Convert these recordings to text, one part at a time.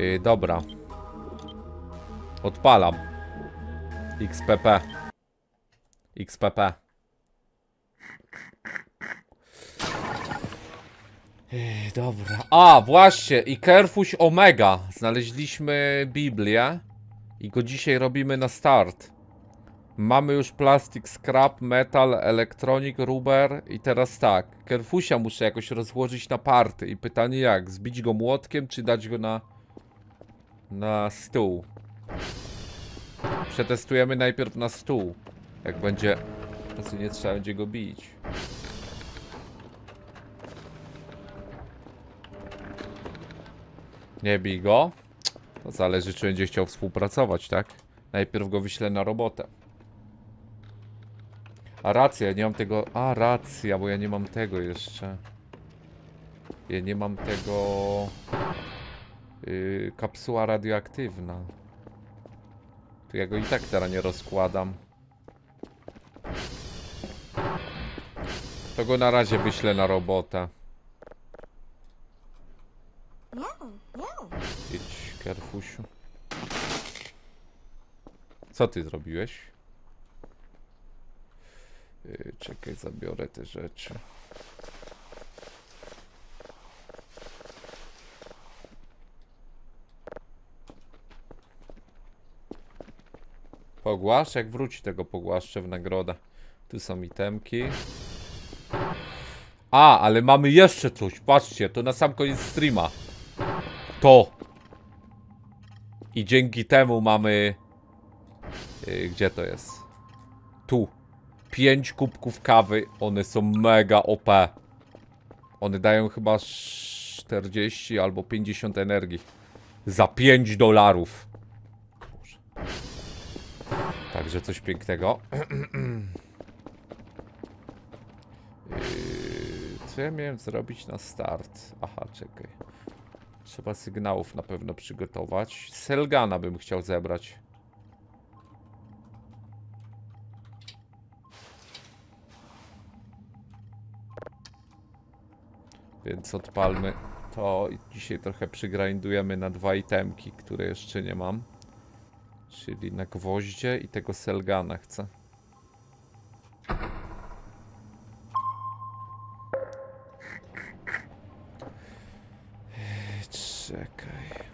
Yy, dobra. Odpalam. XPP. XPP. Ej, dobra. A, właśnie. I Kerfuś Omega. Znaleźliśmy Biblię. I go dzisiaj robimy na start. Mamy już plastik, scrap, metal, elektronik, rubber i teraz tak. Kerfusia muszę jakoś rozłożyć na party. I pytanie jak? Zbić go młotkiem, czy dać go na... Na stół? Przetestujemy najpierw na stół. Jak będzie... To nie trzeba będzie go bić. Nie bij go. To zależy, czy będzie chciał współpracować, tak? Najpierw go wyślę na robotę. A racja, ja nie mam tego... A, racja, bo ja nie mam tego jeszcze. Ja nie mam tego... Yy, kapsuła radioaktywna. To ja go i tak teraz nie rozkładam. To go na razie wyślę na robotę. Idź, Kerfusiu. Co ty zrobiłeś? Yy, czekaj, zabiorę te rzeczy. Pogłasz? Jak wróci tego pogłaszczę w nagrodę. Tu są itemki. A, ale mamy jeszcze coś. Patrzcie, to na sam koniec streama. To. I dzięki temu mamy... Yy, gdzie to jest? Tu. 5 kubków kawy. One są mega OP. One dają chyba 40 albo 50 energii. Za 5 dolarów. Także coś pięknego. Yy, co ja miałem zrobić na start? Aha, czekaj. Trzeba sygnałów na pewno przygotować. Selgana bym chciał zebrać. Więc odpalmy to i dzisiaj trochę przygrindujemy na dwa itemki, które jeszcze nie mam. Czyli na gwoździe i tego Selgana chcę. Czekaj.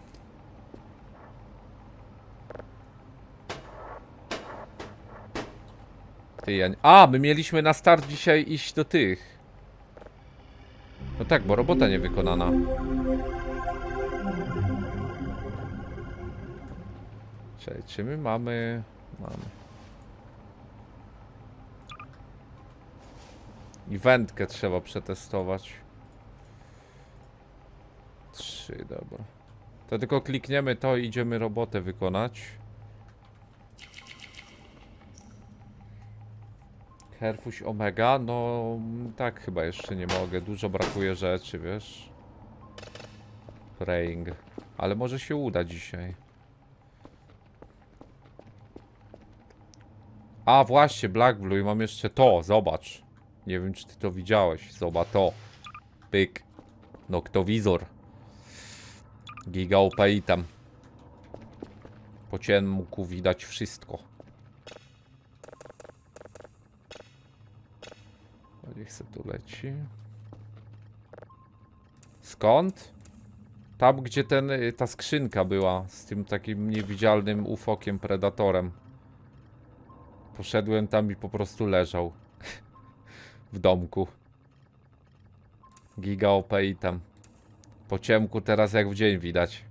Ty, ja... A, my mieliśmy na start dzisiaj iść do tych. No tak, bo robota nie Czekaj, czy my mamy... Mamy. I wędkę trzeba przetestować. Trzy, dobra. To tylko klikniemy to i idziemy robotę wykonać. Herfuś Omega? No tak chyba jeszcze nie mogę. Dużo brakuje rzeczy, wiesz. Praying. Ale może się uda dzisiaj. A właśnie, Black Blue i mam jeszcze to, zobacz. Nie wiem czy ty to widziałeś. Zobacz to. Pyk. Noktowizor. Giga OP. Po ciemku widać wszystko. O, Niech se tu leci. Skąd? Tam gdzie ten, y, ta skrzynka była z tym takim niewidzialnym ufokiem predatorem. Poszedłem tam i po prostu leżał. w domku. Giga OP item. Po ciemku teraz jak w dzień widać.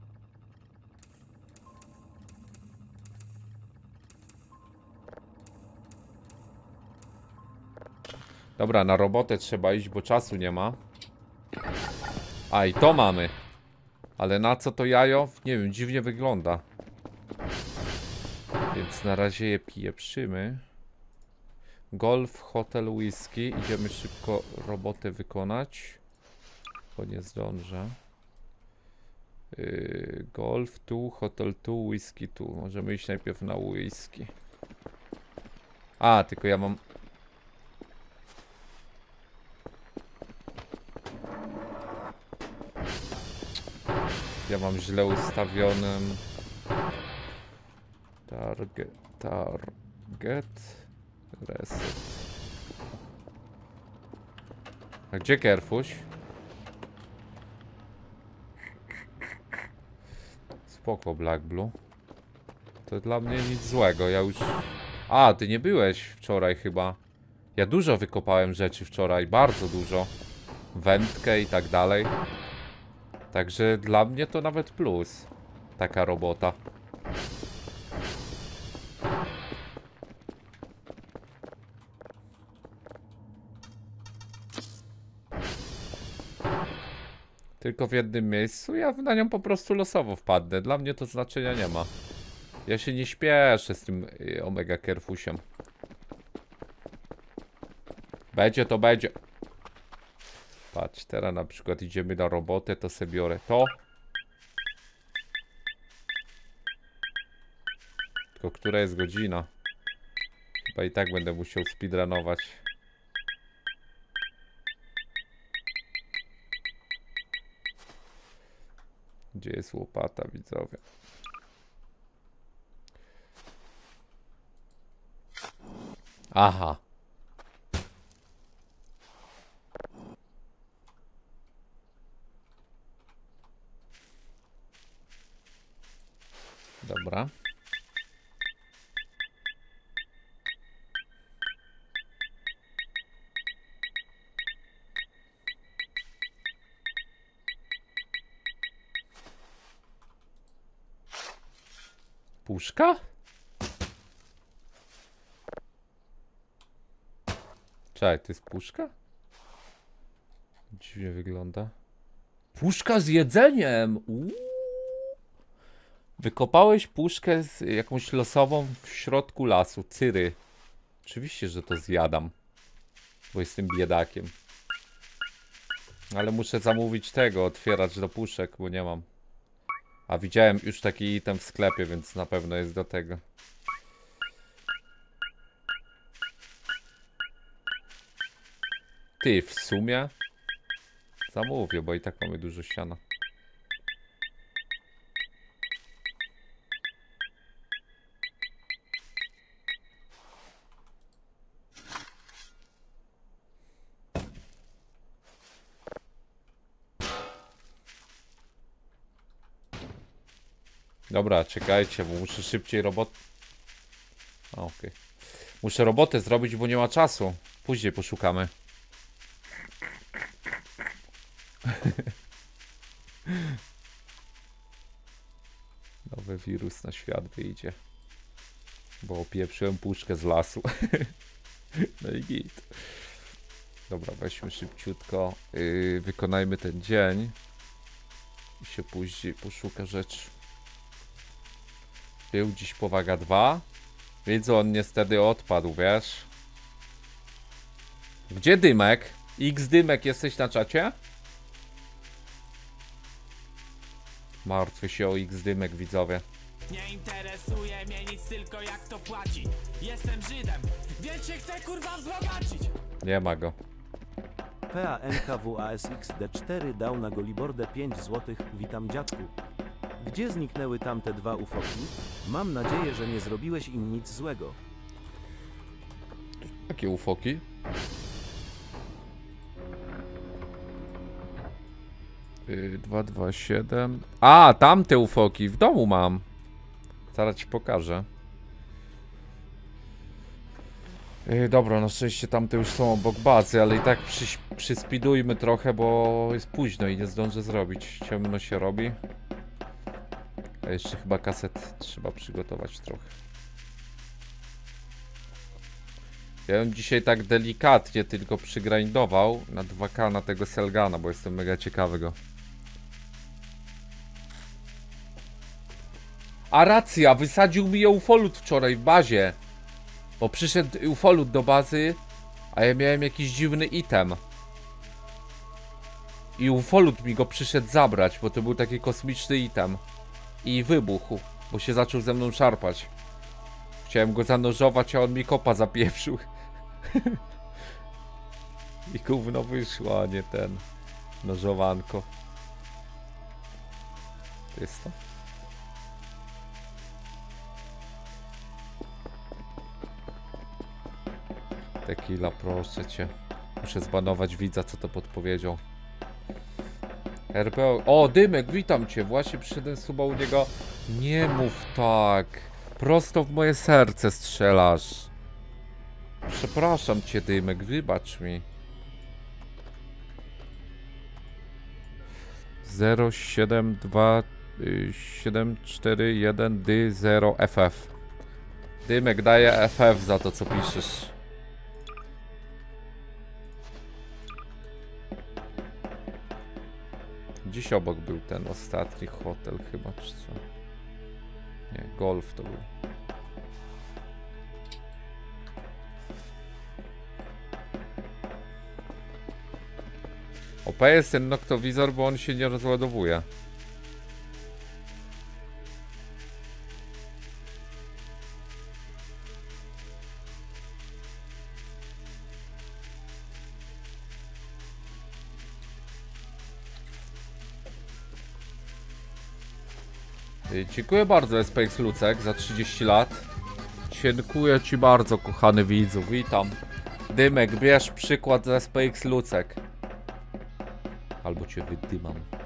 Dobra, na robotę trzeba iść, bo czasu nie ma. A i to mamy. Ale na co to jajo? Nie wiem, dziwnie wygląda. Więc na razie je pieprzymy. Golf, hotel, whisky. Idziemy szybko robotę wykonać. Bo nie zdążę. Yy, golf tu, hotel tu, whisky tu. Możemy iść najpierw na whisky. A, tylko ja mam... Ja mam źle ustawionym. Target. Target. Reset. A gdzie Kerfuś? Spoko, Black Blue. To dla mnie nic złego, ja już... A, ty nie byłeś wczoraj chyba. Ja dużo wykopałem rzeczy wczoraj, bardzo dużo. Wędkę i tak dalej. Także dla mnie to nawet plus. Taka robota. Tylko w jednym miejscu, ja na nią po prostu losowo wpadnę. Dla mnie to znaczenia nie ma. Ja się nie śpieszę z tym y, Omega Kerfusiem. Będzie to będzie. Patrz, teraz na przykład idziemy na robotę, to sobie biorę to. Tylko która jest godzina? Chyba i tak będę musiał speedrunować. Gdzie jest łopata, widzowie? Aha. Dobra. Puszka? Czekaj, to jest puszka? Dziwnie wygląda. Puszka z jedzeniem! Uuu. Wykopałeś puszkę z jakąś losową w środku lasu. Cyry. Oczywiście, że to zjadam. Bo jestem biedakiem. Ale muszę zamówić tego, otwierać do puszek, bo nie mam. A widziałem już taki item w sklepie, więc na pewno jest do tego. Ty, w sumie? Zamówię, bo i tak mamy dużo siana. Dobra, czekajcie, bo muszę szybciej robot... Okej. Muszę robotę zrobić, bo nie ma czasu. Później poszukamy. Nowy wirus na świat wyjdzie. Bo opieprzyłem puszkę z lasu. no i git. Dobra, weźmy szybciutko. Yy, wykonajmy ten dzień. I się później poszuka rzeczy. Był dziś powaga 2. Widzę, on niestety odpadł, wiesz? Gdzie Dymek? X Dymek, jesteś na czacie? Martwy się o X Dymek, widzowie. Nie interesuje mnie nic, tylko jak to płaci Jestem Żydem, więc się chcę kurwa wzbogacić Nie ma go. PANKWASXD4 dał na Golibordę 5 zł. Witam dziadku. Gdzie zniknęły tamte dwa ufoki? Mam nadzieję, że nie zrobiłeś im nic złego. Jakie ufoki? Yy, 227. A, tamte ufoki w domu mam. Zaraz ci pokażę. Yy, dobra, na szczęście tamte już są obok bazy, ale i tak przyspidujmy trochę, bo jest późno i nie zdążę zrobić. Ciemno się robi. A jeszcze chyba kaset trzeba przygotować trochę. Ja ją dzisiaj tak delikatnie tylko przygrindował na 2K na tego Selgana, bo jestem mega ciekawy go. A racja, wysadził mi ufolut wczoraj w bazie. Bo przyszedł ufolut do bazy, a ja miałem jakiś dziwny item. I ufolut mi go przyszedł zabrać, bo to był taki kosmiczny item. I wybuchł, bo się zaczął ze mną szarpać. Chciałem go zanurzować, a on mi kopa zapieprzył. I gówno wyszło, a nie ten nożowanko. To jest to? Tequila, proszę cię. Muszę zbanować widza, co to podpowiedział. RPO. O, Dymek, witam cię. Właśnie przyszedłem suba u niego. Nie mów tak. Prosto w moje serce strzelasz. Przepraszam cię, Dymek, wybacz mi. 072 741 D0 FF. Dymek daje FF za to, co piszesz. Dziś obok był ten ostatni hotel chyba, czy co? Nie, golf to był. OP jest ten noktowizor, bo on się nie rozładowuje. Dziękuję bardzo SPX Lucek za 30 lat. Dziękuję ci bardzo, kochany widzu. Witam. Dymek, bierz przykład z SPX Lucek. Albo cię wydymam.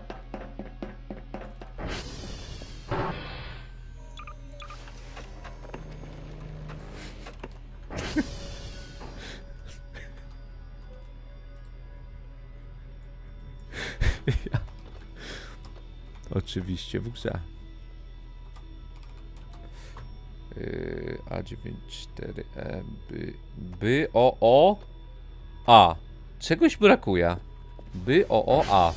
Oczywiście w grze. A94E by, by o o A. Czegoś brakuje. By o o A.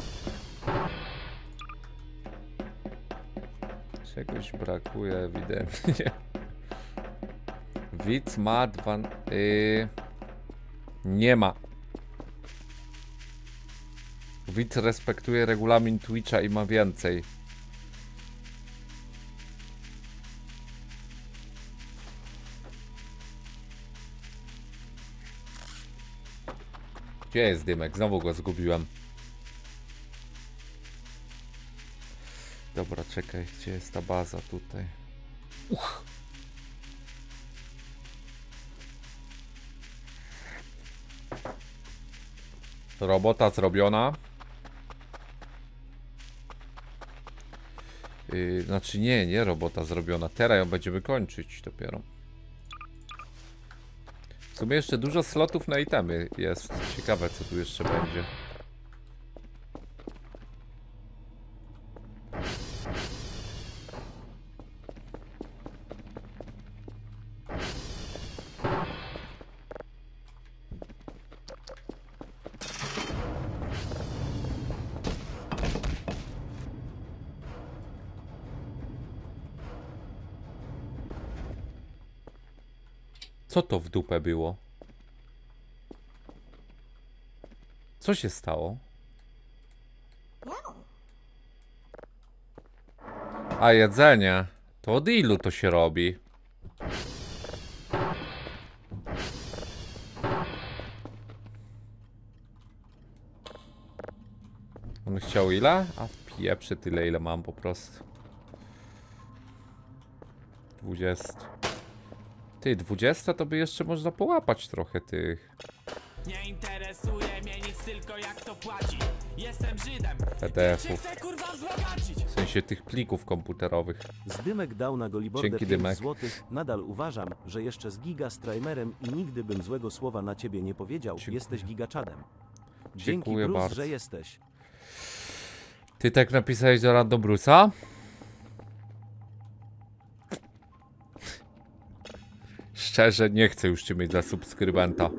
Czegoś brakuje ewidentnie. Widz ma dwa... Yy, nie ma. Widz respektuje regulamin Twitcha i ma więcej. Gdzie jest dymek? Znowu go zgubiłem. Dobra, czekaj, gdzie jest ta baza tutaj? Uch. Robota zrobiona. Yy, znaczy nie, nie robota zrobiona. Teraz ją będziemy kończyć dopiero. W sumie jeszcze dużo slotów na itemy jest. Ciekawe co tu jeszcze będzie. To w dupę było? Co się stało? A jedzenie. To od ilu to się robi? On chciał ile? A pieprzy tyle ile mam po prostu. 20. Ty, 20 to by jeszcze można połapać trochę tych. Nie interesuje mnie nic, tylko jak to płaci Jestem Żydem, PDF-ów. W sensie tych plików komputerowych. Zdymek dał na Golibordę Dzięki, 5 Dymek. złotych. Nadal uważam, że jeszcze z giga streamerem i nigdy bym złego słowa na ciebie nie powiedział. Dziękuję. Jesteś gigaczadem. Dzięki Dziękuję Bruce, bardzo. że jesteś. Ty tak napisałeś do Random Bruce'a? Szczerze nie chcę już cię mieć za subskrybenta.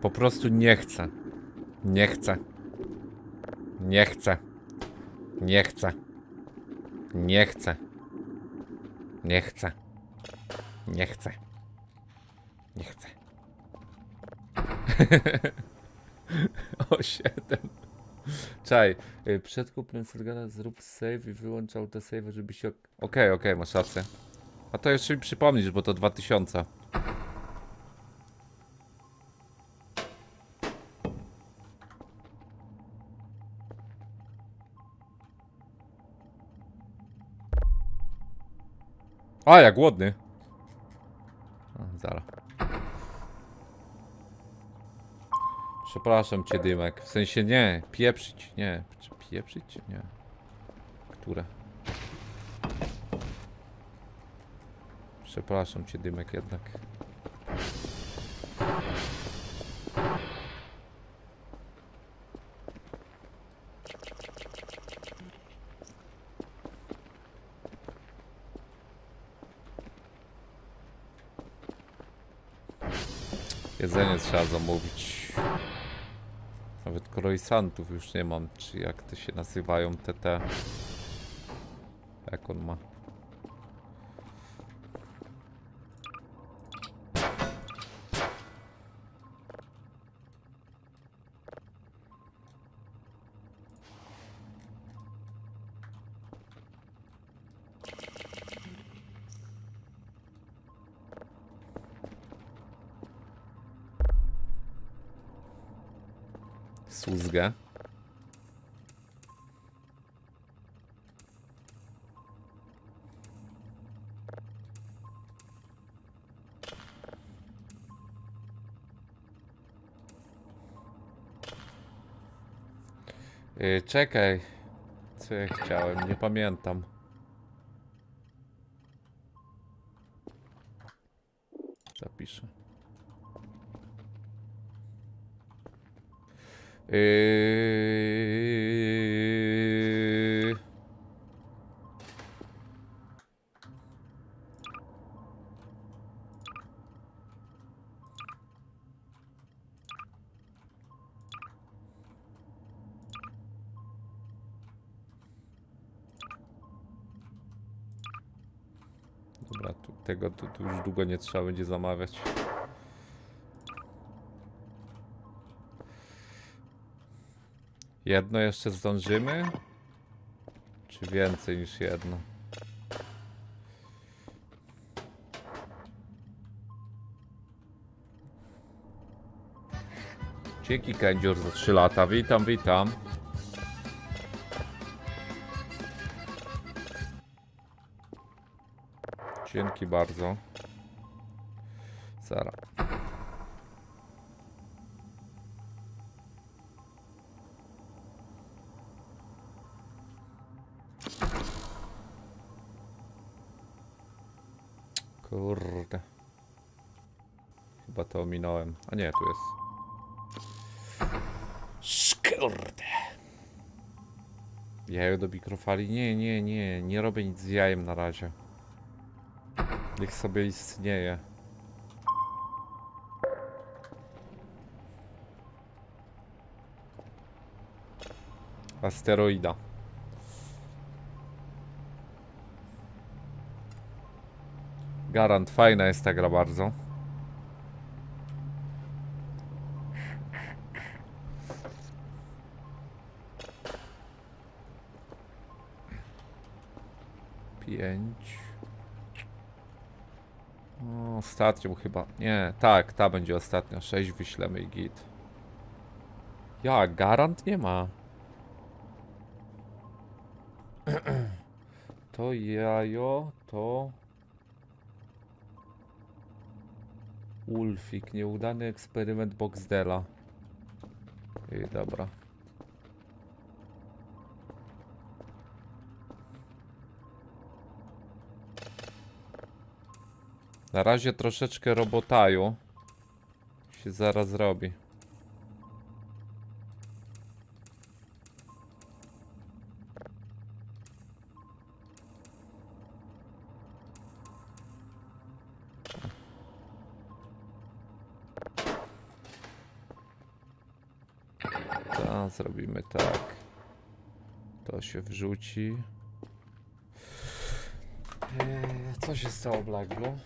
Po prostu nie chcę. Nie chcę. Nie chcę. Nie chcę. Nie chcę. Nie chcę. Nie chcę. Nie chcę. o 7. Czaj, y, przed kupnem Sergana zrób save i wyłącz auto save, żeby się... ok- Okej, okej, masz rację. A to jeszcze mi przypomnisz, bo to 2000. A, ja głodny. Zaraz. Przepraszam cię, Dymek. W sensie nie, pieprzyć, nie. Czy pieprzyć? Nie. Które? Przepraszam cię, Dymek, jednak. Jedzenie trzeba zamówić. Nawet croissantów już nie mam, czy jak to się nazywają, te te. Jak on ma? Yy, czekaj. Co ja chciałem? Nie pamiętam. Zapiszę. Yy... Dobra, tu, tego już długo nie trzeba będzie zamawiać. Jedno jeszcze zdążymy? Czy więcej niż jedno? Dzięki Kędzior za 3 lata. Witam, witam. Dzięki bardzo. A nie, tu jest. Skurde. Jajo do mikrofali? Nie, nie, nie. Nie robię nic z jajem na razie. Niech sobie istnieje. Asteroida. Garant, fajna jest ta gra bardzo. Pięć. O, ostatnią chyba. Nie, tak, ta będzie ostatnia. Sześć wyślemy i git. Ja, garant nie ma. To jajo, to... Ulfik, nieudany eksperyment Boxdela. I dobra. Na razie troszeczkę robotaju. Się zaraz robi. Tak, zrobimy tak. To się wrzuci. Eee, co się stało, Blaglu?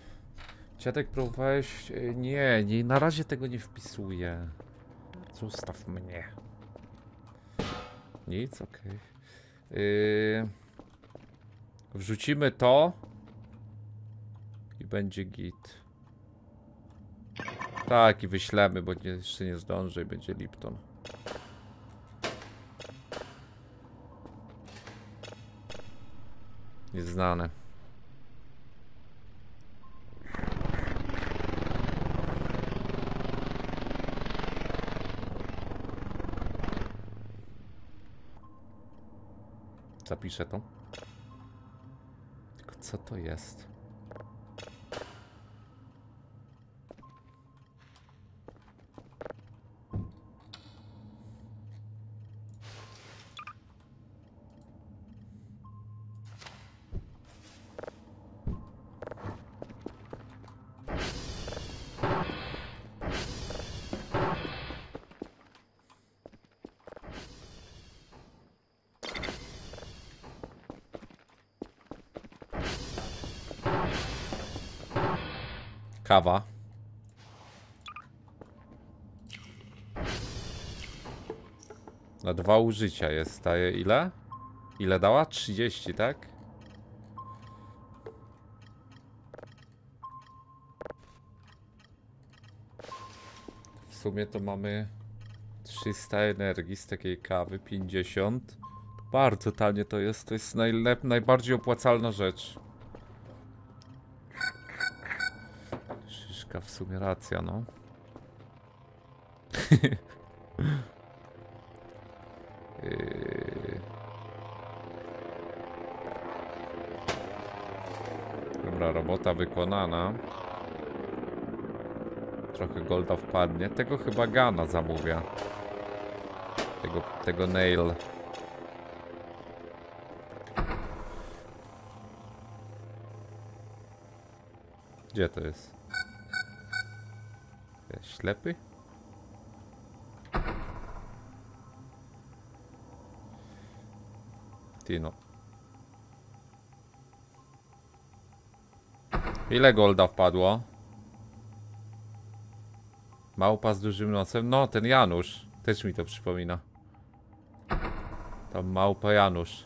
Dziadek próbowałeś... e, Nie, nie, na razie tego nie wpisuję. Zostaw mnie. Nic, okej. Yy, wrzucimy to. I będzie git. Tak, i wyślemy, bo nie, jeszcze nie zdążę i będzie Lipton. Nieznane. Zapiszę to. Tylko co to jest? Kawa. Na dwa użycia jest. Daje ile? Ile dała? 30, tak? W sumie to mamy 300 energii z takiej kawy, 50. Bardzo tanie to jest. To jest najlep najbardziej opłacalna rzecz. W sumie racja, no. Yy. Dobra, robota wykonana. Trochę golda wpadnie. Tego chyba Gana zamówię. Tego, tego nail. Gdzie to jest? Jest ślepy? Tino. Ile golda wpadło? Małpa z dużym nosem? No, ten Janusz. Też mi to przypomina. Tam małpa Janusz.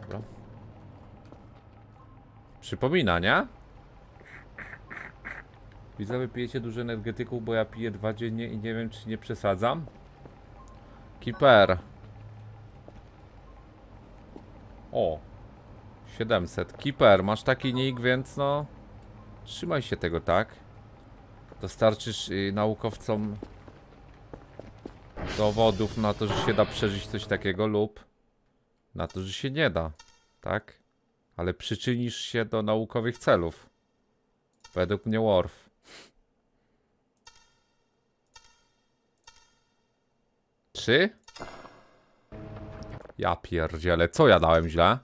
Dobra. Przypomina, nie? Widzowie, pijecie dużo energetyków, bo ja piję dwa dziennie i nie wiem, czy nie przesadzam. Kiper. O. 700. Kiper, masz taki nick, więc no... Trzymaj się tego, tak? Dostarczysz y, naukowcom dowodów na to, że się da przeżyć coś takiego lub na to, że się nie da, tak? Ale przyczynisz się do naukowych celów. Według mnie Worf. Trzy? Ja pierdzielę, co ja dałem źle?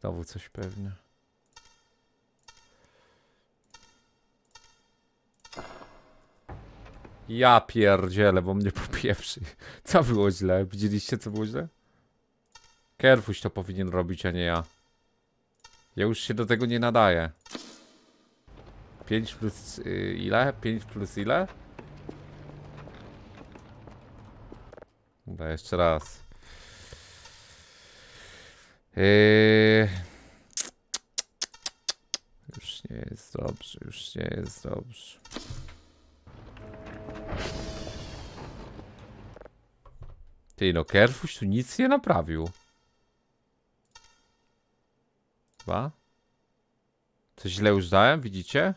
Znowu coś pewnie. Ja pierdzielę, bo mnie popieprzy. Co było źle? Widzieliście co było źle? Kerfuś to powinien robić, a nie ja. Ja już się do tego nie nadaję. 5 plus y, ile? 5 plus ile? Dobra, jeszcze raz. Yy... Już nie jest dobrze, już nie jest dobrze. Ty no, Kerfuś tu nic nie naprawił. Chyba? Coś źle już dałem, widzicie?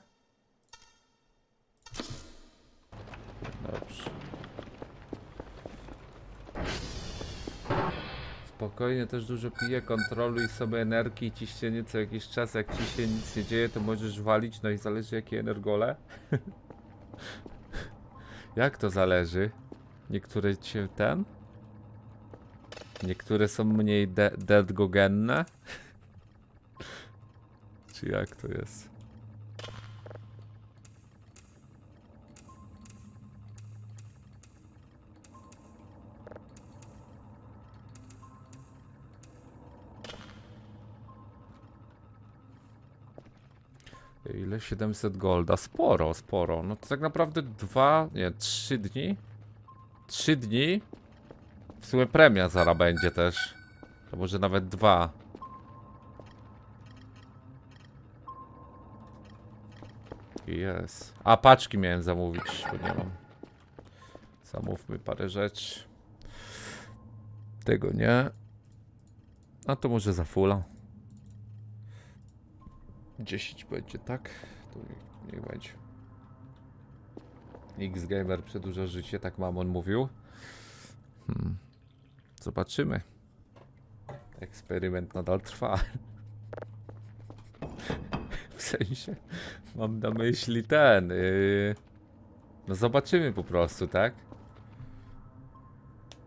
Spokojnie, też dużo piję, kontroluj sobie energii ciśnienie co jakiś czas. Jak ci się nic nie dzieje, to możesz walić, no i zależy jakie energole. Jak to zależy? Niektóre cię ten? Niektóre są mniej de dergogenne? Czy jak to jest? Ile? 700 golda. Sporo, sporo. No to tak naprawdę dwa, nie, trzy dni. Trzy dni. W sumie premia zara będzie też. To może nawet dwa. Jest. A paczki miałem zamówić, bo nie mam. Zamówmy parę rzeczy. Tego nie. A to może za fulla. 10 będzie, tak? To niech, niech będzie. X-Gamer przedłuża życie, tak mamon mówił. Hmm. Zobaczymy. Eksperyment nadal trwa. W sensie, mam na myśli ten. Yy... No zobaczymy po prostu, tak?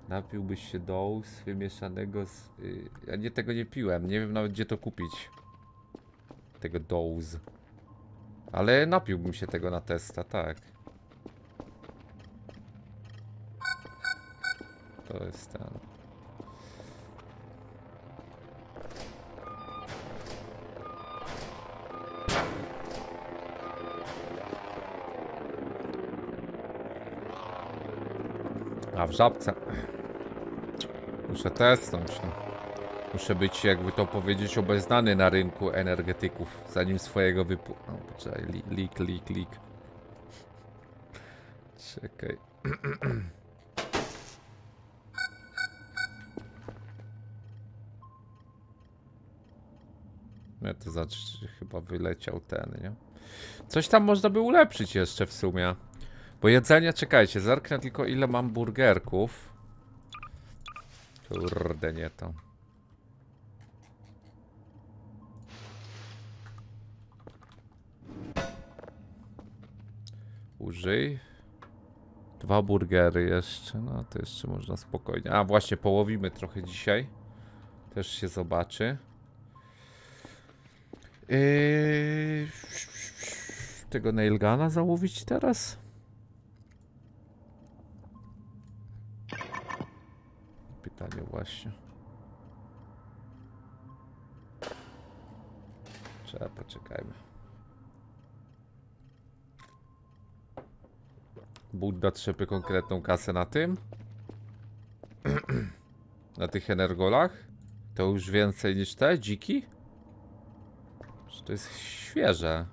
Napiłbyś się dołz wymieszanego z... Yy... Ja nie tego nie piłem, nie wiem nawet gdzie to kupić. Tego dołz. Ale napiłbym się tego na testa, tak. To jest ten. A w żabce. Muszę tesnąć. No. Muszę być, jakby to powiedzieć, obeznany na rynku energetyków, zanim swojego wypu... No, poczekaj, li- lik, lik, lik. Czekaj. Nie, to znaczy, chyba wyleciał ten, nie? Coś tam można by ulepszyć jeszcze w sumie. Bo jedzenie, czekajcie, zerknę tylko ile mam burgerków. Kurde, nie to. Użyj. Dwa burgery jeszcze, no to jeszcze można spokojnie. A właśnie, połowimy trochę dzisiaj. Też się zobaczy. Yy... Tego nailgana załowić teraz? Pytanie właśnie. Trzeba poczekajmy. Budda trzepie konkretną kasę na tym. na tych energolach. To już więcej niż te dziki? To jest świeże?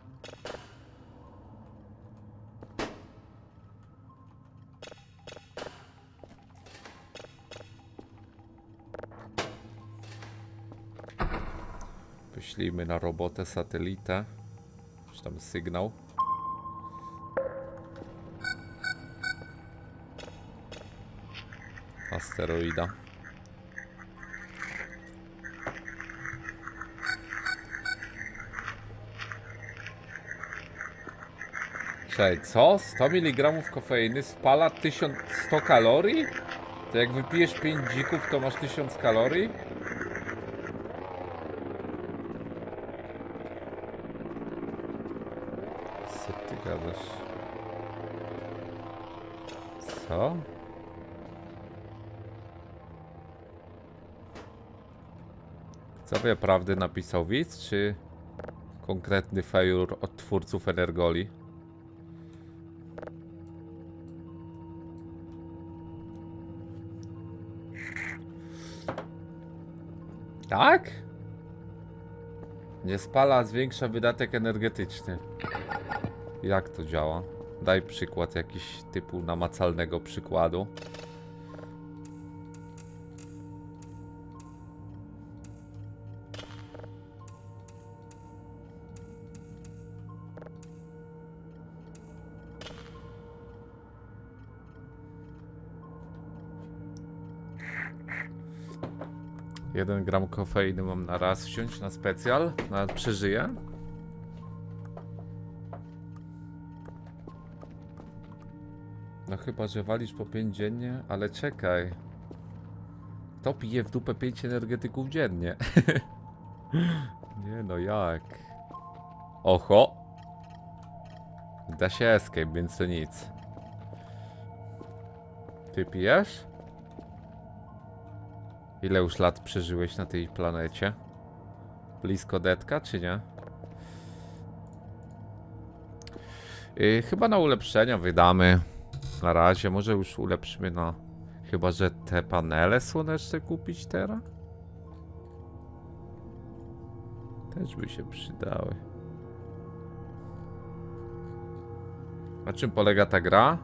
Wyślijmy na robotę satelitę. Czy tam sygnał. Asteroida. Czekaj, co? 100 mg kofeiny spala 1100 kalorii? To jak wypijesz 5 dzików, to masz 1000 kalorii? Co ty gadasz? Co? Co wie prawdy napisał widz, czy konkretny fejur od twórców Energoli? Tak? Nie spala, zwiększa wydatek energetyczny. Jak to działa? Daj przykład jakiś typu namacalnego przykładu. Jeden gram kofeiny mam na raz wziąć na specjal, na przeżyję. No chyba, że walisz po 5 dziennie, ale czekaj. Kto pije w dupę 5 energetyków dziennie? Nie no, jak? Oho! Da się escape, więc to nic. Ty pijesz? Ile już lat przeżyłeś na tej planecie? Blisko detka, czy nie? Yy, chyba na ulepszenia wydamy. Na razie, może już ulepszymy na... Chyba, że te panele słoneczne kupić teraz? Też by się przydały. Na czym polega ta gra?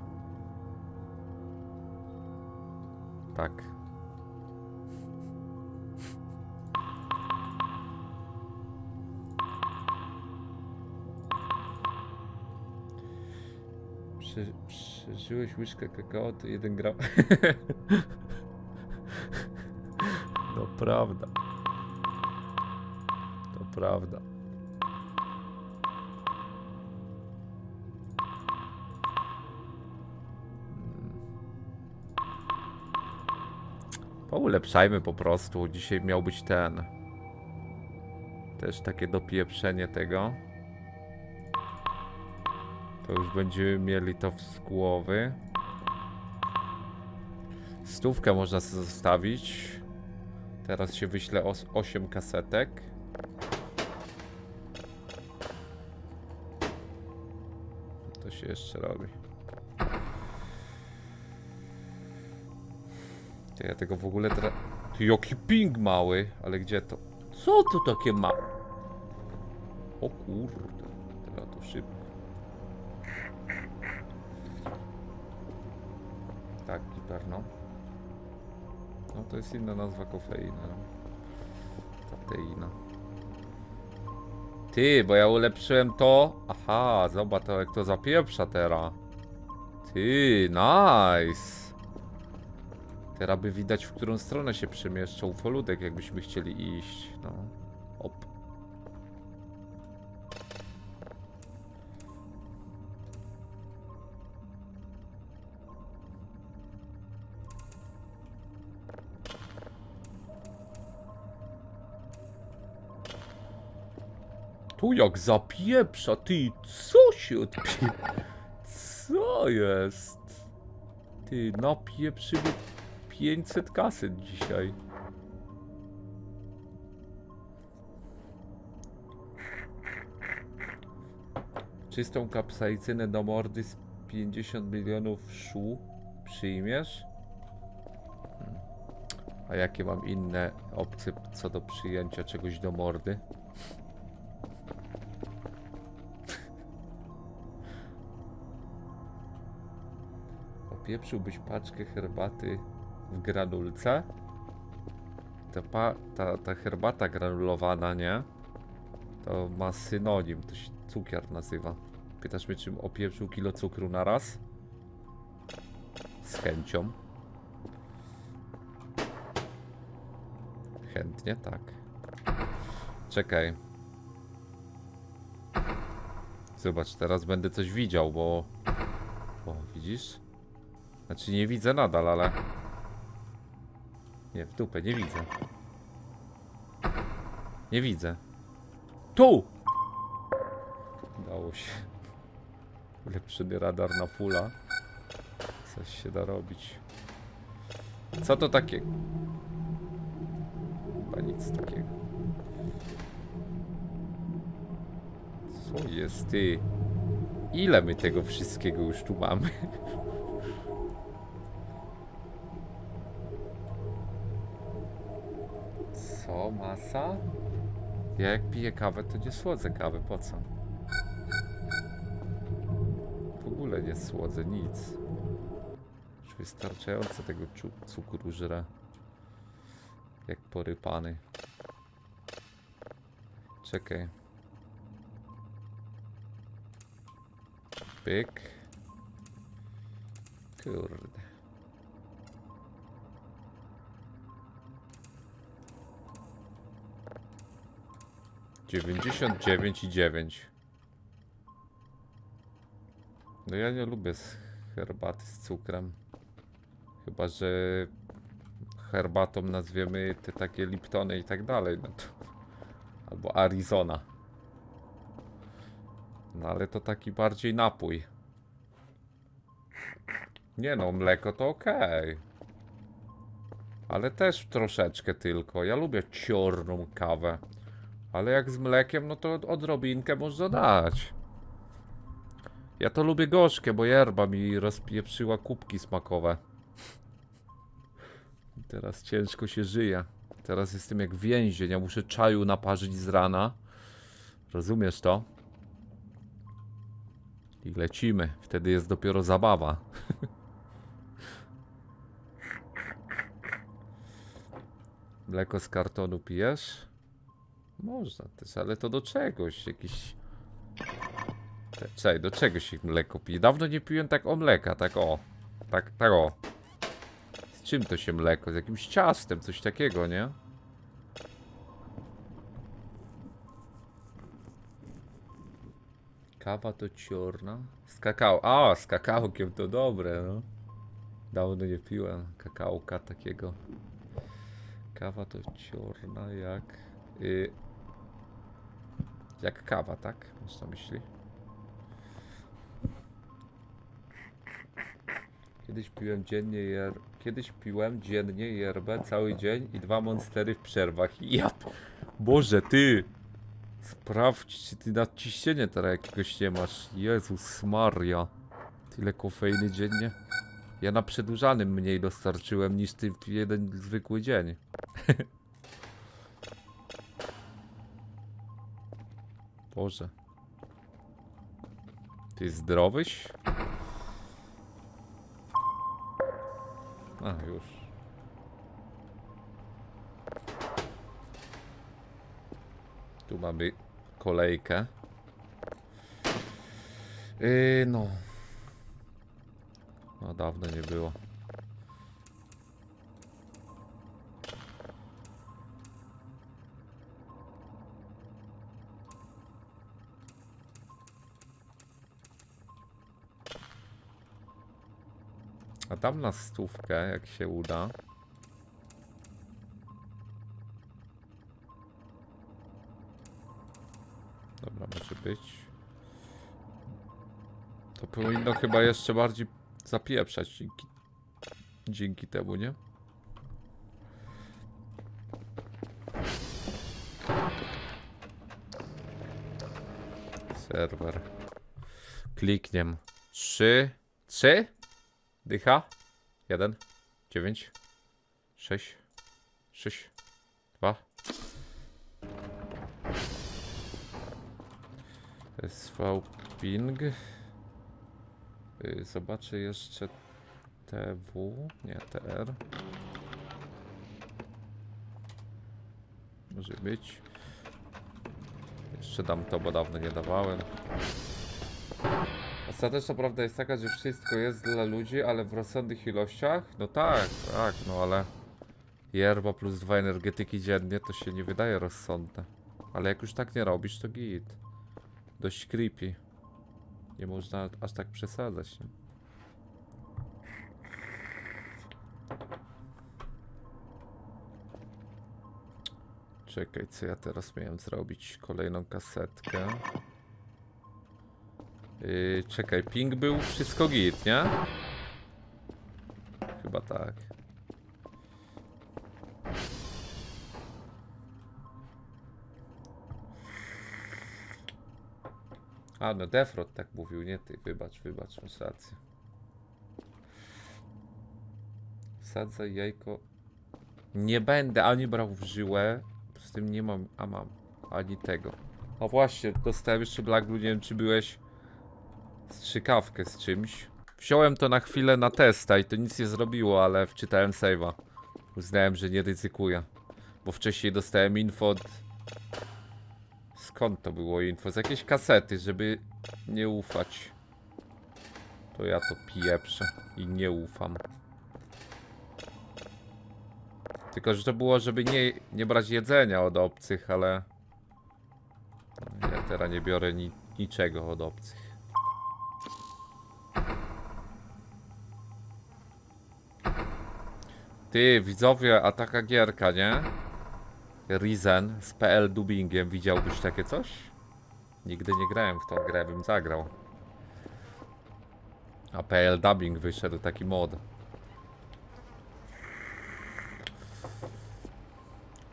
Tak. Przeżyłeś łyżkę kakao, to jeden gram. prawda. To prawda. Poulepszajmy po prostu. Dzisiaj miał być ten. Też takie dopieprzenie tego. To już będziemy mieli to z głowy. Stówkę można sobie zostawić. Teraz się wyślę 8 kasetek. To się jeszcze robi. Ja tego w ogóle teraz... Ty, jaki ping mały! Ale gdzie to? Co to takie ma? O kurde. Teraz to szybko. Kiperno. No to jest inna nazwa kofeiny. no. Tateina. Ty, bo ja ulepszyłem to. Aha, zobacz to jak to zapieprza teraz. Ty, nice. Teraz by widać w którą stronę się przemieszcza ufoludek, jakbyśmy chcieli iść. No. Tu jak zapieprza, ty, co się odpie... Co jest? Ty, napieprzymy 500 kaset dzisiaj. Czystą kapsaicynę do mordy z 50 milionów szu przyjmiesz? Hmm. A jakie mam inne opcje co do przyjęcia czegoś do mordy? Opieprzyłbyś paczkę herbaty w granulce? Ta, pa, ta, ta herbata granulowana, nie? To ma synonim, to się cukier nazywa. Pytasz mnie, czym opieprzył kilo cukru na raz? Z chęcią. Chętnie, tak. Czekaj. Zobacz, teraz będę coś widział, bo... O, widzisz? Znaczy nie widzę nadal, ale... Nie, w dupę, nie widzę. Nie widzę. Tu! Dało się. Ulepszony radar na fulla. Coś się da robić. Co to takiego? Chyba nic takiego. Co jest ty? Ile my tego wszystkiego już tu mamy? Masa? Ja jak piję kawę, to nie słodzę kawy. Po co? W ogóle nie słodzę nic. Już wystarczająco tego cukru żre. Jak porypany. Czekaj. Pyk. Kurde. Dziewięćdziesiąt dziewięć i dziewięć. No ja nie lubię z herbaty z cukrem. Chyba, że herbatą nazwiemy te takie Liptony i tak dalej. No to... Albo Arizona. No ale to taki bardziej napój. Nie no, mleko to okej. Ale też troszeczkę tylko. Ja lubię ciorną kawę. Ale jak z mlekiem, no to odrobinkę można dać. Ja to lubię gorzkie, bo yerba mi rozpieprzyła kubki smakowe. Teraz ciężko się żyje. Teraz jestem jak więzień. Ja muszę czaju naparzyć z rana. Rozumiesz to? I lecimy. Wtedy jest dopiero zabawa. Mleko z kartonu pijesz? Można też, ale to do czegoś, jakiś... Czekaj, do czego się mleko pije? Dawno nie piłem tak o mleka, tak o. Tak, tak o. Z czym to się mleko? Z jakimś ciastem, coś takiego, nie? Kawa to ciorna? Z kakao. A, z kakaokiem to dobre, no. Dawno nie piłem kakaoka takiego. Kawa to ciorna jak... Y jak kawa, tak? Masz na myśli? Kiedyś piłem dziennie jer... Kiedyś piłem dziennie yerbę cały dzień i dwa monstery w przerwach. Ja... p- Boże, ty! Sprawdź, czy ty nadciśnienie teraz jakiegoś nie masz. Jezus Maria. Tyle kofeiny dziennie. Ja na przedłużanym mniej dostarczyłem niż ty w jeden zwykły dzień. Boże. Ty zdrowyś? A, już. Tu mamy kolejkę. Yy, no. No, dawno nie było. A tam na stówkę, jak się uda. Dobra, może być. To powinno chyba jeszcze bardziej zapieprzać dzięki, dzięki temu, nie? Serwer. Klikniem. Trzy. Trzy? Dycha. Jeden. Dziewięć. Sześć. Sześć. Dwa. SV ping. Y, Zobaczę jeszcze TW, nie TR. Może być. Jeszcze dam to, bo dawno nie dawałem. Ostateczna prawda jest taka, że wszystko jest dla ludzi, ale w rozsądnych ilościach? No tak, tak, no ale yerba plus dwa energetyki dziennie to się nie wydaje rozsądne. Ale jak już tak nie robisz, to git. Dość creepy. Nie można aż tak przesadzać. Nie? Czekaj, co ja teraz miałem zrobić? Kolejną kasetkę. Yy, czekaj, ping był wszystko git, nie? Chyba tak. A no, Defrod tak mówił, nie ty. Wybacz, wybacz, masz rację. Wsadzaj jajko. Nie będę ani brał w żyłę. Z tym nie mam, a mam. Ani tego. O właśnie, dostałem jeszcze Black Blue, nie wiem czy byłeś strzykawkę z czymś. Wziąłem to na chwilę na testa i to nic nie zrobiło, ale wczytałem save'a. Uznałem, że nie ryzykuję. Bo wcześniej dostałem info od... Skąd to było info? Z jakiejś kasety, żeby nie ufać. To ja to pieprzę i nie ufam. Tylko, że to było, żeby nie, nie brać jedzenia od obcych, ale... Ja teraz nie biorę ni niczego od obcych. Ty, widzowie, a taka gierka, nie? Risen z PL dubbingiem, widziałbyś takie coś? Nigdy nie grałem w tą grę, bym zagrał. A PL dubbing wyszedł, taki mod.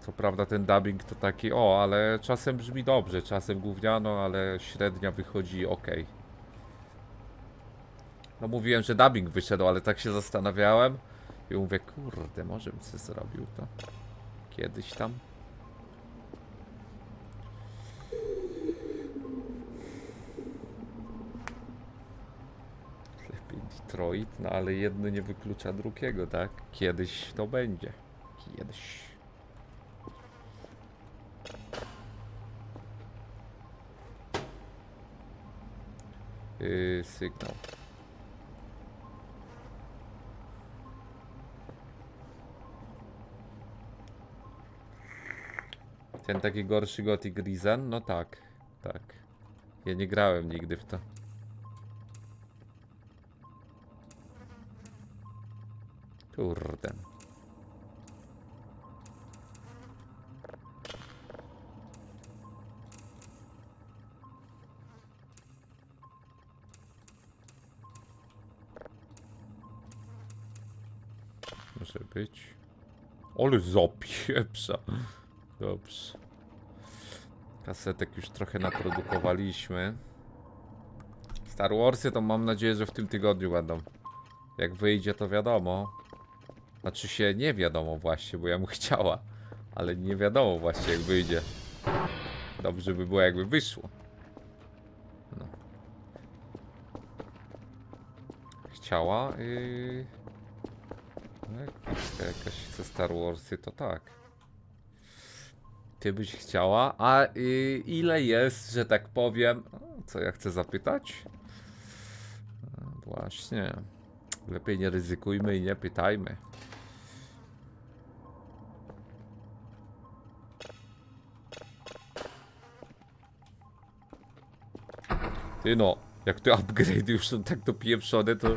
Co prawda ten dubbing to taki, o, ale czasem brzmi dobrze, czasem gówniano, ale średnia wychodzi ok. No mówiłem, że dubbing wyszedł, ale tak się zastanawiałem i mówię, kurde, może bym sobie zrobił to kiedyś tam. Lepiej Detroit, no ale jedno nie wyklucza drugiego, tak? Kiedyś to będzie. Kiedyś. Yy, sygnał. Ten taki gorszy Gothic Risen? No tak, tak. Ja nie grałem nigdy w to. Kurde. Może być. Ole zapieprza. Dobrze. Kasetek już trochę naprodukowaliśmy. Star Warsy to mam nadzieję, że w tym tygodniu będą. Jak wyjdzie to wiadomo. Znaczy się nie wiadomo właśnie, bo ja bym chciała. Ale nie wiadomo właśnie jak wyjdzie. Dobrze by było jakby wyszło. No. Chciała yy... jak Picka jakaś chce Star Warsy, to tak. Ty byś chciała, a y, ile jest, że tak powiem? Co ja chcę zapytać? A, Właśnie. Lepiej nie ryzykujmy i nie pytajmy. Ty no, jak te upgrade już są tak dopieprzone, to,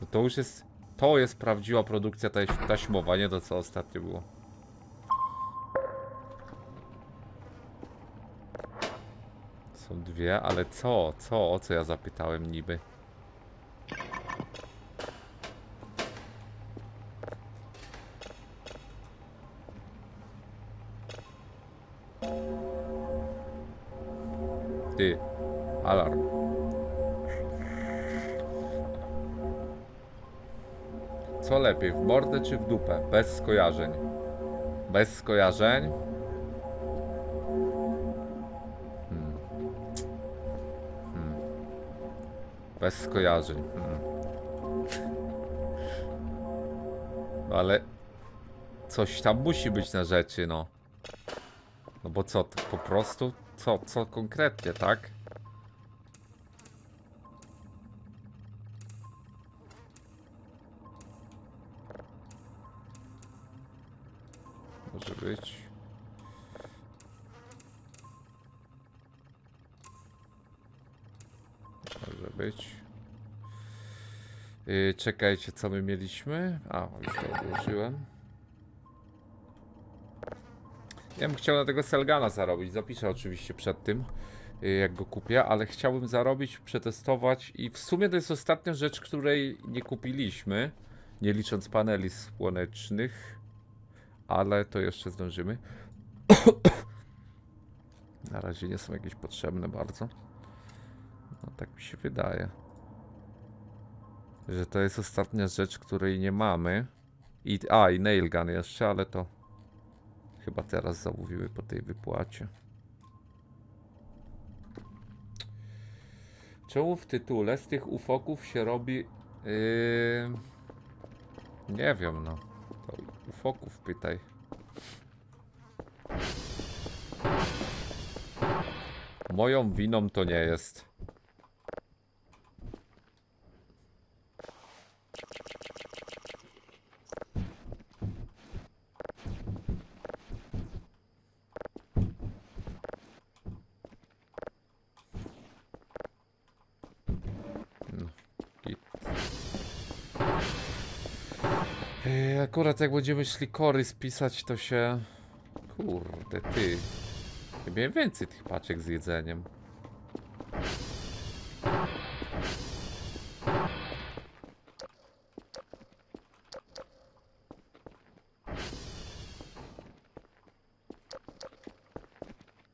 no to już jest, to jest prawdziwa produkcja taś, taśmowa, nie to co ostatnio było. Są dwie, ale co? Co? O co ja zapytałem niby? Ty, alarm. Co lepiej, w mordę czy w dupę? Bez skojarzeń. Bez skojarzeń. Bez skojarzeń. Hmm. No ale coś tam musi być na rzeczy, no. No bo co, po prostu? Co, co konkretnie, tak? Czekajcie, co my mieliśmy? A, już to odłożyłem. Ja bym chciał na tego Selgana zarobić. Zapiszę oczywiście przed tym, yy, jak go kupię, ale chciałbym zarobić, przetestować i w sumie to jest ostatnia rzecz, której nie kupiliśmy, nie licząc paneli słonecznych, ale to jeszcze zdążymy. Na razie nie są jakieś potrzebne bardzo. No tak mi się wydaje. Że to jest ostatnia rzecz, której nie mamy. I, a, i nailgun jeszcze, ale to chyba teraz zamówiły po tej wypłacie. Czemu w tytule z tych ufoków się robi... Yy... Nie wiem, no. To ufoków pytaj. Moją winą to nie jest. No, git. Ej, Akurat jak będziemy szli kory spisać, to się... Kurde, ty. Ja miałem więcej tych paczek z jedzeniem.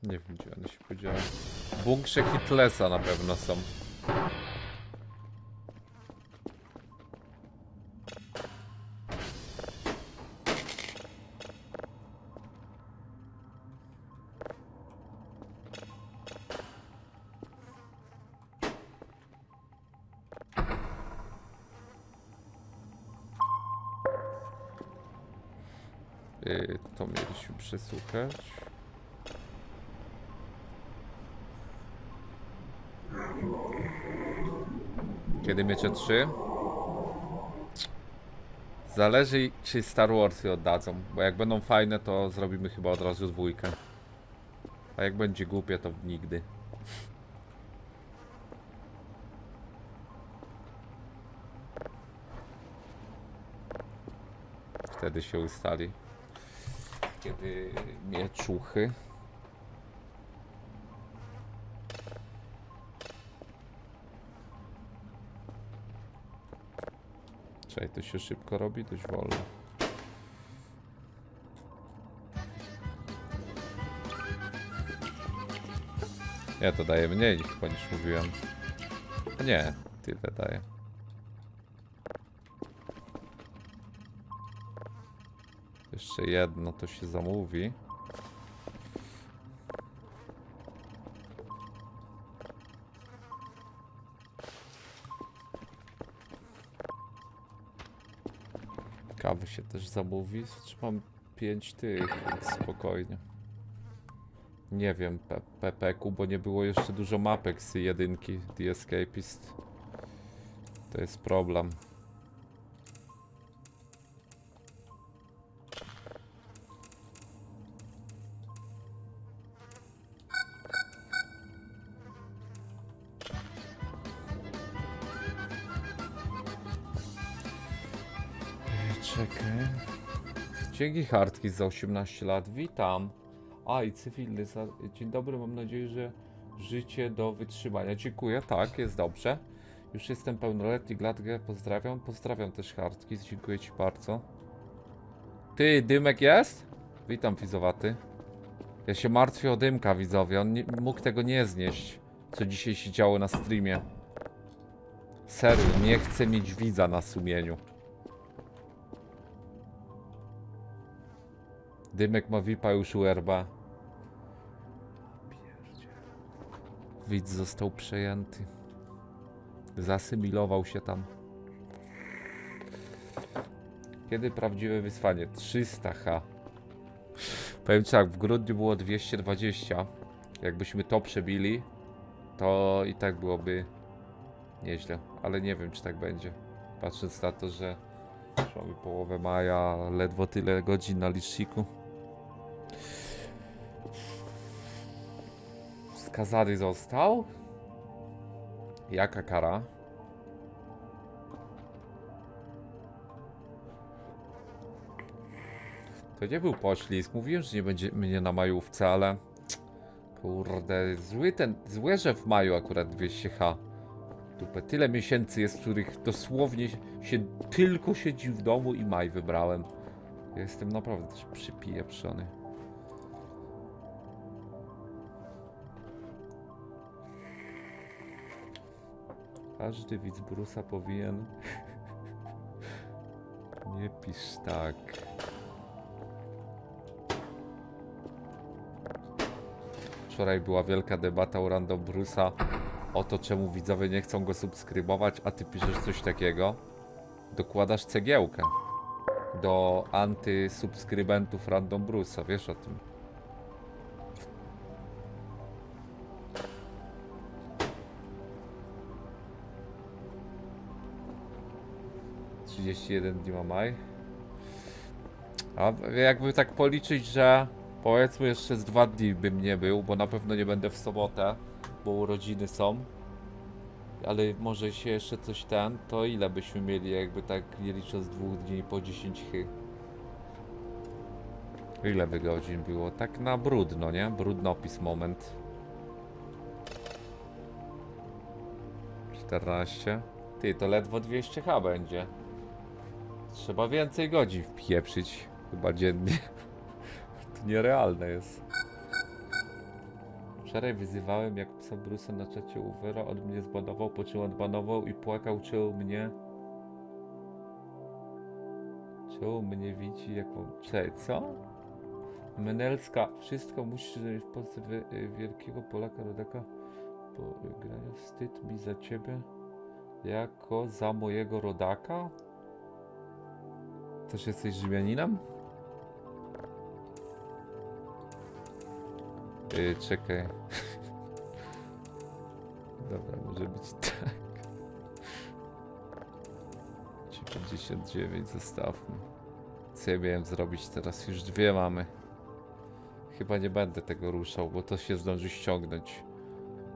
Nie wiem gdzie one się podziały. Bunkrze Hitlesa na pewno są. przesłuchać. Kiedy miecie trzy? Zależy czy Star Warsy oddadzą, bo jak będą fajne to zrobimy chyba od razu dwójkę. A jak będzie głupie to nigdy. Wtedy się ustali. Kiedy mieczuchy. Czekaj, to się szybko robi, dość wolno. Ja to daje mniej niż mówiłem. Nie, tyle daje. Jeszcze jedno to się zamówi. Kawy się też zamówi. Trzymam 5 tych, spokojnie. Nie wiem, P- PPK, bo nie było jeszcze dużo mapek z jedynki The Escapist. To jest problem. Dzięki Hartki za 18 lat. Witam. A i cywilny. Za... Dzień dobry, mam nadzieję, że życie do wytrzymania. Dziękuję, tak, jest dobrze. Już jestem pełnoletni, Gladge, pozdrawiam. Pozdrawiam też Hartki, dziękuję Ci bardzo. Ty, Dymek jest? Witam, Fizowaty. Ja się martwię o Dymka, widzowie. On nie, mógł tego nie znieść, co dzisiaj się działo na streamie. Serio, nie chcę mieć widza na sumieniu. Dymek ma VIPa już u RB. Widz został przejęty. Zasymilował się tam. Kiedy prawdziwe wyzwanie? 300H. Powiem tak, w grudniu było 220. Jakbyśmy to przebili, to i tak byłoby nieźle. Ale nie wiem, czy tak będzie. Patrząc na to, że mamy połowę maja, ledwo tyle godzin na liczniku. Skazany został? Jaka kara? To nie był poślizg. Mówiłem, że nie będzie mnie na majówce, ale... Kurde, zły ten... Złe, że w maju akurat 200h. Dupę. Tyle miesięcy jest, w których dosłownie się tylko siedzi w domu i maj wybrałem. Jestem naprawdę też przypieprzony. Każdy widz Brusa powinien... Nie pisz tak. Wczoraj była wielka debata u Random Brusa o to, czemu widzowie nie chcą go subskrybować, a ty piszesz coś takiego. Dokładasz cegiełkę do antysubskrybentów Random Brusa, wiesz o tym. Trzydzieści jeden dni ma maj. A jakby tak policzyć, że powiedzmy jeszcze z dwa dni bym nie był, bo na pewno nie będę w sobotę, bo urodziny są. Ale może się jeszcze coś ten, to ile byśmy mieli jakby tak nie licząc dwóch dni po 10 chy? Ile by godzin było? Tak na brudno, nie? Brudnopis moment. 14. Ty, to ledwo 200h będzie. Trzeba więcej godzin wpieprzyć chyba dziennie. to nierealne jest. Wczoraj wyzywałem jak psa Brusa na czacie Uwera, on mnie zbanował, po czym odbanował i płakał, czemu mnie... Czemu mnie widzi jak mam... Czekaj, co? Menelska, wszystko musi zrobić w Polsce wi- wielkiego Polaka, rodaka po graniu. Wstyd mi za ciebie, jako za mojego rodaka? Też jesteś Rzymianinem? Yy, czekaj. Dobra, może być tak. 99 zostawmy. Co ja miałem zrobić teraz? Już dwie mamy. Chyba nie będę tego ruszał, bo to się zdąży ściągnąć.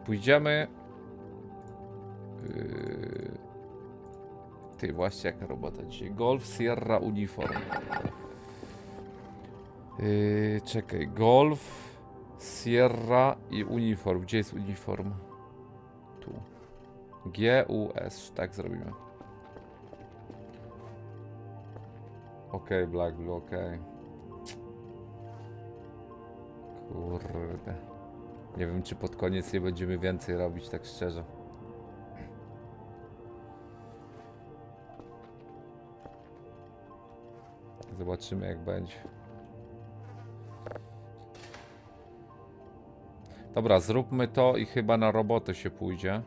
Pójdziemy... Yy... Ty, właśnie jaka robota dzisiaj. Golf, Sierra, Uniform. Yy, czekaj, Golf, Sierra i Uniform. Gdzie jest Uniform? Tu. G, U, S. Tak zrobimy. Okej, Black Blue, okej. Kurde. Nie wiem, czy pod koniec nie będziemy więcej robić, tak szczerze. Zobaczymy, jak będzie. Dobra, zróbmy to i chyba na robotę się pójdzie.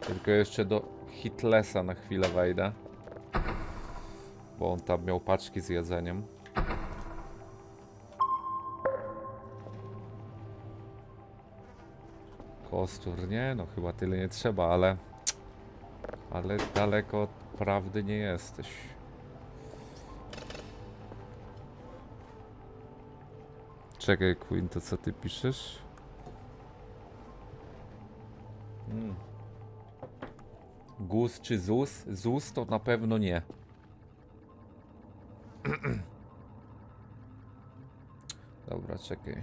Tylko jeszcze do Hitlesa na chwilę wejdę. Bo on tam miał paczki z jedzeniem. Kostur, nie no, chyba tyle nie trzeba, ale... Ale daleko od prawdy nie jesteś. Czekaj, Queen, to co ty piszesz? Hmm. Gus czy Zus? Zus to na pewno nie. Dobra, czekaj.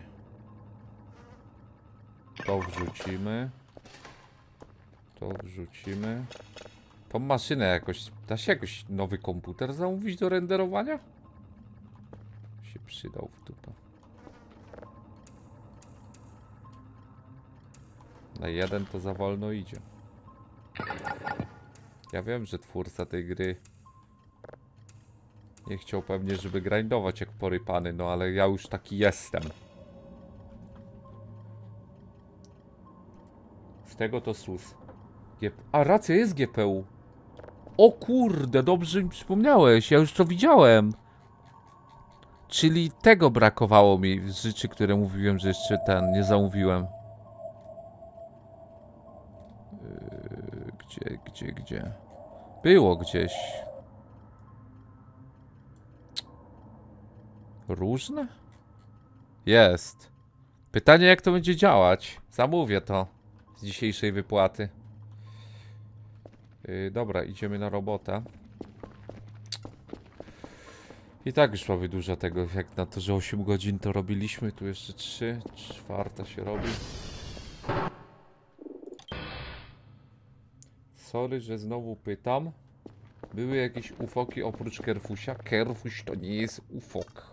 To wrzucimy. To wrzucimy. Tą maszynę jakoś... Da się jakoś nowy komputer zamówić do renderowania? Się przydał w dupę. Na jeden to za wolno idzie. Ja wiem, że twórca tej gry nie chciał pewnie, żeby grindować jak porypany, no ale ja już taki jestem. Z tego to sus. A racja, jest GPU. O kurde, dobrze mi przypomniałeś, ja już to widziałem. Czyli tego brakowało mi w rzeczy, które mówiłem, że jeszcze ten nie zamówiłem. Yy, Gdzie, gdzie, gdzie? Było gdzieś. Różne? Jest. Pytanie, jak to będzie działać? Zamówię to z dzisiejszej wypłaty. Yy, dobra, idziemy na robotę. I tak już mamy dużo tego, jak na to, że 8 godzin to robiliśmy, tu jeszcze 3, czwarta się robi. Sorry, że znowu pytam. Były jakieś ufoki oprócz Kerfusia? Kerfuś to nie jest ufok.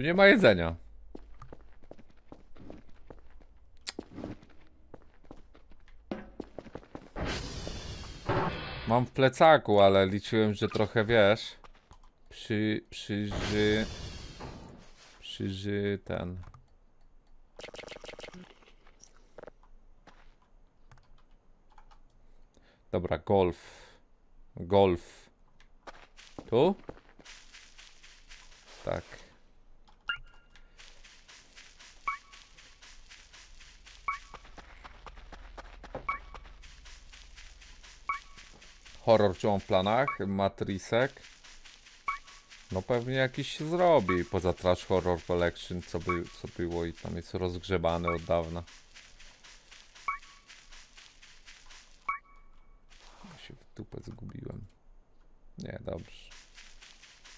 Tu nie ma jedzenia. Mam w plecaku, ale liczyłem, że trochę wiesz. Przy, przyży... Przyży ten... Dobra, golf. Golf. Tu? Tak. Horror czy on w planach? Matrisek? No pewnie jakiś się zrobi poza Trash Horror Collection, co, by, co było i tam jest rozgrzebane od dawna. Ja się w dupę zgubiłem. Nie, dobrze.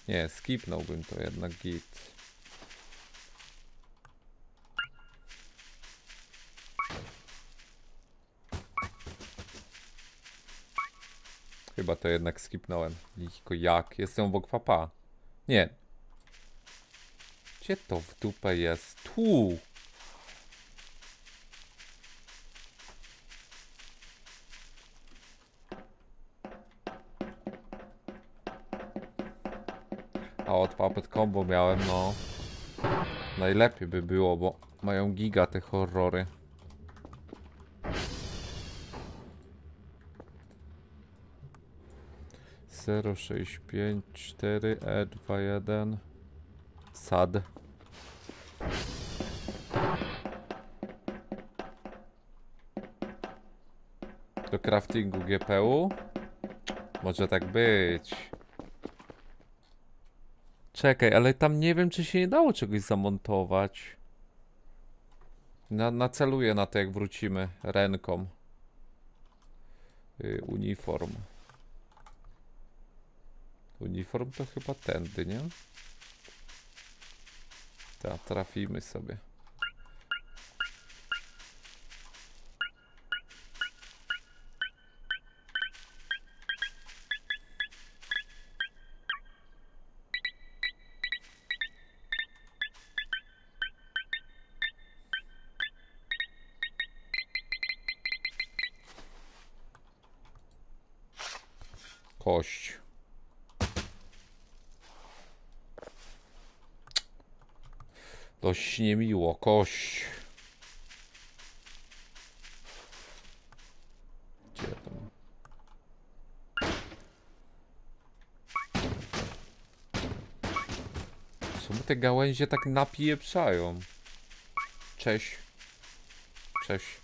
Nie, skipnąłbym to jednak git. Chyba to jednak skipnąłem. Tylko jak? Jestem obok papa. Nie. Gdzie to w dupę jest? Tu! A od Puppet Combo miałem, no. Najlepiej by było, bo mają giga te horrory. Zero sześć pięć cztery E dwa jeden Sad. Do craftingu GPU? Może tak być. Czekaj, ale tam nie wiem, czy się nie dało czegoś zamontować. Na, naceluję na to, jak wrócimy ręką. Y, uniform. Uniform to chyba tędy, nie? Tak, trafimy sobie. Dość niemiło, kość. Gdzie tam? Czemu te gałęzie tak napieprzają? Cześć. Cześć.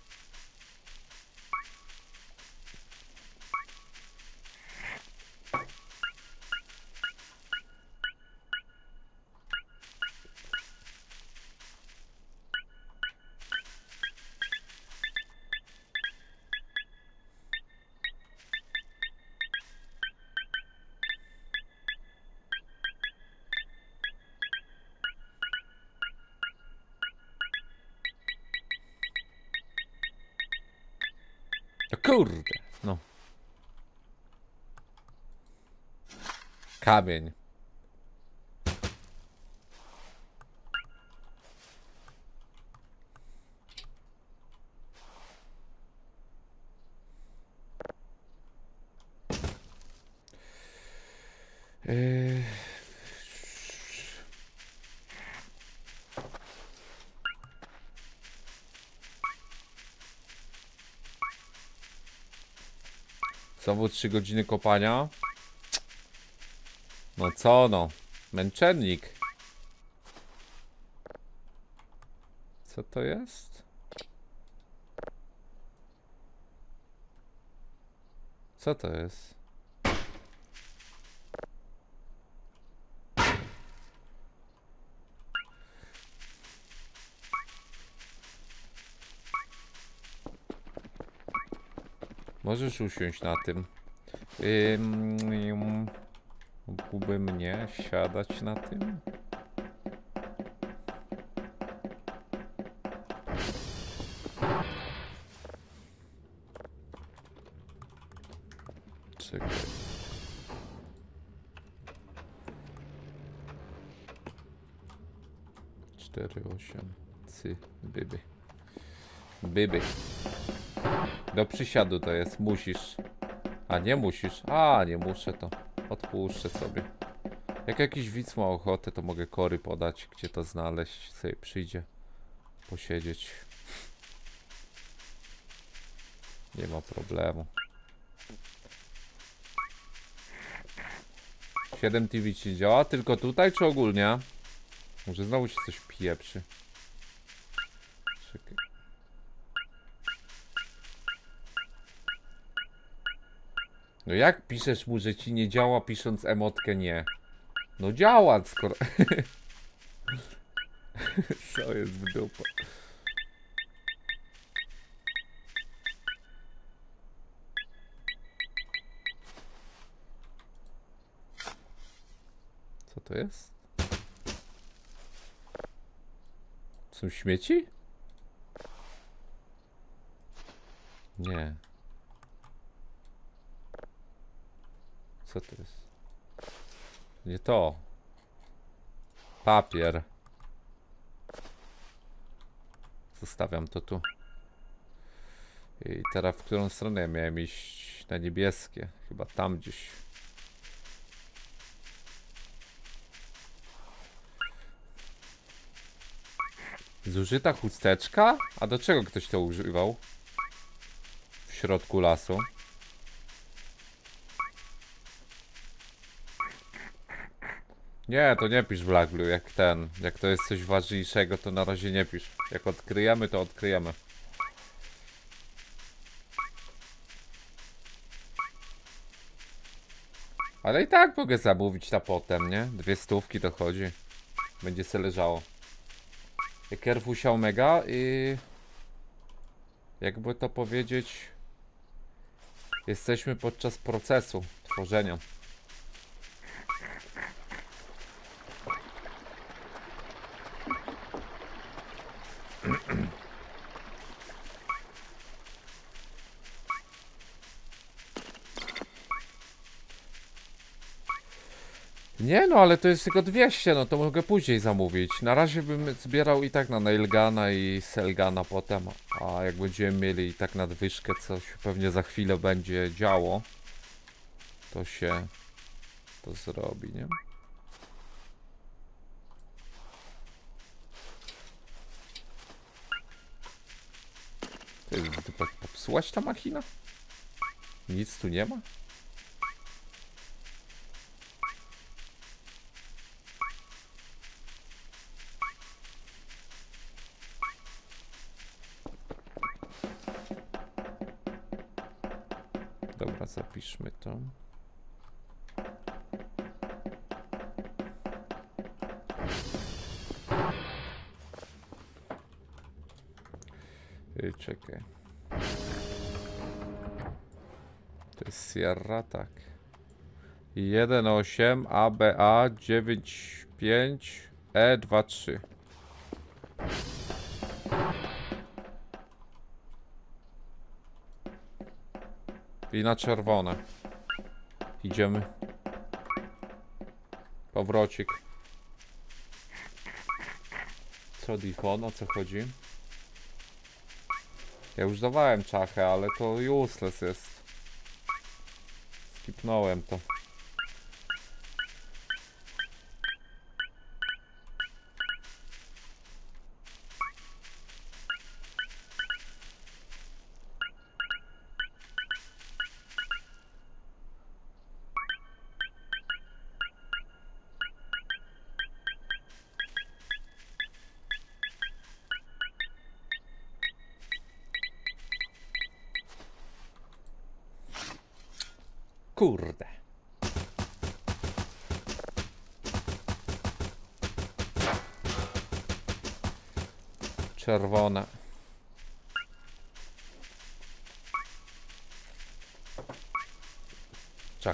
Kamień. Yy... Znowu 3 godziny kopania. No co no? Męczennik. Co to jest? Co to jest? Możesz usiąść na tym. Ym, mógłbym nie siadać na tym? Cztery, osiem, cy, byby. Byby. Do przysiadu to jest, musisz. A nie musisz. A, nie muszę to. Odpuszczę sobie. Jak jakiś widz ma ochotę, to mogę kory podać, gdzie to znaleźć. Sobie przyjdzie posiedzieć. Nie ma problemu. 7 TV ci działa? Tylko tutaj czy ogólnie? Może znowu się coś pieprzy. No jak piszesz mu, że ci nie działa pisząc emotkę nie? No działa, skoro... Co jest w dupa? Co to jest? Są śmieci? Nie. Co to jest? Nie to. Papier. Zostawiam to tu. I teraz w którą stronę ja miałem iść? Na niebieskie. Chyba tam gdzieś. Zużyta chusteczka? A do czego ktoś to używał? W środku lasu. Nie, to nie pisz Black Blue, jak ten. Jak to jest coś ważniejszego, to na razie nie pisz. Jak odkryjemy, to odkryjemy. Ale i tak mogę zamówić na potem, nie? Dwie stówki to chodzi. Będzie se leżało. Kerfusia Omega i... Jakby to powiedzieć... Jesteśmy podczas procesu tworzenia. Nie no, ale to jest tylko 200, no to mogę później zamówić. Na razie bym zbierał i tak na Nailgana i Selgana potem, a jak będziemy mieli i tak nadwyżkę, co się pewnie za chwilę będzie działo, to się to zrobi, nie? W dupę popsułaś ta machina? Nic tu nie ma? Sierra, tak. 1.8 ABA 9.5 E23. I na czerwone. Idziemy. Powrocik. Co Difon? O co chodzi? Ja już dawałem czachę, ale to useless jest. Skipnąłem to.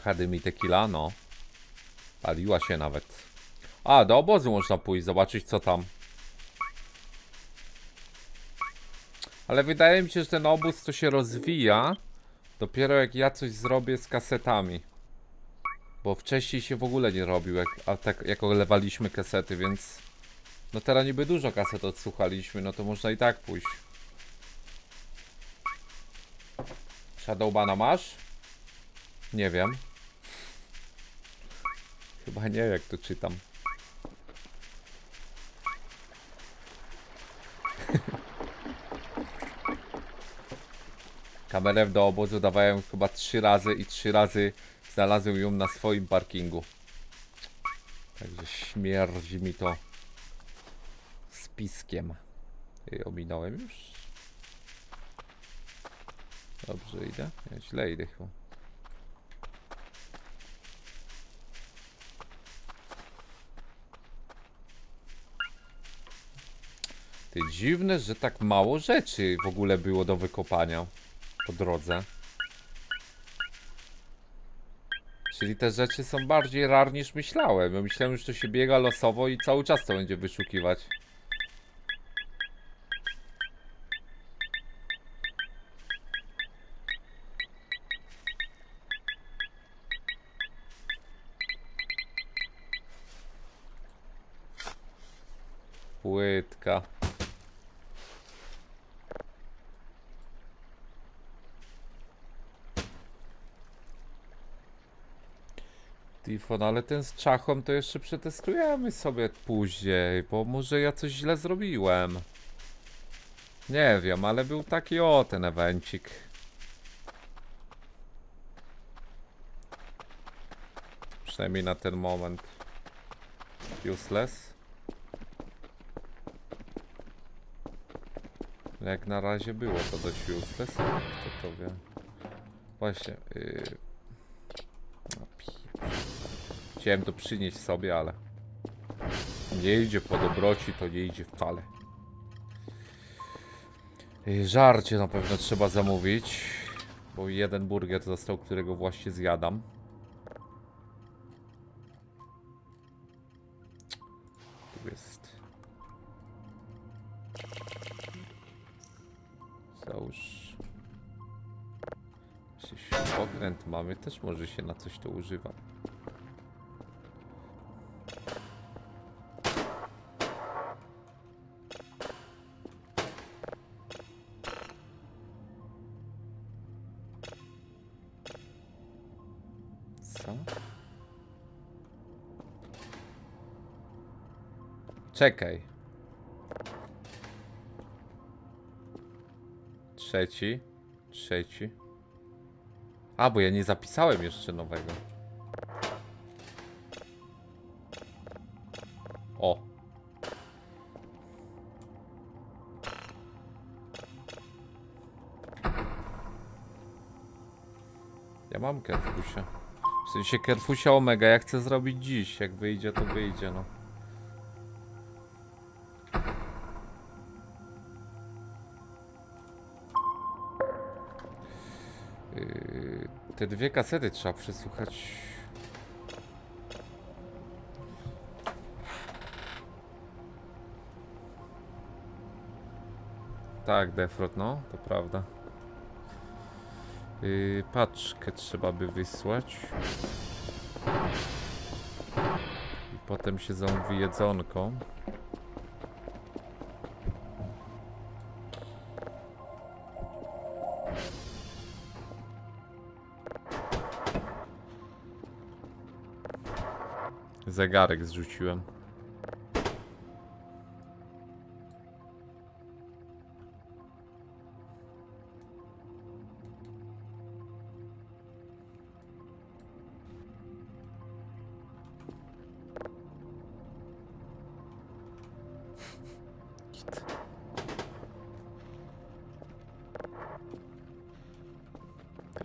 Czachady mi tequila, no. Paliła się nawet. A, do obozu można pójść, zobaczyć co tam. Ale wydaje mi się, że ten obóz to się rozwija Dopiero jak ja coś zrobię z kasetami. Bo wcześniej się w ogóle nie robił, jak, a tak, jak olewaliśmy kasety, więc... No teraz niby dużo kaset odsłuchaliśmy, no to można i tak pójść. Shadowbana masz? Nie wiem. Chyba nie, jak to czytam. Kamerę do obozu dawałem chyba trzy razy i trzy razy znalazłem ją na swoim parkingu. Także śmierdzi mi to spiskiem. I ominąłem już. Dobrze idę? Ja źle idę chyba. Ty dziwne, że tak mało rzeczy w ogóle było do wykopania po drodze. Czyli te rzeczy są bardziej rar niż myślałem. Ja myślałem, że to się biega losowo i cały czas to będzie wyszukiwać. Płytka. Tifon, ale ten z czachą to jeszcze przetestujemy sobie później, bo może ja coś źle zrobiłem. Nie wiem, ale był taki o ten evencik. Przynajmniej na ten moment. Useless. No Jak na razie było to dość useless, kto to wie. Właśnie. Yy... Chciałem to przynieść sobie, ale nie idzie po dobroci, to nie idzie wcale. Żarcie na pewno trzeba zamówić, bo jeden burger został, którego właśnie zjadam. Tu jest. Załóż. Gdzieś okręt mamy, też może się na coś to używa. Czekaj. Trzeci. Trzeci. A, bo ja nie zapisałem jeszcze nowego. O. Ja mam kerfusia. W sensie kerfusia omega, ja chcę zrobić dziś. Jak wyjdzie, to wyjdzie, no. Dwie kasety trzeba przesłuchać. Tak, Defrot, no, to prawda. Yy, paczkę trzeba by wysłać. I potem się zamówi jedzonko. Zegarek zrzuciłem.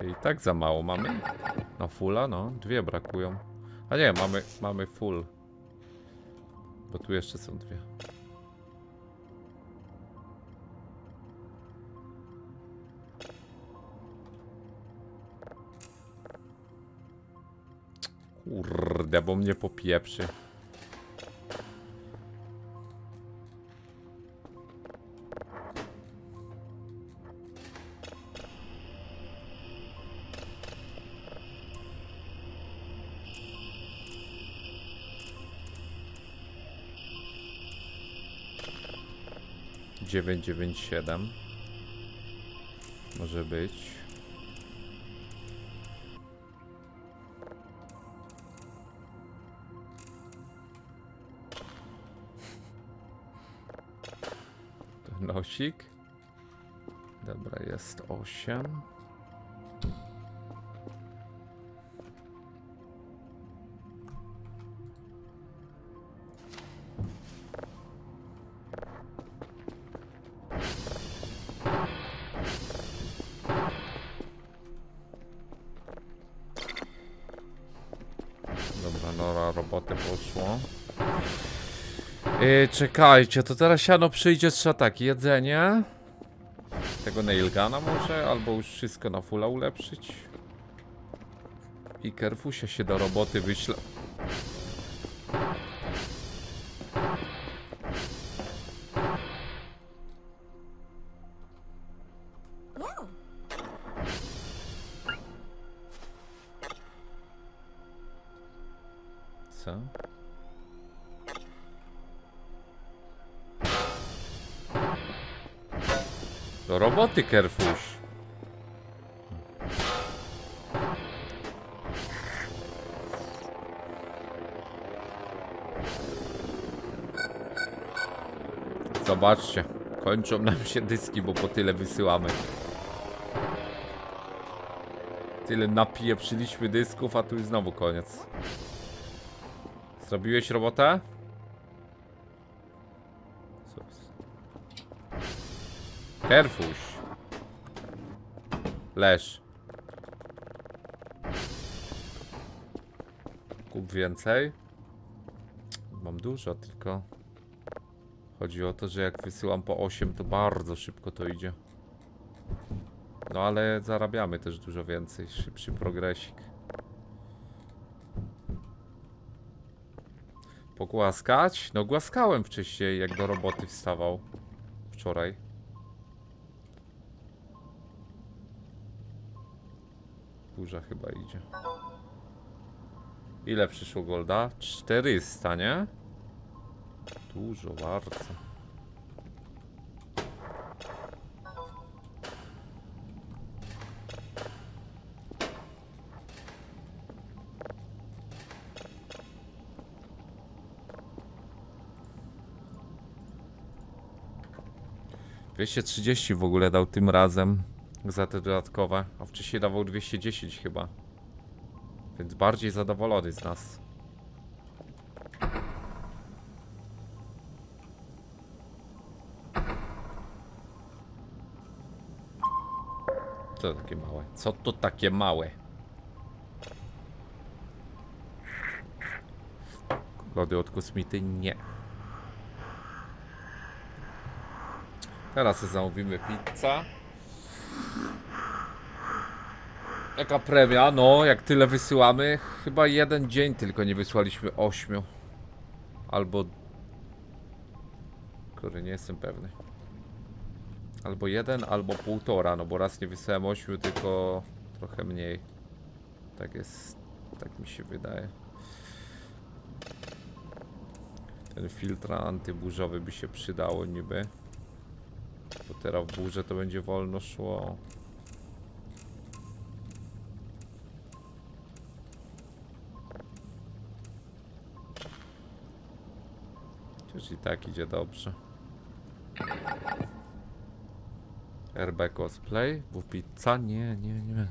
I tak za mało mamy. Na fulla, no. Dwie brakują. A nie, mamy, mamy full. Bo tu jeszcze są dwie. Kurde, bo mnie popieprzy. 997. Może być. To nosik. Dobra, jest 8. Robotę poszło. Yy, czekajcie, to teraz siano przyjdzie, trzeba tak, jedzenie. Tego nailgana może, albo już wszystko na fulla ulepszyć. I Kerfusia się do roboty wyśle. ty, Kerfusz? Zobaczcie, kończą nam się dyski, bo po tyle wysyłamy. Tyle napieprzyliśmy dysków, a tu już znowu koniec. Zrobiłeś robotę? Kerfusz. Leż. Kup więcej. Mam dużo, tylko... Chodzi o to, że jak wysyłam po 8, to bardzo szybko to idzie. No ale zarabiamy też dużo więcej, szybszy progresik. Pogłaskać? No głaskałem wcześniej, jak do roboty wstawał. Wczoraj. Burza chyba idzie. Ile przyszło golda? 400, nie? Dużo, bardzo. Dwieście trzydzieści w ogóle dał tym razem za te dodatkowe, a wcześniej dawał 210 chyba. Więc bardziej zadowolony z nas. Co to takie małe? Co to takie małe? Lody od kosmity? Nie. Teraz zamówimy pizza. Jaka premia? No, jak tyle wysyłamy, chyba jeden dzień tylko nie wysłaliśmy ośmiu. Albo... Który nie jestem pewny. Albo jeden, albo półtora, no bo raz nie wysłałem ośmiu, tylko trochę mniej. Tak jest, tak mi się wydaje. Ten filtr antyburzowy by się przydało niby. Bo teraz w burze to będzie wolno szło. I tak idzie dobrze. RB cosplay? Pizza? Nie, nie, nie.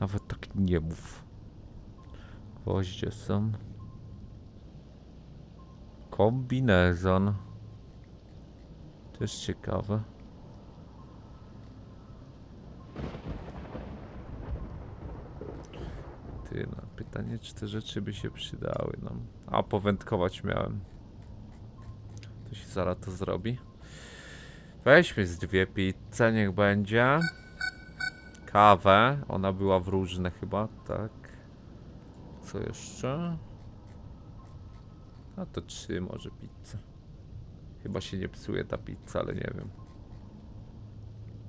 Nawet tak nie mów. Gwoździe są. Kombinezon. Też ciekawe. Ty, no, pytanie, czy te rzeczy by się przydały nam. A, powędkować miałem. Się zaraz to zrobi. Weźmy z dwie pizze, niech będzie. Kawę. Ona była w różne chyba, tak. Co jeszcze? A to trzy może pizze. Chyba się nie psuje ta pizza, ale nie wiem.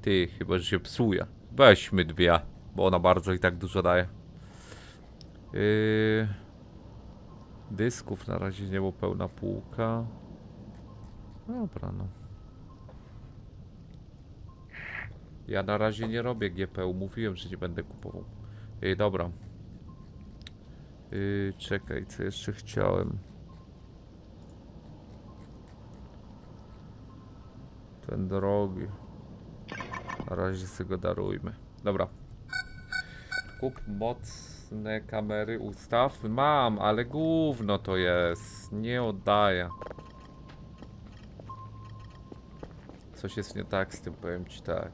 Ty, chyba, że się psuje. Weźmy dwie, bo ona bardzo i tak dużo daje. Yy... Dysków na razie nie było pełna półka. Dobra, no. Ja na razie nie robię GPU. Mówiłem, że nie będę kupował. Ej, dobra. Yy, czekaj, co jeszcze chciałem. Ten drogi. Na razie sobie go darujmy. Dobra. Kup mocne kamery, ustaw. Mam, ale gówno to jest. Nie oddaję. Coś jest nie tak z tym, powiem ci tak.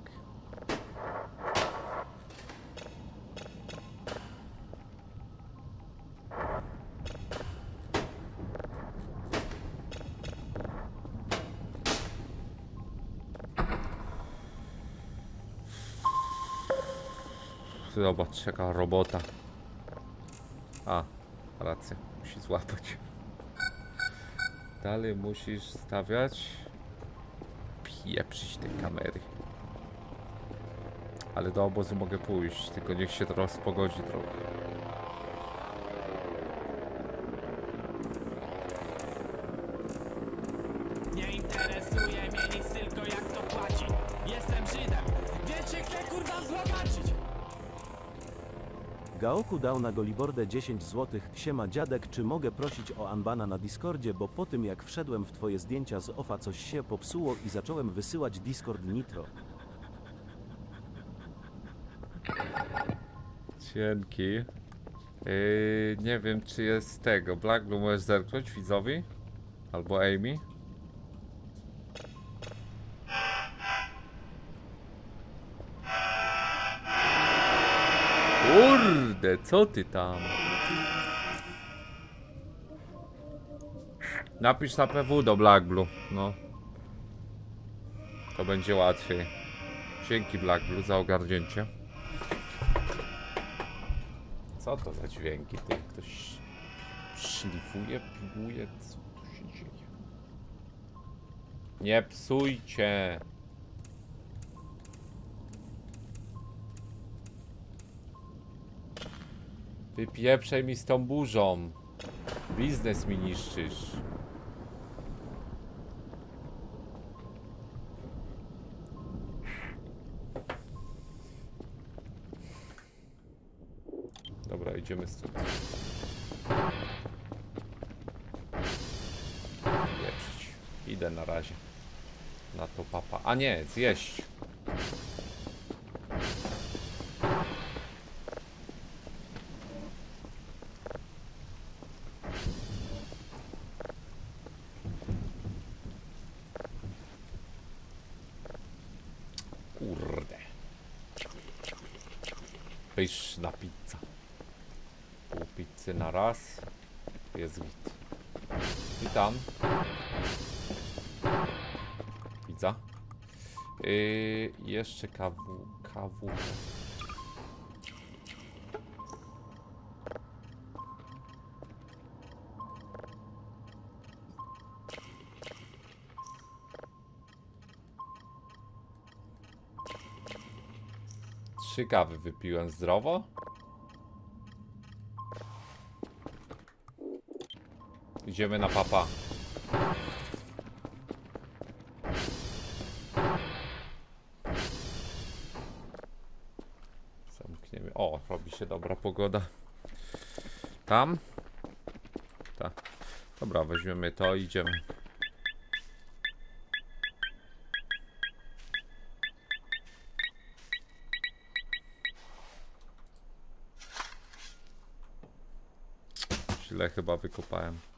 Zobacz, jaka robota. A, racja, musi złapać. Dalej musisz stawiać. Pieprzyć te kamery. Ale do obozu mogę pójść, tylko niech się teraz pogodzi trochę. Gaoku dał na Golibordę 10 zł. Siema dziadek, czy mogę prosić o Anbana na Discordzie, bo po tym jak wszedłem w twoje zdjęcia z OFA coś się popsuło i zacząłem wysyłać Discord Nitro. Dzięki. Yy, nie wiem, czy jest tego. Black Blue możesz zerknąć widzowi? Albo Amy? Kurde, co ty tam? Napisz na PW do Black Blue, no. To będzie łatwiej. Dzięki Black Blue za ogarnięcie. Co to za dźwięki? Ty ktoś szlifuje, piguje? Co tu się dzieje? Nie psujcie! Wypieprzaj mi z tą burzą. Biznes mi niszczysz. Dobra, idziemy stąd. Pieprzyć. Idę na razie. Na to papa. A nie, zjeść. Kurde. Pyszna pizza. Pół pizzy raz. Jest git. Witam. Pizza. Yy, jeszcze kawu, kawu. Trzy kawy wypiłem zdrowo. Idziemy na papa. Zamkniemy. O, robi się dobra pogoda. Tam? Tak. Dobra, weźmiemy to i idziemy. Źle chyba wykopałem.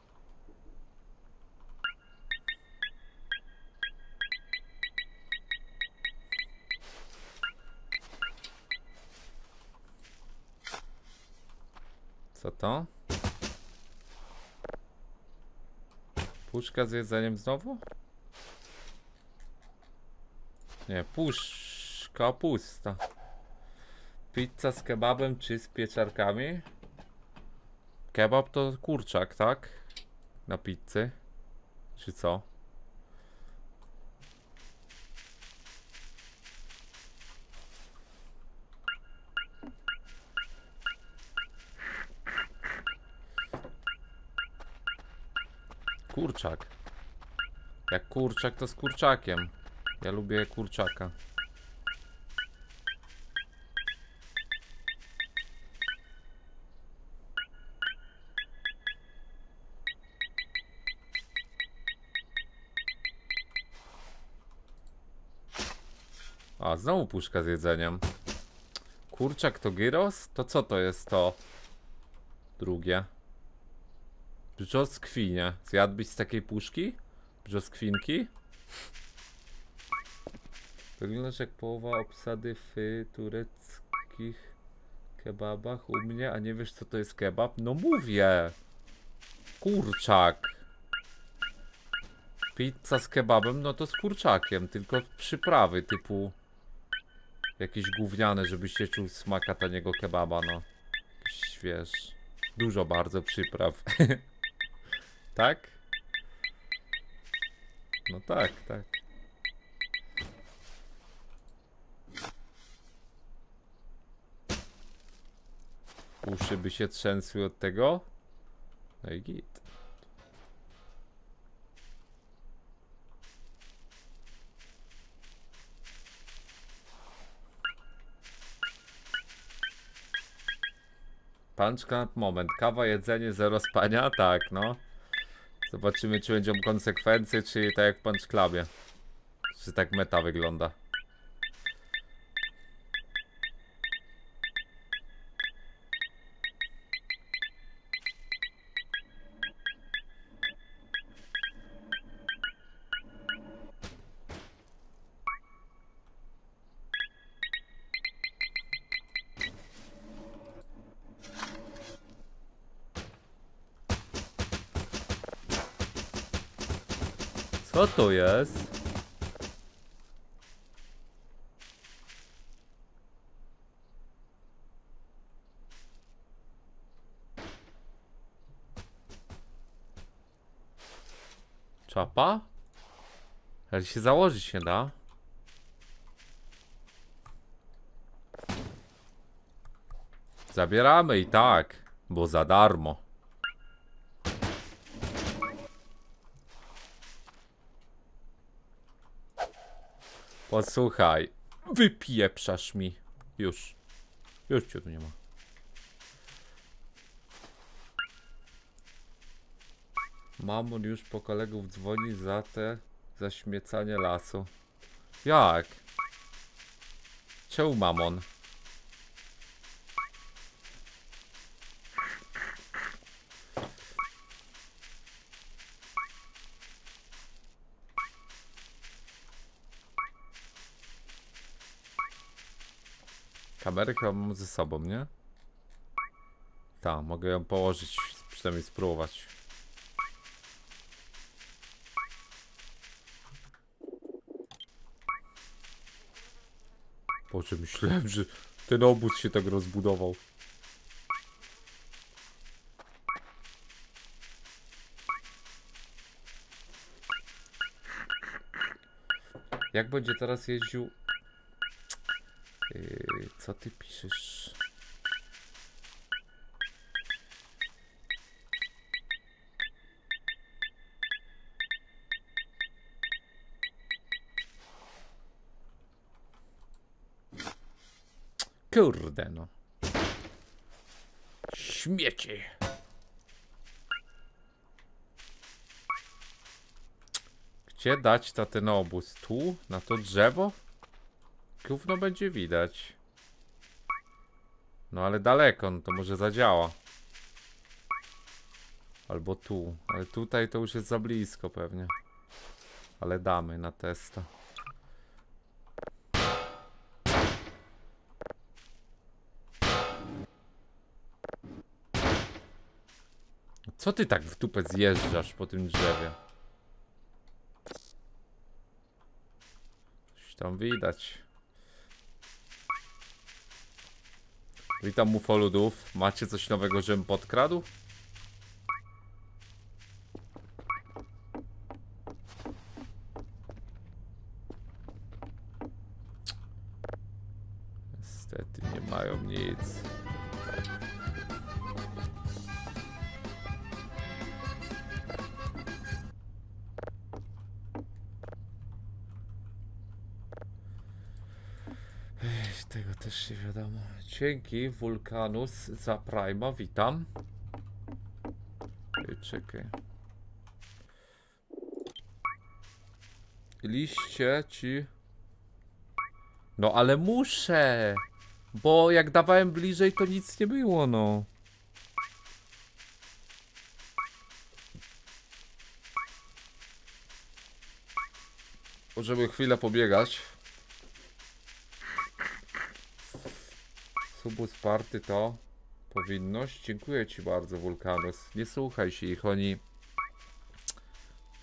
Puszka z jedzeniem znowu? Nie, puszka pusta. Pizza z kebabem czy z pieczarkami? Kebab to kurczak, tak? Na pizzy? Czy co? Kurczak. Jak kurczak to z kurczakiem. Ja lubię kurczaka. A, znowu puszka z jedzeniem. Kurczak to gyros? To co to jest to? Drugie. Brzoskwinie. Zjadłbyś z takiej puszki? Brzoskwinki? Wyglądasz jak połowa obsady w y, tureckich kebabach u mnie, a nie wiesz co to jest kebab? No mówię! Kurczak. Pizza z kebabem, no to z kurczakiem, tylko przyprawy typu jakieś gówniane, żebyś się czuł smaka taniego kebaba, no. Jakiś, wiesz, dużo bardzo przypraw. tak? No tak, tak. Uszy by się trzęsły od tego? No i git. Punchka, moment. Kawa, jedzenie, zero spania? Tak, no. Zobaczymy, czy będą konsekwencje, czy tak jak w Punch Clubie. Czy tak meta wygląda. To jest? Czapa? Ale się założyć się da. Zabieramy i tak, bo za darmo. Posłuchaj, wypieprzasz mi. Już. Już cię tu nie ma. Mamon już po kolegów dzwoni za te zaśmiecanie lasu. Jak? Czemu mamon? Kamerę chyba mam ze sobą, nie? Tak, mogę ją położyć, przynajmniej spróbować. Boże, myślałem, że ten obóz się tak rozbudował. Jak będzie teraz jeździł? Yy, co ty piszesz? Kurde no. Śmiecie. Gdzie dać ta ten obóz? Tu? Na to drzewo? Gówno będzie widać. No ale daleko, no to może zadziała. Albo tu. Ale tutaj to już jest za blisko pewnie. Ale damy na testa. Co ty tak w dupę zjeżdżasz po tym drzewie? Coś tam widać. Witam mufoludów. Macie coś nowego, żebym podkradł? Dzięki Vulcanus za Prima, witam. Czekaj. Liście ci. No ale muszę! Bo jak dawałem bliżej, to nic nie było, no. Możemy chwilę pobiegać. Subus party to powinność. Dziękuję ci bardzo, Vulcanus. Nie słuchaj się ich, oni...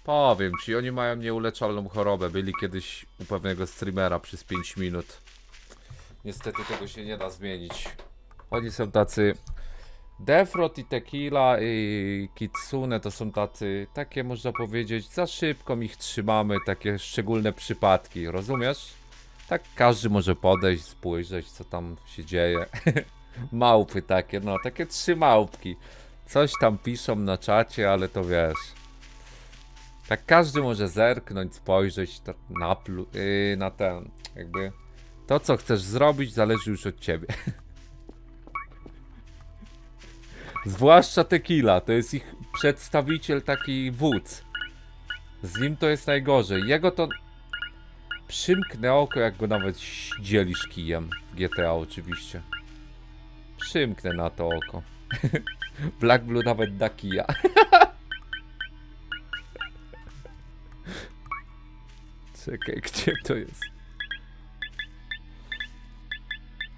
Powiem ci, oni mają nieuleczalną chorobę. Byli kiedyś u pewnego streamera przez 5 minut. Niestety tego się nie da zmienić. Oni są tacy... Defrot i Tequila i Kitsune to są tacy, takie można powiedzieć, za szybko ich trzymamy, takie szczególne przypadki, rozumiesz? Tak każdy może podejść, spojrzeć co tam się dzieje. Małpy takie, no takie trzy małpki. Coś tam piszą na czacie, ale to wiesz. Tak każdy może zerknąć, spojrzeć na, yy, na ten, jakby. To co chcesz zrobić zależy już od ciebie. Zwłaszcza Tequila, to jest ich przedstawiciel taki wódz. Z nim to jest najgorzej. Jego to Przymknę oko, jak go nawet dzielisz kijem. GTA oczywiście. Przymknę na to oko. Black Blue nawet da kija. Czekaj, gdzie to jest?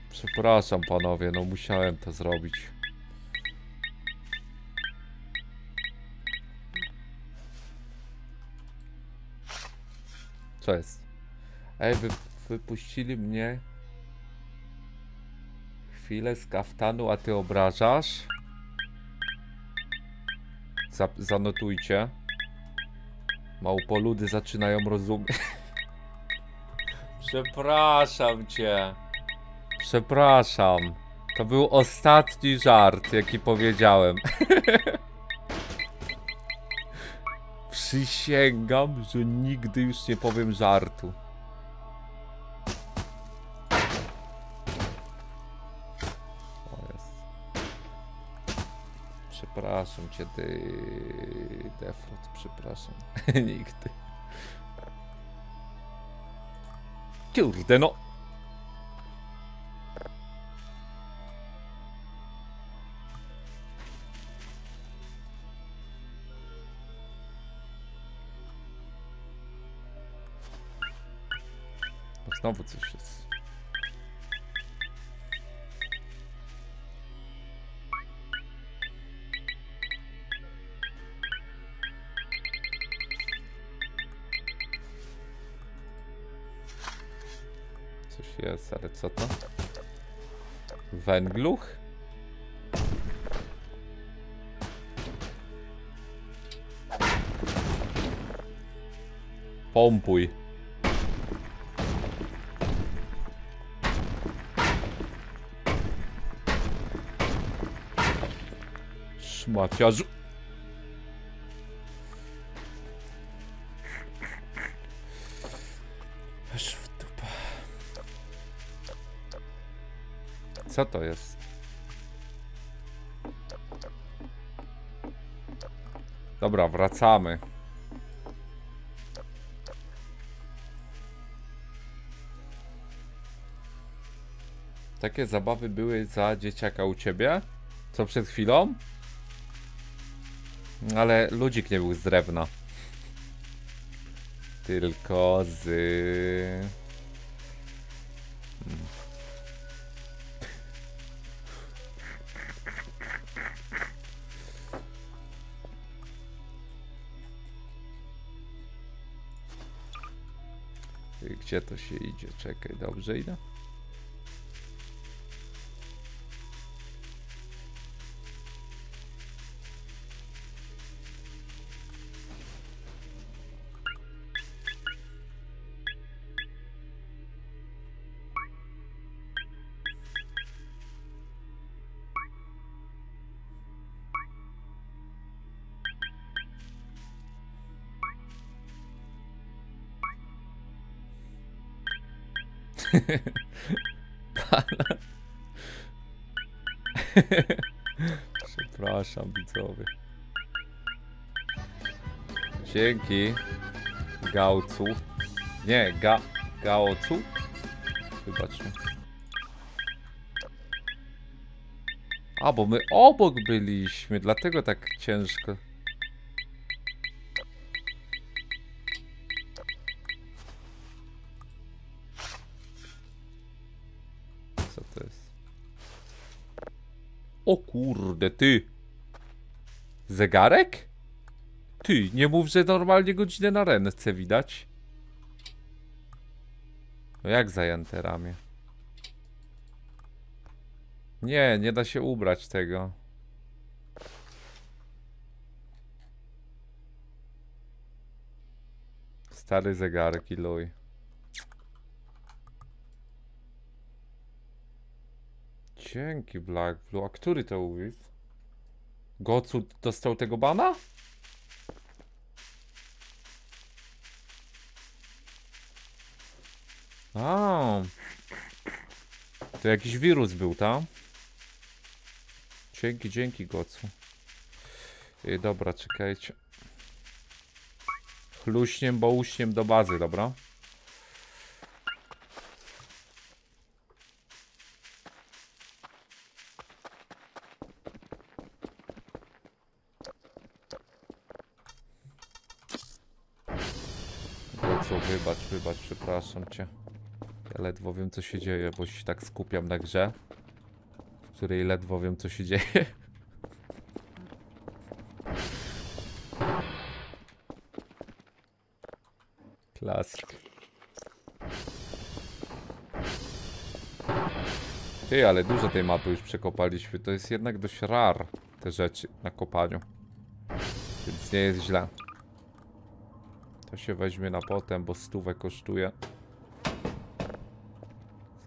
Przepraszam panowie, no musiałem to zrobić. Co jest? Ej, wy, wypuścili mnie chwilę z kaftanu, a ty obrażasz? Za, zanotujcie. Małpoludy zaczynają rozumieć. Przepraszam cię. Przepraszam. To był ostatni żart, jaki powiedziałem. Przysięgam, że nigdy już nie powiem żartu. Przepraszam cię, ty Defrot, przepraszam. nigdy. Kurde no. No Znowu coś jest. kleinen Gluch. Baumbui. Schmatja, so... Co to jest? Dobra, wracamy. Takie zabawy były za dzieciaka u ciebie? Co przed chwilą? Ale ludzik nie był z drewna. Tylko z... Gdzie to się idzie? Czekaj, dobrze idę? Dzięki. Gałcu. Nie, ga... Gaocu? Wybaczmy. A, bo my obok byliśmy, dlatego tak ciężko. Co to jest? O kurde, ty! Zegarek? Ty, nie mów, że normalnie godzinę na ręce widać. No jak zajęte ramię? Nie, nie da się ubrać tego. Stary zegarek, iluj. Dzięki Black Blue. A który to uwiz? Gocu dostał tego bana? A. To jakiś wirus był, tam? Dzięki, dzięki Gocu. Ej, dobra, czekajcie. Chluśniem, bo uśniem do bazy, dobra? Gocu, wybacz, wybacz, przepraszam cię ledwo wiem co się dzieje, bo się tak skupiam na grze, w której ledwo wiem co się dzieje. Klasyk. Ty, ale dużo tej mapy już przekopaliśmy. To jest jednak dość rar te rzeczy na kopaniu. Więc nie jest źle. To się weźmie na potem, bo stówę kosztuje.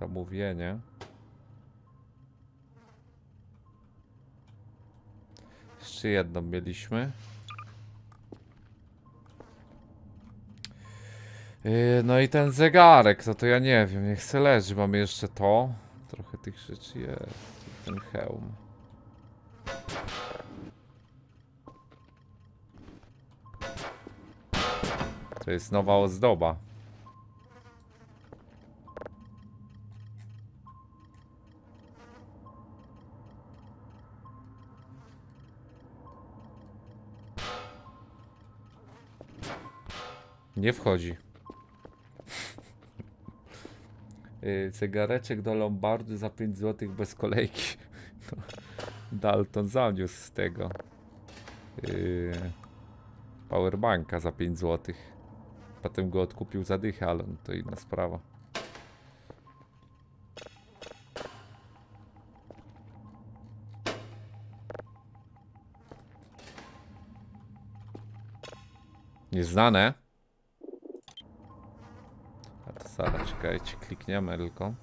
Zamówienie. Jeszcze jedną mieliśmy. Yy, No i ten zegarek, no to ja nie wiem, niech se leży. Mamy jeszcze to. Trochę tych rzeczy jest. Ten hełm. To jest nowa ozdoba. Nie wchodzi. Yy, Zegareczek do Lombardy za 5 zł bez kolejki. No, Dalton zaniósł z tego. Yy, powerbanka za 5 zł. Potem go odkupił za dychę, ale no to inna sprawa. Nieznane. A to zaraz, czekajcie, klikniemy tylko.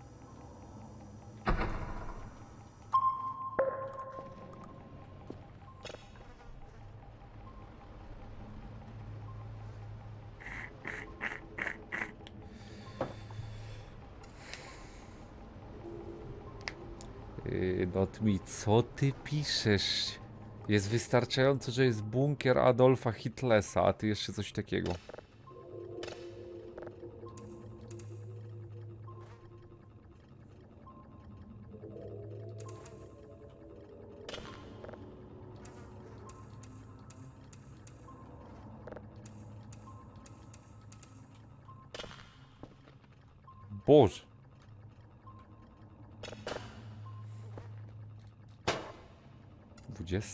Yy, Not mi, co ty piszesz? Jest wystarczająco, że jest bunkier Adolfa Hitlesa, a ty jeszcze coś takiego.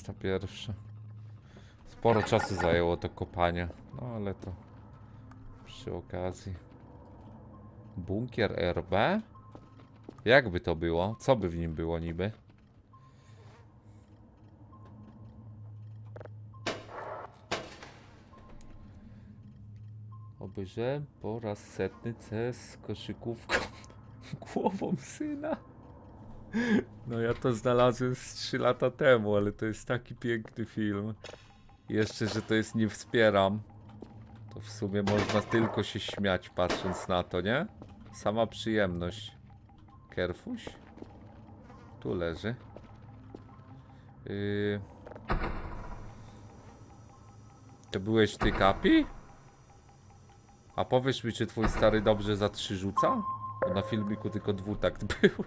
Dwudziesta pierwsza. Sporo czasu zajęło to kopanie. No ale to przy okazji. Bunkier RB? Jakby to było? Co by w nim było niby? Obejrzałem po raz setny CS z koszykówką głową syna. No ja to znalazłem z 3 lata temu, ale to jest taki piękny film. Jeszcze, że to jest nie wspieram. To w sumie można tylko się śmiać patrząc na to, nie? Sama przyjemność. Kerfuś? Tu leży. Yy... To byłeś ty, Kapi? A powiesz mi, czy twój stary dobrze za trzy rzuca? Bo na filmiku tylko dwutakt był.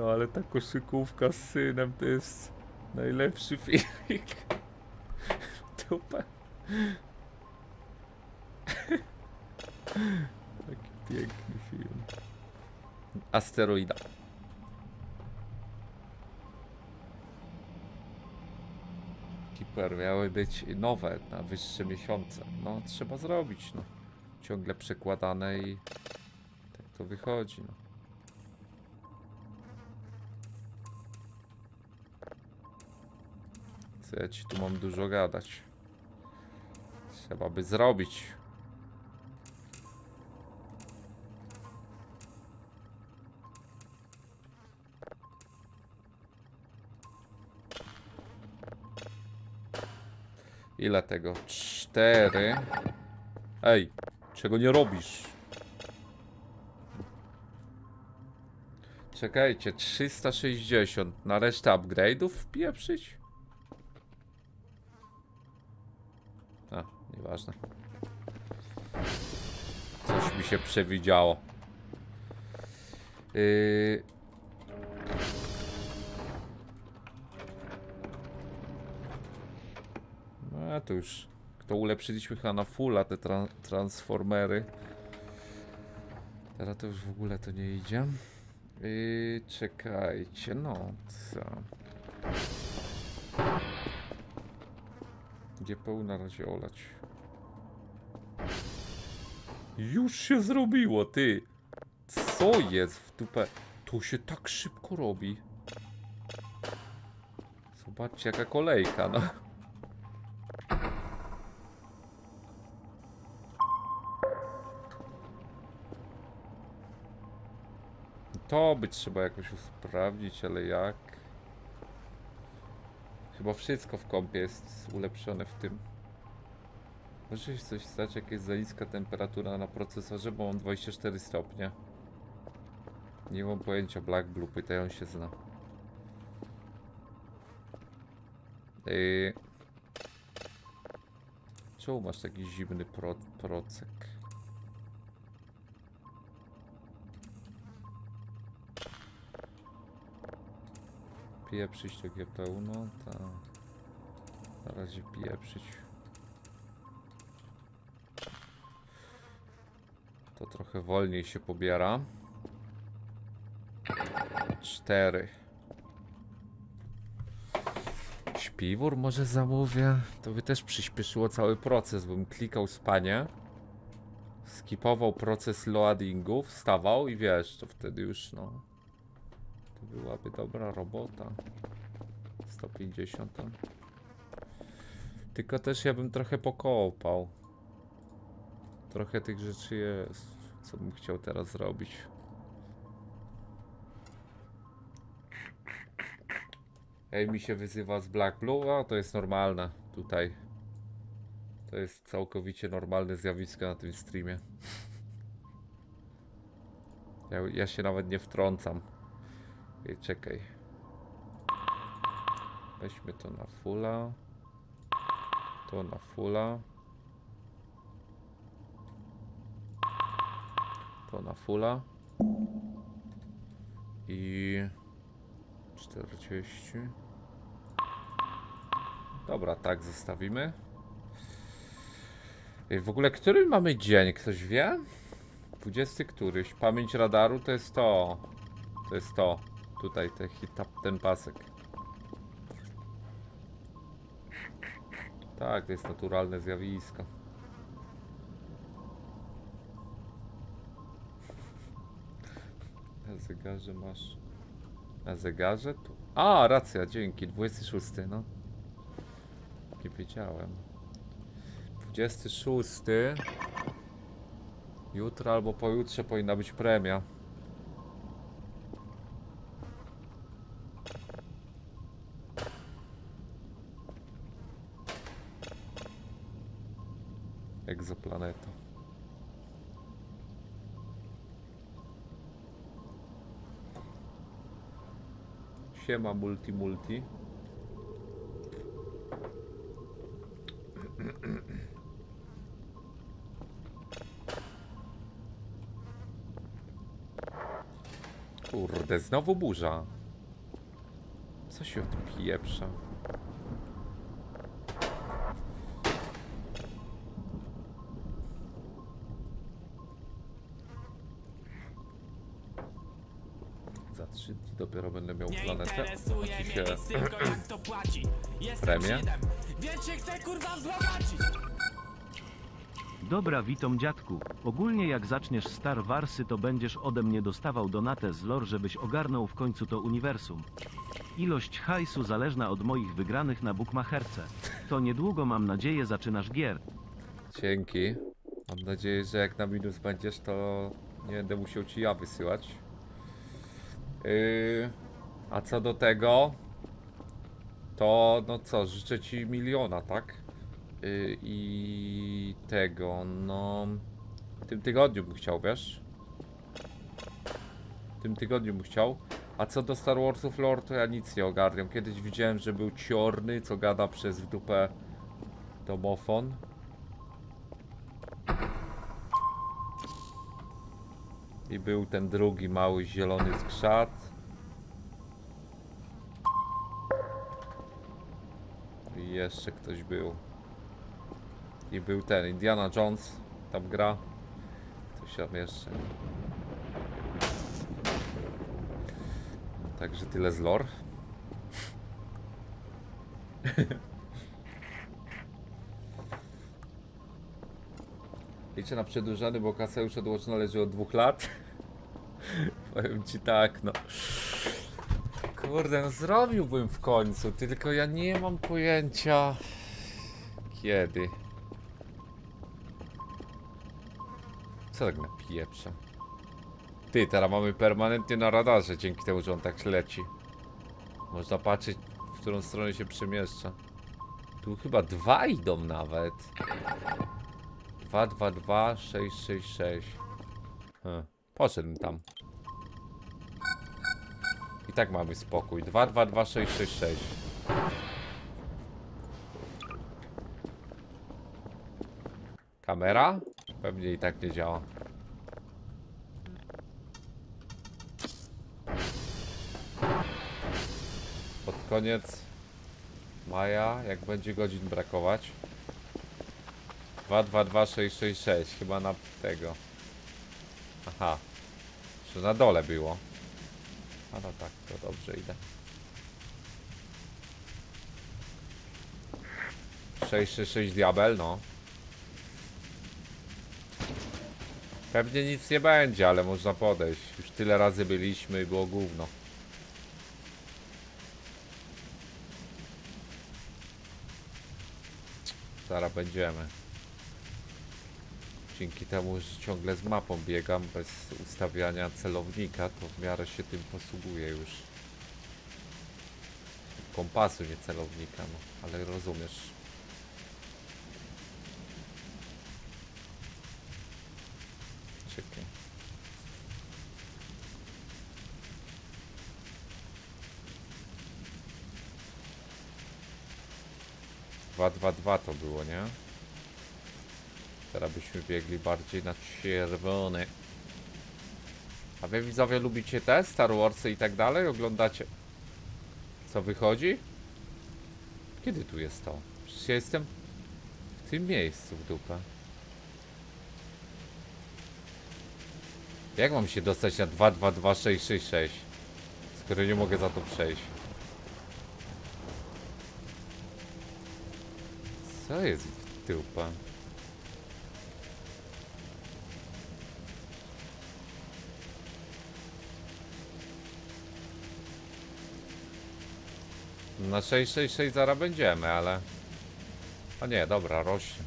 No, ale ta koszykówka z synem to jest najlepszy filmik. Dupę. Taki piękny film. Asteroida. Keeper miały być nowe na wyższe miesiące. No, trzeba zrobić, no. Ciągle przekładane i tak to wychodzi, no. Co ja ci tu mam dużo gadać. Trzeba by zrobić. Ile tego? Cztery. Ej, czego nie robisz? Czekajcie, 360 na resztę upgrade'ów wpieprzyć? A, nieważne. Coś mi się przewidziało. Yy... No a to już. To ulepszyliśmy chyba na fulla te tran transformery. Teraz to już w ogóle to nie idzie. Yy, czekajcie, no co? Gdzie pełna razie olać? Już się zrobiło, ty. Co jest w dupę? To się tak szybko robi. Zobaczcie jaka kolejka, no. To by trzeba jakoś usprawnić, ale jak? Chyba wszystko w kompie jest ulepszone w tym. Może się coś stać, jak jest za niska temperatura na procesorze, bo mam 24 stopnie. Nie mam pojęcia, Black Blue, pytają się zna. Yy... Czemu masz taki zimny pro procek? Pieprzyć to GPU, no tak. Na razie pieprzyć. Trochę wolniej się pobiera. Cztery. Śpiwór może zamówię. To by też przyspieszyło cały proces, bym klikał spanie. Skipował proces loadingu, wstawał i wiesz, to wtedy już no. To byłaby dobra robota. 150. tam. Tylko też ja bym trochę pokopał. Trochę tych rzeczy jest, co bym chciał teraz zrobić. Ej, mi się wyzywa z Black Blue, a to jest normalne tutaj. To jest całkowicie normalne zjawisko na tym streamie. Ja, ja się nawet nie wtrącam. Ej, czekaj. Weźmy to na fulla. To na fulla. To na fulla. I 40. Dobra, tak zostawimy. Ej, w ogóle który mamy dzień? Ktoś wie? 20 któryś. Pamięć radaru to jest to. To jest to. Tutaj te ten pasek. Tak, to jest naturalne zjawisko. Zegarze masz. Na zegarze? Tu. A, racja, dzięki. 26, no. Nie wiedziałem. 26. Jutro albo pojutrze powinna być premia. Siema multi multi. Kurde, znowu burza. Co się tu pieprza? Za trzy dni dopiero będę miał Nie się... Premię? Żydem, więc się chcę kurwa wzbogacić Dobra, witam dziadku. Ogólnie jak zaczniesz Star Warsy, to będziesz ode mnie dostawał donatę z lore, żebyś ogarnął w końcu to uniwersum. Ilość hajsu zależna od moich wygranych na bukmacherce. To niedługo, mam nadzieję, zaczynasz gier. Dzięki. Mam nadzieję, że jak na minus będziesz, to nie będę musiał ci ja wysyłać. Yy, a co do tego, to no co, życzę ci miliona, tak? Yy, I tego, no. W tym tygodniu bym chciał, wiesz? W tym tygodniu bym chciał. A co do Star Warsów lore, to ja nic nie ogarniam. Kiedyś widziałem, że był ciorny, co gada przez w dupę domofon. I był ten drugi mały zielony skrzat. Jeszcze ktoś był. I był ten Indiana Jones. Tam gra. Ktoś tam jeszcze. Także tyle z lore. Liczę na przedłużony, bo kasa już odłożona leży od dwóch lat. Powiem ci tak, no. Kurde, no zrobiłbym w końcu, tylko ja nie mam pojęcia kiedy. Co tak napieprza? Ty, teraz mamy permanentnie na radarze, dzięki temu, że on tak leci. Można patrzeć, w którą stronę się przemieszcza. Tu chyba dwa idą nawet. 2, 2, 2, 6, 6, 6. Hm, poszedł tam. I tak mamy spokój. 2, 2, 2, 6, 6, 6. Kamera? Pewnie i tak nie działa. Pod koniec maja, jak będzie godzin brakować. 2, 2, 2, 6, 6, 6. Chyba na tego. Aha. Że na dole było. A no tak, to dobrze idę. 6, 6, 6 diabel, no. Pewnie nic nie będzie, ale można podejść. Już tyle razy byliśmy i było gówno. Zaraz będziemy. Dzięki temu, że ciągle z mapą biegam bez ustawiania celownika, to w miarę się tym posługuję już. Kompasu, nie celownika, no, ale rozumiesz. Czekaj. Dwa, dwa, dwa to było, nie? Teraz byśmy biegli bardziej na czerwony. A wy widzowie lubicie te Star Warsy i tak dalej? Oglądacie? Co wychodzi? Kiedy tu jest to? Przecież ja jestem w tym miejscu w dupę. Jak mam się dostać na 222666? Skoro nie mogę za to przejść. Co jest w dupę? Na 666 zaraz będziemy, ale... O nie, dobra, rośnie.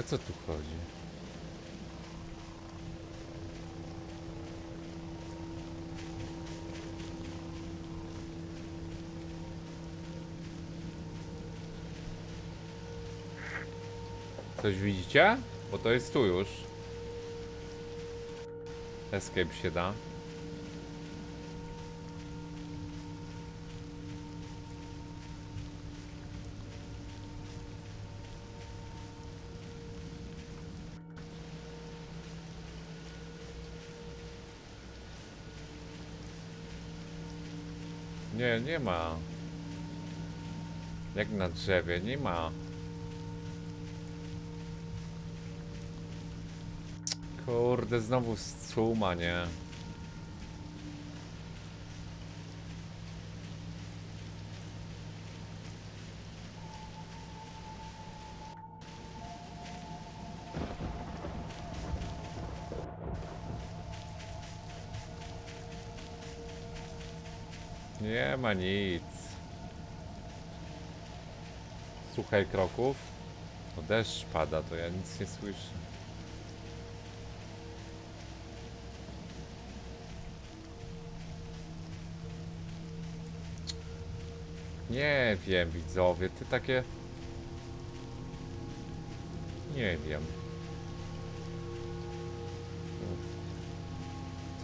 O co tu chodzi? Coś widzicie? Bo to jest tu już. Escape się da. Nie, nie ma. Jak na drzewie, nie ma. Kurde, znowu struma, nie? Nie ma nic. Słuchaj kroków. No deszcz pada, to ja nic nie słyszę. Nie wiem, widzowie, ty takie... Nie wiem.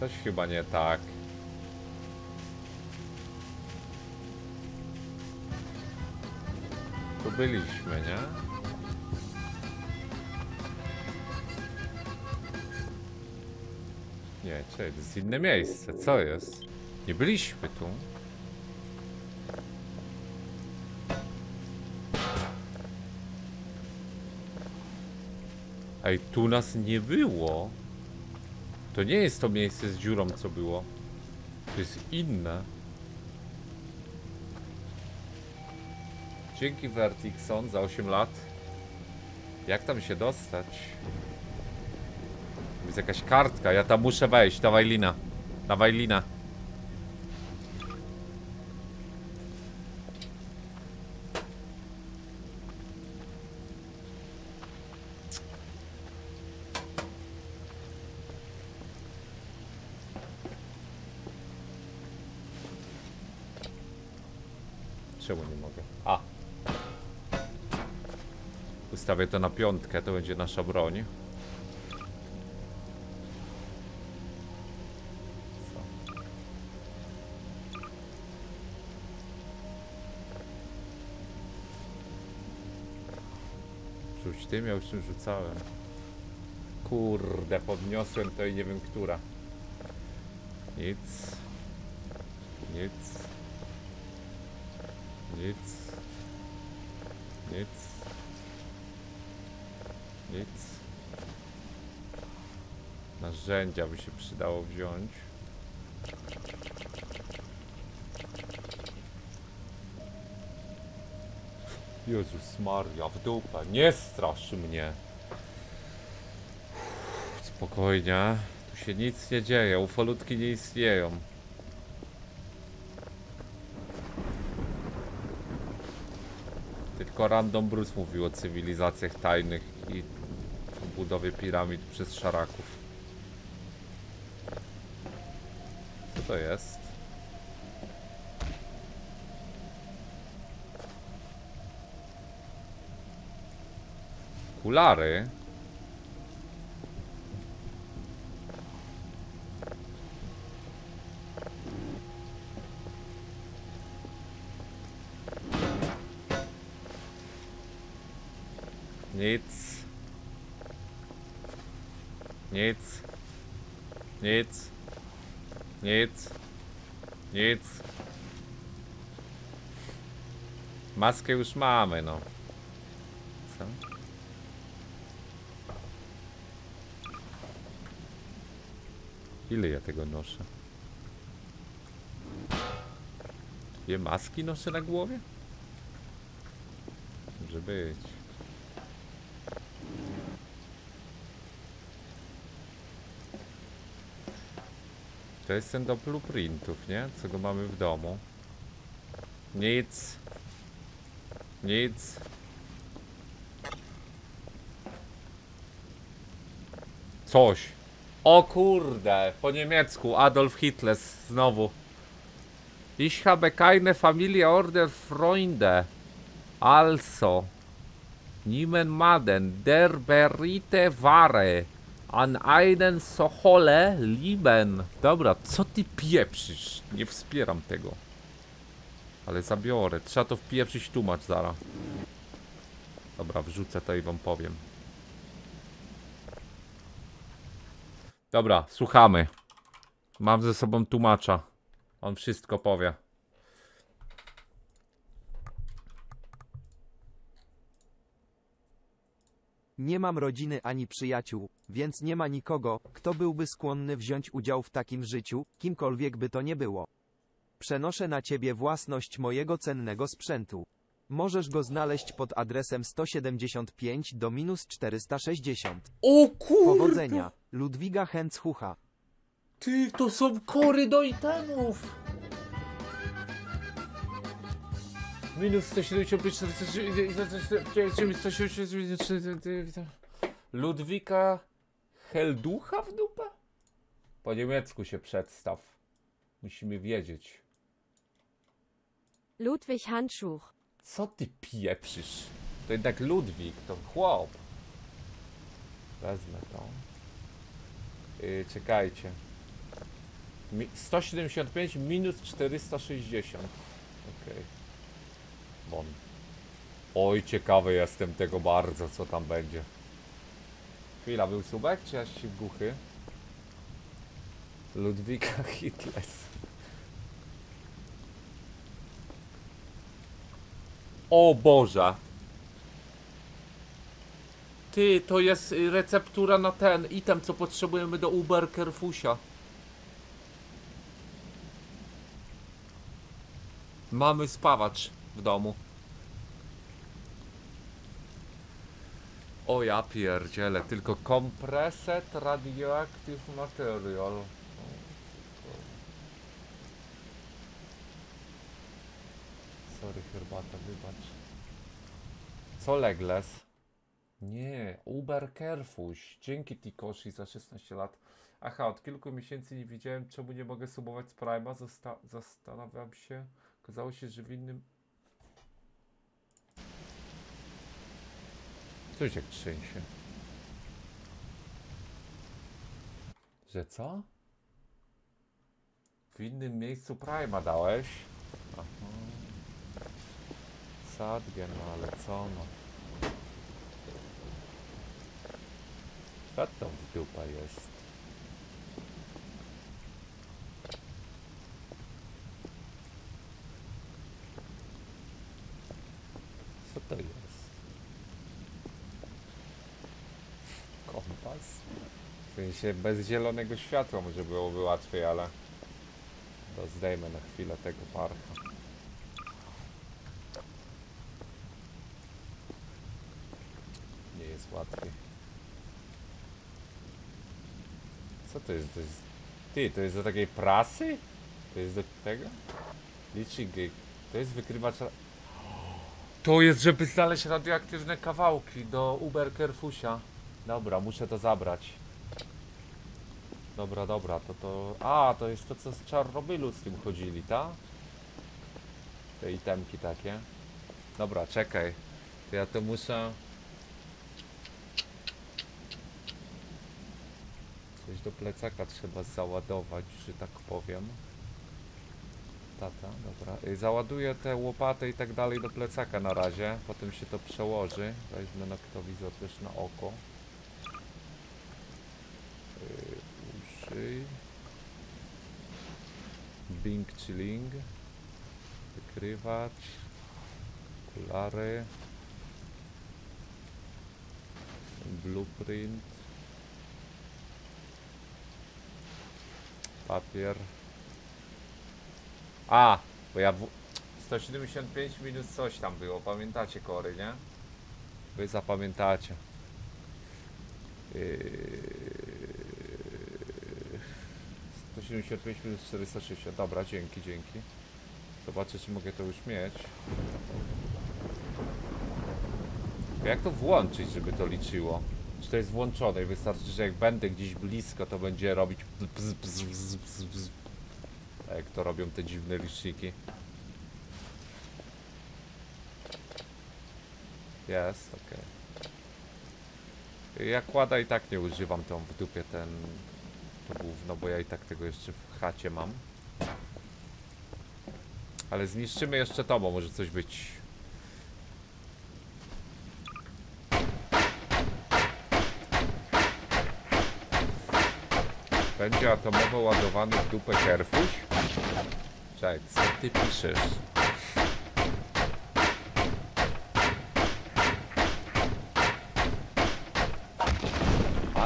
Coś chyba nie tak. Tu byliśmy, nie? Nie, czekaj, to jest inne miejsce. Co jest? Nie byliśmy tu. Ej, tu nas nie było. To nie jest to miejsce z dziurą, co było. To jest inne. Dzięki Vertixon za 8 lat. Jak tam się dostać? Jest jakaś kartka, ja tam muszę wejść. Dawaj lina. Dawaj lina. Czemu nie mogę? A. Ustawię to na piątkę, to będzie nasza broń. Rzuć tym, ja już tym rzucałem. Kurde, podniosłem to i nie wiem która. Nic. Nic. Nic. Nic. Narzędzia by się przydało wziąć. Jezus Maria, w dupę. Nie strasz mnie. Spokojnie. Tu się nic nie dzieje. Ufolutki nie istnieją. Tylko Random Bruce mówił o cywilizacjach tajnych i budowie piramid przez szaraków. To jest? Kulary? Nic. Nic. Nic. Nic. Nic. Maskę już mamy, no. Co? Ile ja tego noszę? Dwie maski noszę na głowie? Może być. To jest ten do blueprintów, nie? Co go mamy w domu. Nic. Nic. Coś. O kurde, po niemiecku Adolf Hitler znowu. Ich habe keine Familie oder Freunde. Also. Niemand Maden, der berite Ware. An einen Sochole lieben. Dobra, co ty pieprzysz? Nie wspieram tego. Ale zabiorę. Trzeba to wpieprzyć tłumacz zara. Dobra, wrzucę to i wam powiem. Dobra, słuchamy. Mam ze sobą tłumacza. On wszystko powie. Nie mam rodziny ani przyjaciół, więc nie ma nikogo, kto byłby skłonny wziąć udział w takim życiu, kimkolwiek by to nie było. Przenoszę na ciebie własność mojego cennego sprzętu. Możesz go znaleźć pod adresem 175 do minus 460. O kurde! Powodzenia, Ludwiga Hęcchucha. Ty, to są kory do itemów! Minus 175, 173, Ludwika Helducha w dupę? Po niemiecku się przedstaw. Musimy wiedzieć. Ludwig Handschuch. Co ty pieprzysz? To jednak Ludwik, to chłop. Wezmę to. Yy, czekajcie. Mi 175 minus 460. Okej. Oj, ciekawy jestem tego bardzo, co tam będzie. Chwila, był subek, czy ja się głuchy? Ludwika Hitler. O Boże! Ty, to jest y, receptura na ten item, co potrzebujemy do Uber Kerfusia. Mamy spawacz w domu. O ja pierdzielę, tylko compresed radioactive material. Sorry herbata, wybacz. Co Legles? Nie, Uber Kerfuś. Dzięki Tikoshi za 16 lat. Aha, od kilku miesięcy nie wiedziałem, czemu nie mogę subować z Prima. Zosta zastanawiam się. Okazało się, że w innym... Coś jak trzęsie. Że co? W innym miejscu Prima dałeś? Aha. Sadgen, no ale co no? Co to w dupa jest? Co to jest? Kompas? W sensie bez zielonego światła może byłoby łatwiej, ale... To zdejmę na chwilę tego parcha. Nie jest łatwiej. Co to jest? To jest... Ty, to jest do takiej prasy? To jest do tego? Gig. To jest wykrywacz... To jest, żeby znaleźć radioaktywne kawałki do Uber Kerfusia. Dobra, muszę to zabrać. Dobra, dobra, to to... A, to jest to, co z Czarnobylu z tym chodzili, ta? Te itemki takie. Dobra, czekaj. To ja to muszę... Coś do plecaka trzeba załadować, że tak powiem. Tata, dobra. Y, Załaduję te łopaty i tak dalej do plecaka na razie. Potem się to przełoży. Weźmę noktowizor też na oko. Yy, uszy. Bing chilling. Wykrywacz. Okulary. Blueprint. Papier. A, bo ja w... 175 minus coś tam było, pamiętacie kory, nie? Wy zapamiętacie. Yy... 175 minus 460, dobra, dzięki, dzięki. Zobaczę, czy mogę to już mieć. Jak to włączyć, żeby to liczyło? Czy to jest włączone i wystarczy, że jak będę gdzieś blisko, to będzie robić bzz, bzz, bzz, bzz, bzz. A jak to robią te dziwne liczniki? Jest, okej. Ja kłada i tak nie używam tą w dupie ten gówno, bo ja i tak tego jeszcze w chacie mam. Ale zniszczymy jeszcze to, bo może coś być Będzie atomowo ładowany w dupę kerfuś? Czekaj, co ty piszesz?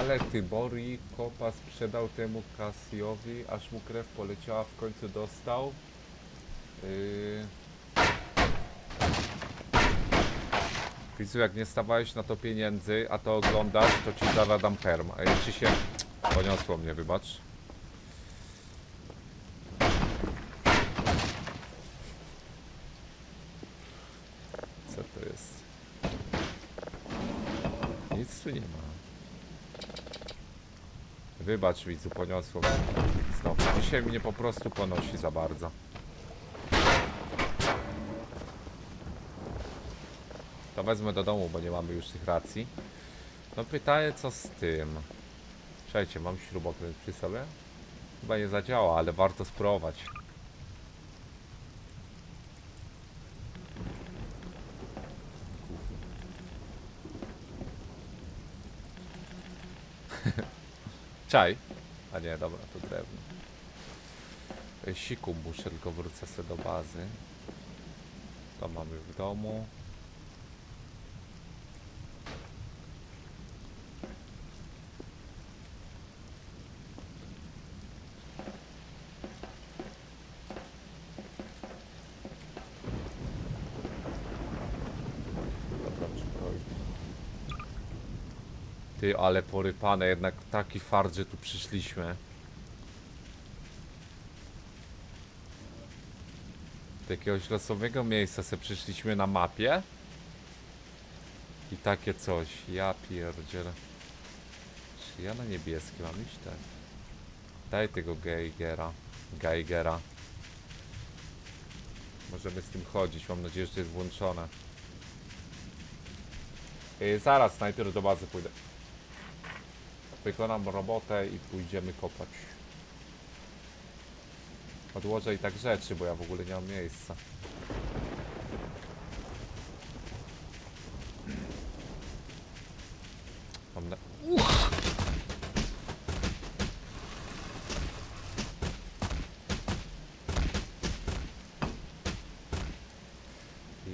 Ale Tybori kopa sprzedał temu Kasiowi, aż mu krew poleciała, w końcu dostał. Yy... Jak nie stawałeś na to pieniędzy, a to oglądasz, to ci zaradam perm. Ci się... Poniosło mnie, wybacz. Co to jest? Nic tu nie ma. Wybacz widzu, poniosło mnie. Znowu. Dzisiaj mnie po prostu ponosi za bardzo. To wezmę do domu, bo nie mamy już tych racji. No pytanie co z tym? Słuchajcie, mam śrubokręt przy sobie? Chyba nie zadziała, ale warto spróbować. Czaj. A nie, dobra, to drewno. Siku muszę, tylko wrócę sobie do bazy. To mamy w domu. Ale porypane, jednak taki fart, że tu przyszliśmy. Do jakiegoś losowego miejsca se przyszliśmy na mapie. I takie coś, ja pierdzielę. Czy ja na niebieskie mam iść tak? Daj tego Geigera. Geigera. Możemy z tym chodzić, mam nadzieję, że to jest włączone. Yy, zaraz, najpierw do bazy pójdę. Wykonam robotę i pójdziemy kopać. Odłożę i tak rzeczy, bo ja w ogóle nie mam miejsca. Mam na...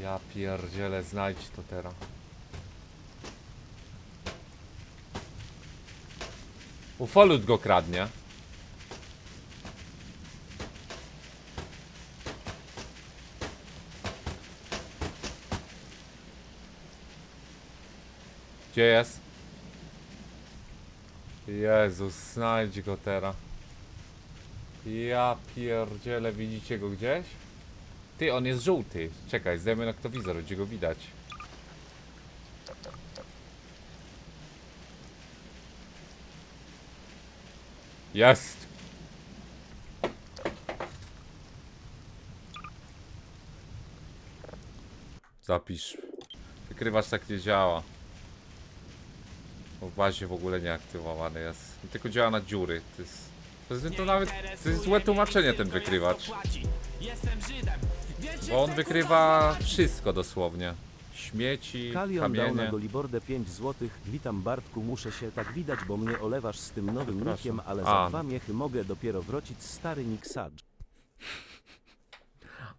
Ja pierdzielę, znajdź to teraz. Ufolut go kradnie. Gdzie jest? Jezus, znajdź go teraz. Ja pierdzielę, widzicie go gdzieś? Ty, on jest żółty. Czekaj, zdejmę noktowizor, gdzie go widać. Jest! Zapisz. Wykrywacz tak nie działa. W bazie w ogóle nie aktywowany jest. Tylko działa na dziury. To jest, to jest to nawet to jest złe tłumaczenie ten wykrywacz. Bo on wykrywa wszystko dosłownie. Śmieci, Kalion dał na kamienie. Golibordę 5 złotych. Witam Bartku, muszę się tak widać, bo mnie olewasz z tym nowym Przepraszam. ale A. za dwa miechy mogę dopiero wrócić stary nick Sadge.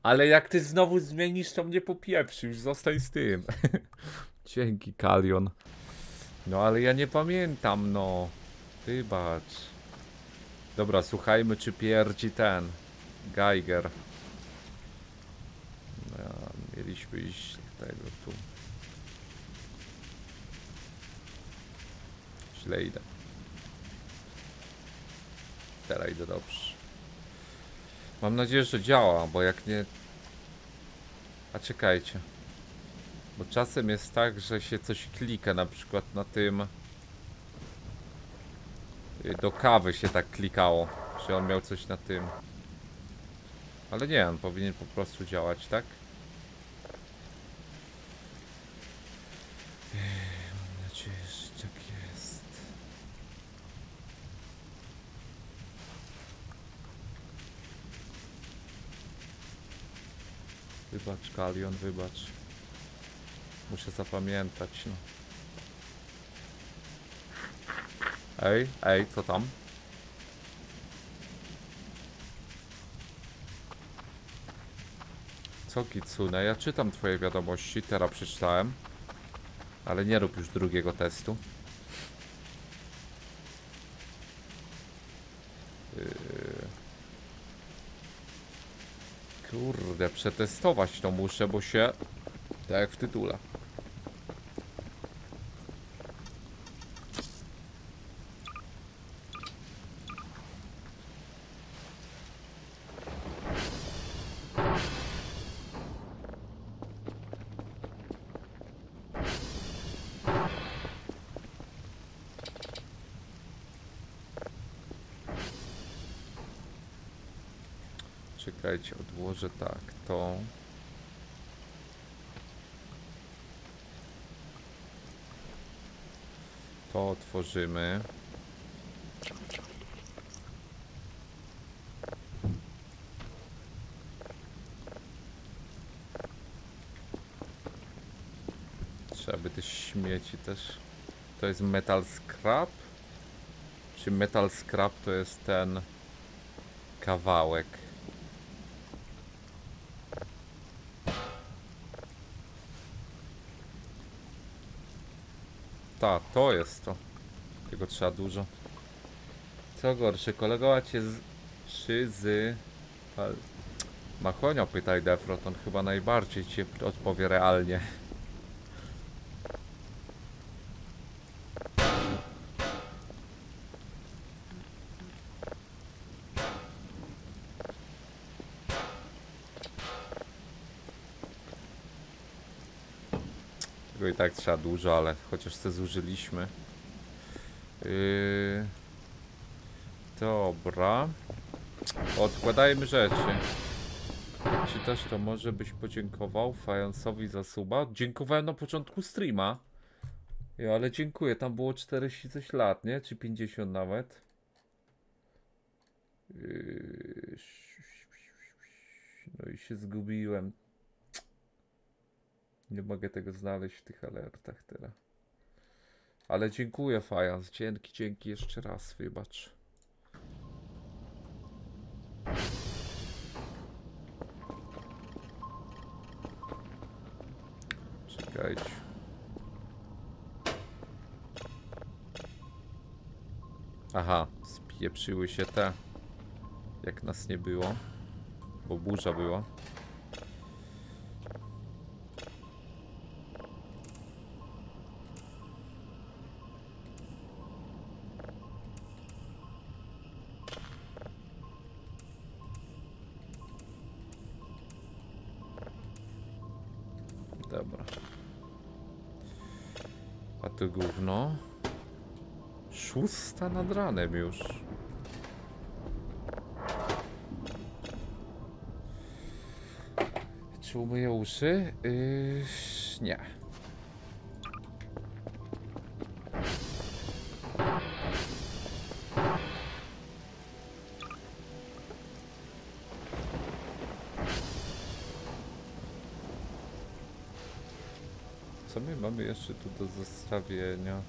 Ale jak ty znowu zmienisz, to mnie popieprzysz. Zostań z tym. Dzięki, Kalion. No ale ja nie pamiętam, no. Wybacz. Dobra, słuchajmy, czy pierdzi ten. Geiger. No, mieliśmy iść tego tu. Źle idę. Teraz idę dobrze. Mam nadzieję, że działa, bo jak nie... A czekajcie. Bo czasem jest tak, że się coś klika, na przykład na tym... Y, Do kawy się tak klikało, że on miał coś na tym. Ale nie, on powinien po prostu działać, tak? Ech, Mam nadzieję, że tak jest. Wybacz, Kalion, wybacz. Muszę zapamiętać, no. Ej, ej, co tam? Co Kitsune? Ja czytam twoje wiadomości, teraz przeczytałem. Ale nie rób już drugiego testu. Kurde, przetestować to muszę, bo się... Tak jak w tytule. Odłożę tak, to... To otworzymy. Trzeba by te śmieci też... To jest metal scrap? Czy metal scrap to jest ten kawałek? Ta, to jest to. Tego trzeba dużo. Co gorsze, kolegowa cię z... czy z... Machonio pytaj Defrot, on chyba najbardziej ci odpowie realnie. Tak trzeba dużo, ale chociaż se zużyliśmy. Yy... Dobra. Odkładajmy rzeczy. Jak czytasz, to może byś podziękował Fajansowi za suba. Dziękowałem na początku streama. Ja, ale dziękuję. Tam było 40 coś lat, nie? Czy 50 nawet. Yy... No i się zgubiłem. Mogę tego znaleźć w tych alertach teraz. Ale dziękuję Fajans. Dzięki, dzięki jeszcze raz. Wybacz. Czekajcie. Aha, spieprzyły się te. Jak nas nie było. Bo burza była. Nad ranem już. Czy umyję uszy? Yy, nie. Co my mamy jeszcze tu do zostawienia?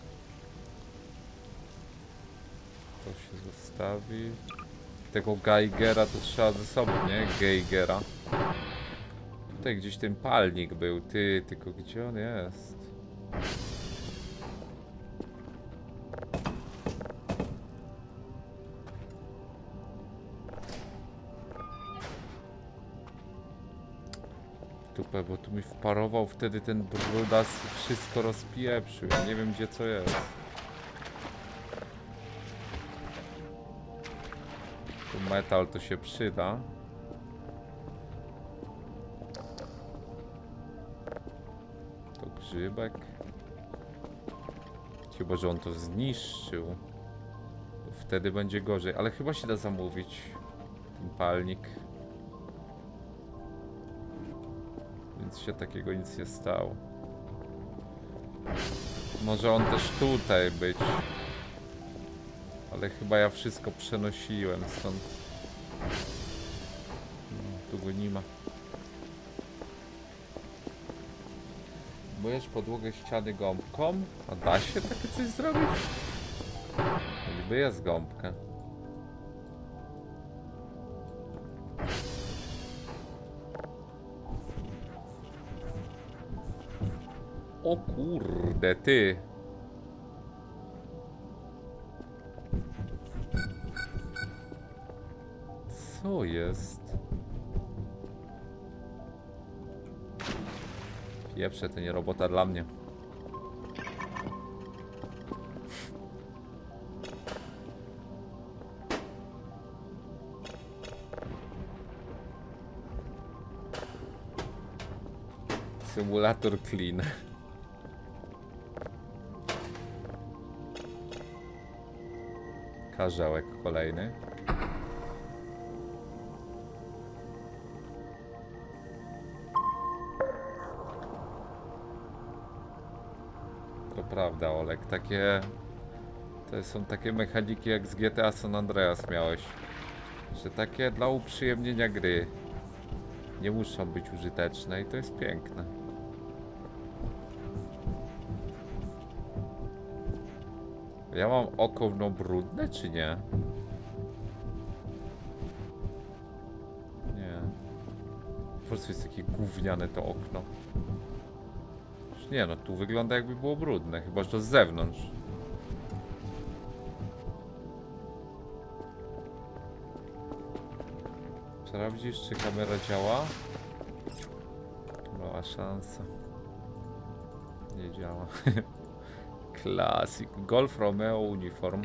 Zostawi. Tego Geigera to trzeba ze sobą, nie? Geigera. Tutaj gdzieś ten palnik był, ty, tylko gdzie on jest? Tupę, bo tu mi wparował wtedy ten brudas wszystko rozpieprzył. Ja nie wiem gdzie co jest. Metal to się przyda. To grzybek. Chyba, że on to zniszczył. Wtedy będzie gorzej, ale chyba się da zamówić ten palnik. Więc się takiego nic nie stało. Może on też tutaj być. Ale chyba ja wszystko przenosiłem stąd. Go nie ma. Myjesz podłogę ściany gąbką? A da się takie coś zrobić? Niby jest gąbka. O kurde, ty. Pieprze, to nie robota dla mnie. Symulator clean. Karzełek kolejny. Prawda, Olek. Takie... To są takie mechaniki jak z GTA San Andreas miałeś. Że takie dla uprzyjemnienia gry. Nie muszą być użyteczne i to jest piękne. Ja mam oko no brudne, czy nie? Nie. Po prostu jest takie gówniane to okno. Nie no, tu wygląda jakby było brudne, chyba że to z zewnątrz. Sprawdzisz, czy kamera działa? Mała szansa. Nie działa. Klasik. Golf Romeo uniform.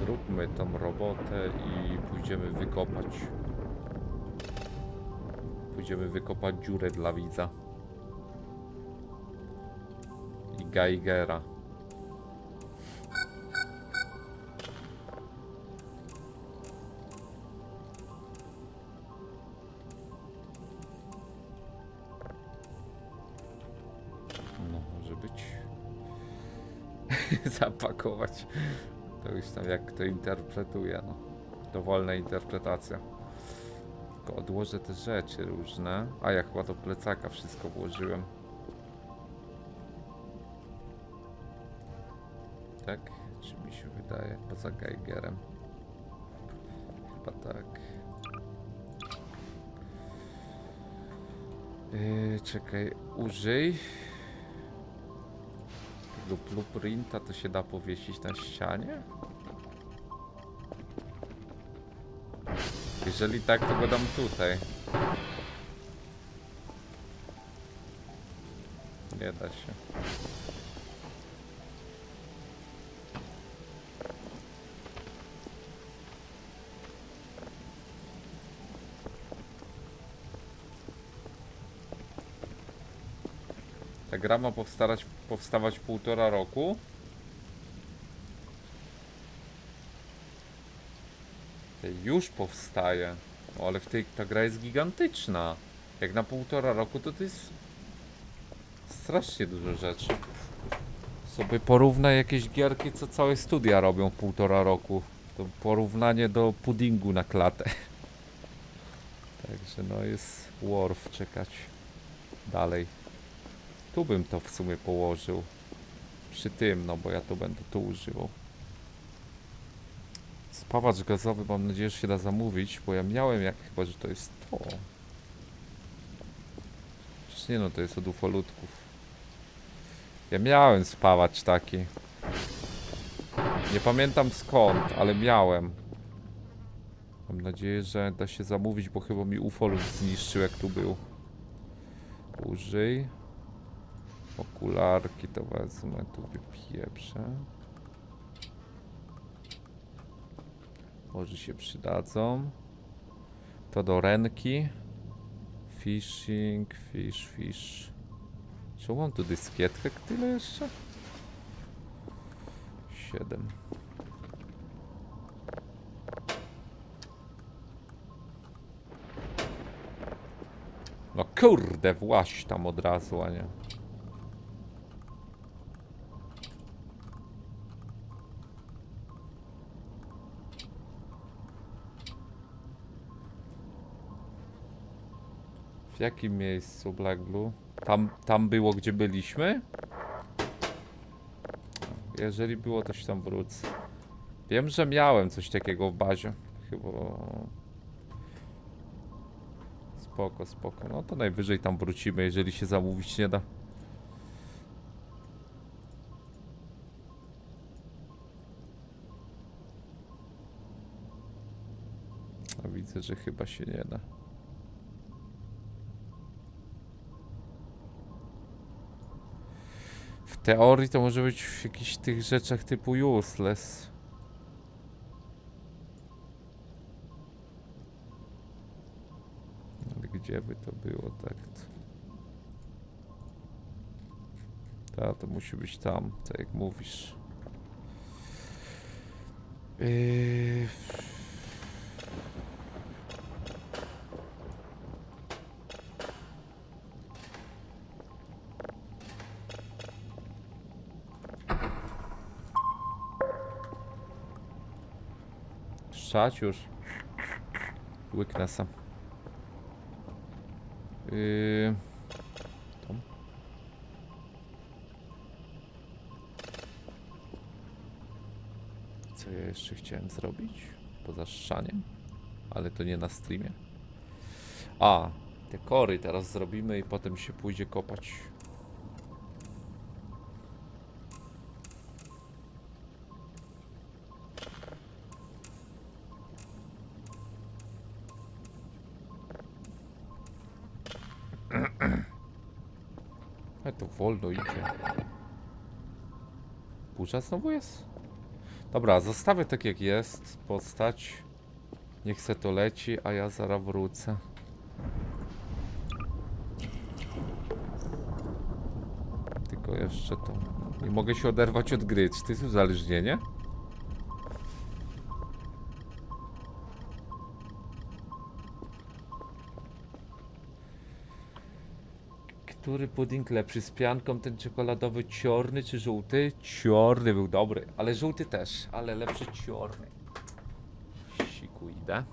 Zróbmy tą robotę i pójdziemy wykopać pójdziemy wykopać dziurę dla widza. I Geigera. No, może być. Zapakować. To już tam jak kto interpretuje, no. Dowolna interpretacja. Tylko odłożę te rzeczy różne. A ja chyba do plecaka wszystko włożyłem. Tak? Czy mi się wydaje? Poza Geigerem. Chyba tak. Yy, czekaj, użyj. Tego blueprinta to się da powiesić na ścianie? Jeżeli tak, to go dam tutaj. Nie da się. Ta gra ma powstawać, półtora roku. Już powstaje. O, ale w tej ta gra jest gigantyczna. Jak na półtora roku to to jest strasznie dużo rzeczy. Sobie porównaj jakieś gierki, co całe studia robią w półtora roku. To porównanie do puddingu na klatę. Także no jest worth czekać dalej. Tu bym to w sumie położył. Przy tym, no bo ja to będę tu używał. Spawacz gazowy mam nadzieję, że się da zamówić, bo ja miałem jak chyba, że to jest to. Przecież nie no, to jest od ufolutków. Ja miałem spawacz taki. Nie pamiętam skąd, ale miałem. Mam nadzieję, że da się zamówić, bo chyba mi ufolut zniszczył jak tu był. Użyj. Okularki to wezmę, tu wypieprzę. Może się przydadzą. To do ręki. Fishing, fish, fish. Czy mam tu dyskietkę tyle jeszcze? 7. No kurde, właś tam od razu, a nie. Jakim miejscu Black Blue? Tam, tam było, gdzie byliśmy? Jeżeli było, to się tam wrócę. Wiem, że miałem coś takiego w bazie. Chyba... Spoko, spoko. No to najwyżej tam wrócimy, jeżeli się zamówić nie da. A widzę, że chyba się nie da. Teorii to może być w jakichś tych rzeczach typu useless. Ale gdzie by to było tak? Ta, to musi być tam, tak jak mówisz. Yy... Strzać już. Sam. Yy... Tom? Co ja jeszcze chciałem zrobić? Poza szczaniem? Ale to nie na streamie. A, te kory teraz zrobimy i potem się pójdzie kopać. Wolno idzie. Burza znowu jest? Dobra, zostawię tak jak jest. Postać. Niech se to leci, a ja zaraz wrócę. Tylko jeszcze to... Nie mogę się oderwać od gry. Czy to jest uzależnienie? Który pudding lepszy z pianką? Ten czekoladowy ciorny czy żółty? Ciorny był dobry, ale żółty też, ale lepszy ciorny. Siku idę.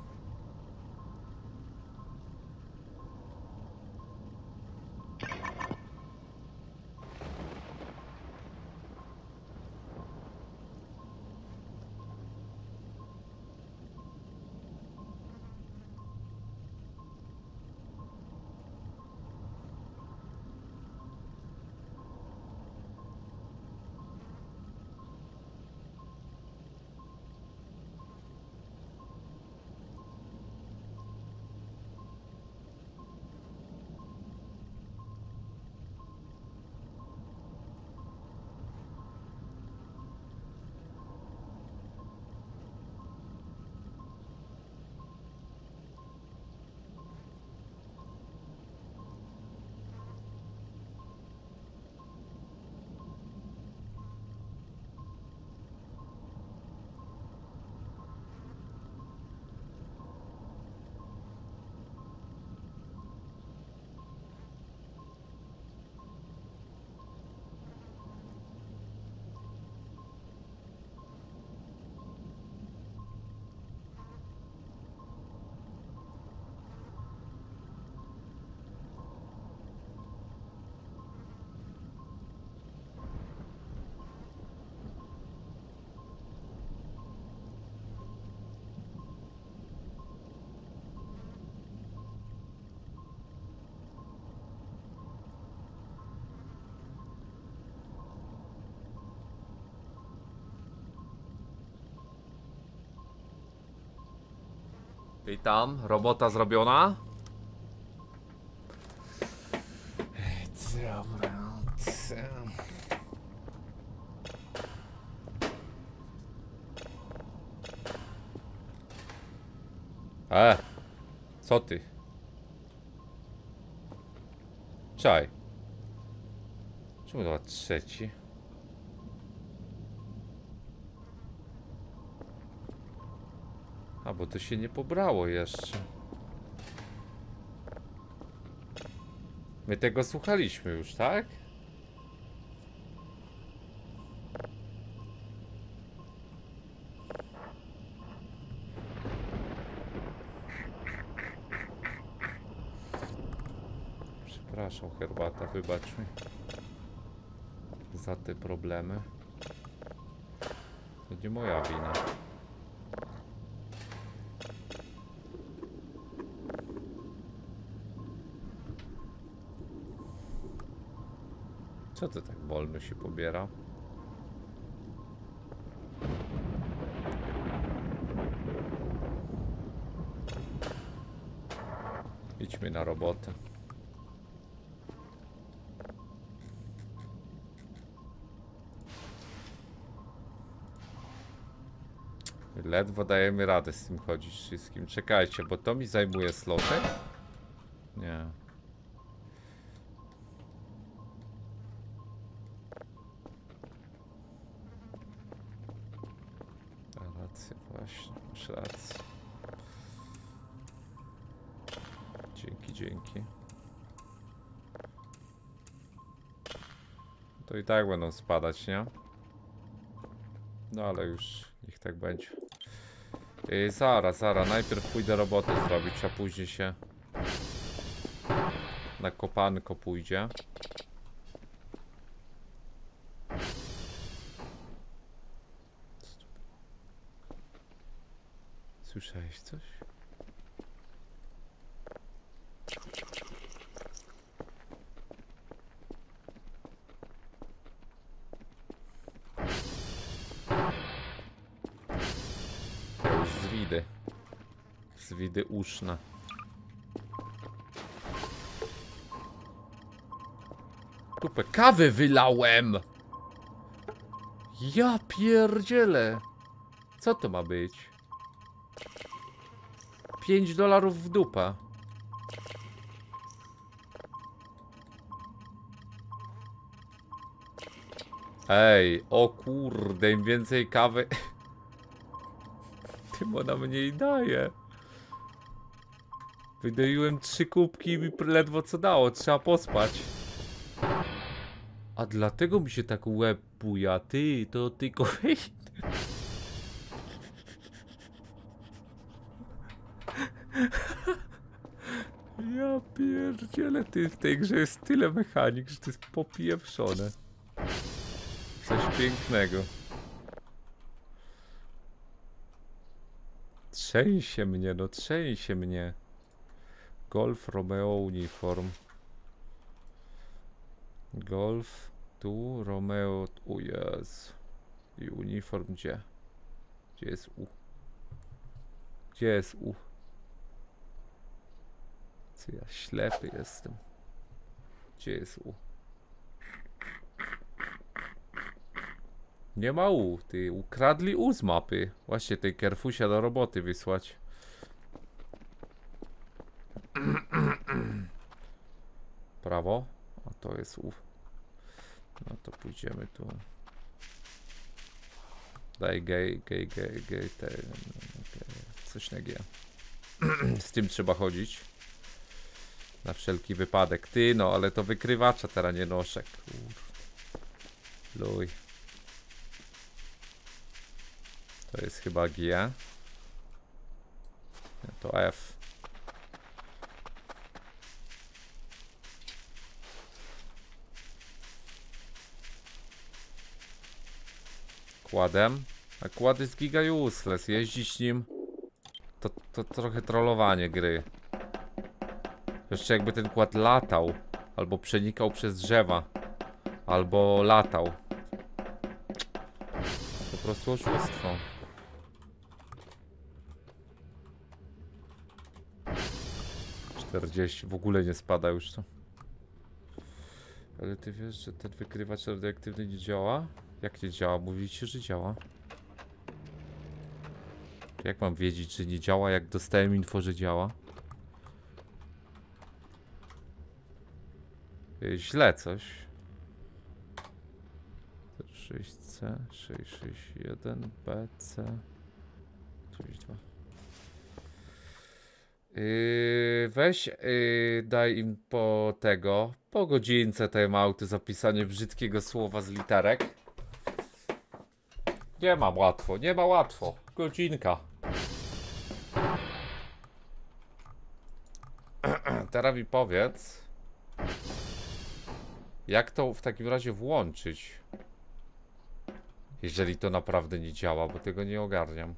Witam, robota zrobiona? Dobra, E, co ty? Czaj. Czemu to trzeci? A, bo to się nie pobrało jeszcze. My tego słuchaliśmy już, tak? Przepraszam, herbata, wybacz mi za te problemy. To nie moja wina. Co to tak wolno się pobiera? Idźmy na robotę. Ledwo dajemy radę z tym chodzić wszystkim. Czekajcie, bo to mi zajmuje slotek? Tak będą spadać, nie? No ale już niech tak będzie. Yy, zaraz, zaraz, najpierw pójdę robotę zrobić, a później się na kopanko pójdzie. Słyszałeś coś? To już z widy. Z widy uszne. Tupę kawy wylałem! Ja pierdzielę! Co to ma być? 5 dolarów w dupę. Ej, o kurde, im więcej kawy, tym ona mniej daje. Wydoiłem trzy kubki i mi ledwo co dało, trzeba pospać. A dlatego mi się tak łeb buja, ty, to tylko Ja pierdzielę, ty w tej grze jest tyle mechanik, że to jest popieprzone. Coś pięknego. Trzęsie mnie, no trzęsie mnie. Golf Romeo Uniform. Golf tu, Romeo, u jest. I uniform gdzie? Gdzie jest U? Gdzie jest U? Co ja ślepy jestem. Gdzie jest U? Nie ma U, ty. Ukradli U z mapy. Właśnie tej Kerfusia do roboty wysłać. Prawo? A to jest U. No to pójdziemy tu. Daj gej, gej, gej, gej, te, gej. coś na G. Z tym trzeba chodzić. Na wszelki wypadek. Ty no, ale to wykrywacza teraz nie noszę. Luj. To jest chyba G. To F. Kładem. A kład jest giga useless. Jeździć nim to, to trochę trollowanie gry. Jeszcze jakby ten kład latał. Albo przenikał przez drzewa. Albo latał. Po prostu oszustwo. Czterdzieści. W ogóle nie spada już to. Ale ty wiesz, że ten wykrywacz radioaktywny nie działa? Jak nie działa? Mówicie, że działa. Jak mam wiedzieć, że nie działa, jak dostałem info, że działa? Y, Źle coś. 6C, 661, BC, 92. Yy, weź, yy, daj im po tego, po godzince timeouty zapisanie brzydkiego słowa z literek. Nie ma łatwo, nie ma łatwo. Godzinka. Teraz mi powiedz, jak to w takim razie włączyć? Jeżeli to naprawdę nie działa, bo tego nie ogarniam.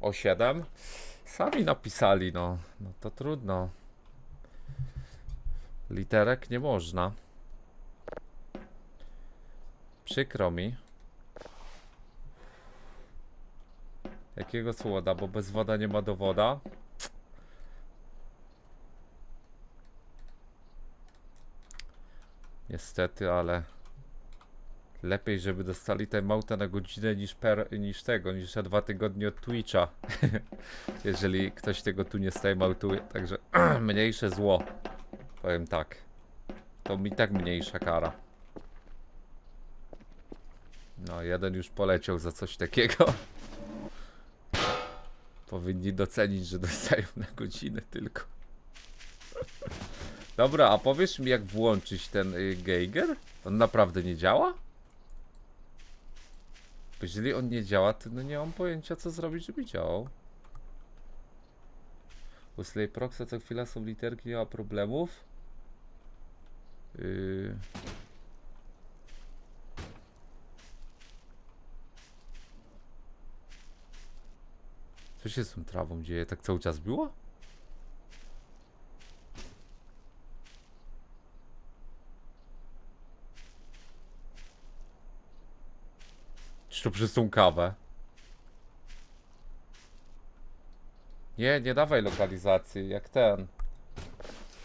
O 7? Sami napisali, no. No to trudno. Literek nie można. Przykro mi. Jakiego słoda? Bo bez woda nie ma dowoda. Niestety, ale lepiej, żeby dostali tę małtę na godzinę niż, per, niż tego, niż na dwa tygodnie od Twitcha. Jeżeli ktoś tego tu nie stajmautuje. Także mniejsze zło. Powiem tak. To mi tak mniejsza kara. No, jeden już poleciał za coś takiego. Powinni docenić, że dostają na godzinę tylko. Dobra, a powiesz mi jak włączyć ten y, Geiger? On naprawdę nie działa? Bo jeżeli on nie działa, to no nie mam pojęcia co zrobić, żeby działał. U Slay Proxa co chwila są literki, nie ma problemów. Yy... Co się z tą trawą dzieje? Tak cały czas było? Czy to przez tą kawę? Nie, nie dawaj lokalizacji, jak ten.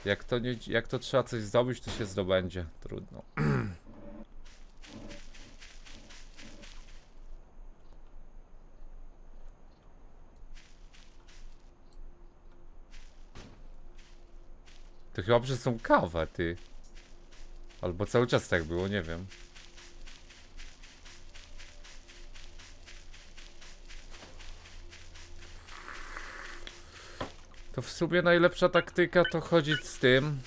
Jak to, nie, jak to trzeba coś zdobyć, to się zdobędzie. Trudno. To chyba przez tą kawę, ty. Albo cały czas tak było, nie wiem. To w sumie najlepsza taktyka to chodzić z tym.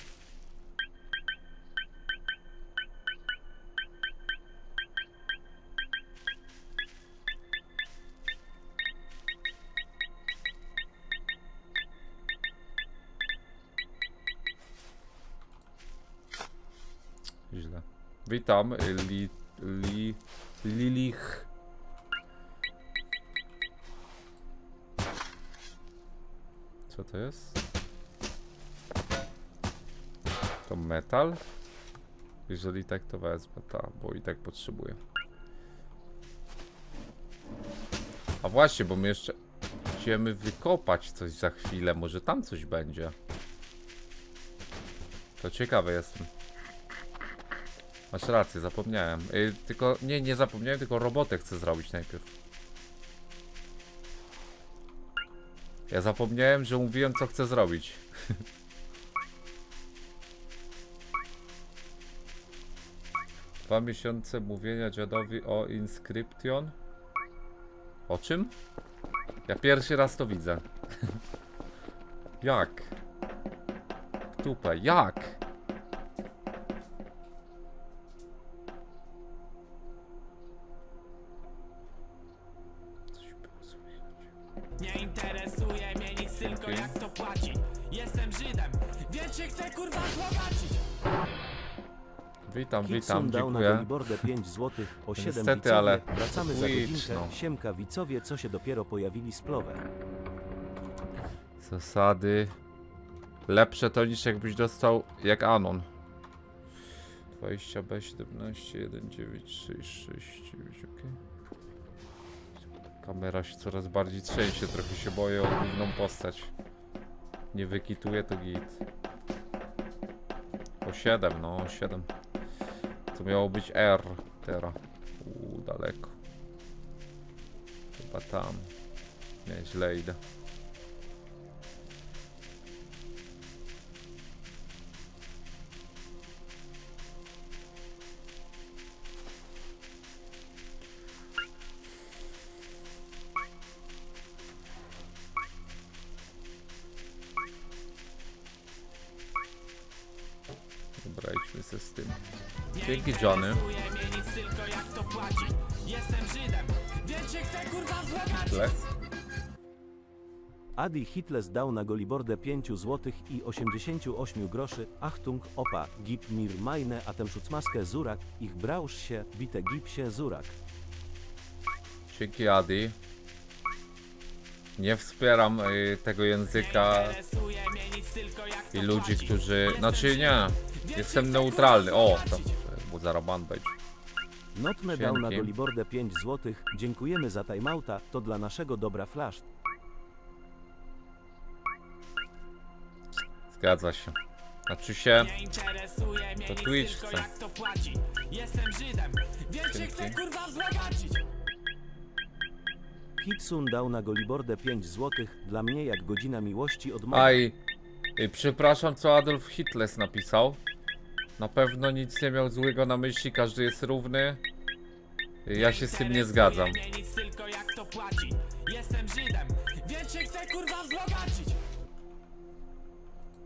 Witam, li, li, Lilich. Co to jest? To metal? Jeżeli tak, to wezmę, ta, bo i tak potrzebuję. A właśnie, bo my jeszcze idziemy wykopać coś za chwilę, może tam coś będzie. To ciekawe jestem. Masz rację, zapomniałem. Y, tylko, nie, nie zapomniałem, tylko robotę chcę zrobić najpierw. Ja zapomniałem, że mówiłem, co chcę zrobić. Dwa miesiące mówienia dziadowi o Inscription. O czym? Ja pierwszy raz to widzę. jak? Tutaj, jak? Witam, witam, na dziękuję. Golibordę 5 zł o 7 Niestety, ale Wracamy za godzinkę. no. Siemka widzowie, co się dopiero pojawili z plowem. Zasady. Lepsze to niż jakbyś dostał jak Anon. 20B 17 1 9 6 6 9 ok. Kamera się coraz bardziej trzęsie, trochę się boję o główną postać. Nie wykituje to git. O 7, no o 7. To miało być R teraz. Uuu, daleko. Chyba tam. Nie, źle idę. Les. Adi Hitles dał na Golibordę 5 zł i 88 groszy. Achtung, opa, gib mir meine Atemschutzmaskę Zurak, ich brausch się, bite gib się Zurak. Dzięki Adi. Nie wspieram y, tego języka to i ludzi, którzy... Znaczy nie. Jestem neutralny. O, tam bo zaraban być. Notme dał na Dzięki. Golibordę 5 zł. Dziękujemy za timeouta, to dla naszego dobra flash. Zgadza się. Znaczy się... Nie interesuje mnie To nic, Twitch tylko chce. jak to płaci Jestem Żydem, więc się Dzięki. chcę kurwa wzbogacić Kitsun dał na Golibordę 5 zł. Dla mnie jak godzina miłości od Maja. Aj, y, przepraszam co Adolf Hitler napisał. Na pewno nic nie miał złego na myśli, każdy jest równy. Ja się z tym nie zgadzam. Nic, tylko jak to płaci Jestem Żydem, więc się chcę kurwa wzbogacić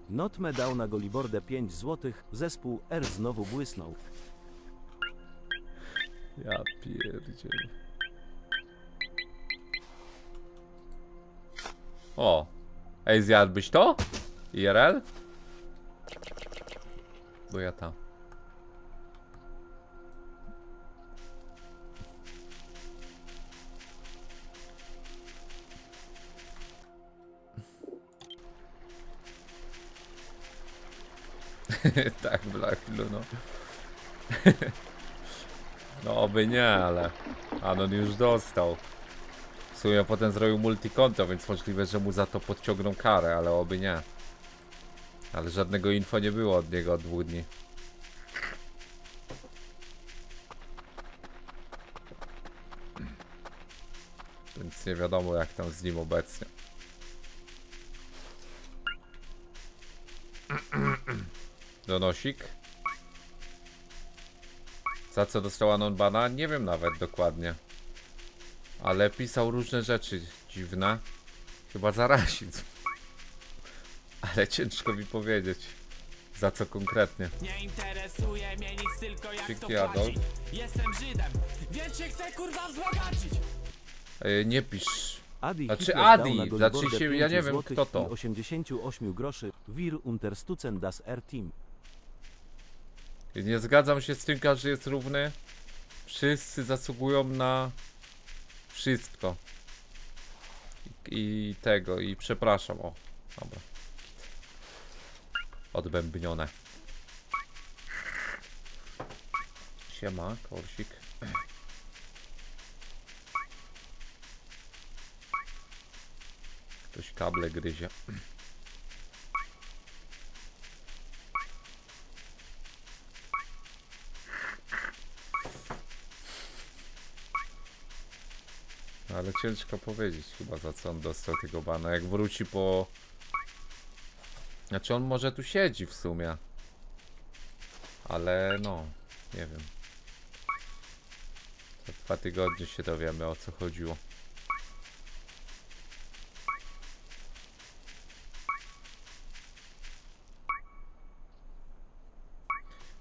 Notme dał na Golibordę 5 zł. Zespół R znowu błysnął. Ja pierdzielę. O! Ej, zjadłbyś to? IRL? Bo ja tam. tak, Black Blue, no. No oby nie, ale Anon już dostał. W sumie potem zrobił multikonto, więc możliwe, że mu za to podciągną karę, ale oby nie. Ale żadnego info nie było od niego od dwóch dni. Więc nie wiadomo jak tam z nim obecnie. Donosik. Za co dostała non-bana? Nie wiem nawet dokładnie. Ale pisał różne rzeczy dziwne. Chyba za rasizm. Ale ciężko mi powiedzieć. Za co konkretnie. Nie interesuje mnie nic, tylko jak to Dzięki, Adolf. płaci Jestem Żydem, więc się chcę kurwa wzbogacić E, nie pisz. Adi Znaczy Adi, znaczy się- ja 5 nie wiem, kto to. i 88 groszy. Wir unterstützen das R-Team. Nie zgadzam się z tym, każdy jest równy. Wszyscy zasługują na wszystko. I, i tego, i przepraszam, o. Dobra. Odbębnione. Siema, korsik. Ktoś kable gryzie. Ale ciężko powiedzieć chyba za co on dostał tego bana. Jak wróci po... Znaczy on może tu siedzi w sumie. Ale no, nie wiem. Za dwa tygodnie się dowiemy o co chodziło.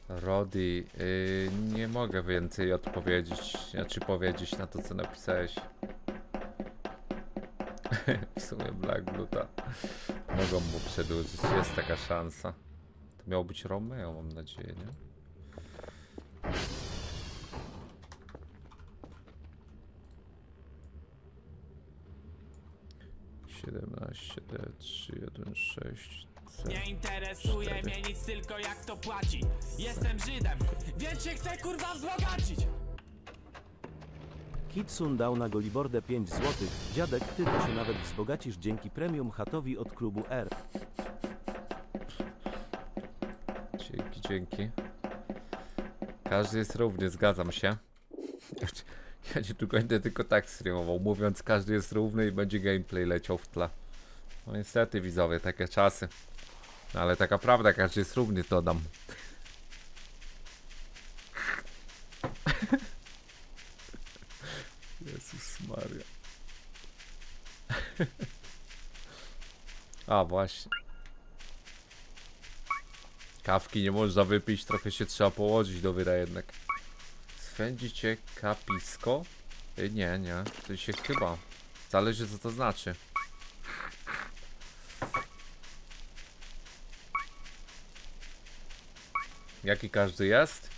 Rody, yy, nie mogę więcej odpowiedzieć, znaczy powiedzieć na to co napisałeś. w sumie Black Bluta mogą mu przedłużyć, jest taka szansa. To miał być Romeo, mam nadzieję, nie? Siedemnaście trzy jeden sześć. Nie interesuje mnie nic, tylko jak to płaci Jestem Żydem, więc się chcę kurwa wzbogacić Kitsun dał na Golibordę 5 złotych. Dziadek, ty to się nawet wzbogacisz dzięki premium chatowi od klubu R. Dzięki, dzięki. Każdy jest równy, zgadzam się. Ja nie tu będę tylko tak streamował, mówiąc każdy jest równy i będzie gameplay leciał w tle. No niestety widzowie, takie czasy. No, ale taka prawda, każdy jest równy, to dam. Jezus Maria. A właśnie. Kawki nie można wypić, trochę się trzeba położyć do wyra jednak. Swędzi cię kapisko? Y, Nie, nie, to się chyba. Zależy co to znaczy. Jaki każdy jest?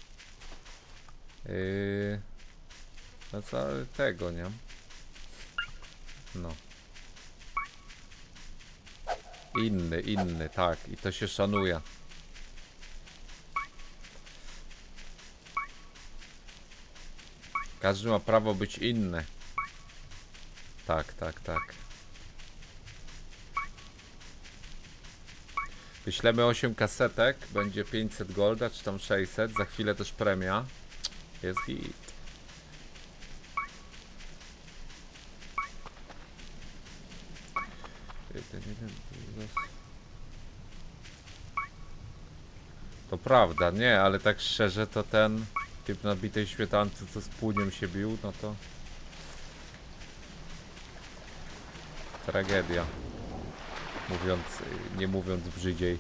Yy... No co tego, nie? No. Inny, inny, tak. I to się szanuje. Każdy ma prawo być inny. Tak, tak, tak. Wyślemy 8 kasetek, będzie 500 golda, czy tam 600, za chwilę też premia. Jest git. Jeden, jeden, dos. To prawda, nie, ale tak szczerze to ten typ na bitej świetance, co z płyniem się bił, no to... Tragedia. Mówiąc, nie mówiąc brzydziej.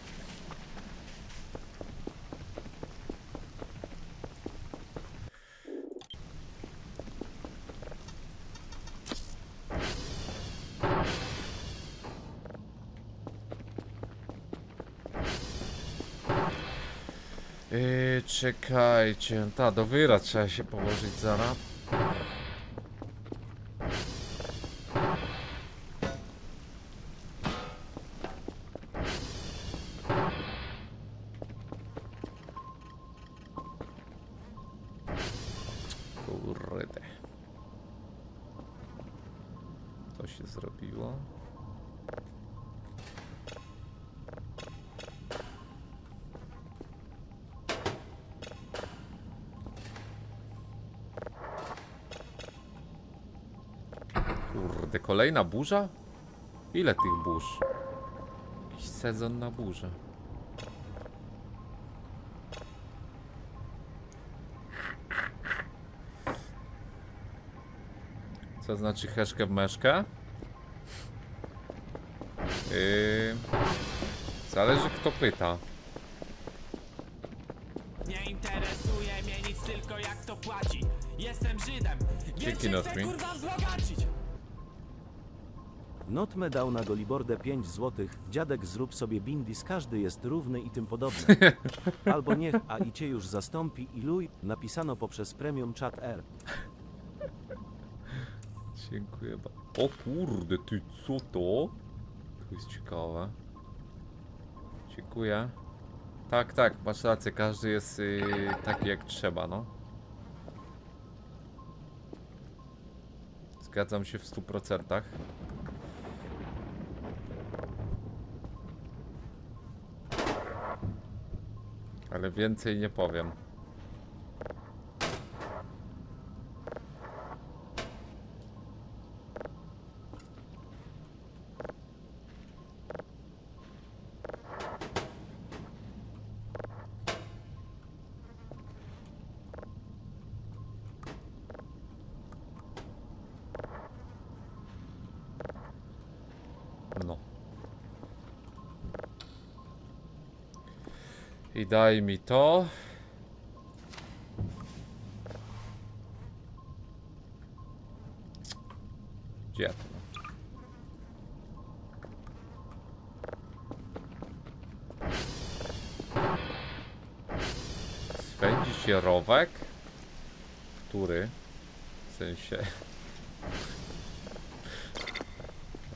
Czekajcie, ta do wyra trzeba się położyć zaraz. Kolejna burza? Ile tych burz? Jakiś sezon na burzę. Co znaczy heszkę w meszkę? Yy... Zależy kto pyta. Nie interesuje mnie nic, tylko jak to płaci Jestem Żydem, więc Dzięki, chcę kurwa wzbogacić Notme dał na Golibordę 5 złotych. Dziadek zrób sobie bindis, każdy jest równy i tym podobne. Albo niech, a i cię już zastąpi iluj. Napisano poprzez premium chat R. Dziękuję bardzo. O kurde, ty co to? To jest ciekawe. Dziękuję. Tak, tak, masz rację, każdy jest y, taki jak trzeba, no. Zgadzam się w 100%. Ale więcej nie powiem. No. I daj mi to. Gdzie to? Swędzić rowek? Który? W sensie...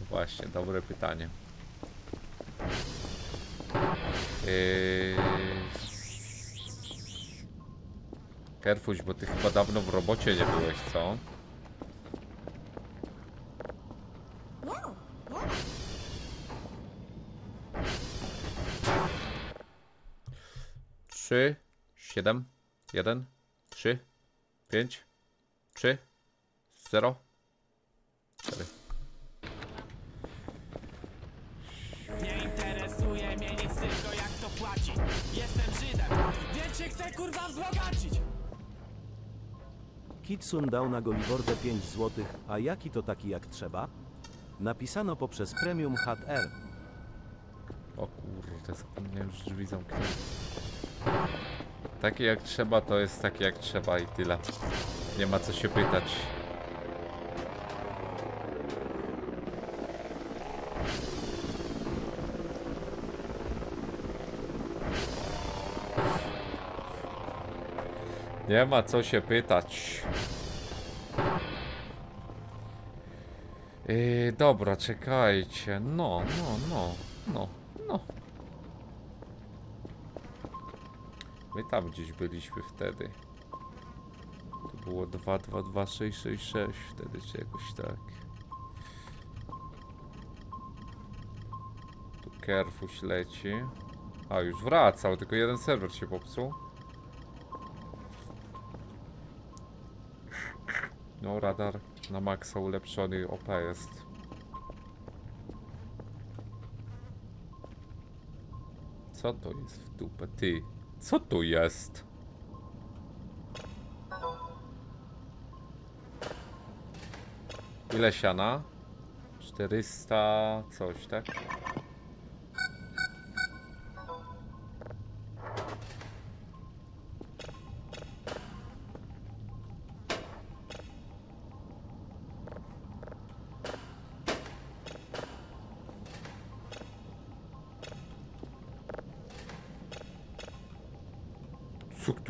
No Właśnie, dobre pytanie. Yy... Kerfuś, bo ty chyba dawno w robocie nie byłeś, co? Trzy, siedem, jeden, trzy, pięć, trzy, zero, Kitsun dał na Golibordę 5 złotych. A jaki to taki jak trzeba? Napisano poprzez premium chat R. O kurde, zapomniałem, że drzwi zamknięte. Takie jak trzeba, to jest takie jak trzeba i tyle. Nie ma co się pytać. Nie ma co się pytać. Yy, dobra, czekajcie. No, no, no, no, no. My tam gdzieś byliśmy wtedy. To było 2, 2, 2, 6, 6, 6 wtedy, czy jakoś tak. Tu Kerfuś leci. A, już wracał, tylko jeden serwer się popsuł. No, radar na maksa ulepszony OP jest. Co to jest w dupę? Ty, co to jest? Ile siana? 400 coś, tak?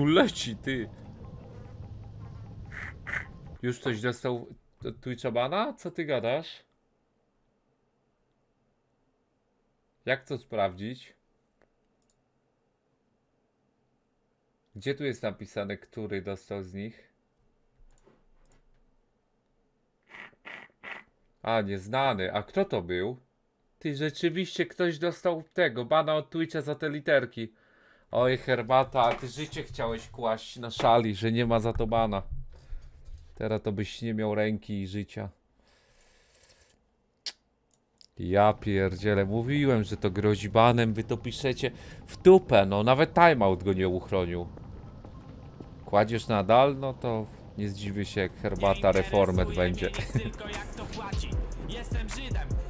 Leci, ty? Już coś dostał Twitcha bana? Co ty gadasz? Jak to sprawdzić? Gdzie tu jest napisane, który dostał z nich? A, nieznany. A kto to był? Ty, rzeczywiście ktoś dostał tego, bana od Twitcha za te literki. Oj, herbata, a ty życie chciałeś kłaść na szali, że nie ma za to bana. Teraz to byś nie miał ręki i życia. Ja pierdzielę, mówiłem, że to grozi banem, wy to piszecie w dupę, no nawet timeout go nie uchronił. Kładziesz nadal, no to nie zdziwię się jak herbata reformet będzie.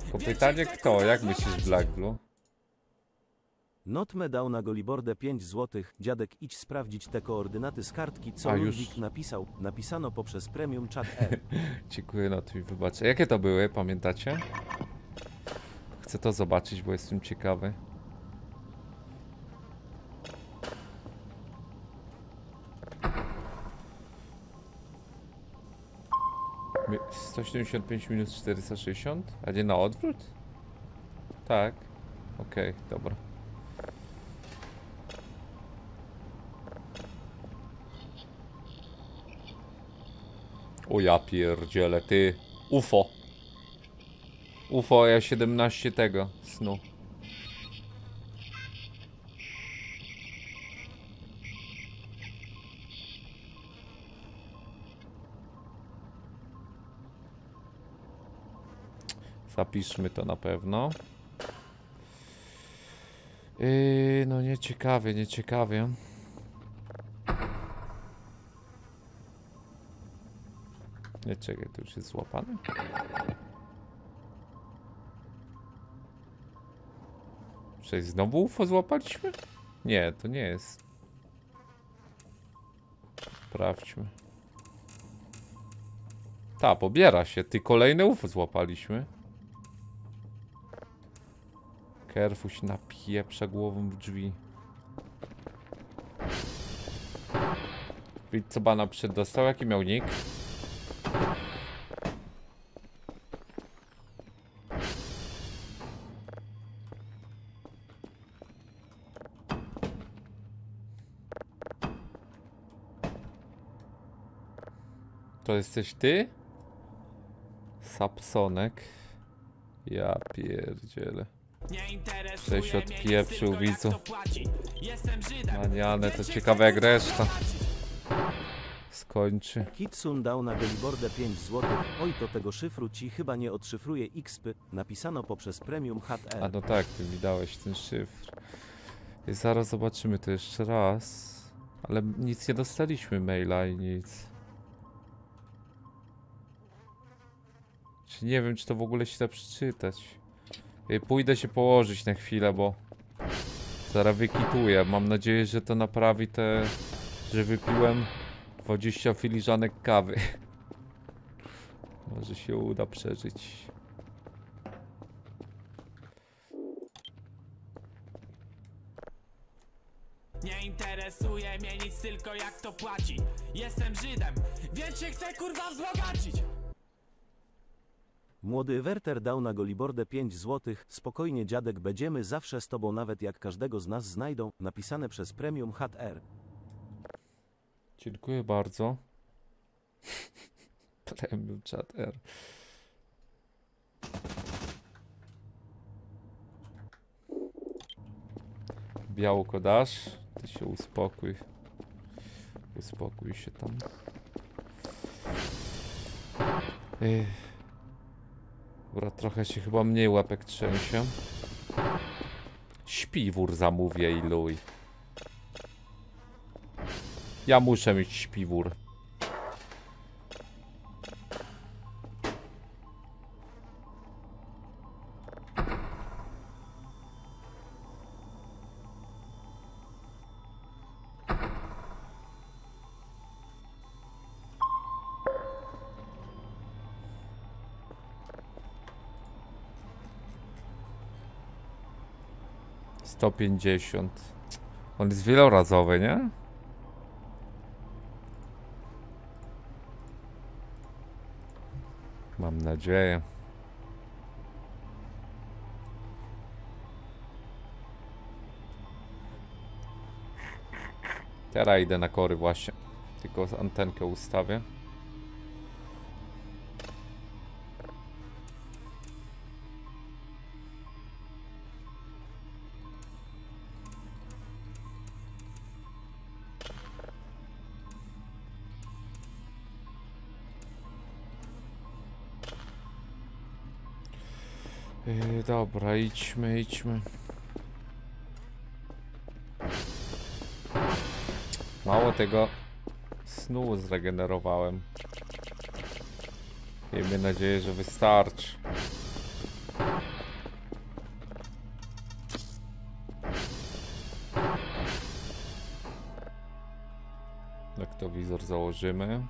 Tylko pytanie kto, jak myślisz. Black Blue? Notme dał na Golibordę 5 złotych. Dziadek idź sprawdzić te koordynaty z kartki, co A, już. Ludwik napisał. Napisano poprzez premium chat R. Dziękuję na to mi wybaczę. Jakie to były, pamiętacie? Chcę to zobaczyć, bo jestem ciekawy. Mi- 175 minus 460? A nie na odwrót? Tak. Okej, dobra. O ja pierdzielę, ty. UFO. UFO E17 tego snu. Zapiszmy to na pewno. Yy, no nieciekawie, nieciekawie. Nie czekaj, to już jest złapane? Cześć, znowu UFO złapaliśmy? Nie, to nie jest. Sprawdźmy. Ta, pobiera się. Ty kolejne UFO złapaliśmy. Kerfuś napieprza głową w drzwi. Widz co bana przedostał? Jaki miał nick? To jesteś ty? Sapsonek. Ja pierdzielę. Cześć, odpieprzył jak widzu. Maniane, to ciekawe jak reszta zobaczyć. skończy. Kitsun dał na Golibordę 5 złotych. Oj, to tego szyfru ci chyba nie odszyfruje XP. Napisano poprzez premium HR. A no tak, ty mi dałeś ten szyfr. I zaraz zobaczymy to jeszcze raz. Ale nic nie dostaliśmy maila i nic. Czy nie wiem, czy to w ogóle się da przeczytać. Ej, Pójdę się położyć na chwilę, bo zaraz wykituję. Mam nadzieję, że to naprawi te, że wypiłem 20 filiżanek kawy. Może się uda przeżyć. Nie interesuje mnie nic, tylko jak to płaci. Jestem Żydem, więc się chcę kurwa wzbogacić. Młody Werter dał na Golibordę 5 złotych. Spokojnie dziadek, będziemy zawsze z tobą nawet jak każdego z nas znajdą. Napisane przez premium HR. Dziękuję bardzo. Premium chat R. Białko dasz? Ty się uspokój. Uspokój się tam. Ech. Dobra, trochę się chyba mniej łapek trzęsie. Śpiwór zamówię i luj. Ja muszę mieć śpiwór. Sto pięćdziesiąt. On jest wielorazowy, nie? Mam nadzieję. Teraz idę na kory właśnie. Tylko antenkę ustawię. Dobra, idźmy, idźmy. Mało tego snu zregenerowałem. Miejmy nadzieję, że wystarczy. Lektowizor założymy.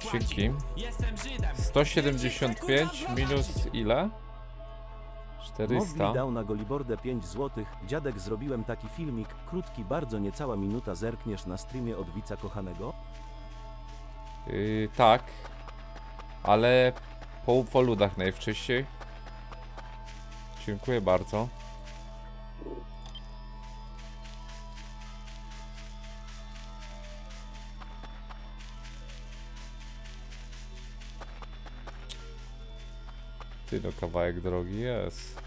Żydem 175 minus ile? 400. Mogli dał na Golibordę 5 zł. Dziadek zrobiłem taki filmik, krótki, bardzo niecała minuta. Zerkniesz na streamie od widza kochanego? Yy, tak. Ale po ufoludach najwcześniej. Dziękuję bardzo. No kawałek drogi jest.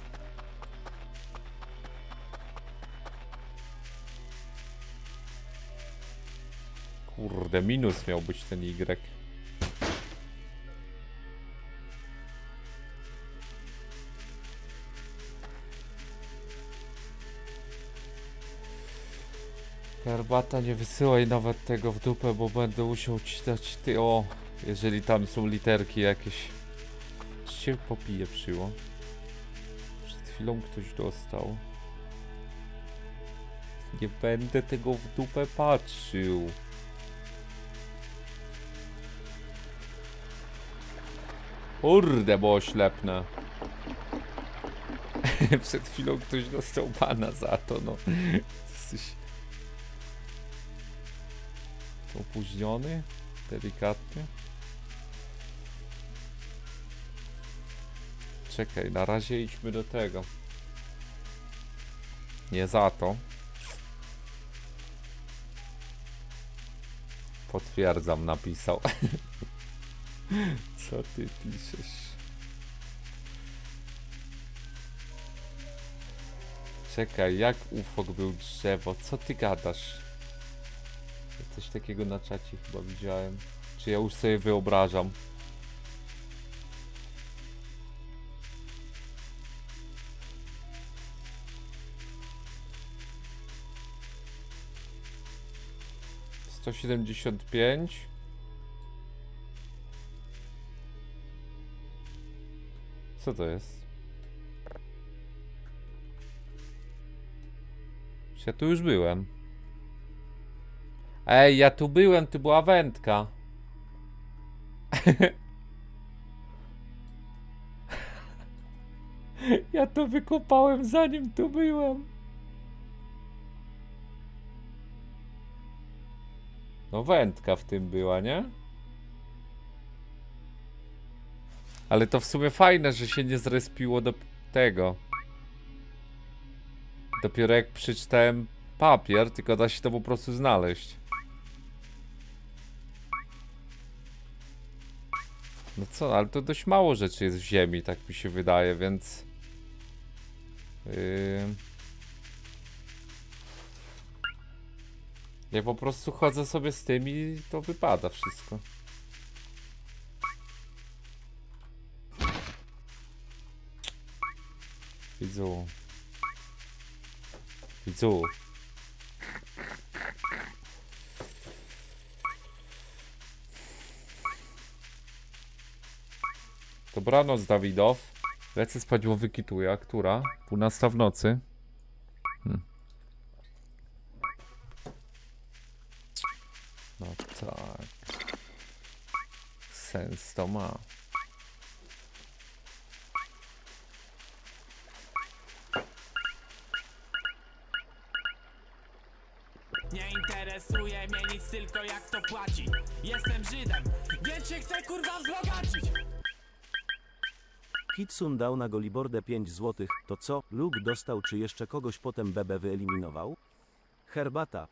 Kurde, minus miał być ten Y. Herbata, nie wysyłaj nawet tego w dupę, bo będę musiał ci dać ty o, jeżeli tam są literki jakieś. Się popije przyło. Przed chwilą ktoś dostał. Nie będę tego w dupę patrzył. Kurde, bo oślepne. Przed chwilą ktoś dostał pana za to, no. Jesteś... Opóźniony? Delikatnie? Czekaj, na razie idźmy do tego. Nie za to. Potwierdzam, napisał. Co ty piszesz? Czekaj, jak ufok był drzewo? Co ty gadasz? Coś takiego na czacie chyba widziałem. Czy ja już sobie wyobrażam? Sto siedemdziesiąt pięć. Co to jest? Ja tu już byłem. Ej, ja tu byłem, tu była wędka. ja to wykopałem zanim tu byłem. No wędka w tym była, nie? Ale to w sumie fajne, że się nie zrespiło do tego. Dopiero jak przeczytałem papier, tylko da się to po prostu znaleźć. No co, ale to dość mało rzeczy jest w ziemi, tak mi się wydaje, więc... Yy... Ja po prostu chodzę sobie z tym i to wypada wszystko. Widzu. Widzu. Dobranoc, Dawidow. Lecę spać, bo wykituję. Która? 12 w nocy. Hmm. No tak. Sens to ma. Nie interesuje mnie nic, tylko jak to płaci Jestem Żydem, więc się chcę kurwa wzbogacić Kitsun dał na Golibordę 5 zł. To co, Luke dostał czy jeszcze kogoś potem Bebe wyeliminował? Herbata.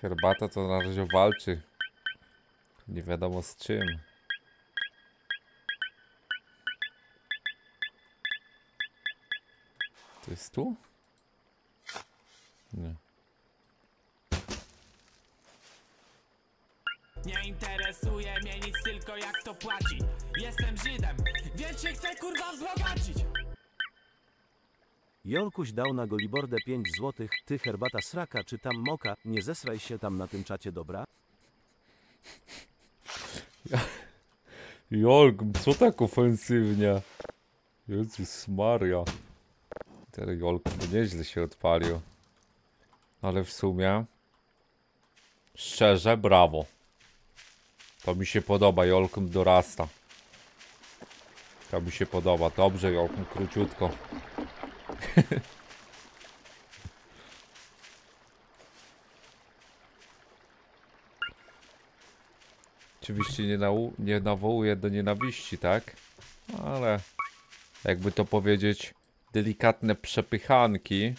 Herbata to na razie walczy. Nie wiadomo z czym. To jest tu? Nie. Nie interesuje mnie nic, tylko jak to płaci Jestem Żydem, więc się chcę kurwa wzbogacić Jolkuś dał na Golibordę 5 zł. Ty herbata sraka czy tam moka, nie zesraj się tam na tym czacie, dobra? Jolk, co tak ofensywnie? Jezus Maria. Ten Jolk nieźle się odpalił. Ale w sumie... Szczerze, brawo. To mi się podoba, Jolkum dorasta. To mi się podoba. Dobrze, Jolkum, króciutko. Oczywiście nie, nie nawołuje do nienawiści, tak? Ale jakby to powiedzieć, delikatne przepychanki.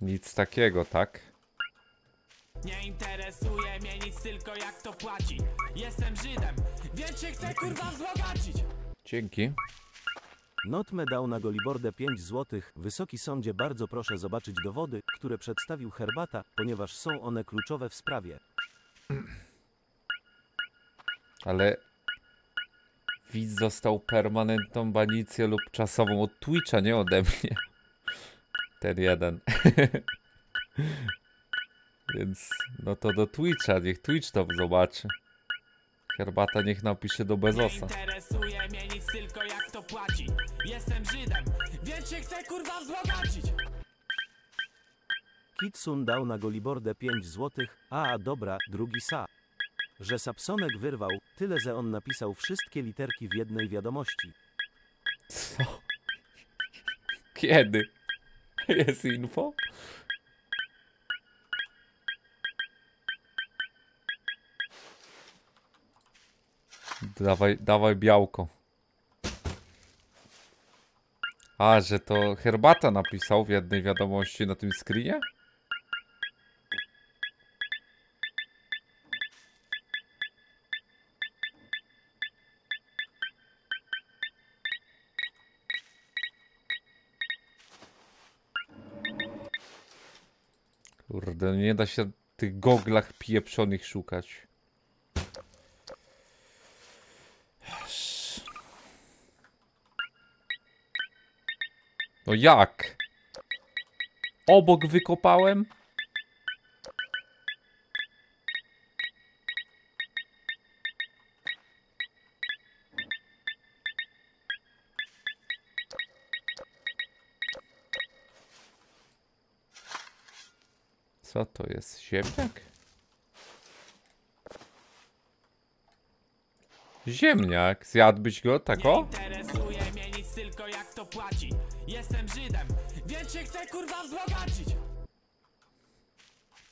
Nic takiego, tak? Nie interesuje mnie nic, tylko jak to płaci Jestem Żydem, więc się chcę kurwa wzbogacić Dzięki. Notme dał na Golibordę 5 złotych. Wysoki sądzie bardzo proszę zobaczyć dowody, które przedstawił Herbata, ponieważ są one kluczowe w sprawie. Ale widz został permanentną banicję lub czasową od Twitcha, nie ode mnie. Ten jeden. Więc no to do Twitcha, niech Twitch to zobaczy. Herbata niech napisze do Nie Bezosa. Tylko jak to płaci Jestem Żydem, więc się chcę kurwa wzbogacić Kitsun dał na Golibordę 5 złotych, a a dobra, drugi sa. Że Sapsonek wyrwał, tyle że on napisał wszystkie literki w jednej wiadomości. Co? Kiedy? Jest info? Dawaj, dawaj białko. A, że to herbata napisał w jednej wiadomości na tym screenie? Kurde, nie da się w tych goglach pieprzonych szukać. No jak? Obok wykopałem? Co to jest? Ziemniak? Ziemniak. Zjadłbyś go tak Nie o? interesuje mnie nic, tylko jak to płaci Jestem Żydem, więc się chcę kurwa wzbogacić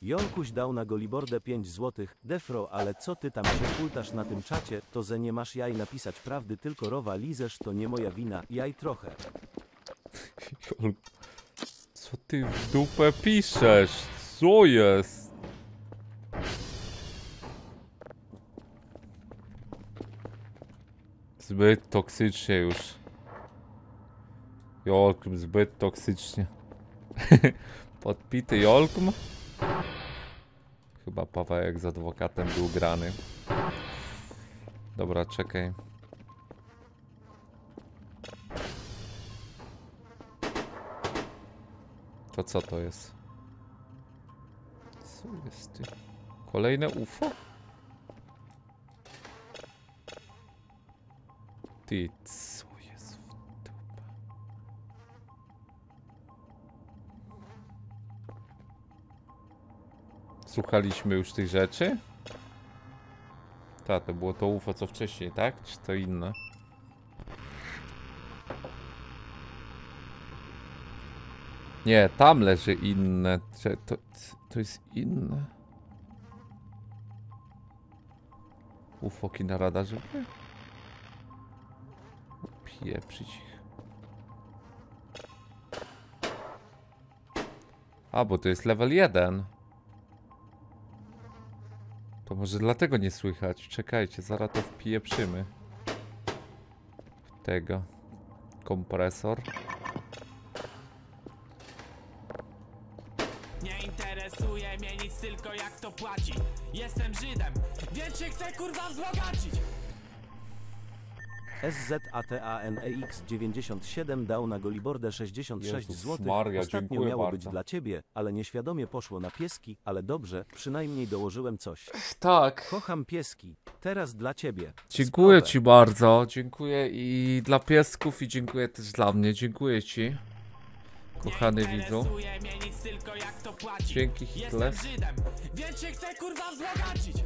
Jolkuś dał na Golibordę 5 złotych. Defro, ale co ty tam się pultasz na tym czacie, to że nie masz jaj napisać prawdy, tylko rowa lizesz, to nie moja wina, jaj trochę. Co ty w dupę piszesz? Co jest? Zbyt toksycznie już. Jolkum, zbyt toksycznie. Podpity Jolkum? Chyba Pawełek z adwokatem był grany. Dobra, czekaj. To co to jest? Co jest ty? Kolejne UFO? Ty, Słuchaliśmy już tych rzeczy? Tak, to było to UFO co wcześniej, tak? Czy to inne? Nie, tam leży inne. To, to jest inne. Ufoki na radarze. Pieprzyć ich. A, bo to jest level 1. To może dlatego nie słychać. Czekajcie, zaraz to wpieprzymy. Tego. Kompresor. Nie interesuje mnie nic, tylko jak to płaci Jestem Żydem, więc się chcę kurwa wzbogacić SZATANEX97 dał na Golibordę 66 Jezus zł. Maria, Ostatnio dziękuję miało bardzo. być dla ciebie, ale nieświadomie poszło na pieski, ale dobrze, przynajmniej dołożyłem coś. Tak. Kocham pieski. Teraz dla ciebie. Dziękuję Sprawę. ci bardzo. Dziękuję i dla piesków i dziękuję też dla mnie. Dziękuję ci. Kochany widzu. Interesuje mnie nic tylko jak to płaci. Dzięki Hitler. Jestem Żydem, więc się chcę kurwa wzbogacić.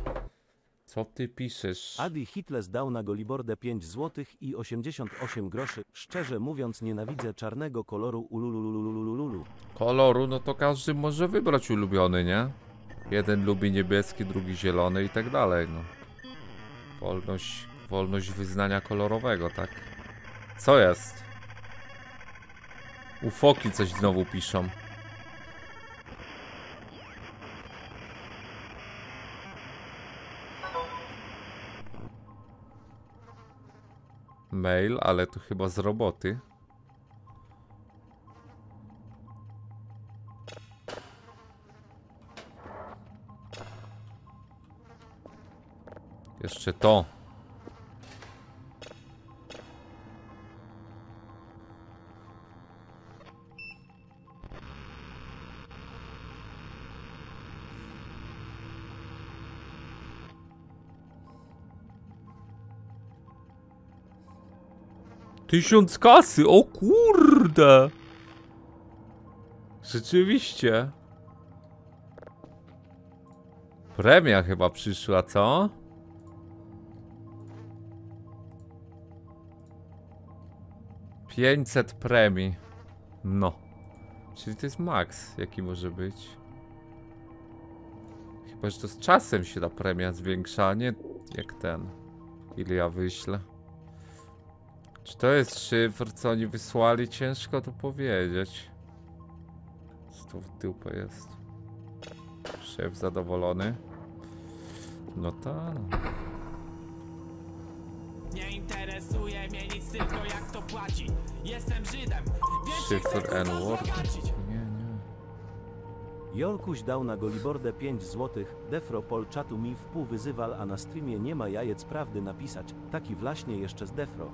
Co ty piszesz? Adi Hitles dał na Golibordę 5 zł i 88 groszy. Szczerze mówiąc nienawidzę czarnego koloru ulululululululu. Koloru, no to każdy może wybrać ulubiony, nie? Jeden lubi niebieski, drugi zielony i tak dalej, no. Wolność, wolność wyznania kolorowego, tak? Co jest? Ufoki coś znowu piszą. Mail, ale to chyba z roboty. Jeszcze to. Tysiąc kasy, o kurde! Rzeczywiście. Premia chyba przyszła, co? Pięćset premii. No. Czyli to jest max, jaki może być. Chyba, że to z czasem się ta premia zwiększa, nie jak ten. Ile ja wyślę. Czy to jest szyfr, co oni wysłali? Ciężko to powiedzieć. Co to w dupę jest? Szef zadowolony. No tak. Nie interesuje mnie nic tylko jak to płaci. Jestem Żydem, więc Szyfr N-word. wzbogacić. Nie, nie. Jolkuś dał na Golibordę 5 zł. Defro pol czatu mi w pół wyzywal, a na streamie nie ma jajec prawdy napisać. Taki właśnie jeszcze z Defro.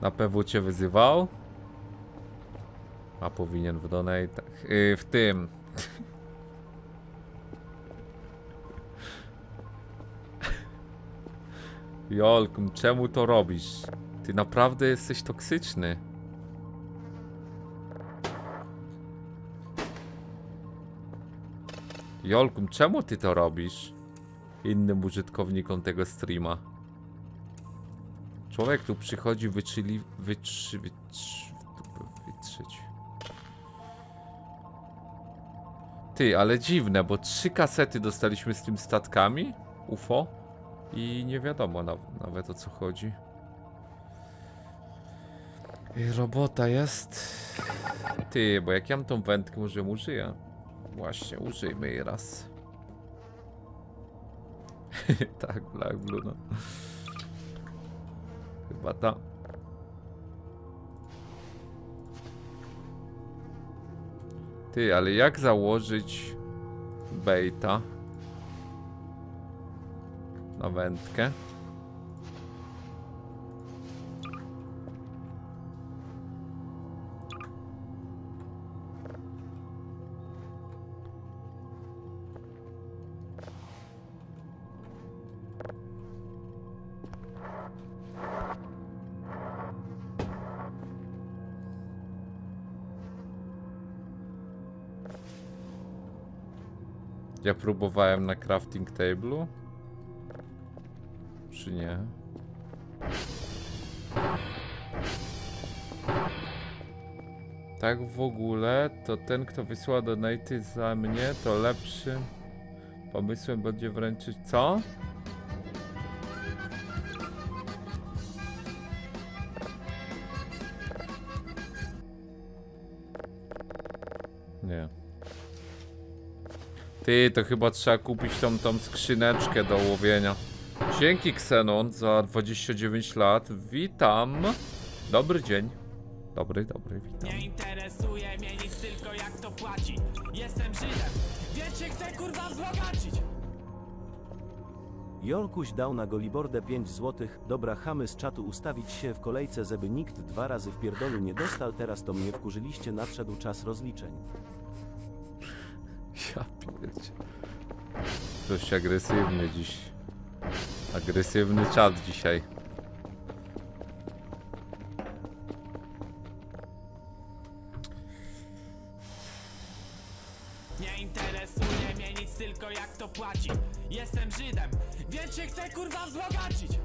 Na PW cię wyzywał? A powinien w donatach. Yy, w tym. Jolkum, czemu to robisz? Ty naprawdę jesteś toksyczny. Jolkum, czemu ty to robisz? Innym użytkownikom tego streama. Człowiek tu przychodzi wyczyli, wytrzy, wytrzy, wytrzyć. Ty, ale dziwne, bo trzy kasety dostaliśmy z tym statkami UFO i nie wiadomo na, nawet o co chodzi. I robota jest. Ty, bo jak ja mam tą wędkę, może ją użyję. Właśnie, użyjmy jej raz. tak, Black Blue, no. Chyba ta. Ty, ale jak założyć baita na wędkę? Ja próbowałem na crafting table'u. Czy nie? Tak w ogóle, to ten kto wysłał donaty za mnie, to lepszym pomysłem będzie wręczyć... Co? Ty, to chyba trzeba kupić tą, tą skrzyneczkę do łowienia. Dzięki Xenon za 29 lat. Witam. Dobry dzień. Dobry, dobry, witam. Nie interesuje mnie nic tylko jak to płaci. Jestem Żydem, więc się chcę kurwa wzbogacić. Jolkuś dał na Golibordę 5 złotych. Dobra chamy z czatu ustawić się w kolejce, żeby nikt dwa razy w pierdolu nie dostał. Teraz to mnie wkurzyliście, nadszedł czas rozliczeń. Ja pierdzie. Dość agresywny dziś. Agresywny czat dzisiaj. Nie interesuje mnie nic, tylko jak to płaci Jestem Żydem, więc się chcę kurwa wzbogacić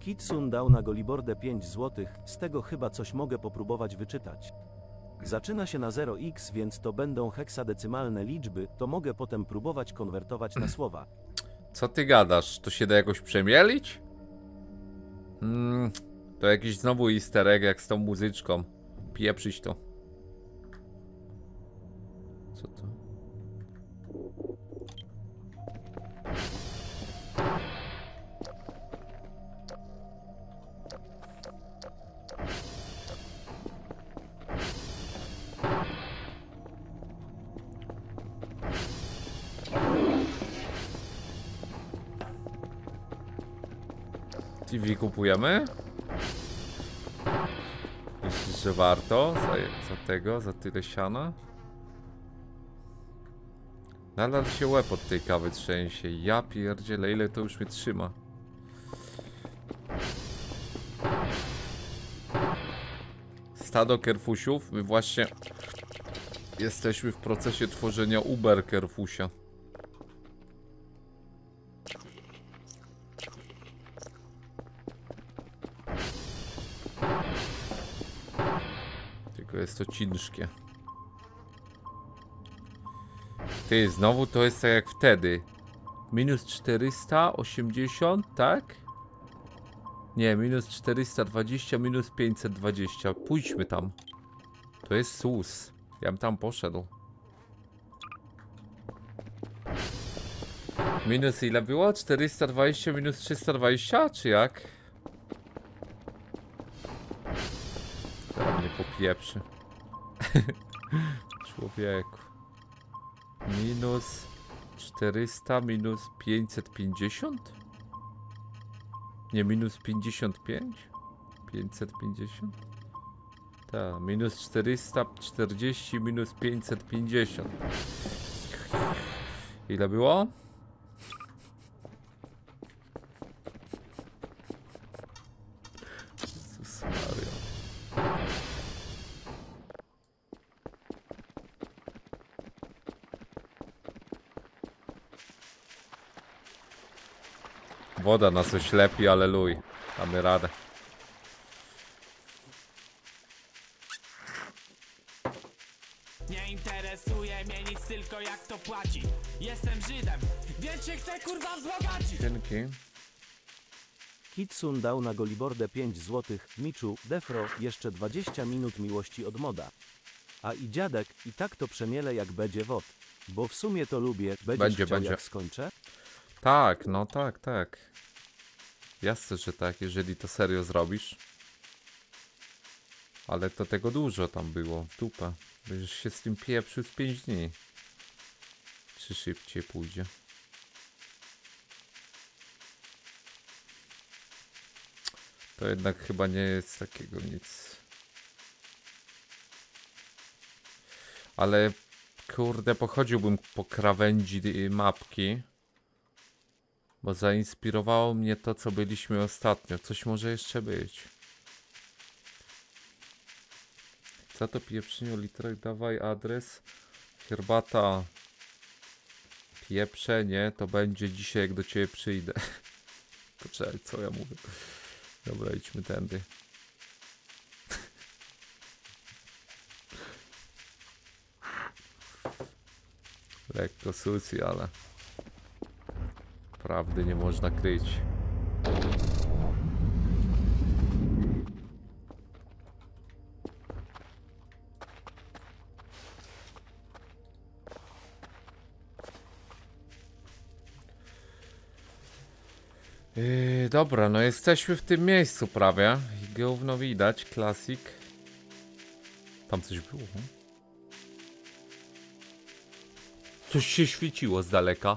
Kitsun dał na Golibordę 5 złotych, z tego chyba coś mogę popróbować wyczytać. Zaczyna się na 0x, więc to będą heksadecymalne liczby, to mogę potem próbować konwertować na słowa. Co ty gadasz? To się da jakoś przemielić? Mm, to jakiś znowu easter egg jak z tą muzyczką. Pieprzyć to. Co to? Kupujemy? Myślisz, że warto? Za, za tego, za tyle siana? Nadal się łeb od tej kawy trzęsie. Ja pierdzielę, ile to już mnie trzyma. Stado kerfusiów. My właśnie jesteśmy w procesie tworzenia Uber kerfusia. Tylko jest to ciężkie. Ty, znowu to jest tak jak wtedy. Minus 480, tak? Nie, minus 420, minus 520. Pójdźmy tam. To jest sus. Ja bym tam poszedł. Minus ile było? 420 minus 320, czy jak? Popieprzy. Człowieku. Minus 400 minus 550? Nie, minus 55? 550? Tak, minus 440 minus 550. Ile było? Woda nas oślepi, ale luj. Damy radę. Nie interesuje mnie nic, tylko jak to płaci Jestem Żydem, więc się chcę kurwa wzbogacić Dzięki. Kitsun dał na Golibordę 5 złotych. Miczu, Defro, jeszcze 20 minut miłości od moda. A i dziadek, i tak to przemielę jak będzie wod. Bo w sumie to lubię, będziesz Będzie, chciał będzie. jak skończę? Tak, no tak, tak. Jasne, że tak, jeżeli to serio zrobisz. Ale to tego dużo tam było, w dupę. Będziesz się z tym pieprzył z 5 dni. Czy szybciej pójdzie? To jednak chyba nie jest takiego nic. Ale kurde, pochodziłbym po krawędzi mapki. Bo zainspirowało mnie to, co byliśmy ostatnio. Coś może jeszcze być. Co to pieprzynio litrek? Dawaj adres. Herbata. Pieprzenie to będzie dzisiaj, jak do ciebie przyjdę. Poczekaj, co ja mówię. Dobra, idźmy tędy. Lekko susi, ale prawdy nie można kryć. Yy, dobra, no jesteśmy w tym miejscu prawie. Gówno widać, klasik. Tam coś było. Coś się świeciło z daleka.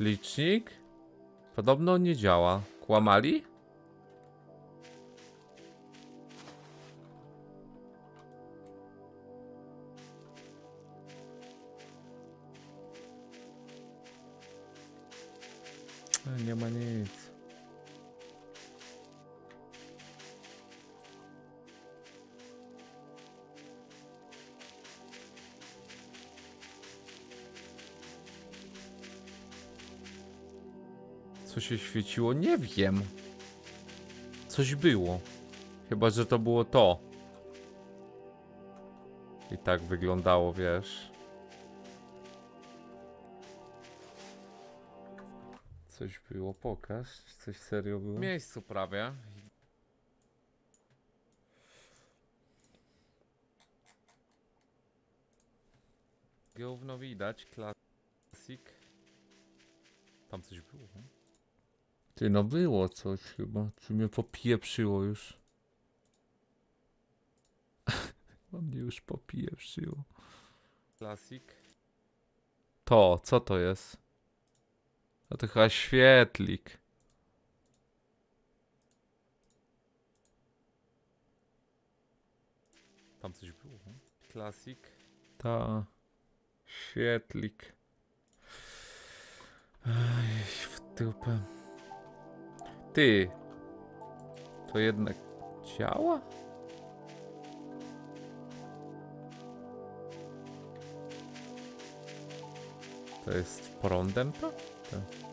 Licznik? Podobno nie działa. Kłamali? Nie ma nic. Się świeciło? Nie wiem. Coś było. Chyba, że to było to. I tak wyglądało, wiesz. Coś było, pokaż. Coś serio było. W miejscu prawie. Gówno widać, klasik. Tam coś było. Ty, no było coś chyba. Czy mnie popieprzyło już? Mnie już popieprzyło. Klasik. To, co to jest? A to chyba świetlik. Tam coś było. Klasik. Ta. Świetlik. Ej, w dupę. Ty. To jednak działa? To jest prądem to? Tak.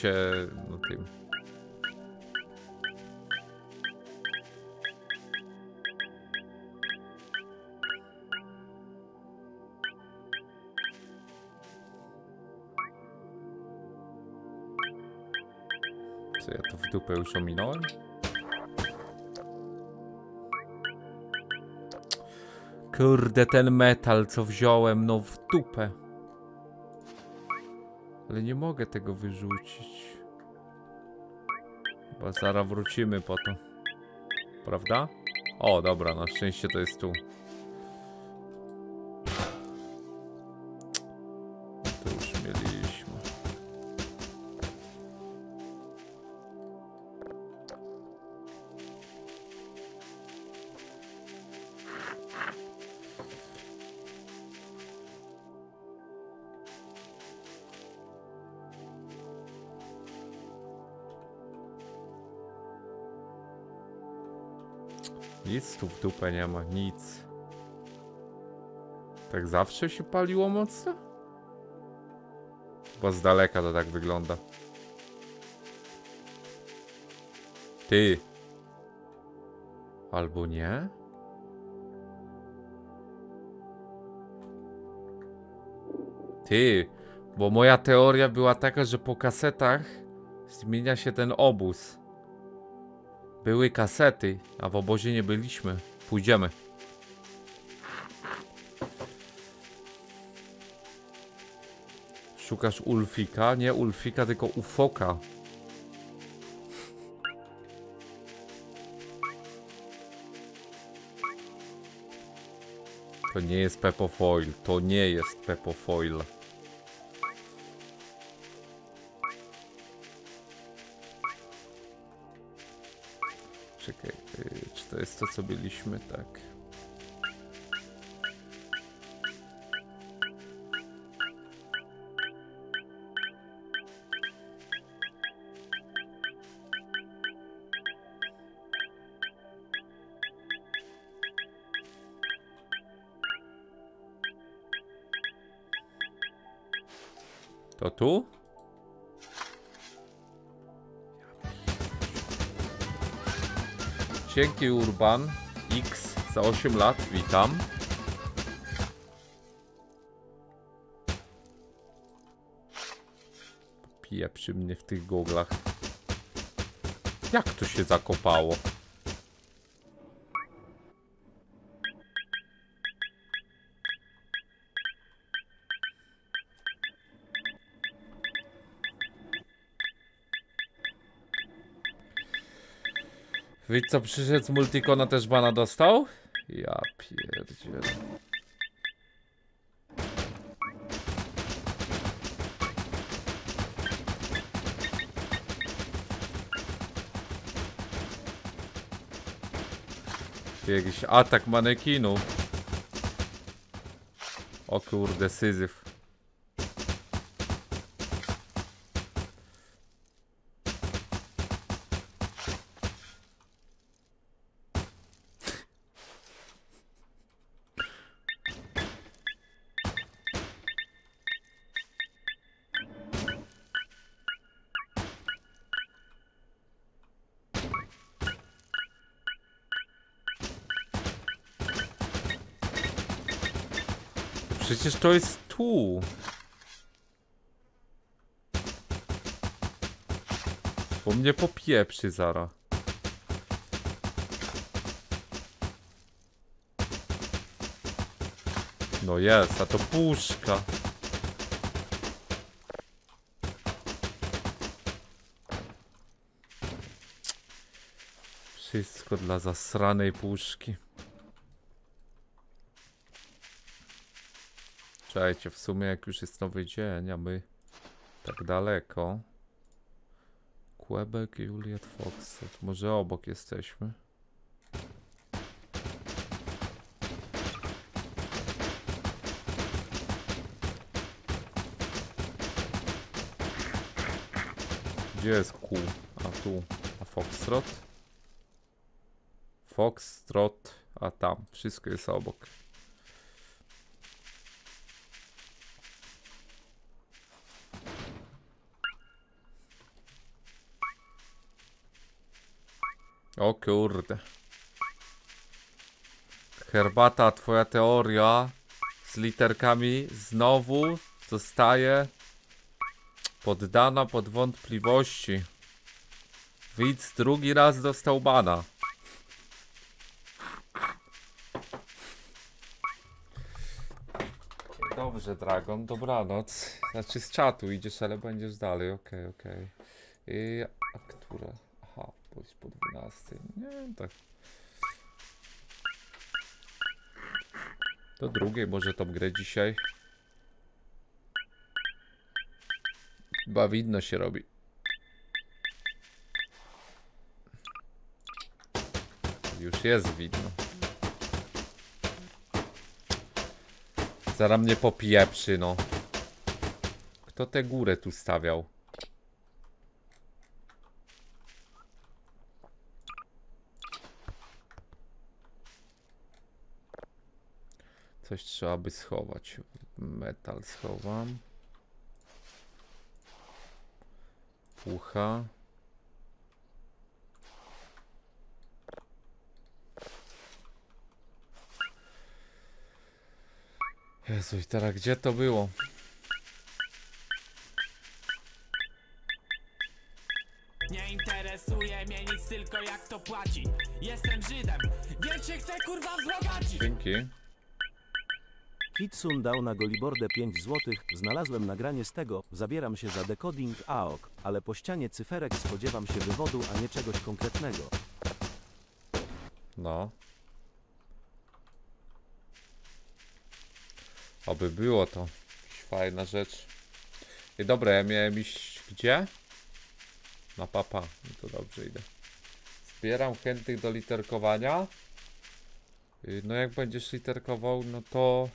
Sensie, no tym. Co ja to w dupę już ominąłem? Kurde, ten metal, co wziąłem, no w dupę. Ale nie mogę tego wyrzucić. Chyba zaraz wrócimy po to. Prawda? O, dobra, na szczęście to jest tu. Dupę nie ma, nic. Tak zawsze się paliło mocno? Bo z daleka to tak wygląda. Ty. Albo nie? Ty, bo moja teoria była taka, że po kasetach zmienia się ten obóz. Były kasety, a w obozie nie byliśmy. Pójdziemy. Szukasz Ulfika? Nie Ulfika, tylko Ufoka. To nie jest Pepofoil. To nie jest Pepofoil. Czekaj, to jest to, co byliśmy? Tak. To tu? Dzięki Urban X za 8 lat, witam. Pije przy mnie w tych goglach. Jak to się zakopało? Wiecie co przyszedł z też bana dostał? Ja pierdzielę. Jakiś atak manekinów. O kurde, syzyf. To jest tu. Bo mnie popieprzy zara. No jest, a to puszka. Wszystko dla zasranej puszki. Czekajcie, w sumie jak już jest nowy dzień, a my tak daleko. Quebec, Juliet, Foxet. Może obok jesteśmy. Gdzie jest Q? A tu. A Foxtrot? Foxtrot. A tam. Wszystko jest obok. O kurde. Herbata, twoja teoria z literkami znowu zostaje poddana pod wątpliwości. Widz drugi raz dostał bana. Dobrze, Dragon, dobranoc. Znaczy z czatu idziesz, ale będziesz dalej, okej, okej. I A która? Jest po 12. Nie, tak. Do drugiej może tą grę dzisiaj. Chyba widno się robi. Już jest widno. Zara mnie popieprzy, no. Kto tę górę tu stawiał? Coś trzeba by schować. Metal schowam. Pucha. Jezu, i teraz gdzie to było? Nie interesuje mnie nic, tylko jak to płaci Jestem Żydem, więc się chcę kurwa wzbogacić Dzięki. Kitsun dał na Golibordę 5 złotych, znalazłem nagranie z tego, zabieram się za decoding AOK, ale po ścianie cyferek spodziewam się wywodu, a nie czegoś konkretnego. No. Oby było to. Fajna rzecz. I dobra, ja miałem iść gdzie? Na papa. No to dobrze idę. Zbieram chętnych do literkowania. Y, No jak będziesz literkował, no to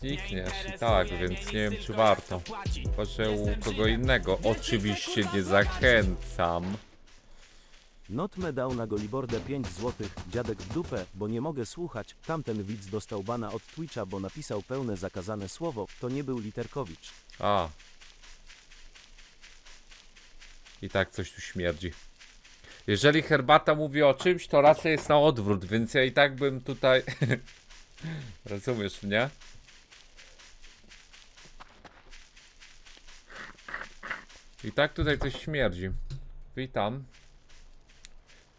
znikniesz i tak, więc nie wiem czy warto. Chyba, że u kogo innego. Oczywiście nie zachęcam. Notme dał na Golibordę 5 złotych, dziadek w dupę, bo nie mogę słuchać, tamten widz dostał bana od Twitcha, bo napisał pełne zakazane słowo, to nie był Literkowicz. A. I tak coś tu śmierdzi. Jeżeli herbata mówi o czymś, to raczej jest na odwrót, więc ja i tak bym tutaj. Rozumiesz mnie? I tak tutaj coś śmierdzi. Witam.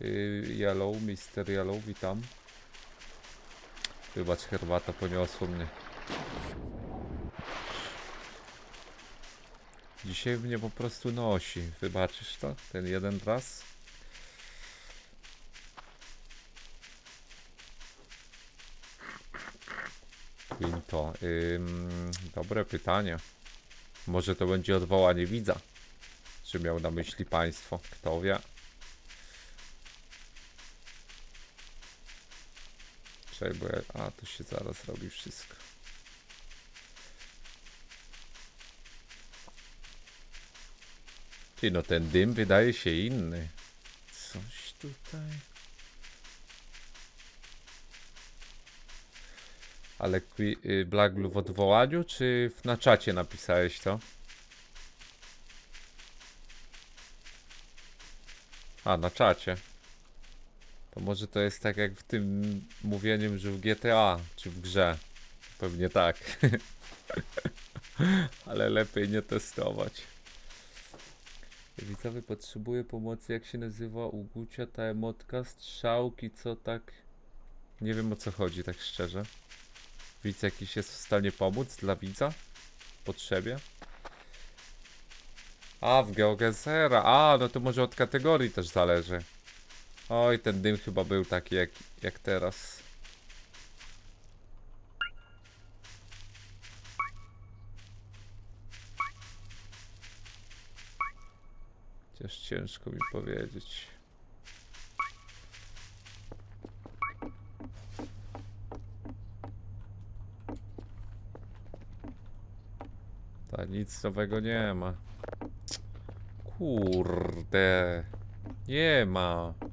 Y, yellow, Mister Yellow, witam. Wybacz, herbata poniosła mnie. Dzisiaj mnie po prostu nosi. Wybaczysz to? Ten jeden raz? Quinto. Ym, dobre pytanie. Może to będzie odwołanie widza. Czy miał na myśli państwo? Kto wie? Czekaj, bo ja... A, to się zaraz robi wszystko. Ty, no ten dym wydaje się inny. Coś tutaj... Ale y, Black w odwołaniu, czy na czacie napisałeś to? A, na czacie. To może to jest tak jak w tym mówieniem, że w GTA, czy w grze. Pewnie tak. Ale lepiej nie testować. Widzowie potrzebuje pomocy, jak się nazywa u Gucia ta emotka, strzałki, co tak... Nie wiem o co chodzi, tak szczerze. Widz jakiś jest w stanie pomóc dla widza? Potrzebie? A, w GeoGezera. A, no to może od kategorii też zależy. Oj, ten dym chyba był taki jak, jak teraz. Chociaż ciężko mi powiedzieć. Ta nic nowego nie ma. Kurde. Nie ma. No.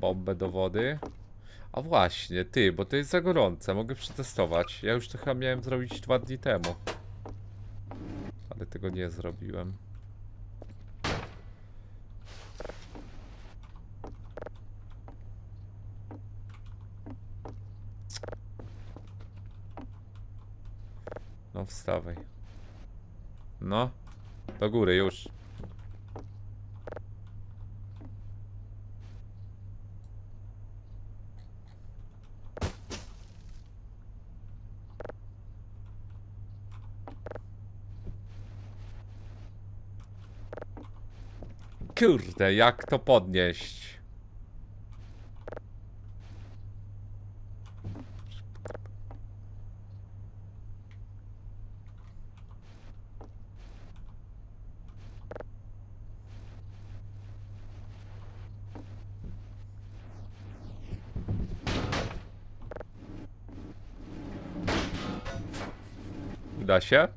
Bombę do wody. A właśnie, ty, bo to jest za gorące, mogę przetestować. Ja już to chyba miałem zrobić dwa dni temu. Ale tego nie zrobiłem. Wstawaj. No. Do góry już. Kurde, jak to podnieść? Uda się?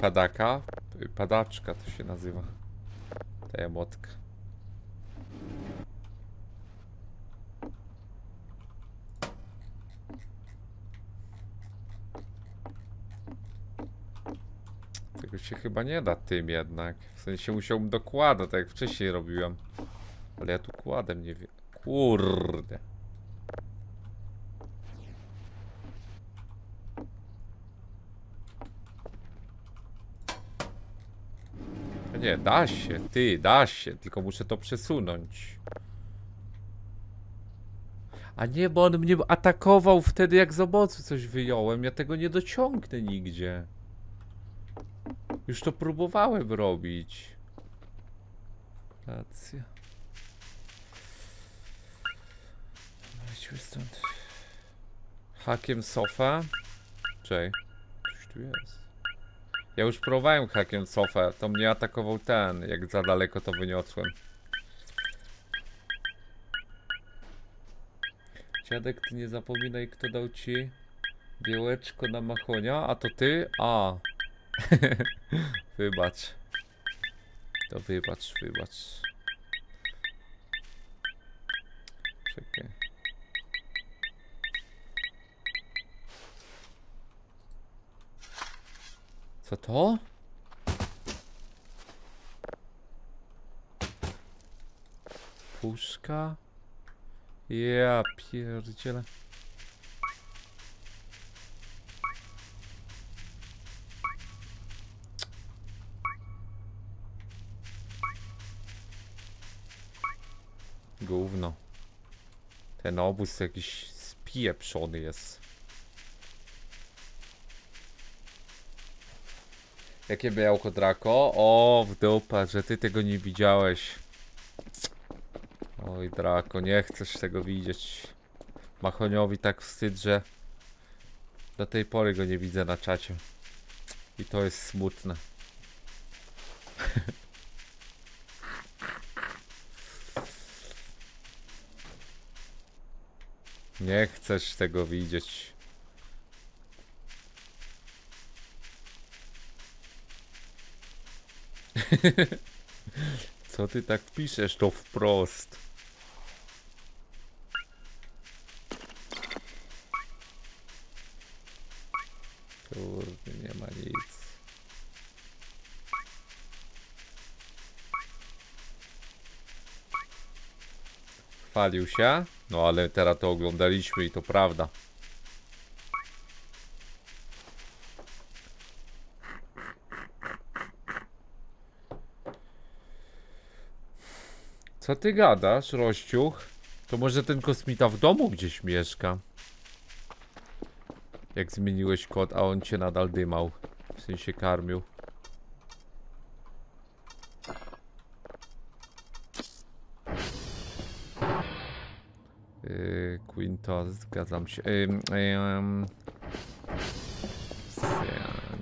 Padaka? Padaczka to się nazywa. Ta emotka. Tego się chyba nie da tym jednak. W sensie musiałbym dokładać, tak jak wcześniej robiłem. Ale ja tu kładem nie wiem. Kurde. Nie, da się, ty, da się, tylko muszę to przesunąć. A nie, bo on mnie atakował wtedy, jak z obozu coś wyjąłem. Ja tego nie dociągnę nigdzie. Już to próbowałem robić. Racja. Wejdźmy stąd. Hakiem sofa. Czej. Coś tu jest. Ja już próbowałem hakiem sofa. To mnie atakował ten, jak za daleko to wyniosłem. Dziadek, ty nie zapominaj, kto dał ci białeczko na machonia, a to ty? A. wybacz. To wybacz, wybacz. Czekaj. Co to? Puszka? Ja pierdzielę. Gówno. Ten obóz jakiś spieprzony jest. Jakie białko Draco? O, w dupę, że ty tego nie widziałeś. Oj, Draco, nie chcesz tego widzieć. Machoniowi tak wstyd, że do tej pory go nie widzę na czacie. I to jest smutne. Nie chcesz tego widzieć. Co ty tak piszesz to wprost? Kurde, nie ma nic. Chwalił się? No ale teraz to oglądaliśmy i to prawda. Co ty gadasz, Rościuch? To może ten kosmita w domu gdzieś mieszka? Jak zmieniłeś kod, a on cię nadal dymał. W sensie karmił. Yy, Quinto, zgadzam się. Yy, yy,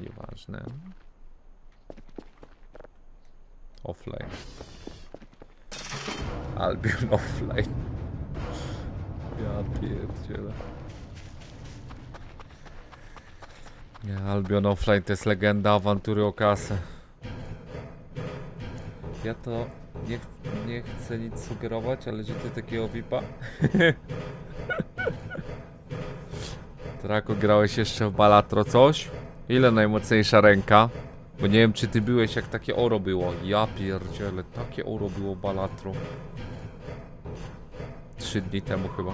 nieważne. Offline. Albion offline. Ja pierdzielę. Nie, Albion offline to jest legenda awantury o kasę. Ja to nie, ch nie chcę nic sugerować, ale ty takiego VIPa. Trako, grałeś jeszcze w Balatro coś? Ile najmocniejsza ręka? Bo nie wiem czy ty byłeś jak takie oro było. Ja pierdzielę, takie oro było Balatro. Trzy dni temu chyba.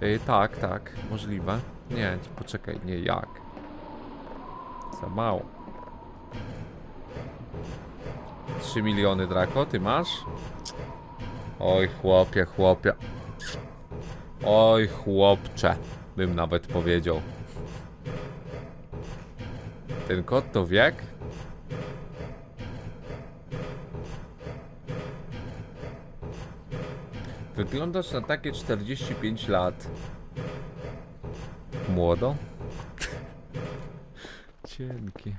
Yy, tak, tak, możliwe. Nie, poczekaj, nie jak. Za mało. 3 miliony Draco, ty masz? Oj, chłopie, chłopie. Oj, chłopcze, bym nawet powiedział. Ten kot to wiek? Wyglądasz na takie 45 lat. Młodo? Cienki.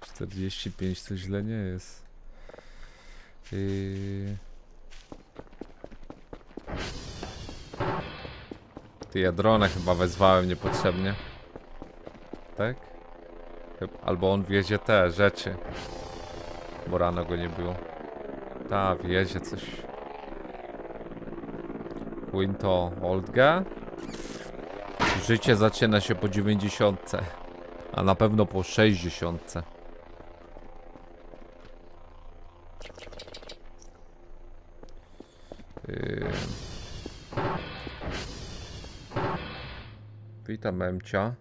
45 to źle nie jest. Yy... Ty ja drona chyba wezwałem niepotrzebnie. Tak? Albo on wiezie te rzeczy. Bo rano go nie było. Ta, wiezie coś. Quinto Oldga. Życie zaczyna się po 90. A na pewno po 60. Yy. Witam Memcia.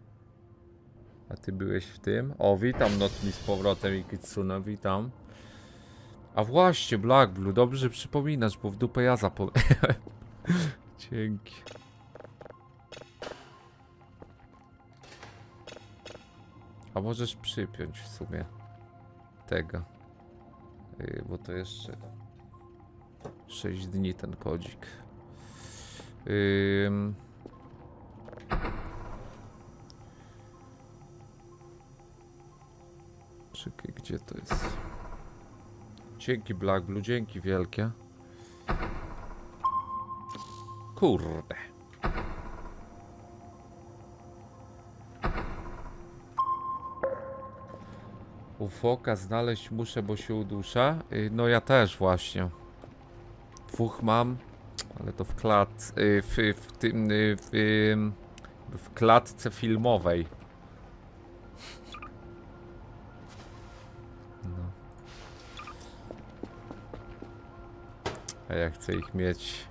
A ty byłeś w tym? O, witam Notmi z powrotem i Kitsune, witam. A właśnie, Black Blue, dobrze przypominasz, bo w dupę ja zapomniałem. Dzięki. A możesz przypiąć w sumie tego. Yy, bo to jeszcze 6 dni ten kodzik. Ym... Czekaj, gdzie to jest? Dzięki Black Blue, dzięki wielkie. Kurde. Ufoka znaleźć muszę, bo się udusza. Y, No ja też właśnie. Dwóch mam, ale to w klatce, w, w tym, y, w, w klatce filmowej. No. A ja chcę ich mieć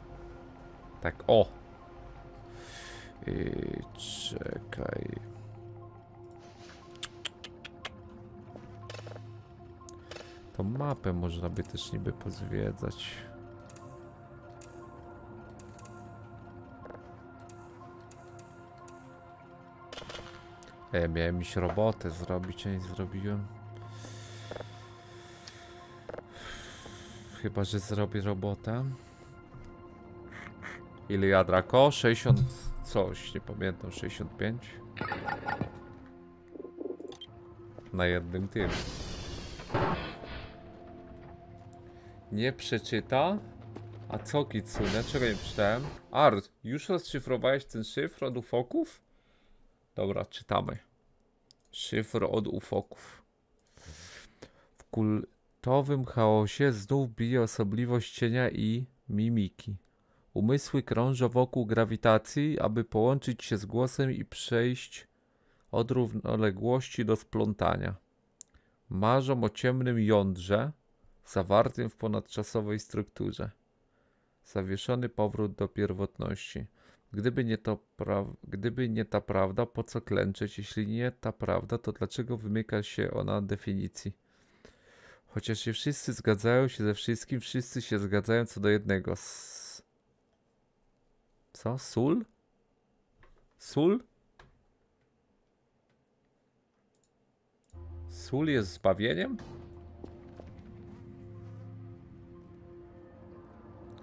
tak, o! Yy, czekaj. To mapę można by też niby pozwiedzać. E, miałem iść robotę zrobić, a nie zrobiłem. Chyba, że zrobię robotę. Ile jadra ko? 60 coś, nie pamiętam, 65? Na jednym tym. Nie przeczyta? A co Kitsune? Czego nie przeczytałem? Art, już rozszyfrowałeś ten szyfr od ufoków? Dobra, czytamy. Szyfr od ufoków. W kultowym chaosie znów bije osobliwość cienia i mimiki. Umysły krążą wokół grawitacji, aby połączyć się z głosem i przejść od równoległości do splątania. Marzą o ciemnym jądrze zawartym w ponadczasowej strukturze. Zawieszony powrót do pierwotności. Gdyby nie, to gdyby nie ta prawda, po co klęczeć? Jeśli nie ta prawda, to dlaczego wymyka się ona definicji? Chociaż się wszyscy zgadzają się ze wszystkim, wszyscy się zgadzają co do jednego. Co? Sól? Sól? Sól jest zbawieniem?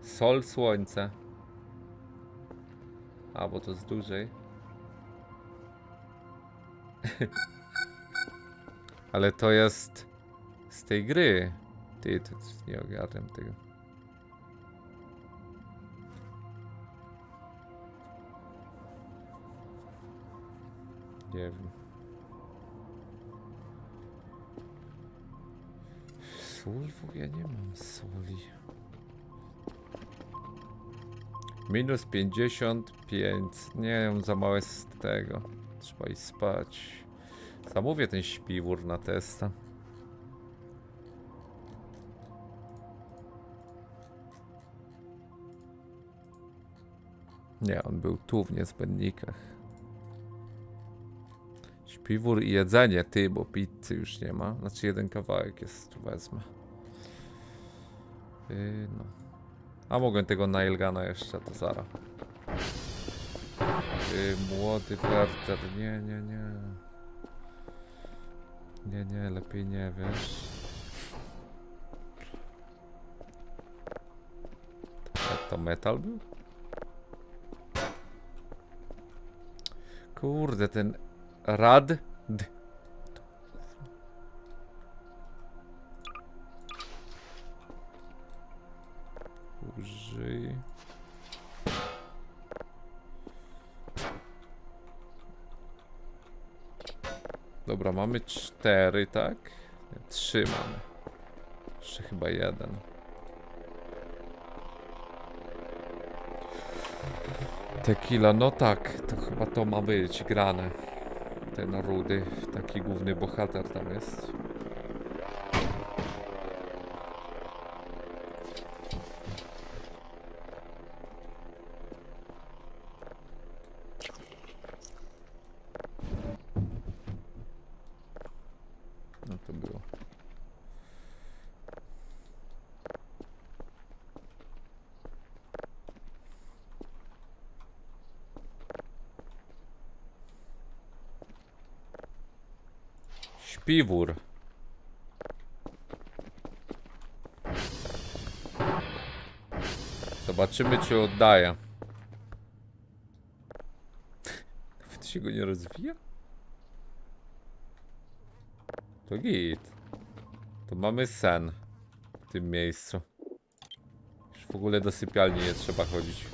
Sol, słońce. A, bo to jest dłużej. Ale to jest z tej gry. Ty, to nie ogarniam tego. Nie wiem. W- Ja nie mam soli. Minus 55. Nie wiem, za małe z tego. Trzeba iść spać. Zamówię ten śpiwór na testa. Nie, on był tu w niezbędnikach. Śpiwór i jedzenie, ty, bo pizzy już nie ma. Znaczy jeden kawałek jest, tu wezmę. Yy, no. A mogłem tego Nailgana jeszcze, to zara. Yy, młody Werter, nie, nie, nie. Nie, nie, lepiej nie, wiesz. To metal był? Kurde, ten rad... D. Użyj. Dobra, mamy cztery, tak? Trzy mamy. Jeszcze chyba jeden. Tequila, no tak, to chyba to ma być grane. Ten rudy, taki główny bohater tam jest. No to było. Śpiwór. Zobaczymy, czy oddaje. Nawet się go nie rozwija? To git. To mamy sen w tym miejscu. Już w ogóle do sypialni nie trzeba chodzić.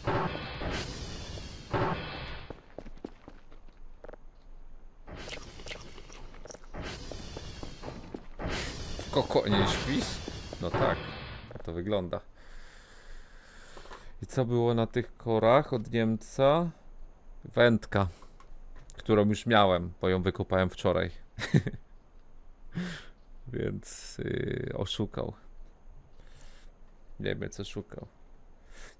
W kokonie śpisz? No tak, to wygląda. I co było na tych korach od Niemca? Wędka, którą już miałem, bo ją wykopałem wczoraj. Więc yy, oszukał. Nie wiem co szukał.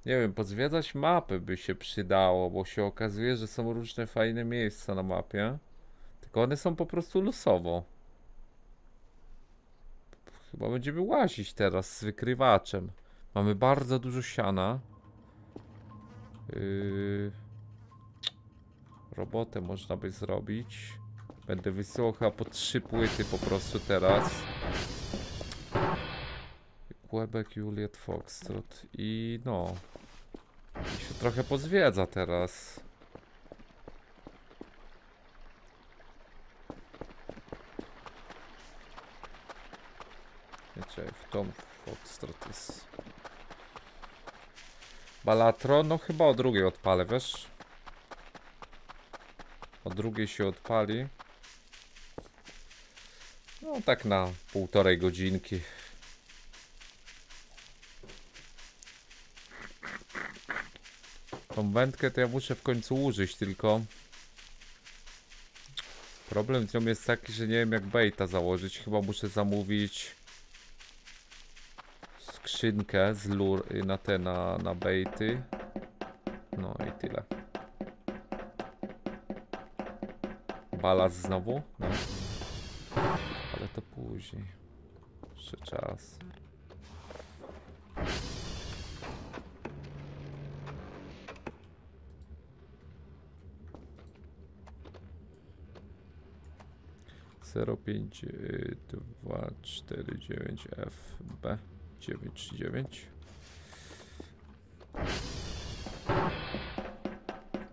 Nie wiem, pozwiedzać mapy by się przydało, bo się okazuje, że są różne fajne miejsca na mapie. Tylko one są po prostu losowo. Chyba będziemy łazić teraz z wykrywaczem. Mamy bardzo dużo siana. Yy... Robotę można by zrobić. Będę wysyłał chyba po trzy płyty po prostu teraz. Quebec, Juliet, Foxtrot i no. I się trochę pozwiedza teraz. Wiecie, w tom Foxtrot jest. Balatro, no chyba o drugiej odpalę, wiesz? O drugiej się odpali. No tak na półtorej godzinki. Tą wędkę to ja muszę w końcu użyć, tylko... Problem z nią jest taki, że nie wiem jak baita założyć. Chyba muszę zamówić skrzynkę z lur y, na te, na, na bejty. No i tyle. Balas znowu? No. Ale to później. Jeszcze czas. Zero pięć y, dwa cztery dziewięć FB. 939.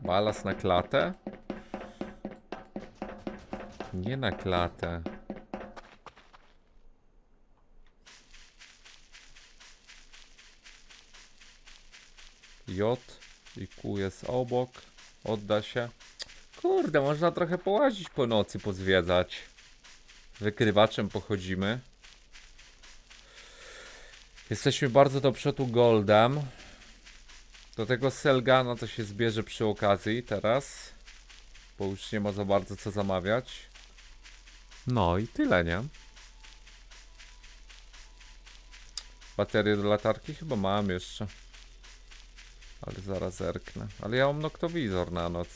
Balast na klatę? Nie na klatę. J i Q jest obok. Odda się. Kurde, można trochę połazić po nocy, pozwiedzać. Wykrywaczem pochodzimy. Jesteśmy bardzo do przodu goldem. Do tego Selgana to się zbierze przy okazji teraz. Bo już nie ma za bardzo co zamawiać. No i tyle, nie? Baterię do latarki chyba mam jeszcze. Ale zaraz zerknę. Ale ja mam noktowizor na noc.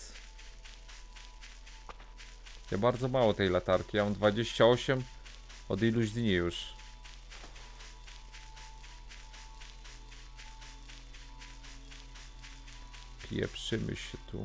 Ja bardzo mało tej latarki. Ja mam 28 od iluś dni już. Pieprzymy się tu.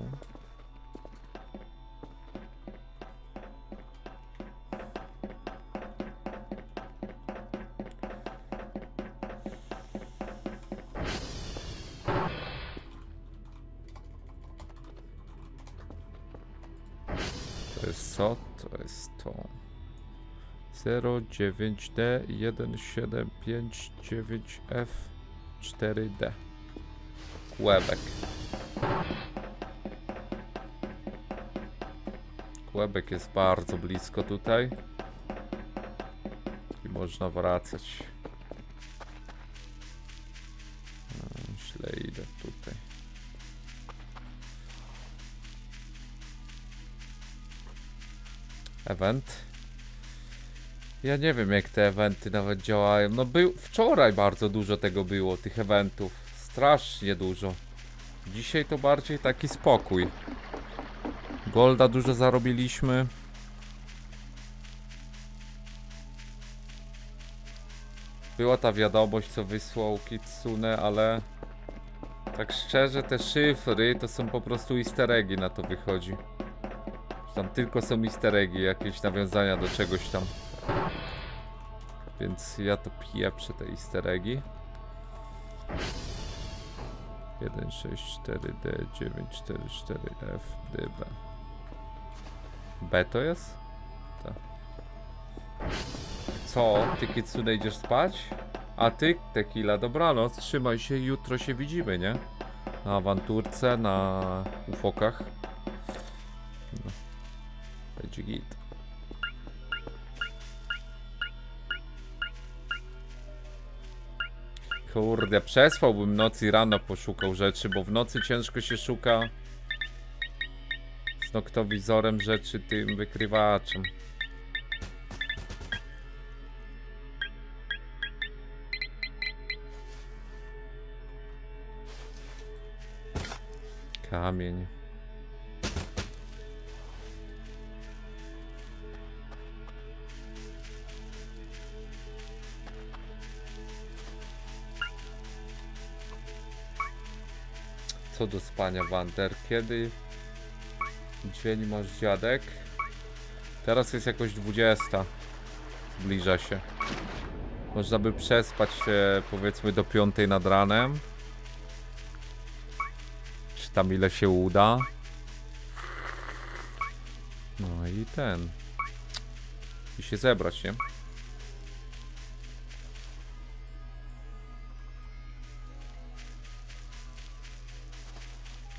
To jest co? To jest to. 09D 1759F 4D. Quebec. Quebec jest bardzo blisko tutaj. I można wracać. No, źle idę tutaj. Event. Ja nie wiem jak te eventy nawet działają. No był wczoraj bardzo dużo tego było, tych eventów. Strasznie dużo. Dzisiaj to bardziej taki spokój. Golda dużo zarobiliśmy. Była ta wiadomość, co wysłał Kitsune, ale tak szczerze, te szyfry to są po prostu easter eggi, na to wychodzi. Tam tylko są easter eggi, jakieś nawiązania do czegoś tam. Więc ja to pieprzę te easter eggi. 164D 944F DB. B to jest? Co? Ty Kitsune idziesz spać? A ty, Tequila, dobranoc, trzymaj się, jutro się widzimy, nie? Na awanturce, na ufokach. No. Będzie git. Kurde, przespałbym noc i rano poszukał rzeczy, bo w nocy ciężko się szuka z noktowizorem rzeczy tym wykrywaczem. Kamień. Co do spania, Wander? Kiedy dzień masz dziadek? Teraz jest jakoś 20. Zbliża się. Można by przespać się powiedzmy do 5 nad ranem. Czy tam ile się uda. No i ten. I się zebrać, nie?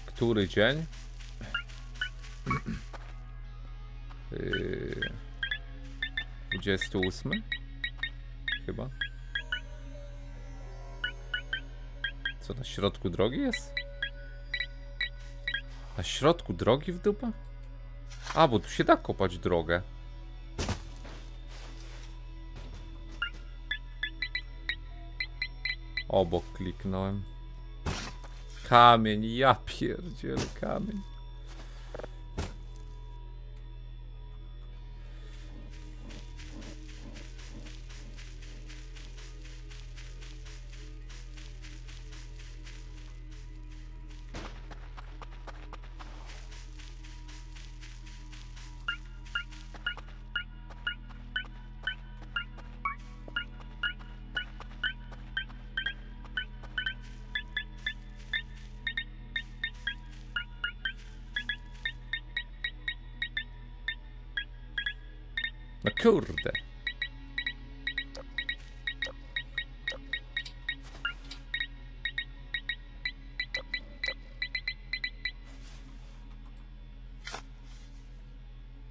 Który dzień? Yy, 28? Chyba. Co na środku drogi jest? Na środku drogi w dupę? A, bo tu się da kopać drogę. Obok kliknąłem. Kamień, ja pierdzielę kamień. Kurde.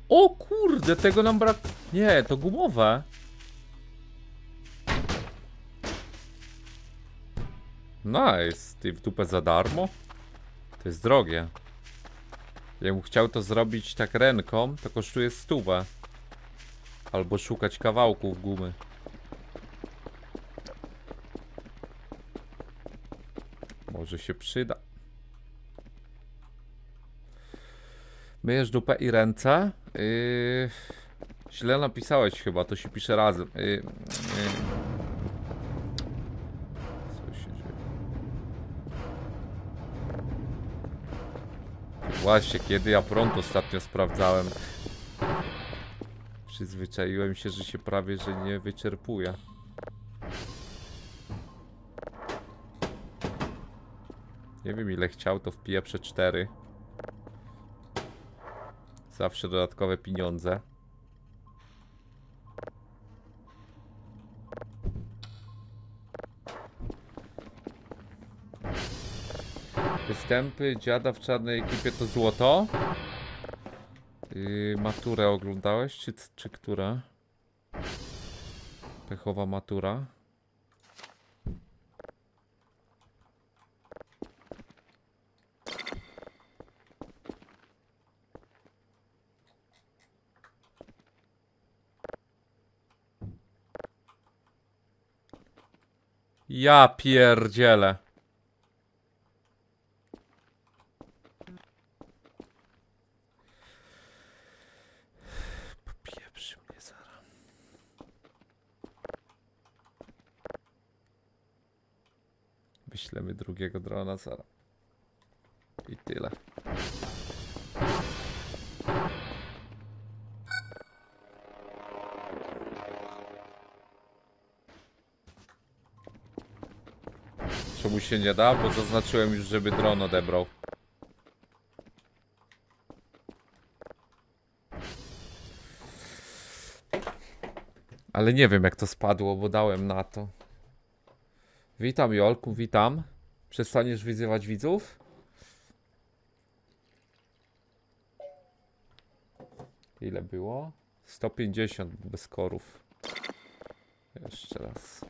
O kurde, tego nam brak... Nie, to gumowe. Nice, ty w dupę za darmo? To jest drogie. Jakbym chciał to zrobić tak ręką, to kosztuje stówę. Albo szukać kawałków gumy. Może się przyda. Myjesz dupę i ręce? Yy... Źle napisałeś chyba, to się pisze razem. Yy... Yy... Co się dzieje? Właśnie, kiedy ja prąd ostatnio sprawdzałem. Przyzwyczaiłem się, że się prawie, że nie wyczerpuje. Nie wiem ile chciał, to wpieprze 4. Zawsze dodatkowe pieniądze. Występy dziada w czarnej ekipie to złoto. Yy, maturę oglądałeś, czy, czy która? Pechowa matura. Ja. Pieprzy mnie zaraz. Wyślemy drugiego drona zaraz. I tyle. Czemu się nie da? Bo zaznaczyłem już, żeby dron odebrał. Ale nie wiem jak to spadło, bo dałem na to. Witam Jolku, witam. Przestaniesz wyzywać widzów? Ile było? 150 bez korów. Jeszcze raz.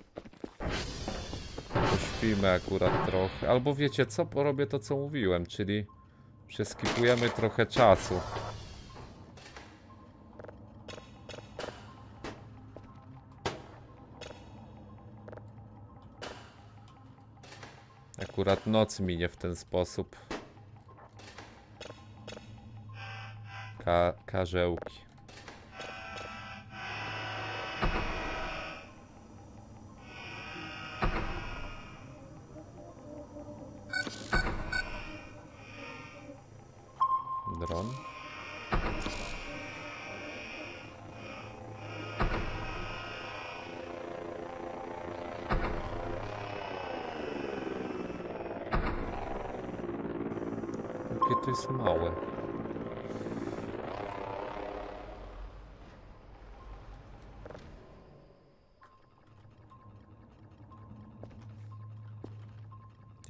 Pośpimy akurat trochę. Albo wiecie co? Porobię to co mówiłem, czyli przeskipujemy trochę czasu. Akurat noc minie w ten sposób. Ka karzełki.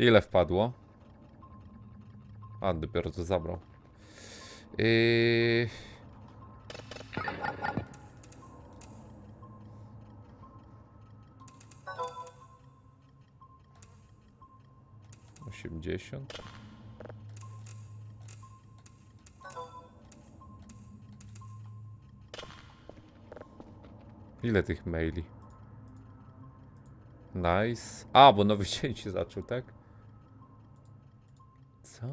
Ile wpadło? A, dopiero to zabrał. Yy... Osiemdziesiąt. Ile tych maili? Nice. A, bo nowy dzień się zaczął, tak? Co?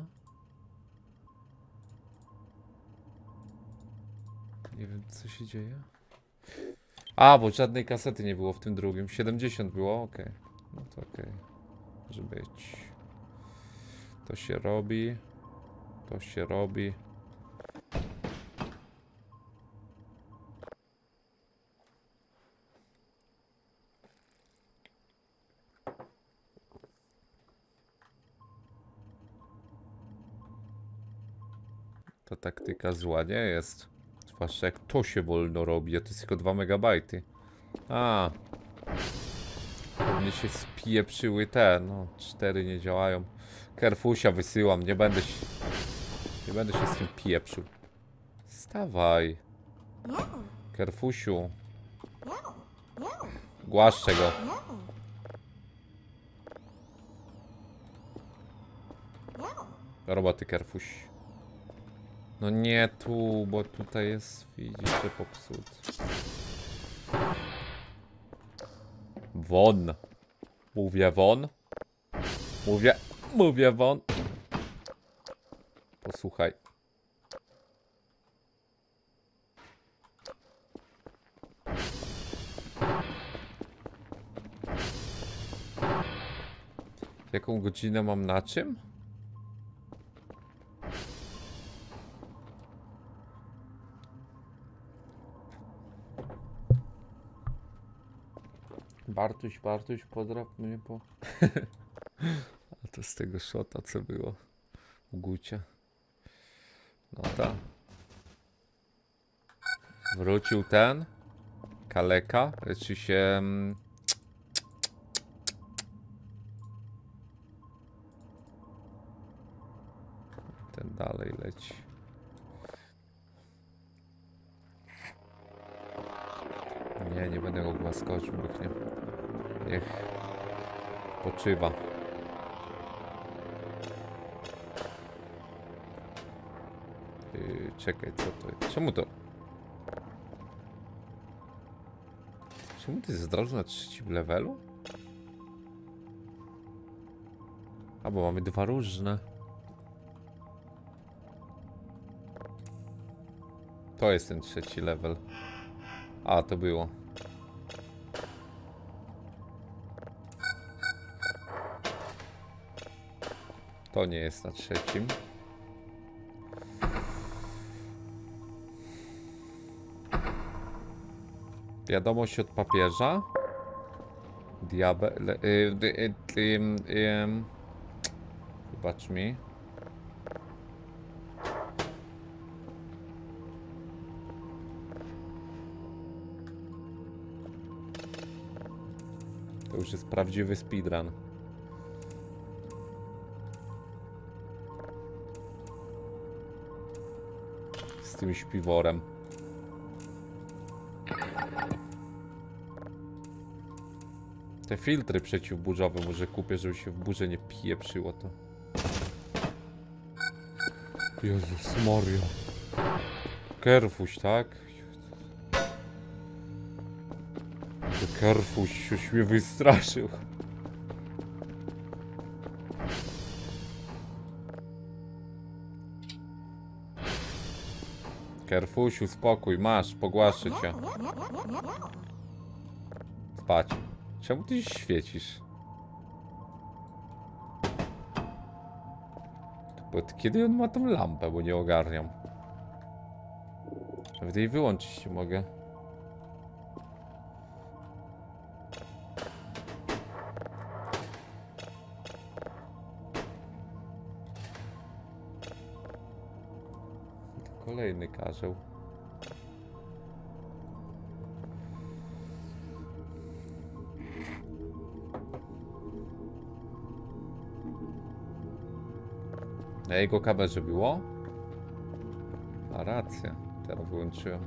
Nie wiem, co się dzieje. A, bo żadnej kasety nie było w tym drugim. 70 było, okej. No to okej. Może być. To się robi. To się robi. Taktyka zła nie jest. Zwłaszcza jak to się wolno robi, a to jest tylko 2 megabajty. A. Pewnie się spieprzyły te, no 4 nie działają. Kerfusia wysyłam, nie będę się... Nie będę się z tym pieprzył. Stawaj. Kerfusiu. Głaszczę go. Roboty Kerfuś. No nie tu, bo tutaj jest, widzicie, popsut. Won. Mówię won. Mówię, mówię won. Posłuchaj. Jaką godzinę mam na czym? Bartuś, Bartuś, podrap mnie po... A to z tego szota, co było w Gucie. No tak. Wrócił ten. Kaleka. Czy się... mm, Ten dalej leci. Nie, nie będę go głaskocił, bo nie. Niech poczywa. Czekaj, co to jest? Czemu to? Czemu zdrożne na trzecim levelu? A, bo mamy dwa różne. To jest ten trzeci level. A, to było. To nie jest na trzecim. Wiadomość od papieża. Diabel. Y, y, y, Wybacz mi. To już jest prawdziwy speedrun. Tym śpiworem. Te filtry przeciwburzowe może kupię, żeby się w burze nie pieprzyło to. Jezus Maria. Kerfuś, tak? Kerfuś już mnie wystraszył. Kerfusiu, spokój, masz, pogłaszę cię. Spać. Czemu ty świecisz? Bo kiedy on ma tą lampę, bo nie ogarniam. Nawet jej wyłączyć mogę. Karzeł. Na jego kamerze było? A rację, teraz wyłączyłem.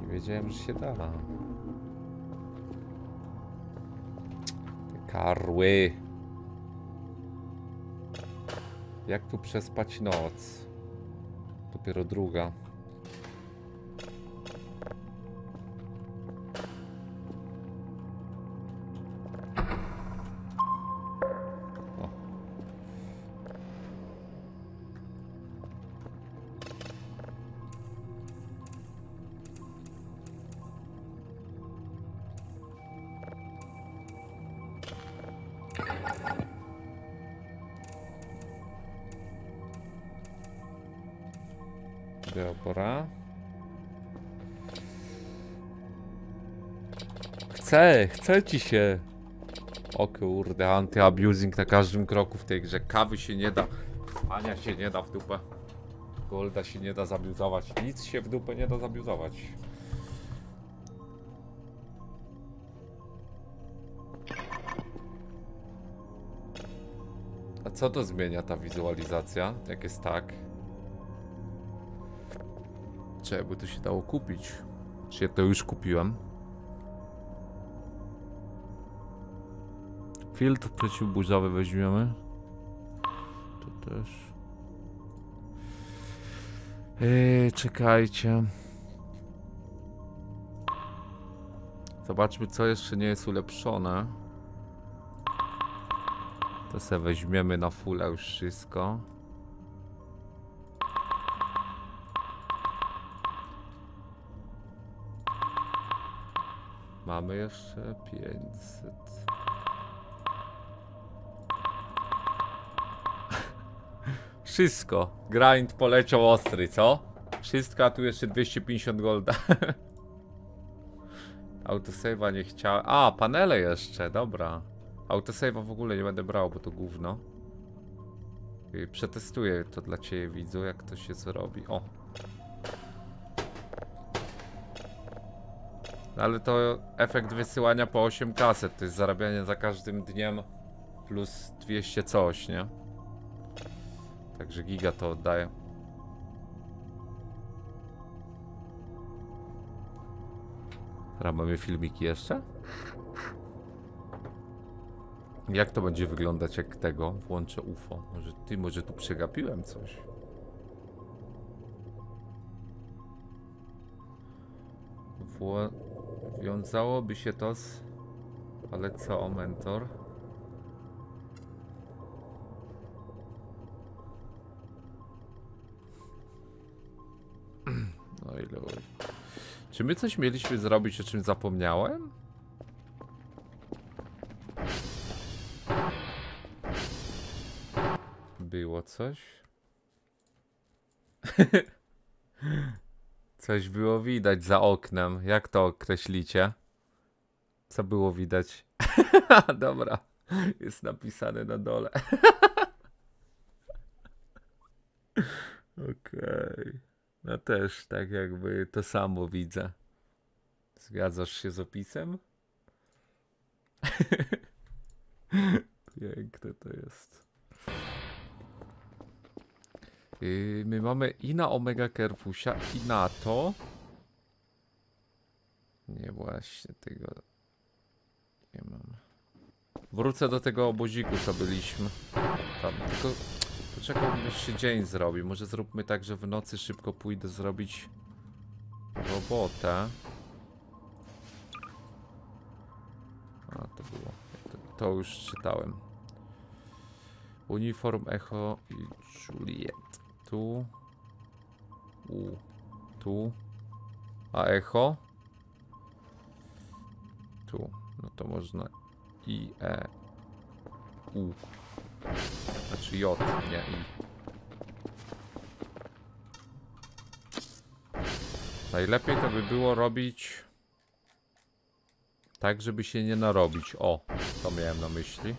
Nie wiedziałem, że się da. Te karły. Jak tu przespać noc? Dopiero druga. Chcę, chce ci się. O kurde, anty-abusing na każdym kroku w tej grze. Kawy się nie da. Ania się nie da w dupę. Golda się nie da zabiuzować. Nic się w dupę nie da zabiuzować. A co to zmienia ta wizualizacja? Jak jest tak? Czekaj, bo to się dało kupić. Czy ja to już kupiłem? Filtr przeciwburzowy weźmiemy. To też. Yy, czekajcie. Zobaczmy, co jeszcze nie jest ulepszone. To sobie weźmiemy na fulla już wszystko. Mamy jeszcze 500. Wszystko. Grind poleciał ostry, co? Wszystko, a tu jeszcze 250 golda. Autosave'a nie chciałem. A, panele jeszcze, dobra. Autosave'a w ogóle nie będę brał, bo to gówno. Przetestuję to dla ciebie, widzu, jak to się zrobi. O. No Ale to efekt wysyłania po 8 kaset, to jest zarabianie za każdym dniem plus 200 coś, nie? Także giga to oddaje. Teraz mamy filmiki jeszcze? Jak to będzie wyglądać jak tego? Włączę UFO. Może ty, może tu przegapiłem coś. Wiązałoby się to z... Ale co, mentor? Czy my coś mieliśmy zrobić, o czym zapomniałem? Było coś? coś było widać za oknem. Jak to określicie? Co było widać? Dobra. Jest napisane na dole. Okej. No też tak jakby to samo widzę. Zgadzasz się z opisem? Piękne to jest. Yy, my mamy i na Omega Kerfusia, i na to. Nie właśnie tego. Nie mam. Wrócę do tego oboziku, co byliśmy. Tam, tylko poczekaj, jeszcze dzień zrobi. Może zróbmy tak, że w nocy szybko pójdę zrobić robotę. A, to było. To, to już czytałem. Uniform Echo i Juliet. Tu. U. Tu. A Echo? Tu. No to można I, E, U. Znaczy J, nie I. Najlepiej to by było robić tak, żeby się nie narobić. O, to miałem na myśli.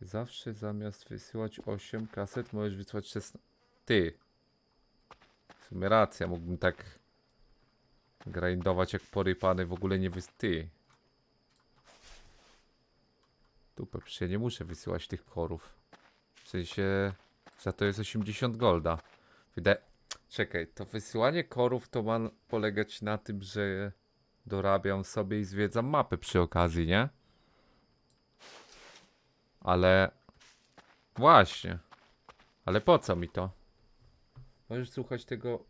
Zawsze zamiast wysyłać 8 kaset możesz wysłać 16. Ty. W sumie racja, mógłbym tak grindować jak porypany, w ogóle nie wys... Ty. Dupę, przecież ja nie muszę wysyłać tych korów. W sensie, za to jest 80 golda. Wydaje... Czekaj, to wysyłanie korów to ma polegać na tym, że dorabiam sobie i zwiedzam mapę przy okazji, nie? Ale... Właśnie. Ale po co mi to? Możesz słuchać tego...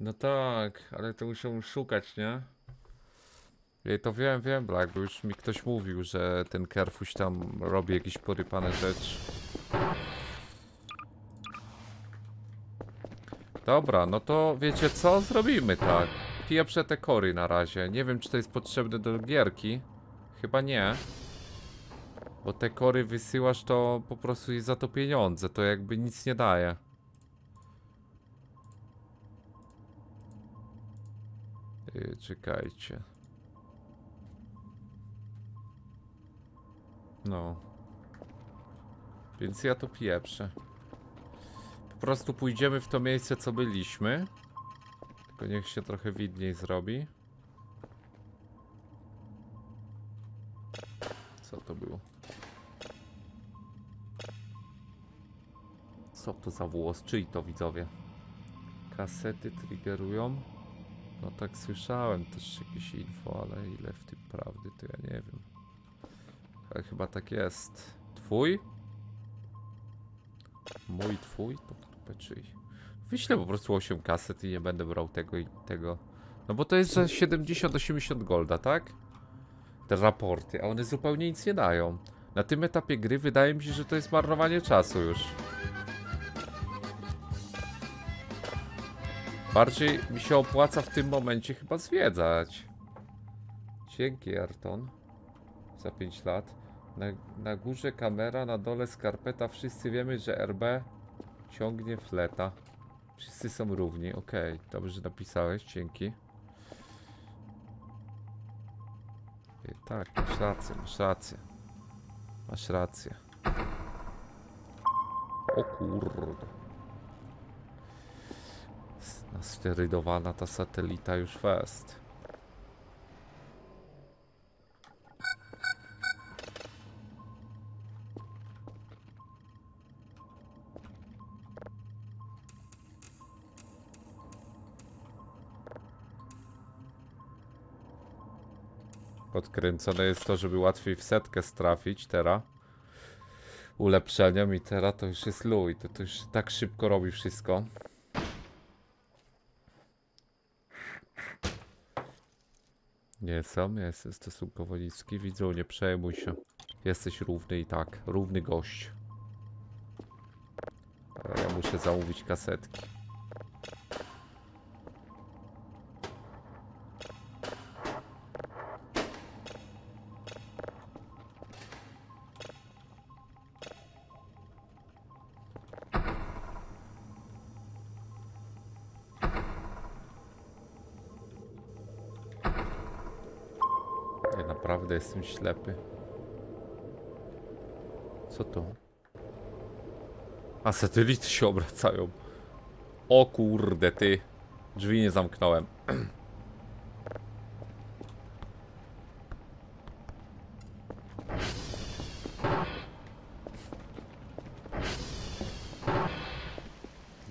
No tak, ale to muszę szukać, nie? Ja to wiem, wiem, Black, bo już mi ktoś mówił, że ten Kerfuś tam robi jakieś porypane rzeczy. Dobra, no to wiecie co? Zrobimy tak. Pieprzę te kory na razie. Nie wiem, czy to jest potrzebne do gierki. Chyba nie. Bo te kory wysyłasz, to po prostu jest za to pieniądze. To jakby nic nie daje. Czekajcie. No. Więc ja to pieprzę. Po prostu pójdziemy w to miejsce, co byliśmy. Tylko niech się trochę widniej zrobi. Co to było? Co to za włos? Czyj to widzowie? Kasety triggerują? No tak słyszałem też jakieś info, ale ile w tym prawdy, to ja nie wiem. Ale chyba tak jest. Twój? Mój, twój? To dupę czyj. Wyślę po prostu 8 kaset i nie będę brał tego i tego. No bo to jest za 70-80 golda, tak? Te raporty, a one zupełnie nic nie dają. Na tym etapie gry wydaje mi się, że to jest marnowanie czasu już. Bardziej mi się opłaca w tym momencie chyba zwiedzać. Dzięki, Ayrton. Za 5 lat. Na, na górze kamera, na dole skarpeta. Wszyscy wiemy, że RB ciągnie fleta. Wszyscy są równi. Okej, dobrze napisałeś. Dzięki. Tak, masz rację, masz rację. Masz rację. O kurde. Nasterydowana ta satelita już fest. Podkręcone jest to, żeby łatwiej w setkę strafić teraz. Ulepszeniem i teraz to już jest luj. To, to już tak szybko robi wszystko. Nie sam, ja jestem stosunkowo niski. Widzą, nie przejmuj się. Jesteś równy i tak. Równy gość. Ja muszę zamówić kasetki. Jestem ślepy. Co to? A satelity się obracają. O kurde ty. Drzwi nie zamknąłem.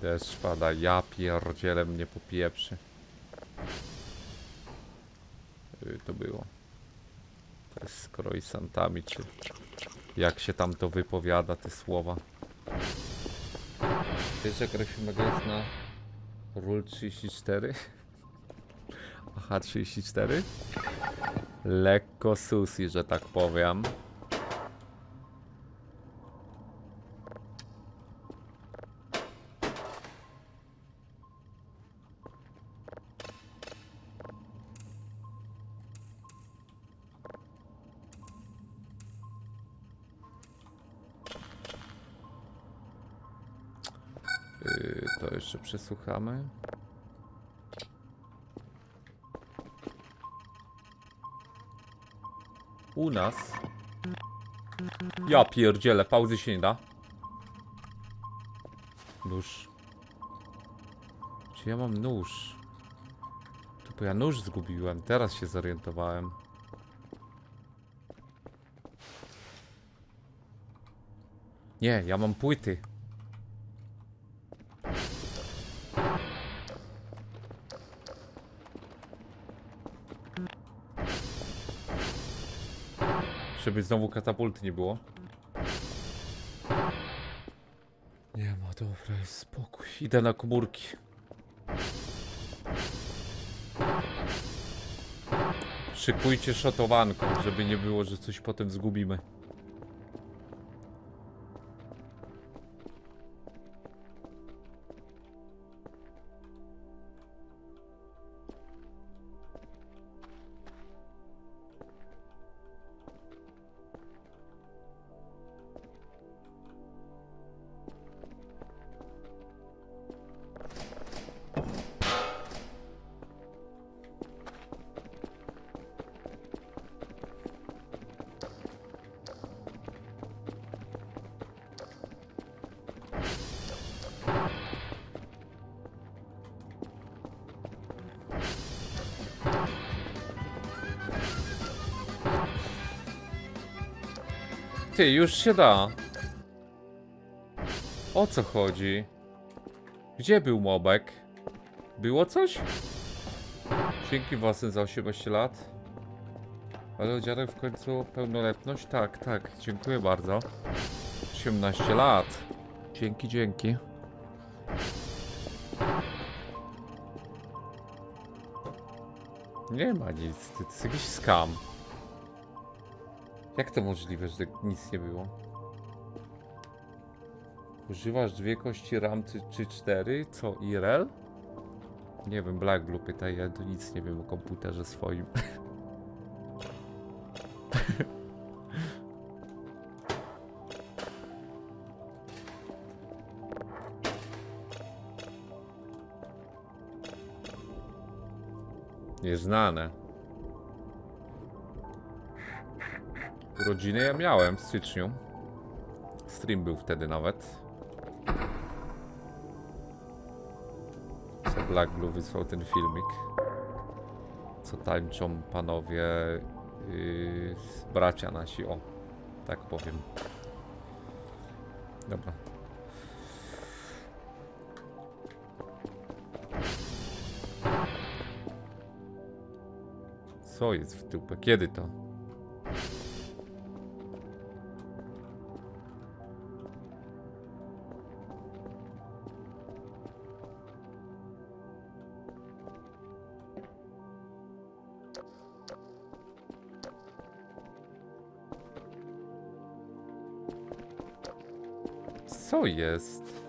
Deszcz pada, ja pierdzielę mnie popieprzy. Y, To było. Z croissantami, czy jak się tam to wypowiada, te słowa. Wiesz, jak Rafimego jest na Rule 34? Aha, 34? Lekko susi, że tak powiem. Przesłuchamy. U nas? Ja pierdzielę, pauzy się nie da. Nóż. Czy ja mam nóż? To bo ja nóż zgubiłem, teraz się zorientowałem. Nie, ja mam płyty. Żeby znowu katapulty nie było. Nie ma, dobra, jest spokój. Idę na komórki. Szykujcie szotowanką, żeby nie było, że coś potem zgubimy. Ty, już się da. O co chodzi? Gdzie był mobek? Było coś? Dzięki własnym za 18 lat. Ale dziadek w końcu pełnoletność? Tak, tak, dziękuję bardzo. 18 lat. Dzięki, dzięki. Nie ma nic, to jest jakiś skam. Jak to możliwe, że nic nie było? Używasz dwie kości RAM czy, cztery? Co, IRL? Nie wiem, Black Blue pyta, ja nic nie wiem o komputerze swoim. Nieznane. Urodziny ja miałem w styczniu. Stream był wtedy nawet. Co Black Blue wysłał ten filmik. Co tańczą panowie yy, bracia nasi, o. Tak powiem. Dobra. Co jest w dupę? Kiedy to? Jest?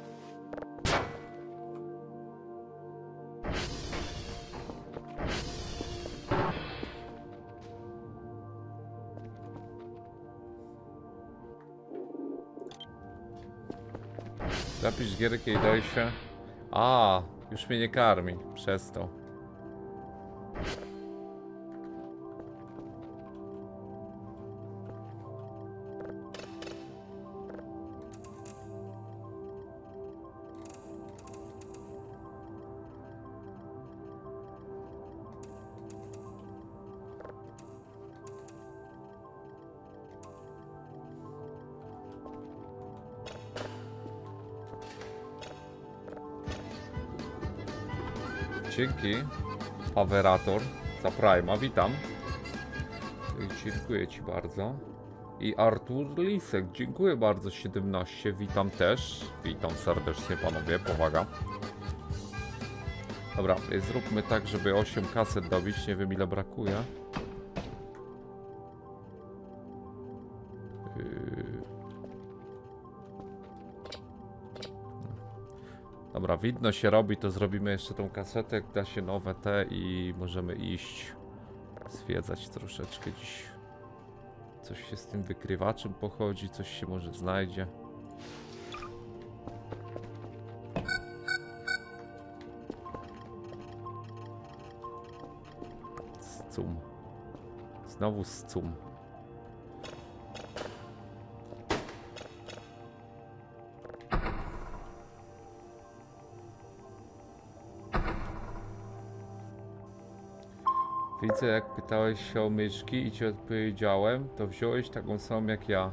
Zapisz gierkę i daj. A, już mnie nie karmi przez to. Dzięki. Za Prima, witam. Dziękuję Ci bardzo. I Artur Lisek, dziękuję bardzo 17, witam też. Witam serdecznie panowie, powaga. Dobra, zróbmy tak, żeby 8 kaset dobić, nie wiem ile brakuje. Dobra, widno się robi, to zrobimy jeszcze tą kasetę, da się nowe te i możemy iść zwiedzać troszeczkę dziś. Coś się z tym wykrywaczem pochodzi, coś się może znajdzie. Scum. Znowu scum. Widzę, jak pytałeś się o myszki i ci odpowiedziałem, to wziąłeś taką samą jak ja.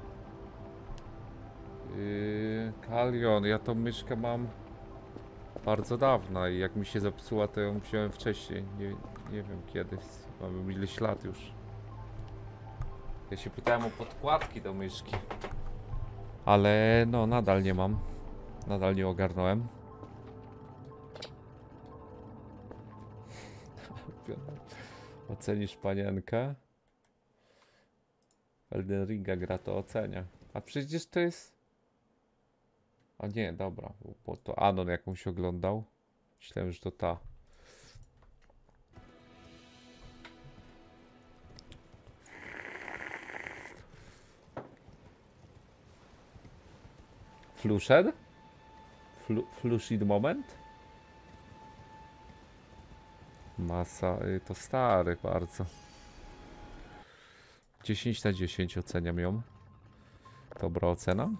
Yy, Kalion, ja tą myszkę mam bardzo dawno i jak mi się zepsuła, to ją wziąłem wcześniej. Nie, nie wiem kiedy, mam ileś lat już. Ja się pytałem o podkładki do myszki. Ale no, nadal nie mam. Nadal nie ogarnąłem. Ocenisz panienkę? Elden Ringa gra to ocenia. A przecież to jest... A nie, dobra, bo- to Anon jakąś oglądał. Myślałem, że to ta. Flushed? Flu Flushid moment? Masa, y, to stary bardzo. 10 na 10 oceniam ją. Dobra ocena.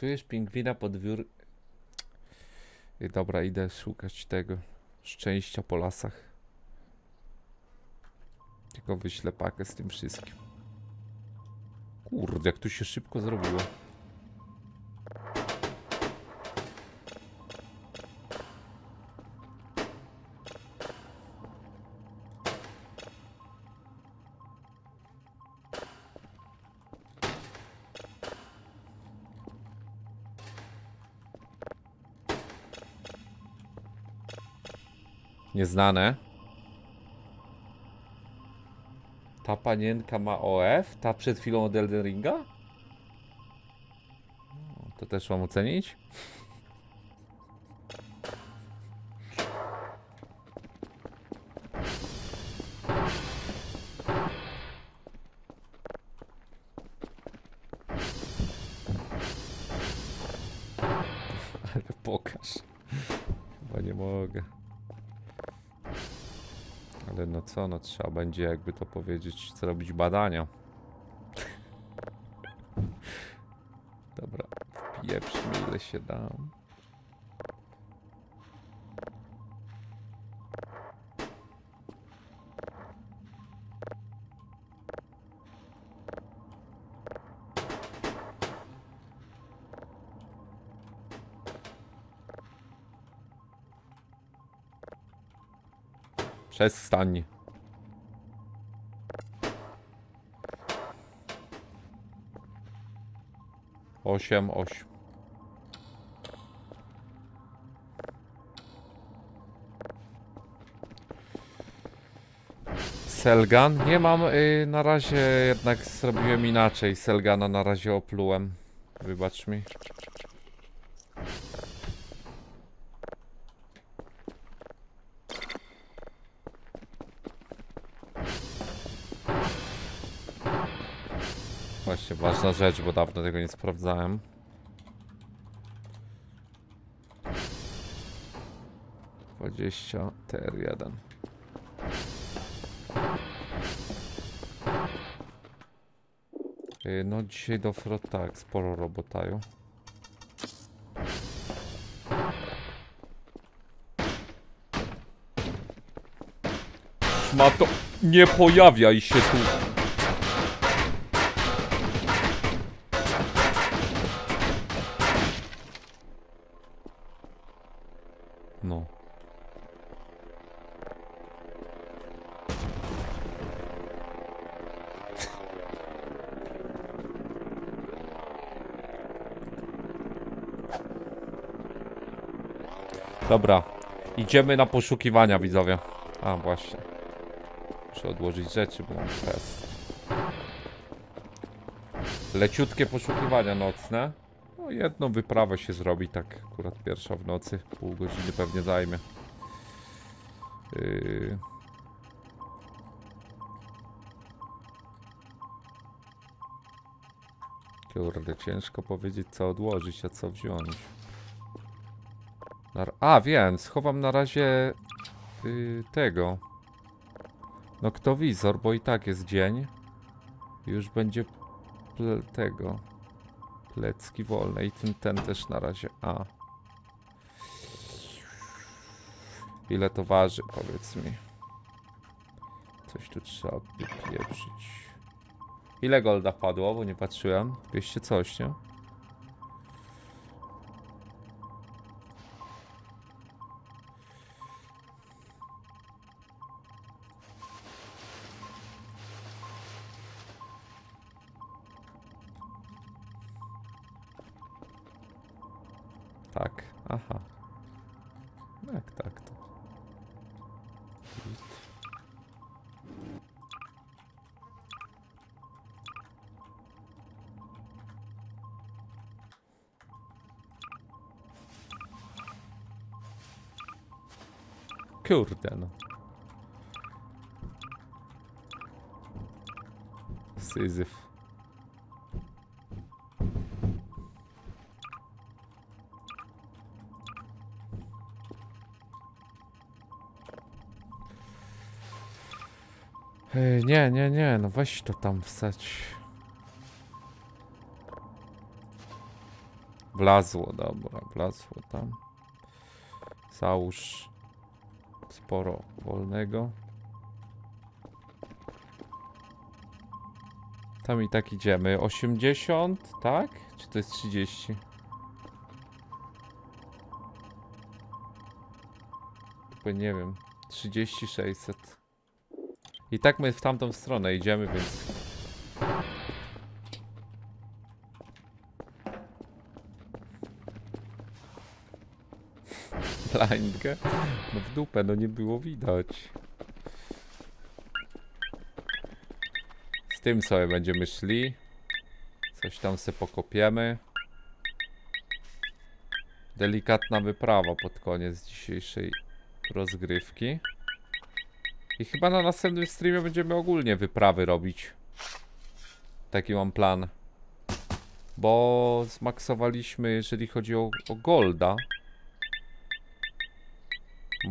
Masujesz pingwina pod wiór... Dobra, idę szukać tego szczęścia po lasach. Tylko wyślę pakę z tym wszystkim. Kurde, jak to się szybko zrobiło. Nieznane. Ta panienka ma OF? Ta przed chwilą od Elden Ringa? No, To też mam ocenić? Co, no trzeba będzie jakby to powiedzieć, zrobić badania. Dobra, wpieprzmy ile się da. Przestań. Osiem, osiem. Selgan? Nie mam, y, na razie jednak zrobiłem inaczej. Selgana na razie oplułem. Wybacz mi. Ważna rzecz, bo dawno tego nie sprawdzałem. Dwadzieścia TR1. Yy, No dzisiaj do frot tak, sporo robotaju. Szmato, nie pojawiaj się tu. No. Dobra. Idziemy na poszukiwania, widzowie. A, właśnie. Muszę odłożyć rzeczy, bo mam test. Leciutkie poszukiwania nocne. No, jedną wyprawę się zrobi, tak akurat pierwsza w nocy. Pół godziny pewnie zajmie. Yy... Kurde, ciężko powiedzieć co odłożyć, a co wziąć. A, wiem, schowam na razie y, tego. Noktowizor, bo i tak jest dzień. Już będzie ple, tego. Plecki wolne i ten, ten też na razie. A. Ile to waży, powiedz mi. Coś tu trzeba wypieprzyć. Ile golda wpadło, bo nie patrzyłem. 200 coś, nie? Kurde no. Syzyf. Nie, nie, nie, no weź to tam wsać. Wlazło, dobra, wlazło tam. Załóż sporo wolnego. Tam i tak idziemy. 80, tak? Czy to jest 30? Chyba nie wiem. 30, 600. I tak my w tamtą stronę idziemy, więc... Blindge? No w dupę, no nie było widać. Z tym sobie będziemy szli. Coś tam se pokopiemy. Delikatna wyprawa pod koniec dzisiejszej rozgrywki. I chyba na następnym streamie będziemy ogólnie wyprawy robić. Taki mam plan. Bo zmaksowaliśmy, jeżeli chodzi o, o Golda.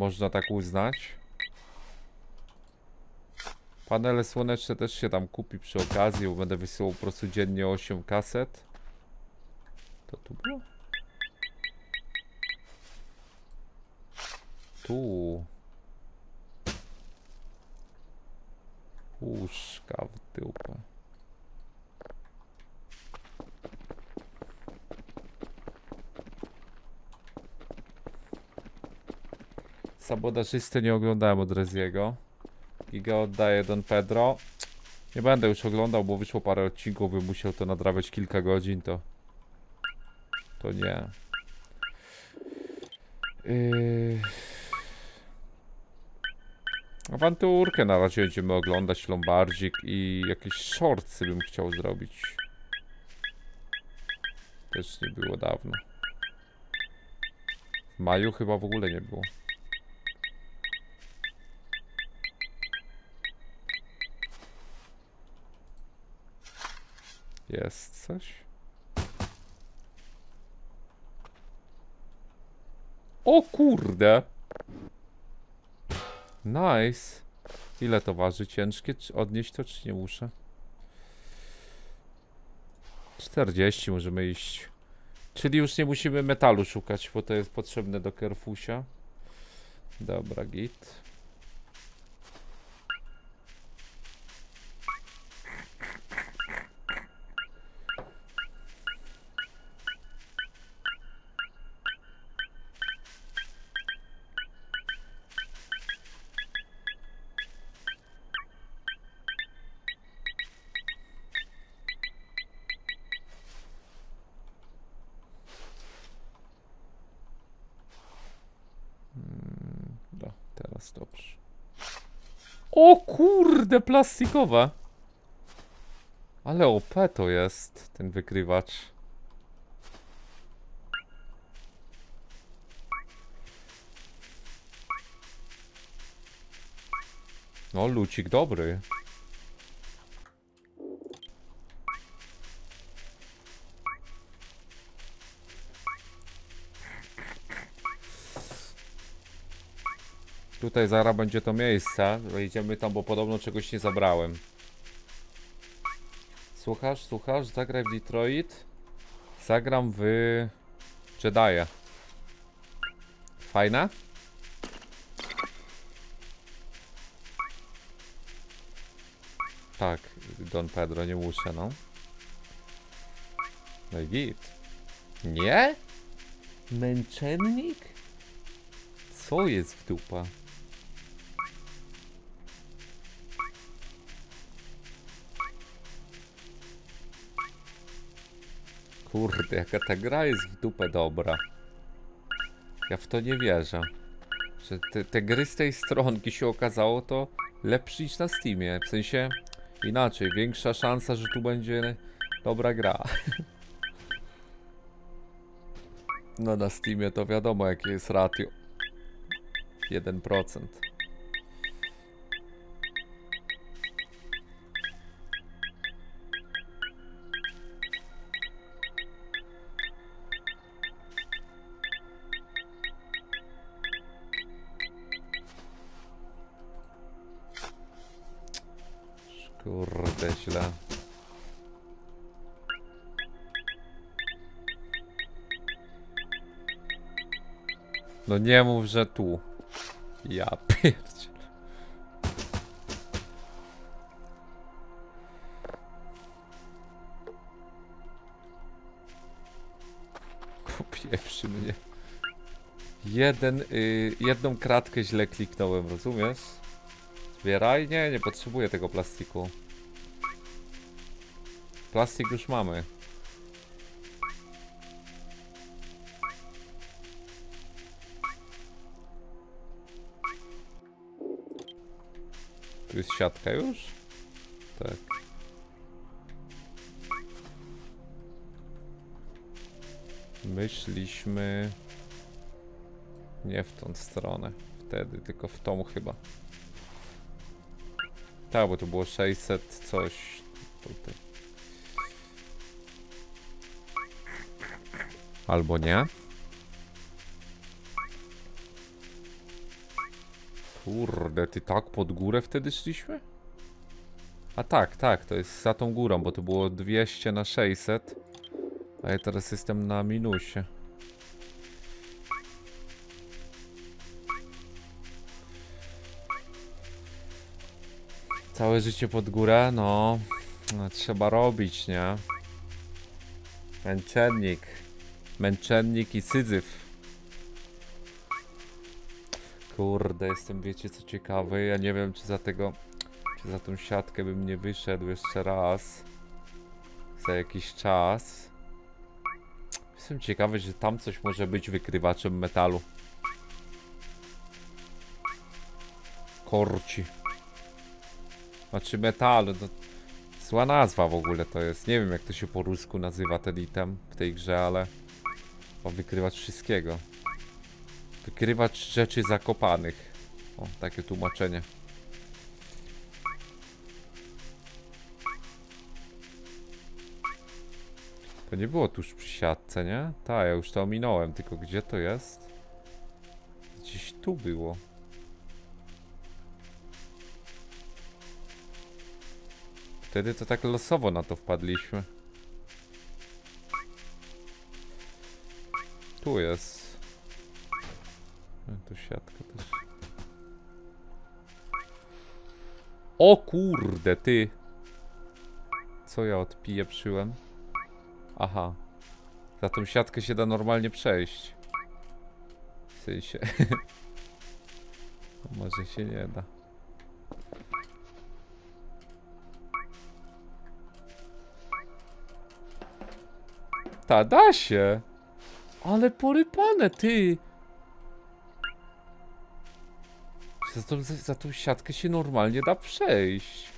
Można tak uznać. Panele słoneczne też się tam kupi przy okazji, bo będę wysyłał po prostu dziennie 8 kaset. To tu było? Tu. Puszka w dupę. Sabotażysty nie oglądałem od Reziego. Giga oddaje Don Pedro. Nie będę już oglądał, bo wyszło parę odcinków, bym musiał to nadrabiać kilka godzin, to... To nie. Yy... Awanturkę na razie będziemy oglądać, Lombardzik i jakieś shortsy bym chciał zrobić. Też nie było dawno. W maju chyba w ogóle nie było. Jest coś? O kurde! Nice. Ile to waży? Ciężkie? Czy odnieść to, czy nie muszę? 40 możemy iść. Czyli już nie musimy metalu szukać, bo to jest potrzebne do Kerfusia. Dobra, git. Kurde, plastikowe. Ale OP to jest, ten wykrywacz. No, lucik dobry. Tutaj zaraz będzie to miejsce. Wejdziemy tam, bo podobno czegoś nie zabrałem. Słuchasz, słuchasz? Zagraj w Detroit. Zagram w Jedi. Fajna? Tak, Don Pedro, nie muszę, no. No i git. Nie? Męczennik? Co jest w dupa? Kurde, jaka ta gra jest w dupę dobra. Ja w to nie wierzę. Że te, te gry z tej stronki się okazało to lepszy niż na Steamie. W sensie inaczej, większa szansa, że tu będzie dobra gra. No na Steamie to wiadomo jakie jest ratio. 1%. Nie mów, że tu. Ja pierdzie. Popieprzy mnie. Jeden, y, jedną kratkę źle kliknąłem, rozumiesz? Zbieraj? Nie, nie potrzebuję tego plastiku. Plastik już mamy. Jest siatka już? Tak. Myśliśmy... Nie w tą stronę. Wtedy, tylko w tą chyba. Tak, bo to było 600 coś tutaj. Albo nie. Kurde, ty tak pod górę wtedy szliśmy? A tak, tak, to jest za tą górą, bo to było 200 na 600. A ja teraz jestem na minusie. Całe życie pod górę? No, no trzeba robić, nie? Męczennik. Męczennik i syzyf. Kurde, jestem, wiecie co ciekawy, ja nie wiem czy za tego, czy za tą siatkę bym nie wyszedł jeszcze raz. Za jakiś czas. Jestem ciekawy, że tam coś może być wykrywaczem metalu. Korci. Znaczy metalu, to zła nazwa w ogóle to jest. Nie wiem jak to się po rusku nazywa ten item w tej grze, ale... O, wykrywacz wszystkiego. Wykrywacz rzeczy zakopanych. O, takie tłumaczenie. To nie było tuż przy siatce, nie? Tak, ja już to ominąłem, tylko gdzie to jest? Gdzieś tu było. Wtedy to tak losowo na to wpadliśmy. Tu jest. E, Tu siatka też. O kurde, ty! Co ja odpieprzyłem? Aha. Za tą siatkę się da normalnie przejść. W sensie. Może się nie da. Ta, da się! Ale porypane, ty! Za tą, za tą siatkę się normalnie da przejść.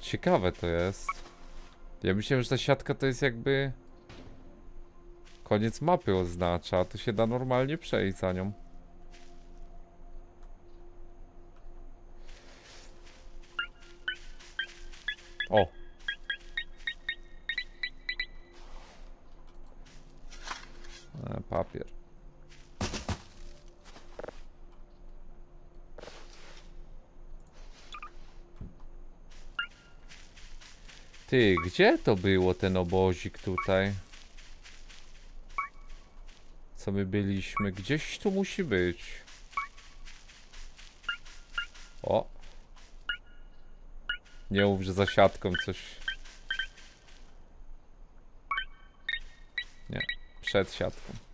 Ciekawe to jest. Ja myślałem, że ta siatka to jest jakby... Koniec mapy oznacza, to się da normalnie przejść za nią. O! Papier. Ty, gdzie to było ten obozik tutaj? Co my byliśmy? Gdzieś tu musi być. O. Nie mów, że za siatką coś. Nie, przed siatką.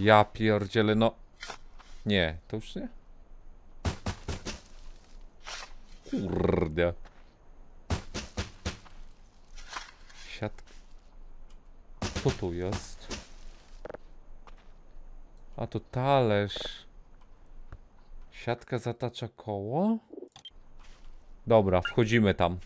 Ja pierdzielę, no. Nie, to już nie. Kurde. Siatka. Co tu jest? A to talerz. Siatka zatacza koło? Dobra, wchodzimy tam.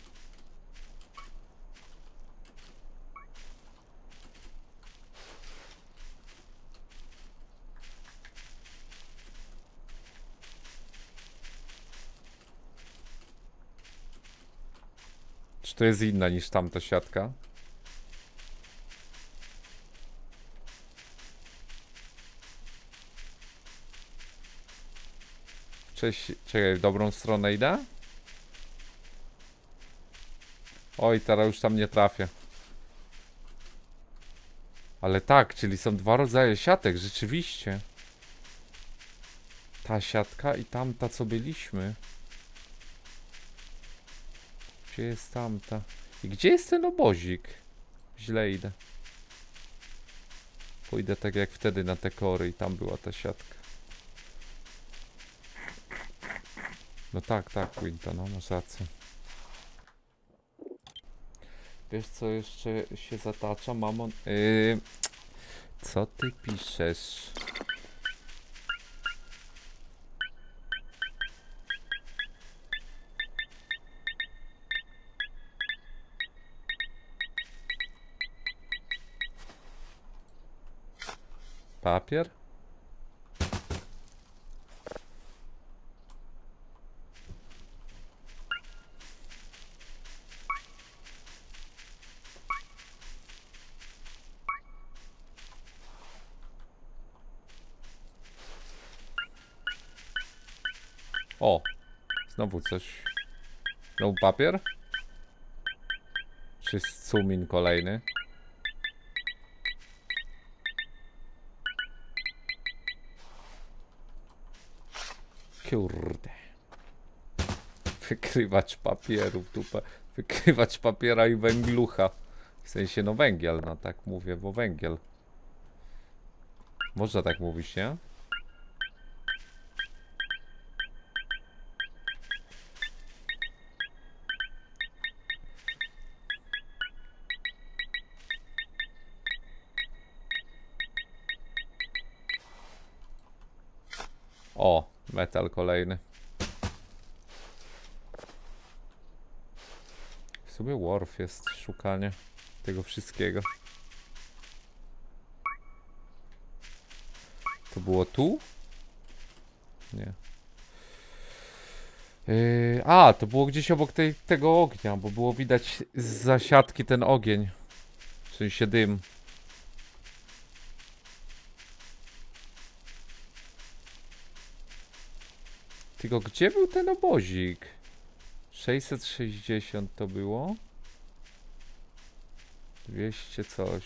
To jest inna niż tamta siatka? Cześć, czekaj, w dobrą stronę idę? Oj, teraz już tam nie trafię. Ale tak, czyli są dwa rodzaje siatek, rzeczywiście. Ta siatka i tamta, co byliśmy. Gdzie jest tamta? I gdzie jest ten obozik? Źle idę. Pójdę tak jak wtedy na te kory i tam była ta siatka. No tak, tak, Quinta, no masz rację. Wiesz co jeszcze się zatacza, mamon? Yy, co ty piszesz? Papier? O, znowu coś. Znowu papier? Czy sumin kolejny? Kurde. Wykrywacz papierów, dupa. Wykrywacz papiera i węglucha. W sensie, no węgiel, no tak mówię, bo węgiel. Można tak mówić, nie? Kolejny. W sumie Worf jest szukanie tego wszystkiego. To było tu? Nie. Yy, a, to było gdzieś obok tej, tego ognia, bo było widać z zasiadki ten ogień. W sensie dym. Tylko gdzie był ten obozik? 660 to było? 200 coś.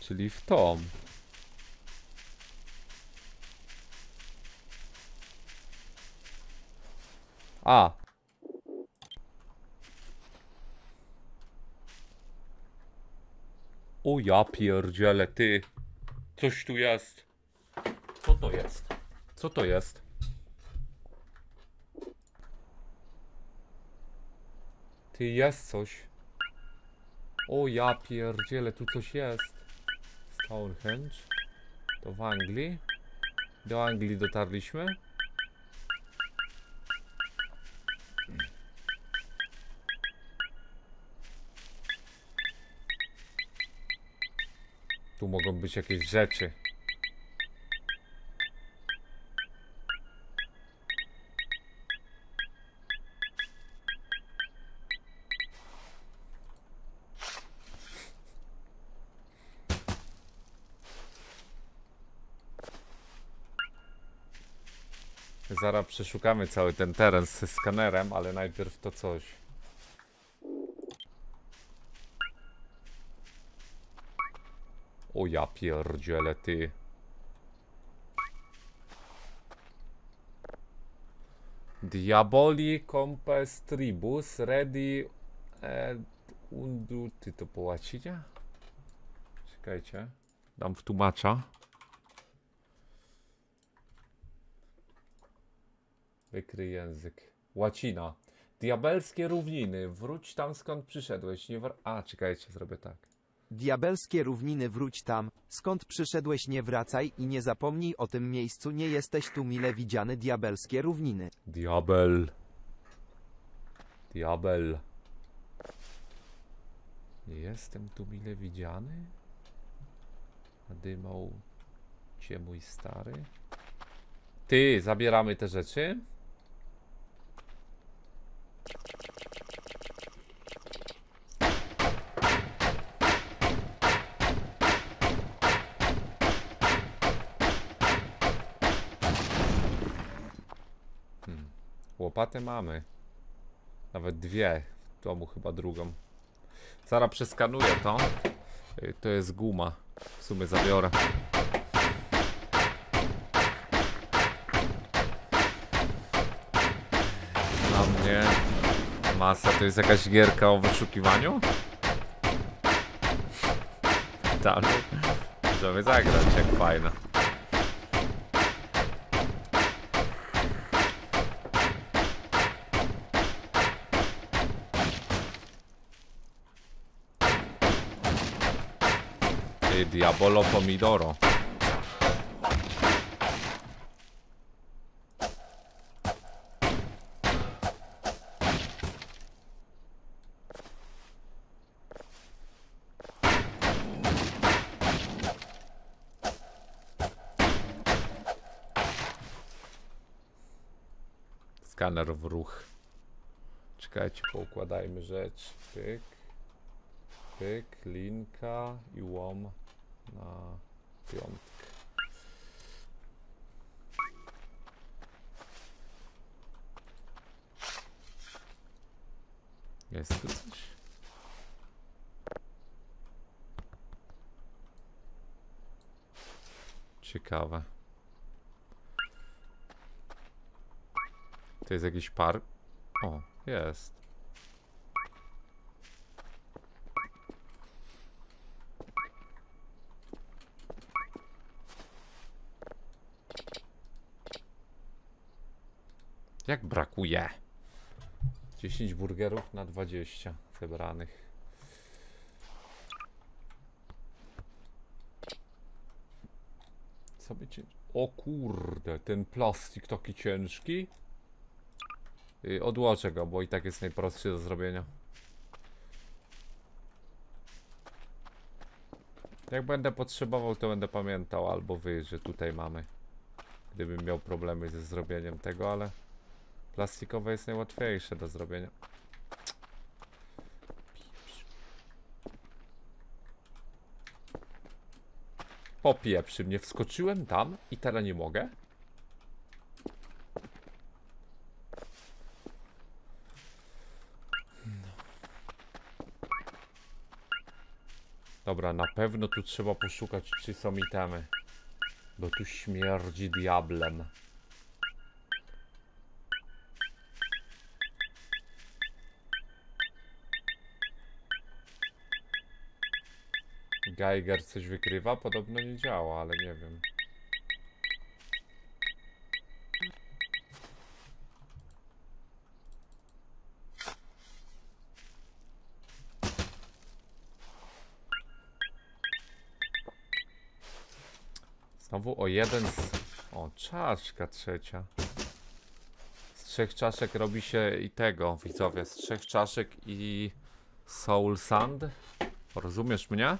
Czyli w tom. A, O ja pierdzielę, ty. Coś tu jest. Co to jest? Co to jest? Ty, jest coś. O ja pierdzielę, tu coś jest. Stonehenge. To w Anglii. Do Anglii dotarliśmy. Tu mogą być jakieś rzeczy. Zaraz przeszukamy cały ten teren ze skanerem, ale najpierw to coś. O ja pierdzielę ty. Diaboli compes tribus ready ed undu... Ty to po łacinie? Czekajcie. Dam w tłumacza. Wykryj język. Łacina. Diabelskie równiny. Wróć tam skąd przyszedłeś. Nie. A, czekajcie, zrobię tak. Diabelskie równiny wróć tam, skąd przyszedłeś nie wracaj i nie zapomnij o tym miejscu nie jesteś tu mile widziany diabelskie równiny. Diabel. Diabel. Nie jestem tu mile widziany? Nadymał cię mój stary? Ty, zabieramy te rzeczy? Łopatę mamy. Nawet dwie. W domu chyba drugą. Zaraz przeskanuję to. Y, To jest guma. W sumie zabiorę. Dla mnie masa to jest jakaś gierka o wyszukiwaniu? Tak. Możemy zagrać, jak fajna. Diabolo Pomidoro. Skaner w ruch. Czekajcie, poukładajmy rzecz. Pyk. Pyk, linka i łom na piątkę. Jest tu coś? Ciekawe. To jest jakiś park? O, jest. Jak brakuje? 10 burgerów na 20 zebranych. Co by cię... O kurde, ten plastik taki ciężki. Yy, odłożę go, bo i tak jest najprostszy do zrobienia. Jak będę potrzebował, to będę pamiętał, albo wy, że tutaj mamy. Gdybym miał problemy ze zrobieniem tego, ale plastikowe jest najłatwiejsze do zrobienia. Pieprz. Popieprzy mnie, wskoczyłem tam i teraz nie mogę? Dobra, na pewno tu trzeba poszukać, czy są itemy. Bo tu śmierdzi diablem. Geiger coś wykrywa? Podobno nie działa, ale nie wiem. Znowu o jeden z... O, czaszka trzecia. Z trzech czaszek robi się i tego, widzowie. Z trzech czaszek i Soul Sand. Rozumiesz mnie?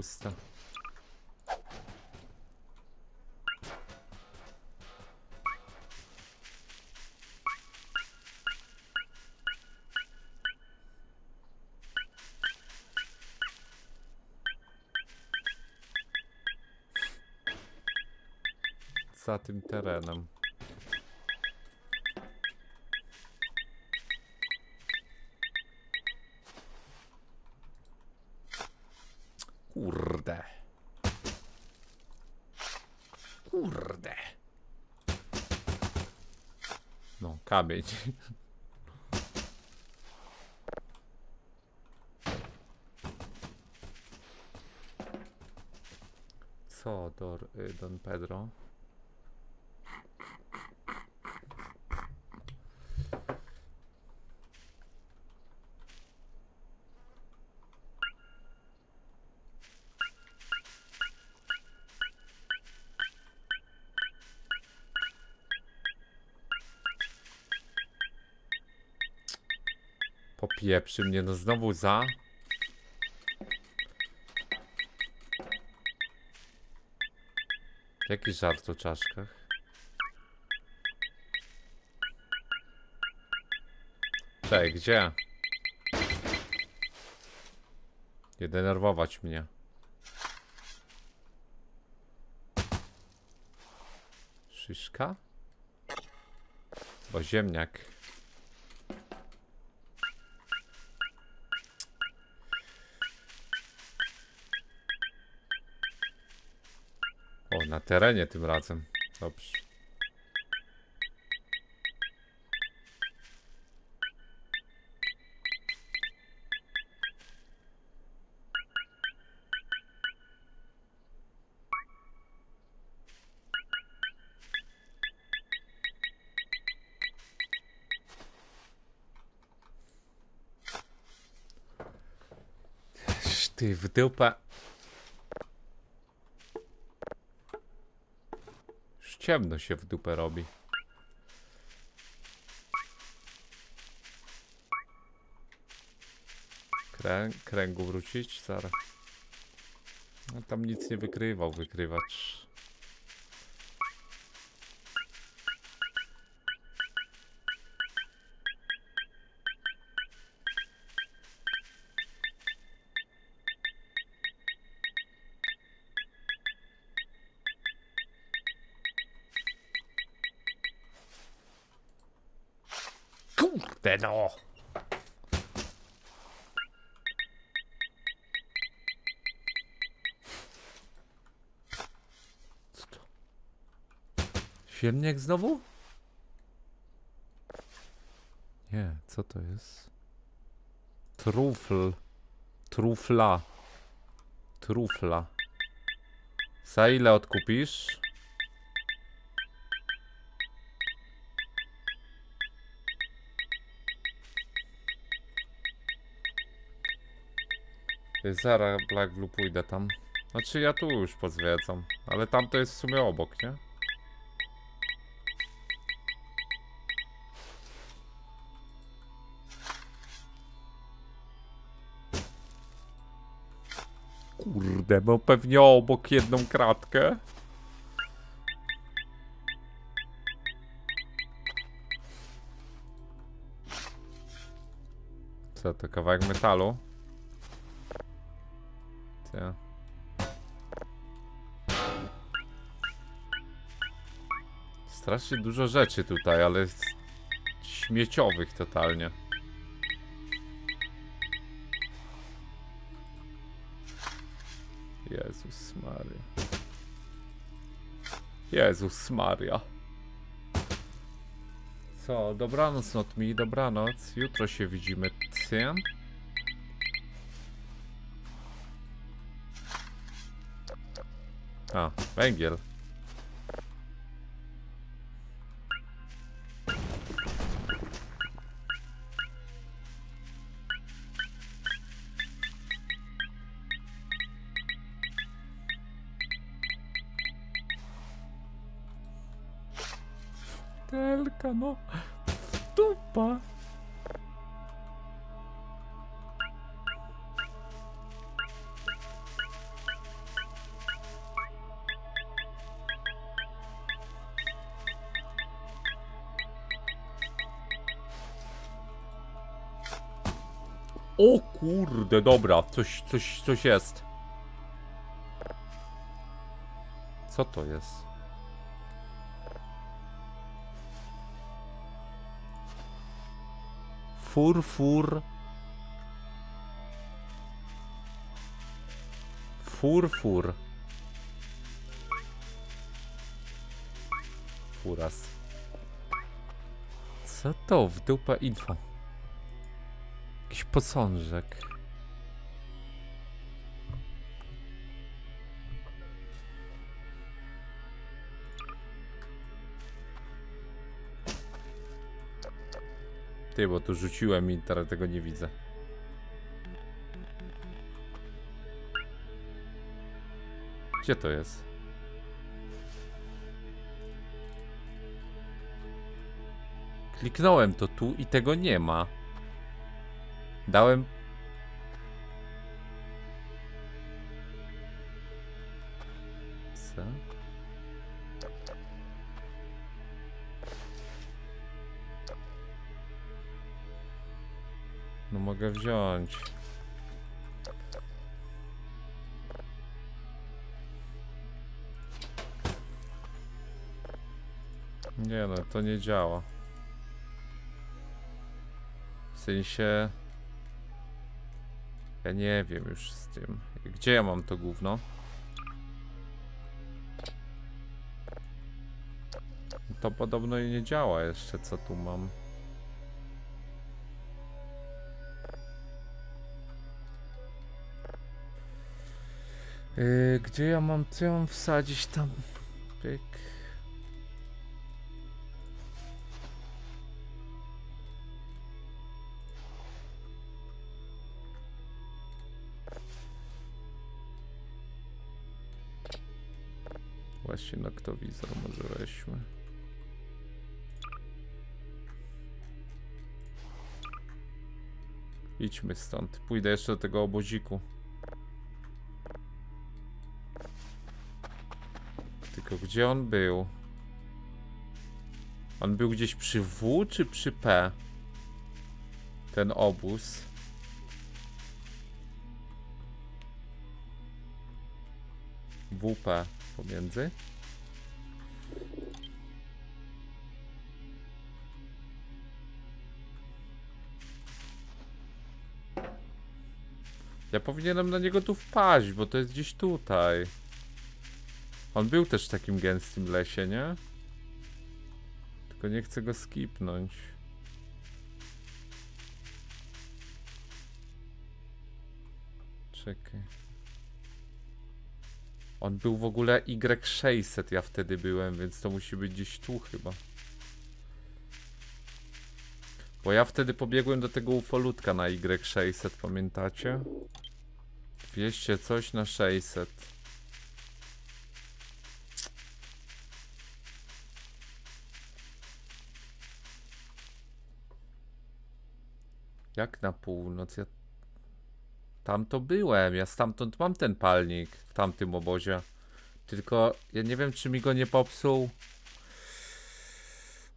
Pusta. Za tym terenem. Kamień. Co, Dor, y, Don Pedro? Popieprzy mnie, no znowu za. Jaki żart o czaszkach? Czekaj, gdzie? Nie denerwować mnie. Szyszka? Bo ziemniak. Terenie tym razem. Dobrze. Ty w dupę. Już ciemno się w dupę robi. Krę kręgu wrócić? Zaraz. No, tam nic nie wykrywał, wykrywacz. Siemniak znowu? Nie, co to jest? Trufl. Trufla. Trufla. Za ile odkupisz? Zaraz Black Blue pójdę tam. Znaczy ja tu już pozwiedzam, ale tam to jest w sumie obok, nie? Kurde, bo pewnie obok jedną kratkę. Co to, kawałek metalu? Ja. Strasznie dużo rzeczy tutaj, ale śmieciowych totalnie. Jezus Maria. Co, dobranoc not mi, dobranoc. Jutro się widzimy. Cyan? A, węgiel. Dupa. O kurde, dobra, coś, coś, coś jest. Co to jest? Fur, fur. Fur, fur. Furas. Co to w dupę info? Jakiś posążek. Ty, bo tu rzuciłem i teraz tego nie widzę. Gdzie to jest? Kliknąłem to tu i tego nie ma. Dałem. Wziąć. Nie no, to nie działa. W sensie... Ja nie wiem już z tym. Gdzie ja mam to gówno? To podobno i nie działa jeszcze, co tu mam. Yy, gdzie ja mam, co ja wsadzić tam? Pyk. Właśnie noktowizor może weźmy. Idźmy stąd. Pójdę jeszcze do tego oboziku. Gdzie on był? On był gdzieś przy W czy przy P? Ten obóz. WP pomiędzy. Ja powinienem na niego tu wpaść, bo to jest gdzieś tutaj. On był też w takim gęstym lesie, nie? Tylko nie chcę go skipnąć. Czekaj. On był w ogóle Y600, ja wtedy byłem, więc to musi być gdzieś tu chyba. Bo ja wtedy pobiegłem do tego ufolutka na Y600, pamiętacie? 200 coś na 600. Jak na północ? Ja tam to byłem, ja stamtąd mam ten palnik w tamtym obozie. Tylko ja nie wiem, czy mi go nie popsuł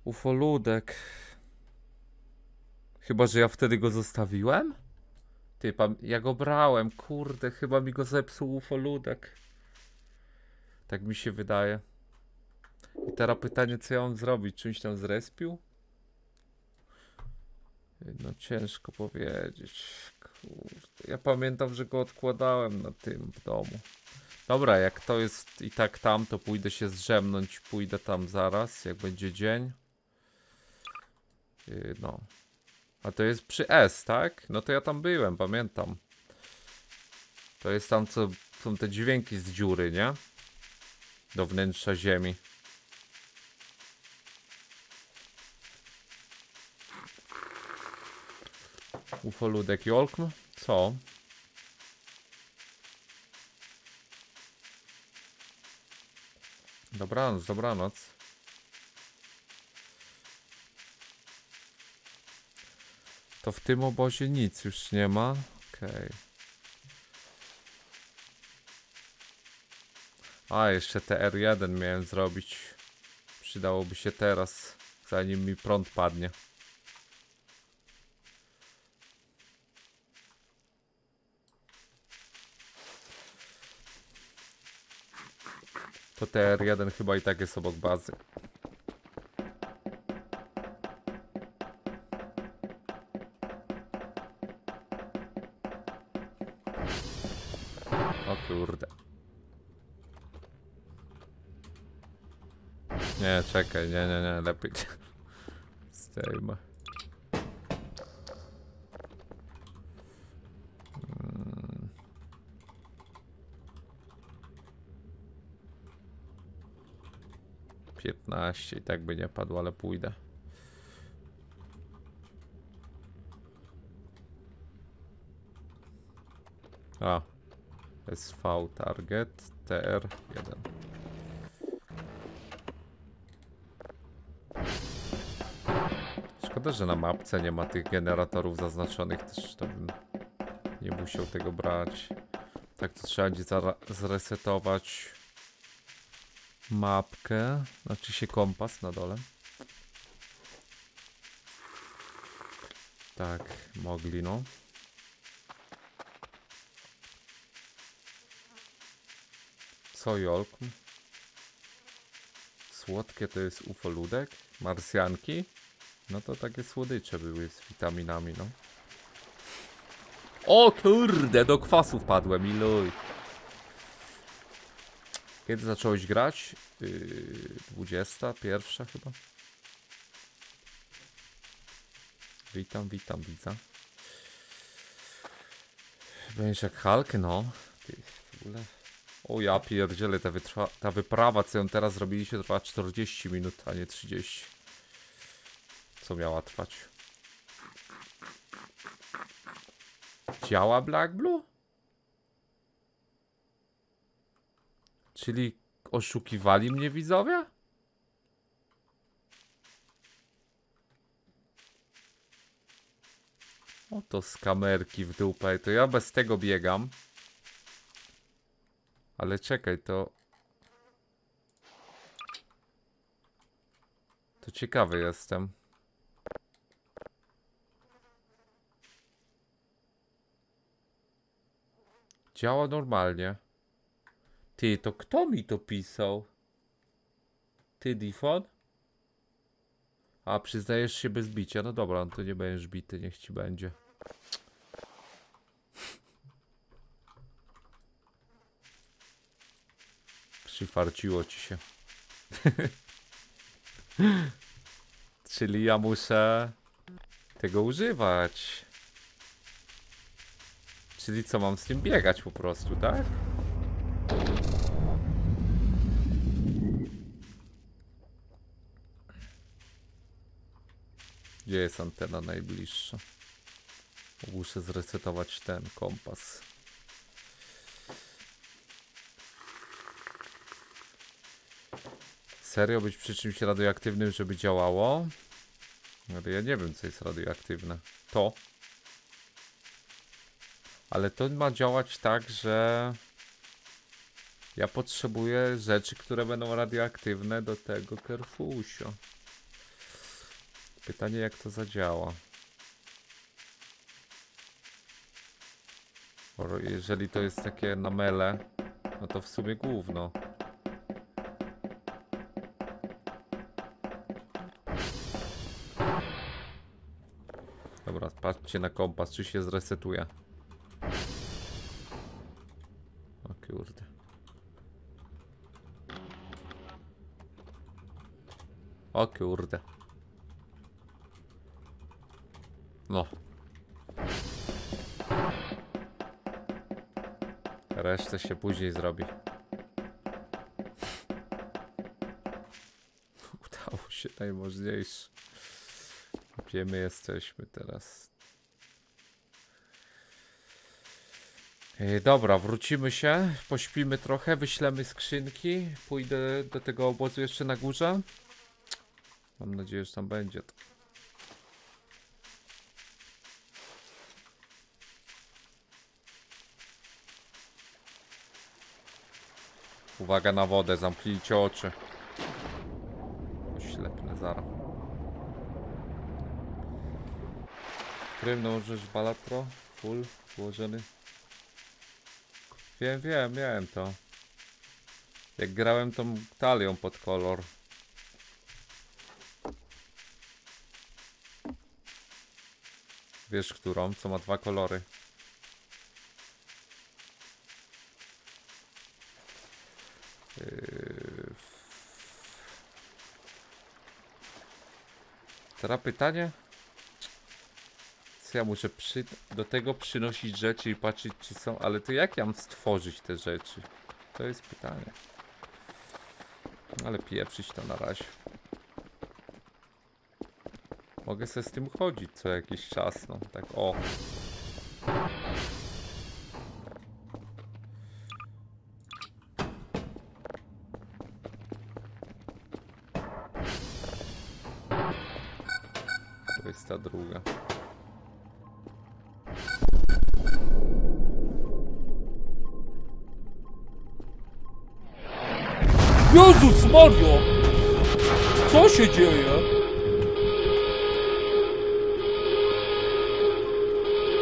ufoludek. Chyba, że ja wtedy go zostawiłem? Ty, ja go brałem, kurde, chyba mi go zepsuł ufoludek. Tak mi się wydaje. I teraz pytanie, co ja mam zrobić? Czymś tam zrespił? No ciężko powiedzieć. Kurde. Ja pamiętam, że go odkładałem na tym w domu. Dobra, jak to jest i tak tam, to pójdę się zdrzemnąć. Pójdę tam zaraz, jak będzie dzień. Yy, no. A to jest przy S, tak? No to ja tam byłem, pamiętam. To jest tam, co są te dźwięki z dziury, nie? Do wnętrza ziemi. Ufoludek Jolkm? Co? Dobranoc, dobranoc. To w tym obozie nic już nie ma. Okej. Okay. A, jeszcze TR1 miałem zrobić. Przydałoby się teraz, zanim mi prąd padnie. To TR1 chyba i tak jest obok bazy. O kurde. Nie, czekaj, nie, nie, nie, lepiej. Zdejmę. 15 i tak by nie padło, ale pójdę. A. SV target TR1. Szkoda, że na mapce nie ma tych generatorów zaznaczonych, też to bym nie musiał tego brać. Tak to trzeba będzie zresetować mapkę, znaczy się kompas na dole. Tak, mogli no. Co Jolku? Słodkie to jest ufoludek? Marsjanki? No to takie słodycze były z witaminami, no. O kurde, do kwasu wpadłem, iluj. Kiedy zacząłeś grać? Yy, 21 chyba. Witam, witam, widzę. Będziesz jak Hulk, no. Ty, w ogóle... O ja pierdzielę, ta, wytrwa, ta wyprawa, co ją teraz zrobiliście, trwa 40 minut, a nie 30. Co miała trwać? Działa Black Blue? Czyli oszukiwali mnie widzowie? Oto skamerki w dupę, to ja bez tego biegam. Ale czekaj, to... To ciekawy jestem. Działa normalnie. Ty, to kto mi to pisał? Ty, Difon? A, przyznajesz się bez bicia. No dobra, no to nie będziesz bity, niech ci będzie. Przyfarciło ci się. Czyli ja muszę tego używać. Czyli co, mam z tym biegać po prostu, tak? Gdzie jest antena najbliższa? Muszę zresetować ten kompas. Serio być przy czymś radioaktywnym, żeby działało? Ale ja nie wiem, co jest radioaktywne. To. Ale to ma działać tak, że ja potrzebuję rzeczy, które będą radioaktywne do tego kerfusio. Pytanie, jak to zadziała. Jeżeli to jest takie na mele, no to w sumie główno. Dobra, patrzcie na kompas, czy się zresetuje. O kurde. O kurde. No. Resztę się później zrobi. Udało się najważniejsze. Gdzie my jesteśmy teraz? Dobra, wrócimy się, pośpimy trochę, wyślemy skrzynki, pójdę do tego obozu jeszcze na górze. Mam nadzieję, że tam będzie. to. Uwaga na wodę, zamknijcie oczy. Oślepnę zaraz. Prym możesz balatro? Full? Włożony? Wiem, wiem, miałem to. Jak grałem tą talią pod kolor. Wiesz którą? Co ma dwa kolory. Teraz pytanie? Co ja muszę przy... do tego przynosić rzeczy i patrzeć czy są, ale to jak ja mam stworzyć te rzeczy? To jest pytanie. Ale pieprzyć to na razie. Mogę sobie z tym chodzić co jakiś czas, no tak o. Mario! Co się dzieje?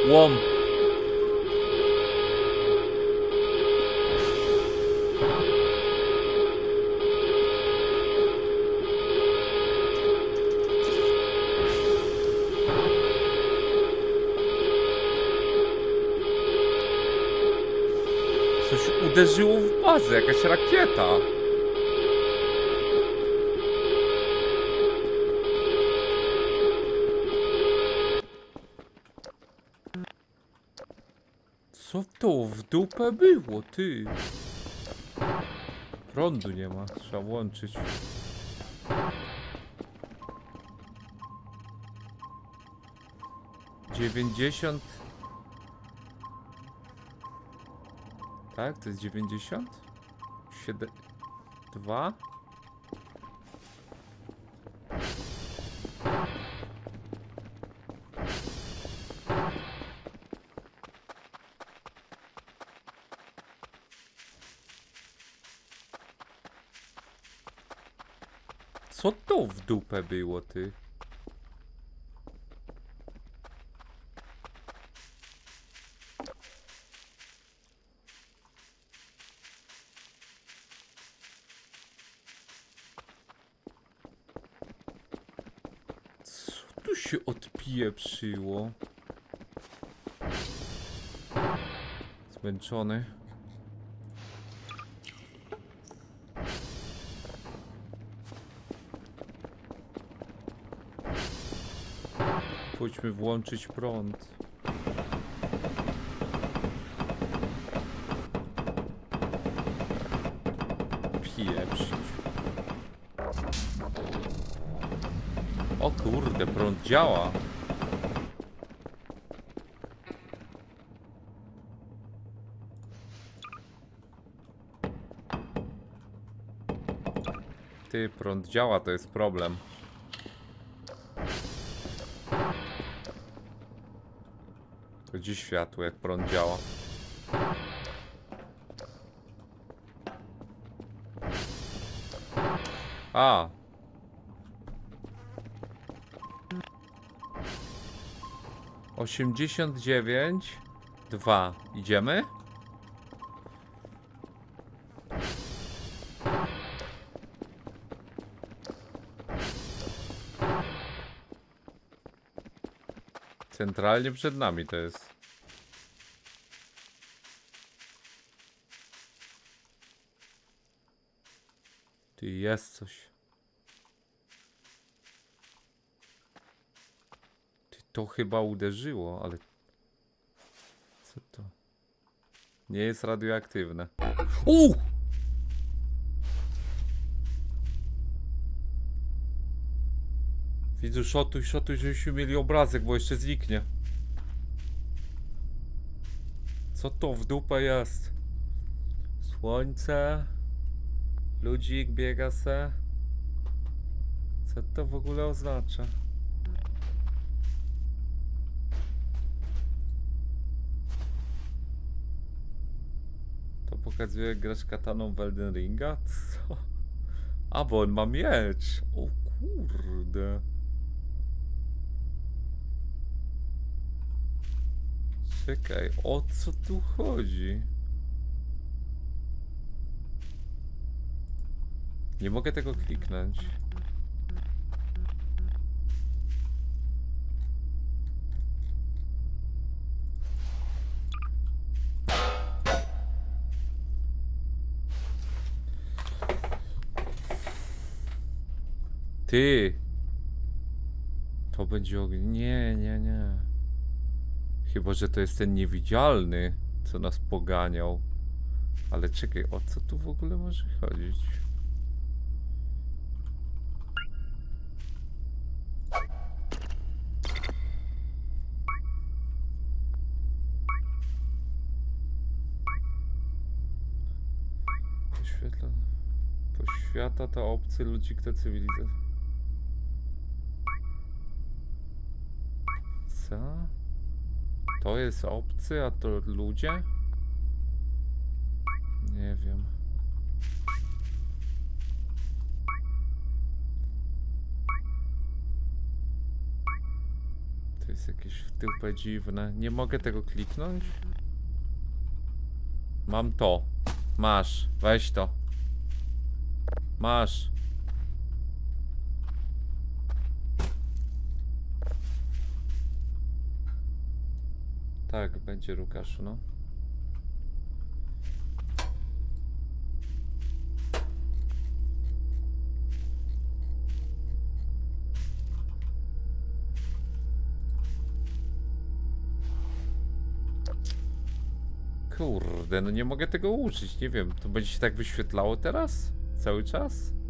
Łom. Coś uderzyło w bazę, jakaś rakieta. To w dupę było, ty? Prądu nie ma, trzeba włączyć. Dziewięćdziesiąt. Tak, to jest dziewięćdziesiąt? Siedem. Dwa? W dupę było, ty? Co tu się odpieprzyło? Zmęczony. Pójdźmy włączyć prąd. Pieprzyć. O kurde, prąd działa. Ty, prąd działa, to jest problem. Gdzie światło, jak prąd działa? A. Osiemdziesiąt dziewięć. Dwa. Idziemy? Centralnie przed nami to jest. Ty jest coś. Ty to chyba uderzyło, ale. Co to? Nie jest radioaktywne. U! Widzę, szotuj, szotuj, żebyśmy mieli obrazek, bo jeszcze zniknie. Co to w dupę jest? Słońce. Ludzik biega se. Co to w ogóle oznacza? Jak grasz kataną w Elden Ringa? Co? A, bo on ma miecz. O kurde. Czekaj, o co tu chodzi? Nie mogę tego kliknąć. Ty! To będzie ogień. Nie, nie, nie. Chyba, że to jest ten niewidzialny, co nas poganiał. Ale czekaj, o co tu w ogóle może chodzić? Poświetla... Poświata to obcy ludzi, kto cywilizacja. To jest obcy, a to ludzie? Nie wiem. To jest jakieś w tyłpę dziwne. Nie mogę tego kliknąć? Mam to. Masz. Weź to. Masz. Tak, będzie Łukaszu, no. Kurde, no nie mogę tego użyć, nie wiem, to będzie się tak wyświetlało teraz? Cały czas?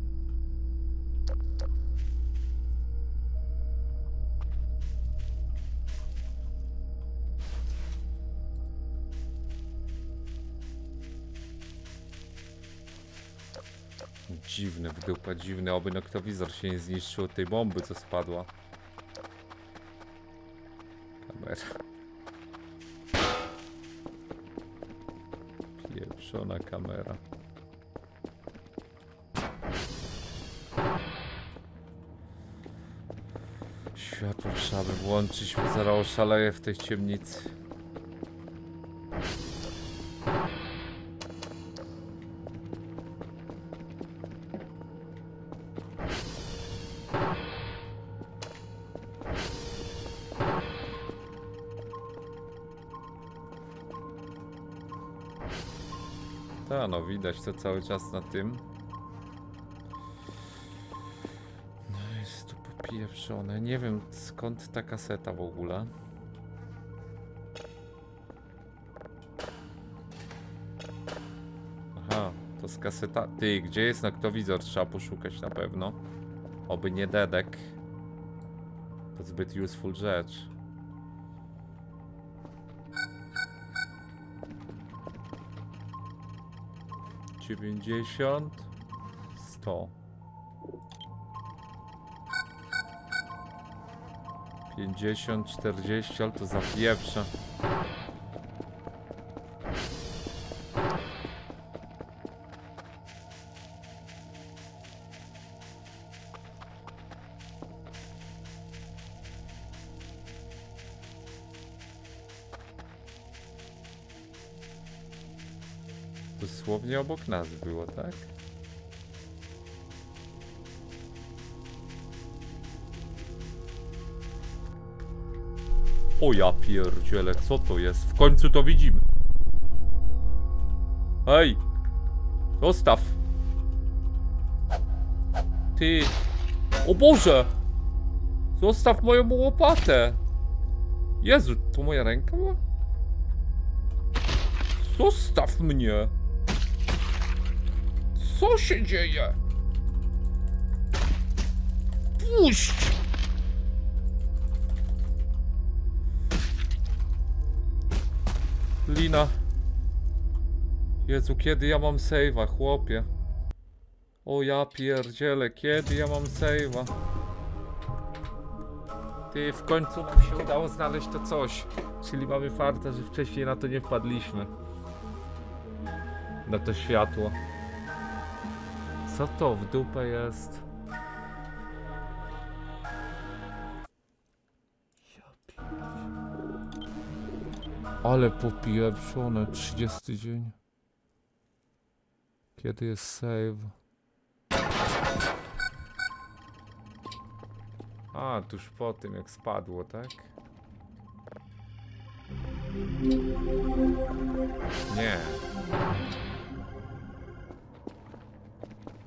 Dziwny w dupę, dziwny, oby noktowizor się nie zniszczył od tej bomby, co spadła. Kamera. Pieprzona kamera. Światło trzeba by włączyć, bo zaraz oszaleję w tej ciemnicy. Widać to cały czas na tym. No jest tu popieprzone. Nie wiem skąd ta kaseta w ogóle. Aha, to z kaseta... Ty, gdzie jest noktowizor? Trzeba poszukać na pewno. Oby nie dedek. To zbyt useful rzecz. Dziewięćdziesiąt, sto, pięćdziesiąt, czterdzieści, ale to zapieprza. Obok nas było, tak? O ja pierdziele, co to jest? W końcu to widzimy. Hej! Zostaw! Ty! O Boże! Zostaw moją łopatę! Jezu, to moja ręka była? Zostaw mnie! Co się dzieje? Puść! Lina. Jezu, kiedy ja mam save'a, chłopie? O ja pierdzielę, kiedy ja mam save'a? Ty, w końcu nam się udało znaleźć to coś. Czyli mamy farta, że wcześniej na to nie wpadliśmy. Na to światło. Co to w dupę jest? Ale popieprzone, 30 dzień. Kiedy jest save? A, tuż po tym jak spadło, tak? Nie.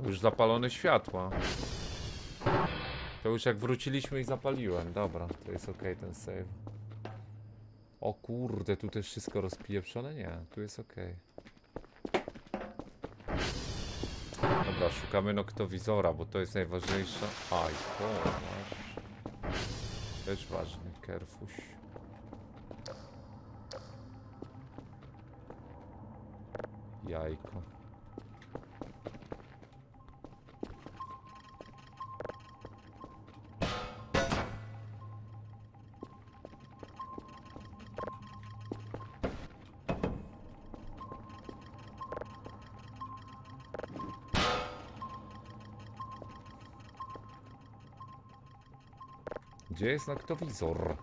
Już zapalone światła. To już jak wróciliśmy i zapaliłem. Dobra, to jest ok ten save. O kurde, tu też wszystko rozpieprzone? Nie, tu jest ok. Dobra, szukamy noktowizora, bo to jest najważniejsze. Aj, to masz. Też ważny, kerfuś. Jajko. Gdzie jest noktowizor?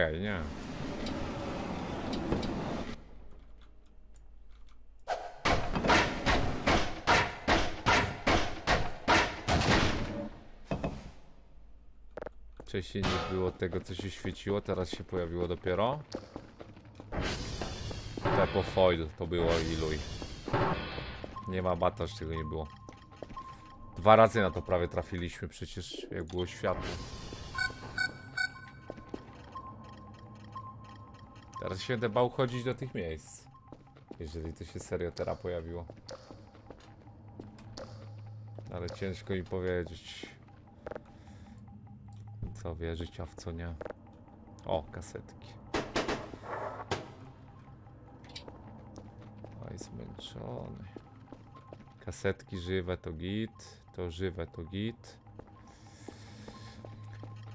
Czekaj, nie. Wcześniej nie było tego, co się świeciło, teraz się pojawiło dopiero. Tepo foil to było iluj. Nie ma bata, że tego nie było. Dwa razy na to prawie trafiliśmy przecież, jak było światło. Teraz się będę bał chodzić do tych miejsc. Jeżeli to się serio teraz pojawiło. Ale ciężko mi powiedzieć. Co wierzyć, a w co nie. O, kasetki. Oj, zmęczony. Kasetki żywe to git. To żywe to git.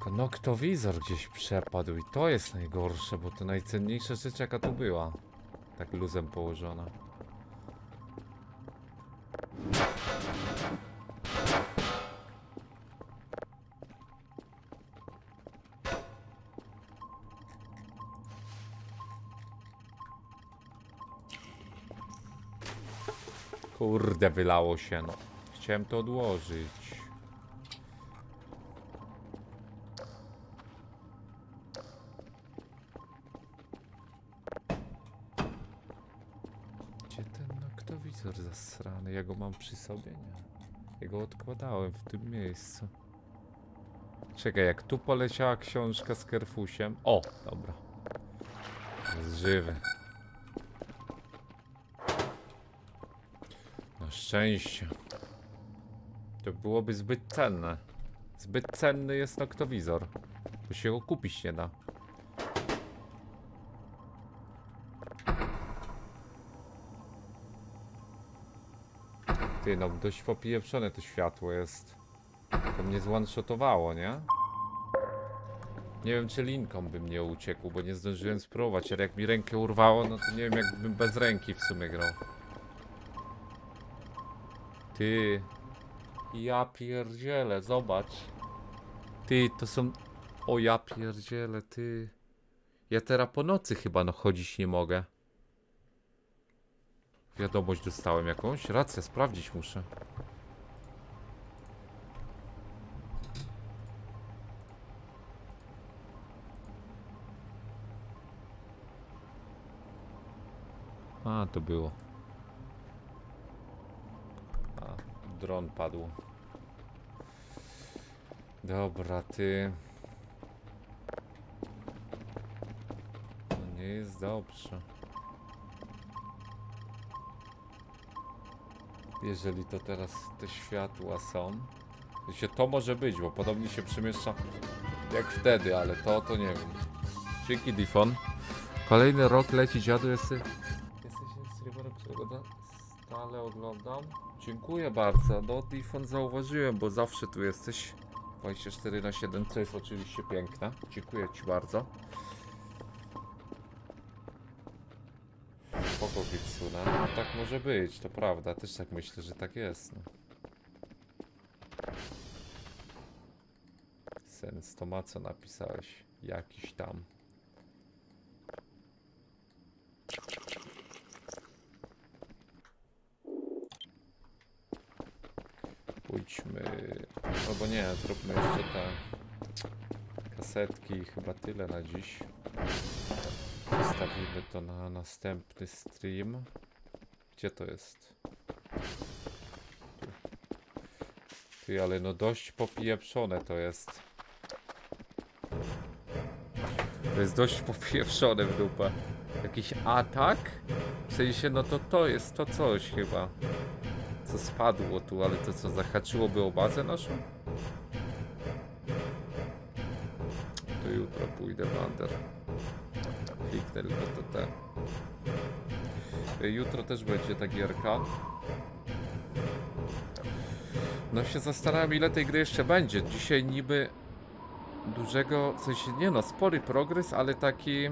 Tylko noktowizor gdzieś przepadł i to jest najgorsze, bo to najcenniejsza rzecz jaka tu była. Tak luzem położona. Kurde, wylało się, no. Chciałem to odłożyć. Zasrany? Ja go mam przy sobie? Nie. Ja go odkładałem w tym miejscu. Czekaj, jak tu poleciała książka z kerfusiem. O, dobra. Jest żywy. Na szczęście. To byłoby zbyt cenne. Zbyt cenny jest noktowizor. Bo się go kupić nie da. Ty, no dość popieprzone to światło jest. To mnie zwanshotowało, nie? Nie wiem, czy linką bym nie uciekł, bo nie zdążyłem spróbować, ale jak mi rękę urwało, no to nie wiem, jakbym bez ręki w sumie grał. Ty. Ja pierdzielę, zobacz. Ty, to są... O ja pierdzielę, ty. Ja teraz po nocy chyba no chodzić nie mogę. Wiadomość dostałem jakąś. Rację, sprawdzić muszę. A, to było. A, dron padł. Dobra, ty. To nie jest dobrze. Jeżeli to teraz te światła są. To może być, bo podobnie się przemieszcza jak wtedy, ale to to nie wiem. Dzięki Difon. Kolejny rok leci dziadu jesteś. Jesteś streamerem, którego stale oglądam. Dziękuję bardzo. No Difon zauważyłem, bo zawsze tu jesteś. 24 na 7, co jest oczywiście piękne. Dziękuję Ci bardzo. Spoko. No tak może być, to prawda. Też tak myślę, że tak jest. No. Sens to ma co napisałeś. Jakiś tam. Pójdźmy. Albo nie, zróbmy jeszcze te kasetki. Chyba tyle na dziś. Zostawimy to na następny stream. Gdzie to jest? Ty, ale no dość popieprzone to jest. To jest dość popieprzone w dupę. Jakiś atak? W sensie, no to to jest to coś chyba. Co spadło tu, ale to co, zahaczyłoby o bazę naszą? To jutro pójdę w Under. Kliknę tylko to ten. Jutro też będzie ta gierka. No się zastanawiam ile tej gry jeszcze będzie. Dzisiaj niby dużego, w sensie nie no, spory progres, ale taki...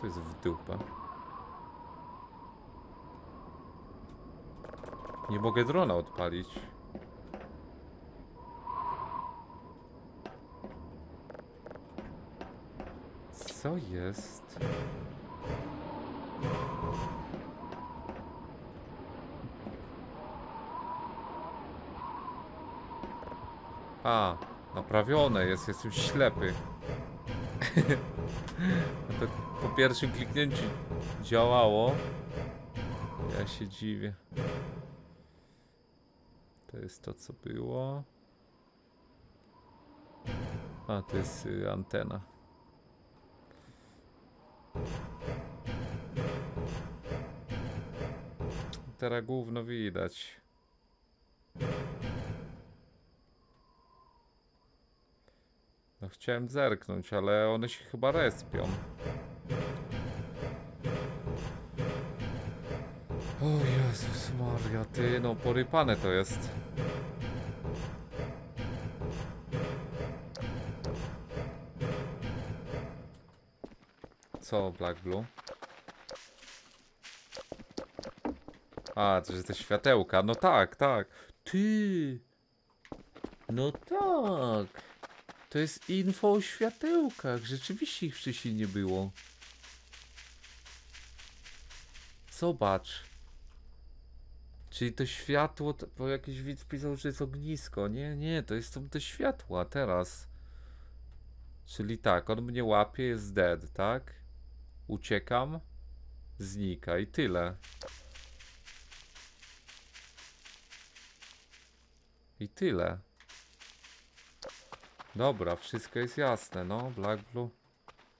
Co jest w dupę? Nie mogę drona odpalić. Co jest? A, naprawione jest, jestem ślepy. to po pierwszym kliknięciu działało. Ja się dziwię. To jest to, co było. A, to jest y, antena. Teraz gówno widać. No chciałem zerknąć, ale one się chyba respią. O Jezus Maria, ty, no porypane to jest. Co, Black Blue? A, to że te światełka, no tak, tak. Ty! No tak. To jest info o światełkach. Rzeczywiście ich wcześniej nie było. Zobacz. Czyli to światło, to, bo jakiś widz pisał, że jest ognisko. Nie, nie, to jest są te światła teraz. Czyli tak, on mnie łapie, jest dead, tak? Uciekam, znika i tyle. I tyle. Dobra, wszystko jest jasne, no, Black Blue.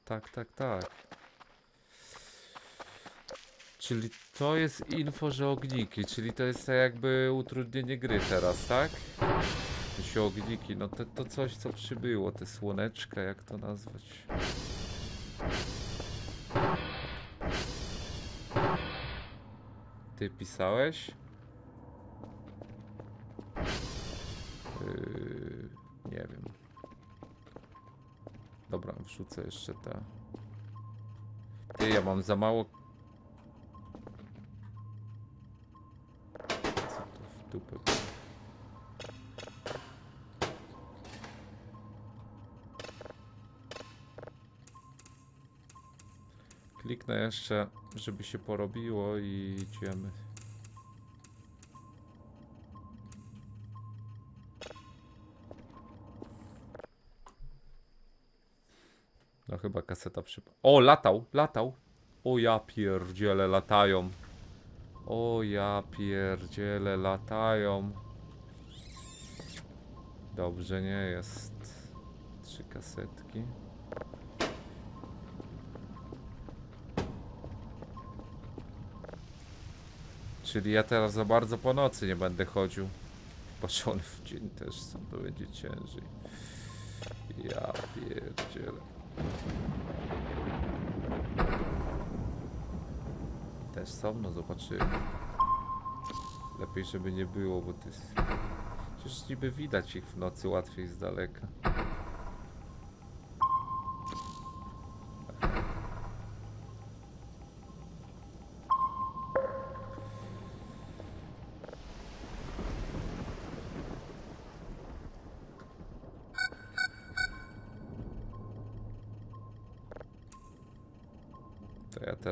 Tak, tak, tak. Czyli to jest info, że ogniki, czyli to jest tak jakby utrudnienie gry teraz, tak? Jeśli ogniki, no to, to coś co przybyło, te słoneczka, jak to nazwać? Ty pisałeś? Yy, nie wiem. Dobra, wrzucę jeszcze te. Ty, ja mam za mało. Co to w dupę? Kliknę jeszcze, żeby się porobiło i idziemy. No chyba kaseta przy... O, latał, latał. O ja pierdziele, latają. O ja pierdziele, latają. Dobrze nie jest. Trzy kasetki. Czyli ja teraz za bardzo po nocy nie będę chodził. Patrzony w dzień też są, to będzie ciężej. Ja pierdzielę. Też są, no zobaczymy. Lepiej, żeby nie było, bo to jest... Przecież niby widać ich w nocy łatwiej z daleka.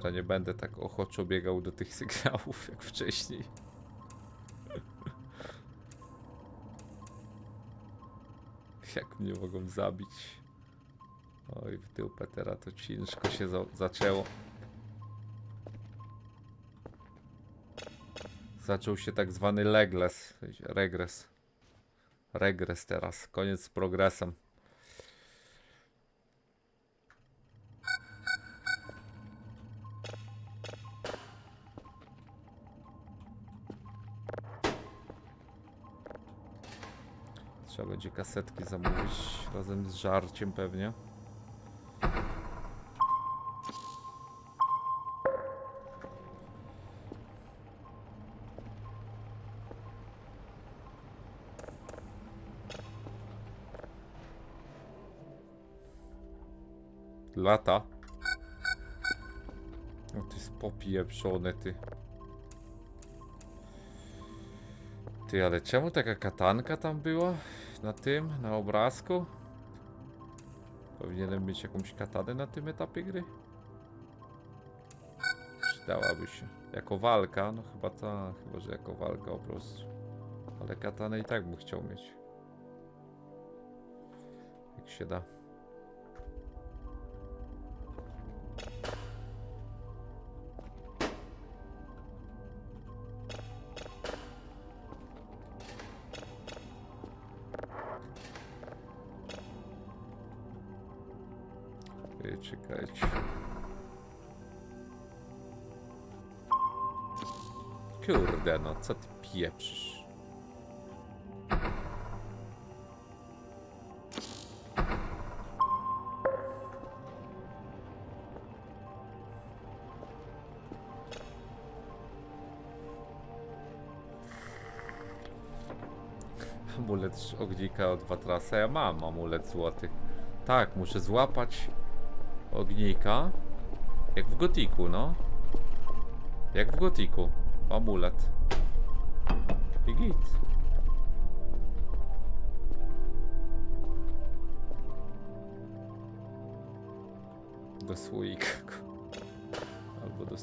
Teraz nie będę tak ochoczo biegał do tych sygnałów jak wcześniej. Jak mnie mogą zabić? Oj, w dupę teraz to ciężko się za zaczęło. Zaczął się tak zwany legles, regres. Regres teraz, koniec z progresem. Będzie kasetki zamówić razem z żarciem pewnie. Lata. O, ty jest popieprzone, ty. Ty, ale czemu taka katanka tam była? Na tym, na obrazku? Powinienem mieć jakąś katanę na tym etapie gry? Przydałaby się. Jako walka? No chyba ta, chyba że jako walka po prostu. Ale katanę i tak bym chciał mieć. Jak się da. Co ty pieprzysz? Amulet ognika od Watrasa. Ja mam amulet złoty. Tak, muszę złapać ognika. Jak w gotiku, no. Jak w gotiku. Amulet. I git. Do słoika. Albo do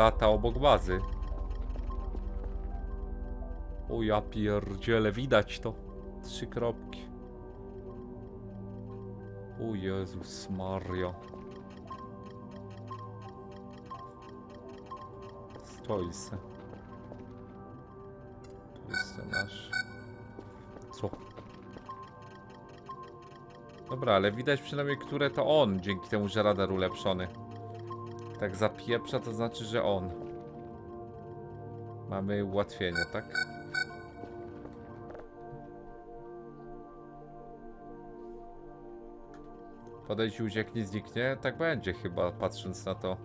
Lata obok bazy. O ja pierdziele, widać to. Trzy kropki. O Jezus Maria. Stoi se. Tu jest nasz. Co? Dobra, ale widać przynajmniej, które to on, dzięki temu, że radar ulepszony. Tak zapieprza, to znaczy, że on. Mamy ułatwienie, tak? Podejdź i ucieknij, zniknie? Tak będzie chyba, patrząc na to,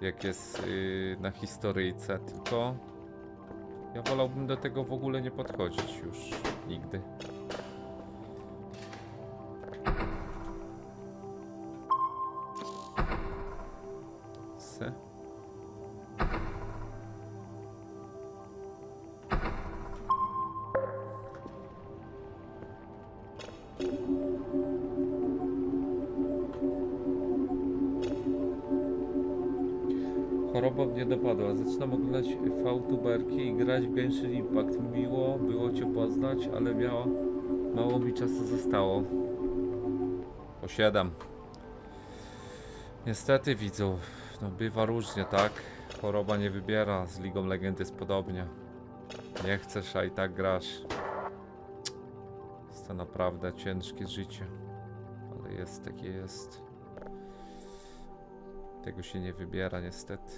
jak jest yy, na historyjce, tylko... Ja wolałbym do tego w ogóle nie podchodzić już nigdy. Ale miało, mało mi czasu zostało. Po 7. Niestety widzów, no bywa różnie, tak? Choroba nie wybiera, z Ligą Legend jest podobnie. Nie chcesz, a i tak grasz. Jest to naprawdę ciężkie życie. Ale jest takie jest. Tego się nie wybiera niestety.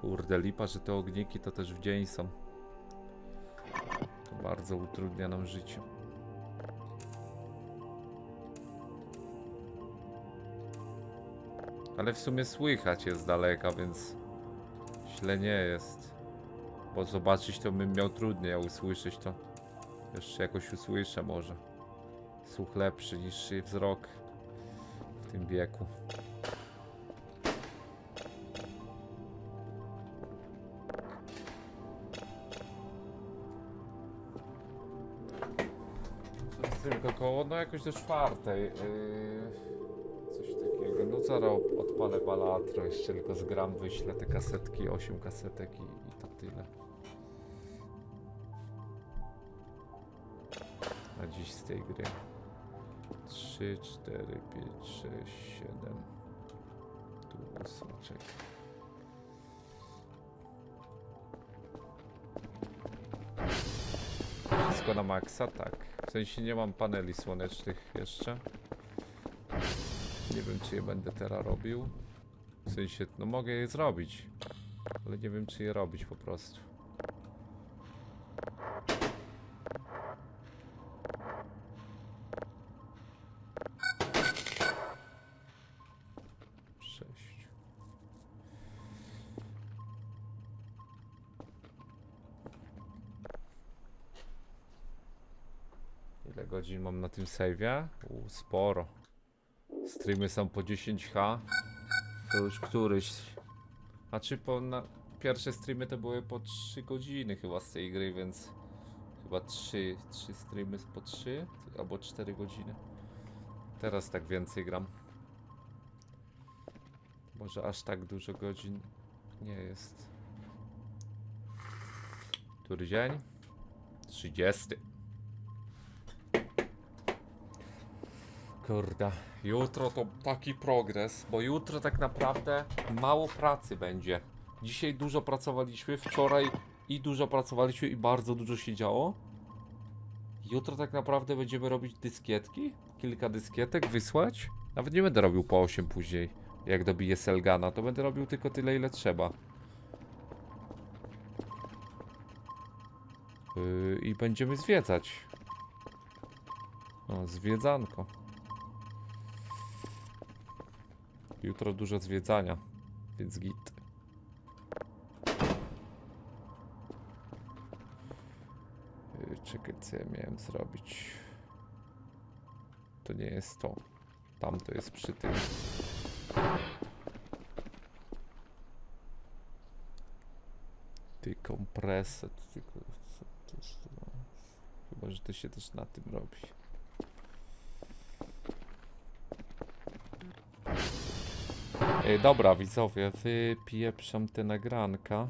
Kurde, lipa, że te ogniki to też w dzień są. Bardzo utrudnia nam życie. Ale w sumie słychać jest daleka, więc źle nie jest. Bo zobaczyć to bym miał trudniej, a usłyszeć to jeszcze jakoś usłyszę może. Słuch lepszy niż wzrok w tym wieku. Jest tylko koło, no jakoś do czwartej. Yy, coś takiego. No zaraz odpalę balatro, jeszcze tylko z gram wyślę te kasetki, 8 kasetek i, i to tyle. Na dziś z tej gry. 3, 4, 5, 6, 7. Tu ósmaczek. Wszystko na maksa? Tak. W sensie nie mam paneli słonecznych jeszcze. Nie wiem czy je będę teraz robił. W sensie, no mogę je zrobić. Ale nie wiem czy je robić po prostu. Ile mam na tym save'ie? Sporo. Streamy są po 10h. To już któryś. A czy po na... pierwsze streamy to były po 3 godziny chyba z tej gry, więc chyba 3, 3 streamy po 3 albo 4 godziny. Teraz tak więcej gram. Może aż tak dużo godzin nie jest. Który dzień? 30. Kurde, jutro to taki progres, bo jutro tak naprawdę mało pracy będzie. Dzisiaj dużo pracowaliśmy, wczoraj i dużo pracowaliśmy i bardzo dużo się działo. Jutro tak naprawdę będziemy robić dyskietki, kilka dyskietek wysłać. Nawet nie będę robił po 8 później, jak dobiję Selgana, to będę robił tylko tyle ile trzeba. Yy, I będziemy zwiedzać. O, zwiedzanko. Jutro dużo zwiedzania, więc git. Yy, Czekaj, co ja miałem zrobić. To nie jest to. Tam to jest przy tym. Ty jest? Chyba, że to się też na tym robi. Dobra, widzowie, wypieprzam te nagranka.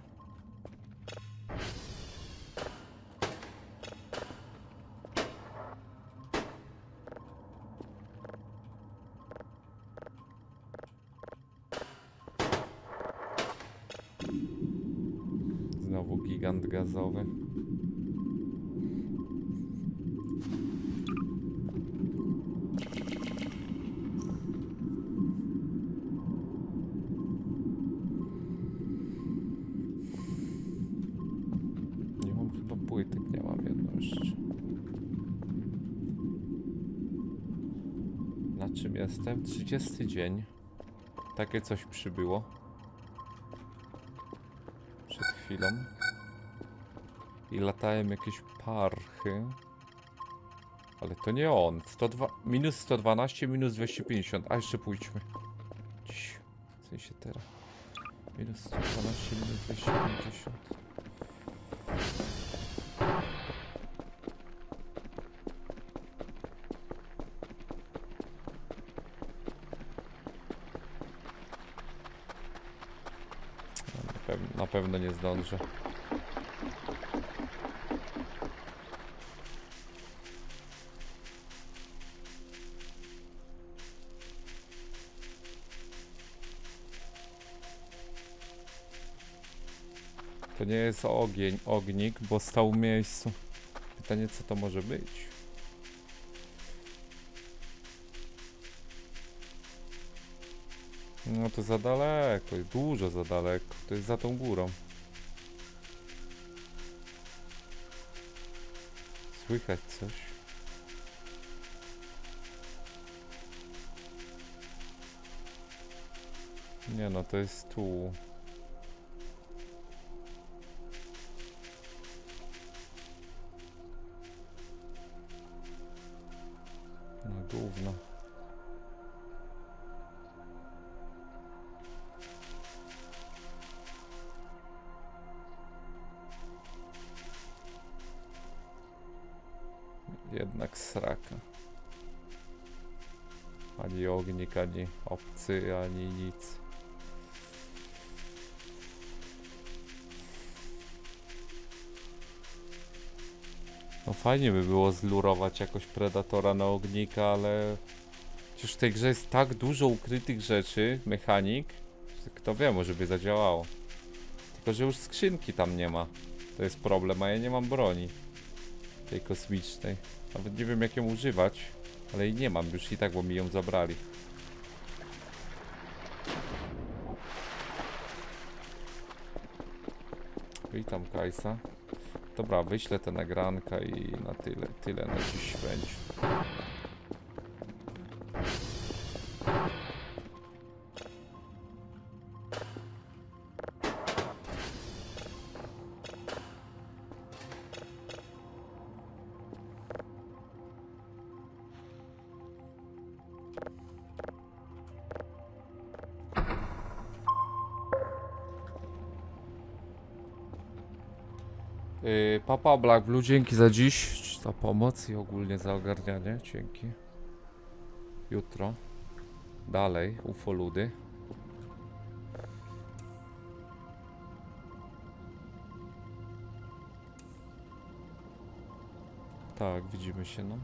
Jestem? 30 dzień. Takie coś przybyło. Przed chwilą. I latałem jakieś parchy. Ale to nie on. 102, minus 112, minus 250. A jeszcze pójdźmy. Dziś. W sensie teraz. Minus 112, minus 250. nie zdążę. To nie jest ogień, ognik, bo stał w miejscu. Pytanie, co to może być? No to za daleko, dużo za daleko. To jest za tą górą. Słychać coś. Nie no, to jest tu. Obcy, ani nic. No fajnie by było zlurować jakoś Predatora na ognika, ale... Przecież w tej grze jest tak dużo ukrytych rzeczy, mechanik, kto wie, może by zadziałało. Tylko, że już skrzynki tam nie ma. To jest problem, a ja nie mam broni. Tej kosmicznej. Nawet nie wiem jak ją używać, ale jej nie mam już i tak, bo mi ją zabrali. Witam Kajsa. Dobra, wyślę te nagranka i na tyle, tyle na dziś będzie. Papa Black Blue, dzięki za dziś, za pomoc i ogólnie za ogarnianie, dzięki. Jutro. Dalej, ufoludy. Tak, widzimy się, no.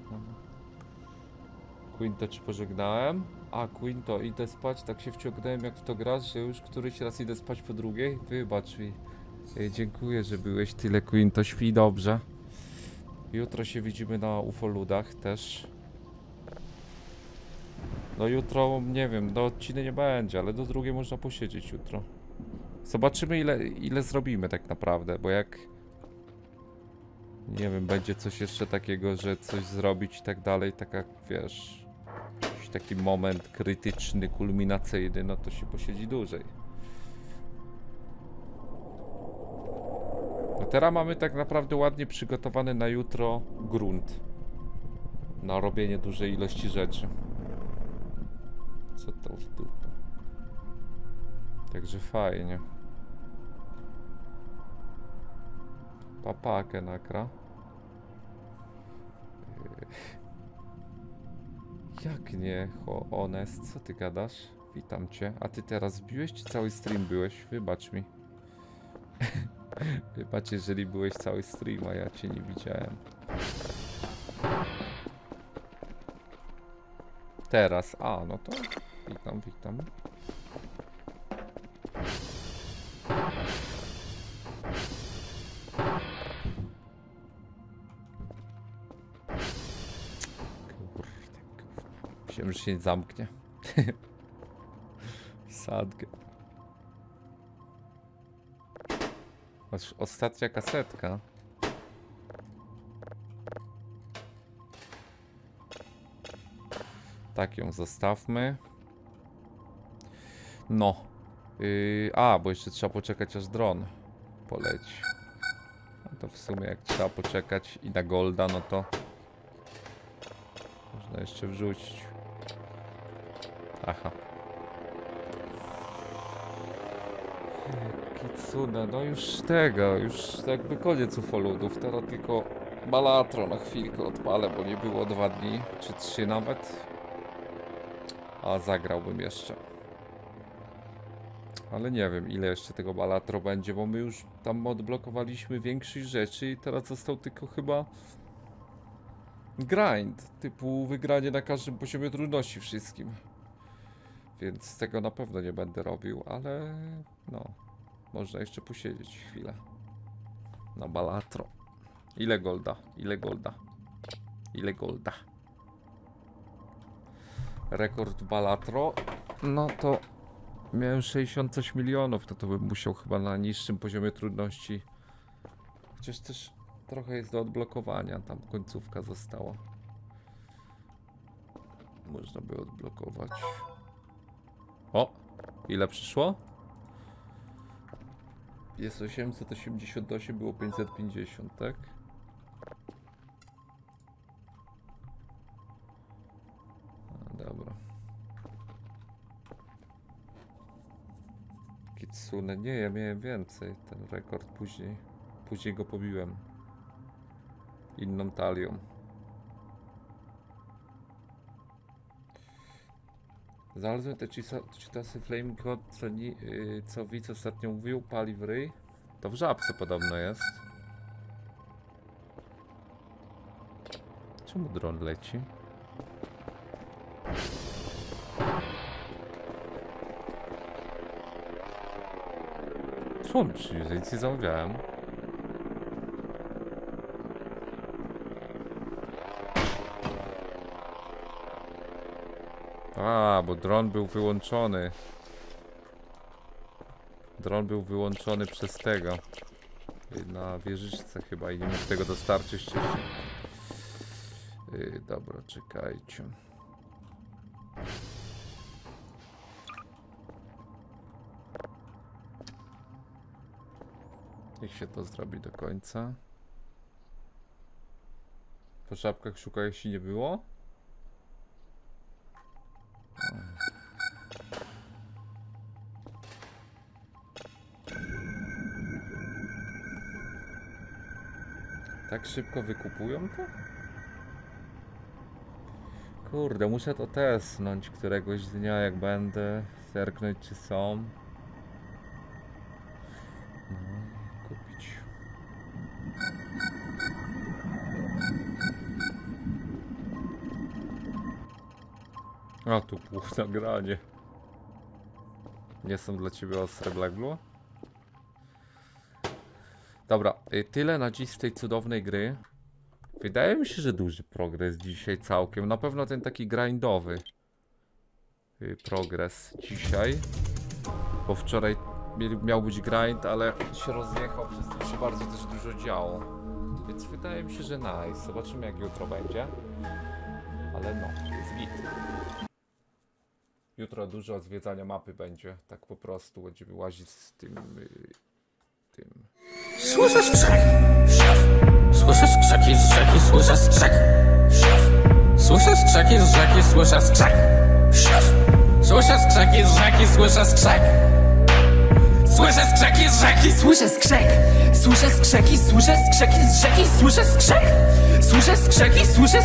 Quinto ci pożegnałem. A, Quinto, idę spać, tak się wciągnąłem jak w to grasz, że już któryś raz idę spać po drugiej. Wybacz mi. Ej, dziękuję, że byłeś tyle Quinto, śpi dobrze. Jutro się widzimy na ufoludach też. No jutro, nie wiem, do odciny nie będzie, ale do drugiej można posiedzieć jutro. Zobaczymy ile, ile zrobimy tak naprawdę, bo jak... Nie wiem, będzie coś jeszcze takiego, że coś zrobić i tak dalej, tak jak wiesz... Jakiś taki moment krytyczny, kulminacyjny, no to się posiedzi dłużej. Teraz mamy tak naprawdę ładnie przygotowany na jutro grunt. Na robienie dużej ilości rzeczy. Co to w dupę. Także fajnie. Papakę nakra. Jak nie, ho, honest, co ty gadasz? Witam cię. A ty teraz zbiłeś czy cały stream byłeś? Wybacz mi. Wybacz, jeżeli byłeś cały stream, a ja cię nie widziałem. Teraz, a no to witam, witam. Kurde. Myślałem, że się nie zamknie. Sadgę. Ostatnia kasetka. Tak ją zostawmy. No. Yy, a, bo jeszcze trzeba poczekać aż dron poleci. No to w sumie jak trzeba poczekać i na golda, no to można jeszcze wrzucić. Aha. Kitsune, no już tego, już jakby koniec ufoludów, teraz tylko Balatro na chwilkę odpalę, bo nie było dwa dni, czy trzy nawet. A zagrałbym jeszcze. Ale nie wiem, ile jeszcze tego balatro będzie, bo my już tam odblokowaliśmy większość rzeczy i teraz został tylko chyba grind, typu wygranie na każdym poziomie trudności wszystkim. Więc tego na pewno nie będę robił, ale no, można jeszcze posiedzieć chwilę. Na balatro. Ile golda? Ile golda? Ile golda? Rekord balatro? No to miałem 60 coś milionów, no to bym musiał chyba na niższym poziomie trudności. Chociaż też trochę jest do odblokowania, tam końcówka została. Można by odblokować. O! Ile przyszło? Jest 888, było 550, tak? A, dobra. Kitsune, nie, ja miałem więcej, ten rekord później. Później go pobiłem. Inną talią. Znalazłem te cheatasy Flame God, co, ni, yy, co widz ostatnio mówił, pali w ryj. To w żabce podobno jest. Czemu dron leci? Co on przywiózł? Nic nie zamawiałem. A, bo dron był wyłączony. Dron był wyłączony przez tego. Na wieżyczce chyba i nie mógł tego dostarczyć wcześniej. Yy, dobra, czekajcie. Niech się to zrobi do końca. Po żabkach szuka jeśli nie było? Tak szybko wykupują to? Kurde, muszę to tesnąć któregoś dnia jak będę, zerknąć czy są. A tu pół nagranie. Nie są dla ciebie ostre Black Blue? Dobra, y, tyle na dziś z tej cudownej gry. Wydaje mi się, że duży progres dzisiaj całkiem. Na pewno ten taki grindowy y, progres dzisiaj. Bo wczoraj miał być grind, ale się rozjechał, przez to się bardzo też dużo działo. Więc wydaje mi się, że nice. Zobaczymy jak jutro będzie. Ale no, jest git. Jutro dużo zwiedzania mapy będzie. Tak po prostu będziemy łazić z tym... y, tym... Słyszę skrzek. Słyszę skrzeki z rzeki, słyszę skrzek. Słyszę skrzeki z rzeki, słyszę skrzek. Słyszę skrzeki z rzeki, słyszę skrzek. Słyszę skrzeki z rzeki, Słyszę skrzek, słyszę skrzeki, słyszę skrzeki z rzeki, słyszę skrzek, słyszę skrzeki, słyszę